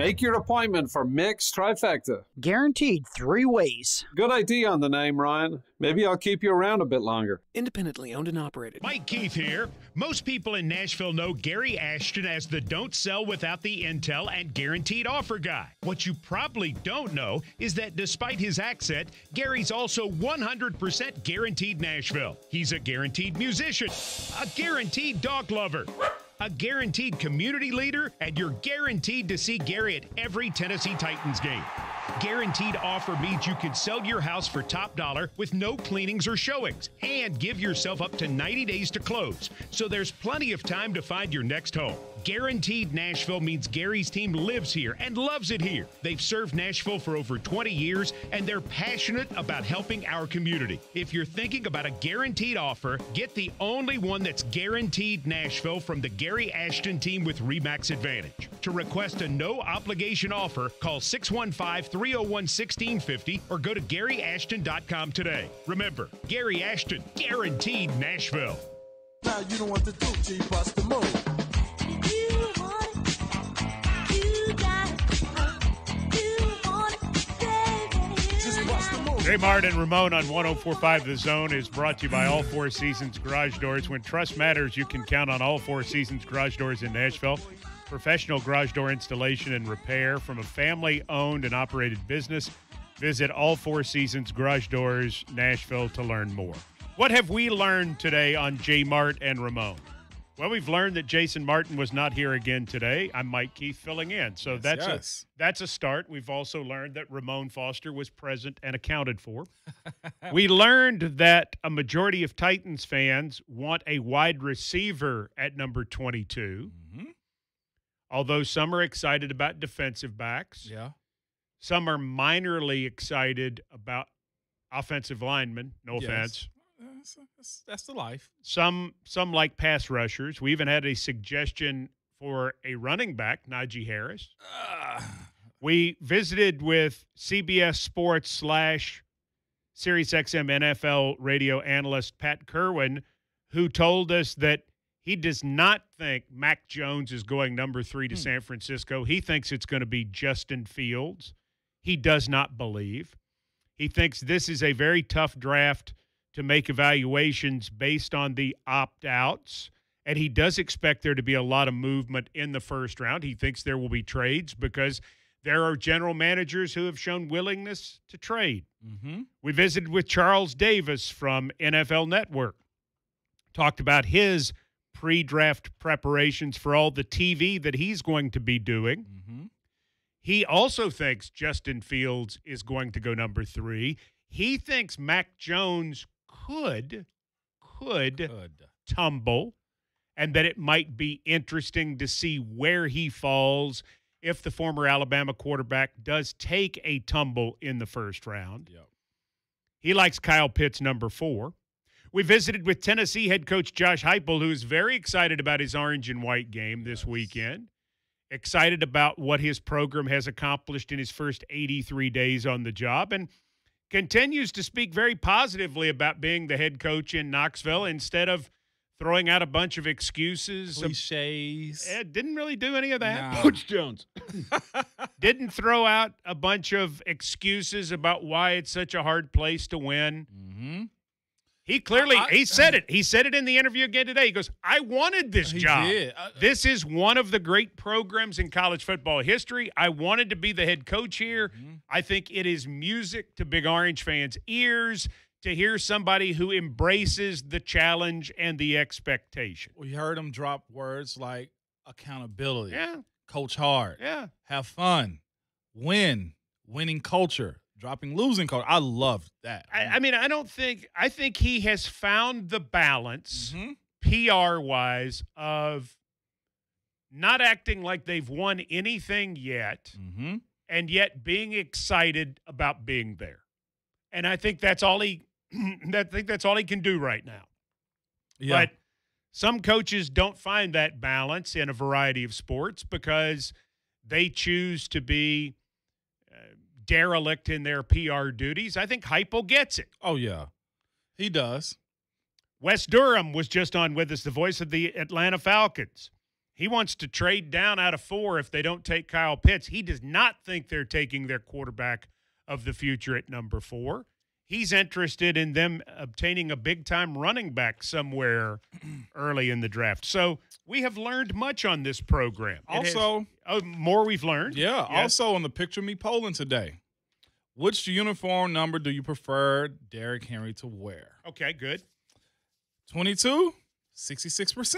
Make your appointment for Mick's Trifecta. Guaranteed three ways. Good idea on the name, Ryan. Maybe I'll keep you around a bit longer. Independently owned and operated. Mike Keith here. Most people in Nashville know Gary Ashton as the don't sell without the intel and guaranteed offer guy. What you probably don't know is that despite his accent, Gary's also 100% guaranteed Nashville. He's a guaranteed musician, a guaranteed dog lover a guaranteed community leader, and you're guaranteed to see Gary at every Tennessee Titans game. Guaranteed offer means you can sell your house for top dollar with no cleanings or showings and give yourself up to 90 days to close. So there's plenty of time to find your next home. Guaranteed Nashville means Gary's team lives here and loves it here. They've served Nashville for over 20 years and they're passionate about helping our community. If you're thinking about a guaranteed offer, get the only one that's guaranteed Nashville from the Gary Ashton team with REMAX Advantage. To request a no obligation offer, call 615 301 1650 or go to GaryAshton.com today. Remember, Gary Ashton, guaranteed Nashville. Now you don't want to do G bust the move. J Mart and Ramon on 1045 The Zone is brought to you by All Four Seasons Garage Doors. When trust matters, you can count on All Four Seasons Garage Doors in Nashville. Professional garage door installation and repair from a family owned and operated business. Visit All Four Seasons Garage Doors Nashville to learn more. What have we learned today on J Mart and Ramon? Well, we've learned that Jason Martin was not here again today. I'm Mike Keith filling in. So Yes, that's yes. a that's a start. We've also learned that Ramon Foster was present and accounted for. we learned that a majority of Titans fans want a wide receiver at number 22. Although some are excited about defensive backs. Yeah. Some are minorly excited about offensive linemen. No Yes. offense. That's, that's, that's the life. Some some like pass rushers. We even had a suggestion for a running back, Najee Harris. we visited with CBS Sports slash SiriusXM NFL radio analyst Pat Kirwan, who told us that he does not think Mac Jones is going number three to San Francisco. He thinks it's going to be Justin Fields. He does not believe. He thinks this is a very tough draft to make evaluations based on the opt outs. And he does expect there to be a lot of movement in the first round. He thinks there will be trades because there are general managers who have shown willingness to trade. Mm-hmm. We visited with Charles Davis from NFL Network, talked about his pre draft preparations for all the TV that he's going to be doing. Mm-hmm. He also thinks Justin Fields is going to go number three. He thinks Mac Jones could, could, tumble, and that it might be interesting to see where he falls if the former Alabama quarterback does take a tumble in the first round. He likes Kyle Pitts number four. We visited with Tennessee head coach Josh Heupel, who's very excited about his orange and white game this weekend. Excited about what his program has accomplished in his first 83 days on the job, and continues to speak very positively about being the head coach in Knoxville instead of throwing out a bunch of excuses. Cliches. Eh, didn't really do any of that. No. Coach Jones didn't throw out a bunch of excuses about why it's such a hard place to win. Mm-hmm. He clearly I- he said it. He said it in the interview again today. He goes, "I wanted this job. I- this is one of the great programs in college football history. I wanted to be the head coach here. Mm-hmm. I think it is music to Big Orange fans' ears to hear somebody who embraces the challenge and the expectation. We heard him drop words like accountability. Yeah. Coach hard. Yeah. Have fun. Win. Winning culture. Dropping losing culture. I love that. I, I mean, I don't think I think he has found the balance Mm-hmm. PR wise of not acting like they've won anything yet, Mm-hmm. and yet being excited about being there. And I think that's all he. I think that's all he can do right now. Yeah. But some coaches don't find that balance in a variety of sports because they choose to be derelict in their PR duties. I think Heupel gets it. Oh yeah, he does. Wes Durham was just on with us, the voice of the Atlanta Falcons. He wants to trade down out of four if they don't take Kyle Pitts. He does not think they're taking their quarterback of the future at number four. He's interested in them obtaining a big time running back somewhere early in the draft. So we have learned much on this program. It has- Also- oh, more we've learned. Yeah. Yes. Also on the picture me polling today, which uniform number do you prefer Derrick Henry to wear? Okay, good. 22, 66%.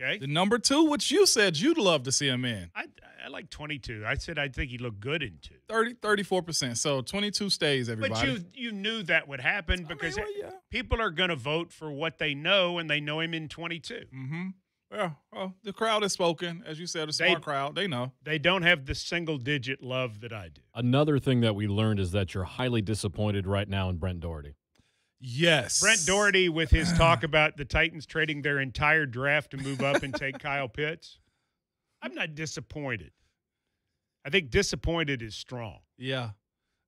Okay. The number two, which you said you'd love to see him in, I, I like 22. I said I think he looked good in two. 30, 34%. So 22 stays, everybody. But you you knew that would happen because well, yeah. people are going to vote for what they know, and they know him in 22. Mm-hmm. Yeah. Well, the crowd has spoken. As you said, a They- smart crowd. They know. They don't have the single digit love that I do. Another thing that we learned is that you're highly disappointed right now in Brent Doherty. Yes. Brent Doherty with his talk about the Titans trading their entire draft to move up and take Kyle Pitts. I'm not disappointed. I think disappointed is strong. Yeah.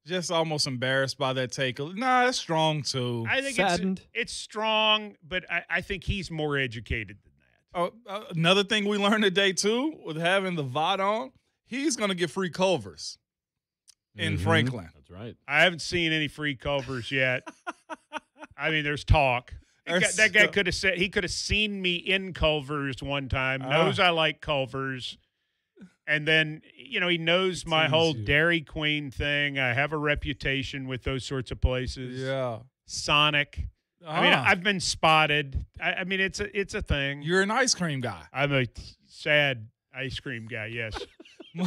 Just almost embarrassed by that take. Nah, that's strong too. I think it's it's strong, but I, I think he's more educated than Oh, uh, another thing we learned today too, with having the VOD on, he's gonna get free Culver's in Mhm. Franklin. That's right. I haven't seen any free Culver's yet. I mean, there's talk. That guy, There's that guy could have said he could have seen me in Culver's one time. Ah. Knows I like Culver's, and then you know he knows my whole Dairy Queen thing. I have a reputation with those sorts of places. Yeah. Sonic. I mean, Ah. I've been spotted. I, I mean, it's a it's a thing. You're an ice cream guy. I'm a sad ice cream guy. Yes.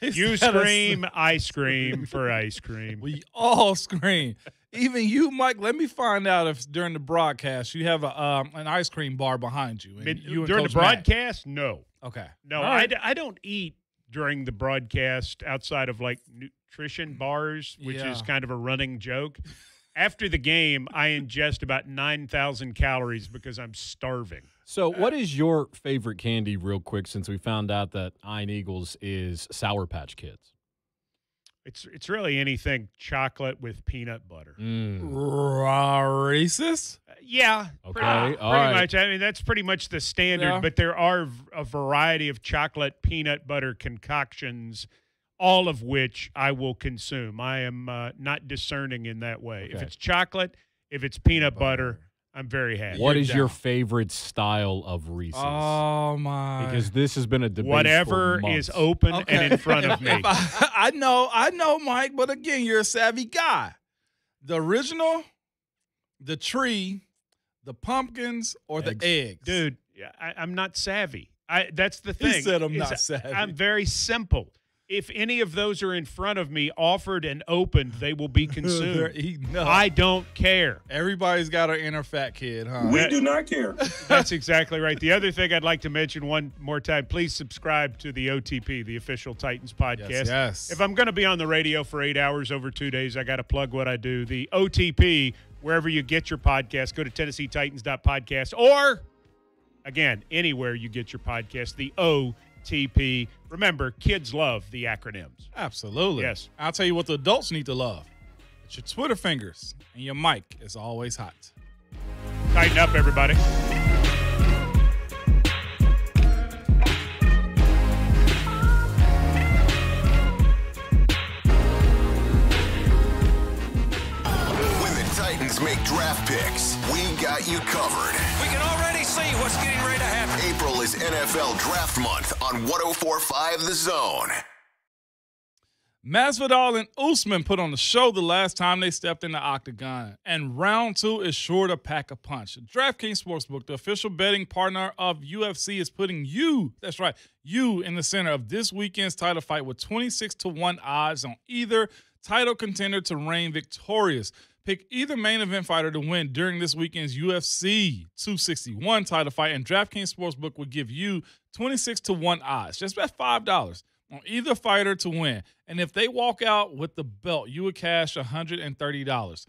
You that a- scream ice cream for ice cream. We all scream. Even you, Mike. Let me find out if during the broadcast you have a um, an ice cream bar behind you. and Mid- you and during Coach the Matt. broadcast, no. Okay. No, All I, right. d- I don't eat during the broadcast outside of like nutrition bars, which is kind of a running joke. After the game, I ingest about 9,000 calories because I'm starving. So, what is your favorite candy, real quick, since we found out that Iron Eagles is Sour Patch Kids? It's it's really anything chocolate with peanut butter. Mm. Reese's? Uh, yeah. Okay, Pretty, all pretty right. much. I mean, that's pretty much the standard, Yeah. but there are a variety of chocolate peanut butter concoctions, all of which I will consume. I am uh, not discerning in that way. If it's chocolate, if it's peanut butter, I'm very happy. What is your down. favorite style of Reese's? Oh my! because this has been a debate. Whatever for is open Okay. and in front of me. I, I know, I know, Mike, but again, you're a savvy guy. The original, the tree, the pumpkins, or Eggs. the eggs, Dude, I, I'm not savvy. I, that's the thing. He thing. said I'm is not savvy. I'm very simple. If any of those are in front of me, offered and opened, they will be consumed. eating. I don't care. Everybody's got an inner fat kid, huh? We do not care. That's exactly right. The other thing I'd like to mention one more time, please subscribe to the OTP, the official Titans podcast. Yes, yes. If I'm going to be on the radio for eight hours over two days, I got to plug what I do. The OTP, wherever you get your podcast, go to TennesseeTitans.podcast or, again, anywhere you get your podcast, the OTP. Remember, kids love the acronyms. Absolutely. Yes. I'll tell you what the adults need to love. It's your Twitter fingers and your mic is always hot. Tighten up, everybody. The Titans make draft picks, we got you covered. We can already see what's getting ready to happen. April is NFL Draft Month on 1045 The Zone. Masvidal and Usman put on the show the last time they stepped in the octagon, and round two is sure to pack a punch. DraftKings Sportsbook, the official betting partner of UFC, is putting you, that's right, you in the center of this weekend's title fight with 26 to 1 odds on either title contender to reign victorious. Pick either main event fighter to win during this weekend's UFC 261 title fight, and DraftKings Sportsbook will give you 26 to 1 odds. Just bet $5 on either fighter to win. And if they walk out with the belt, you would cash $130.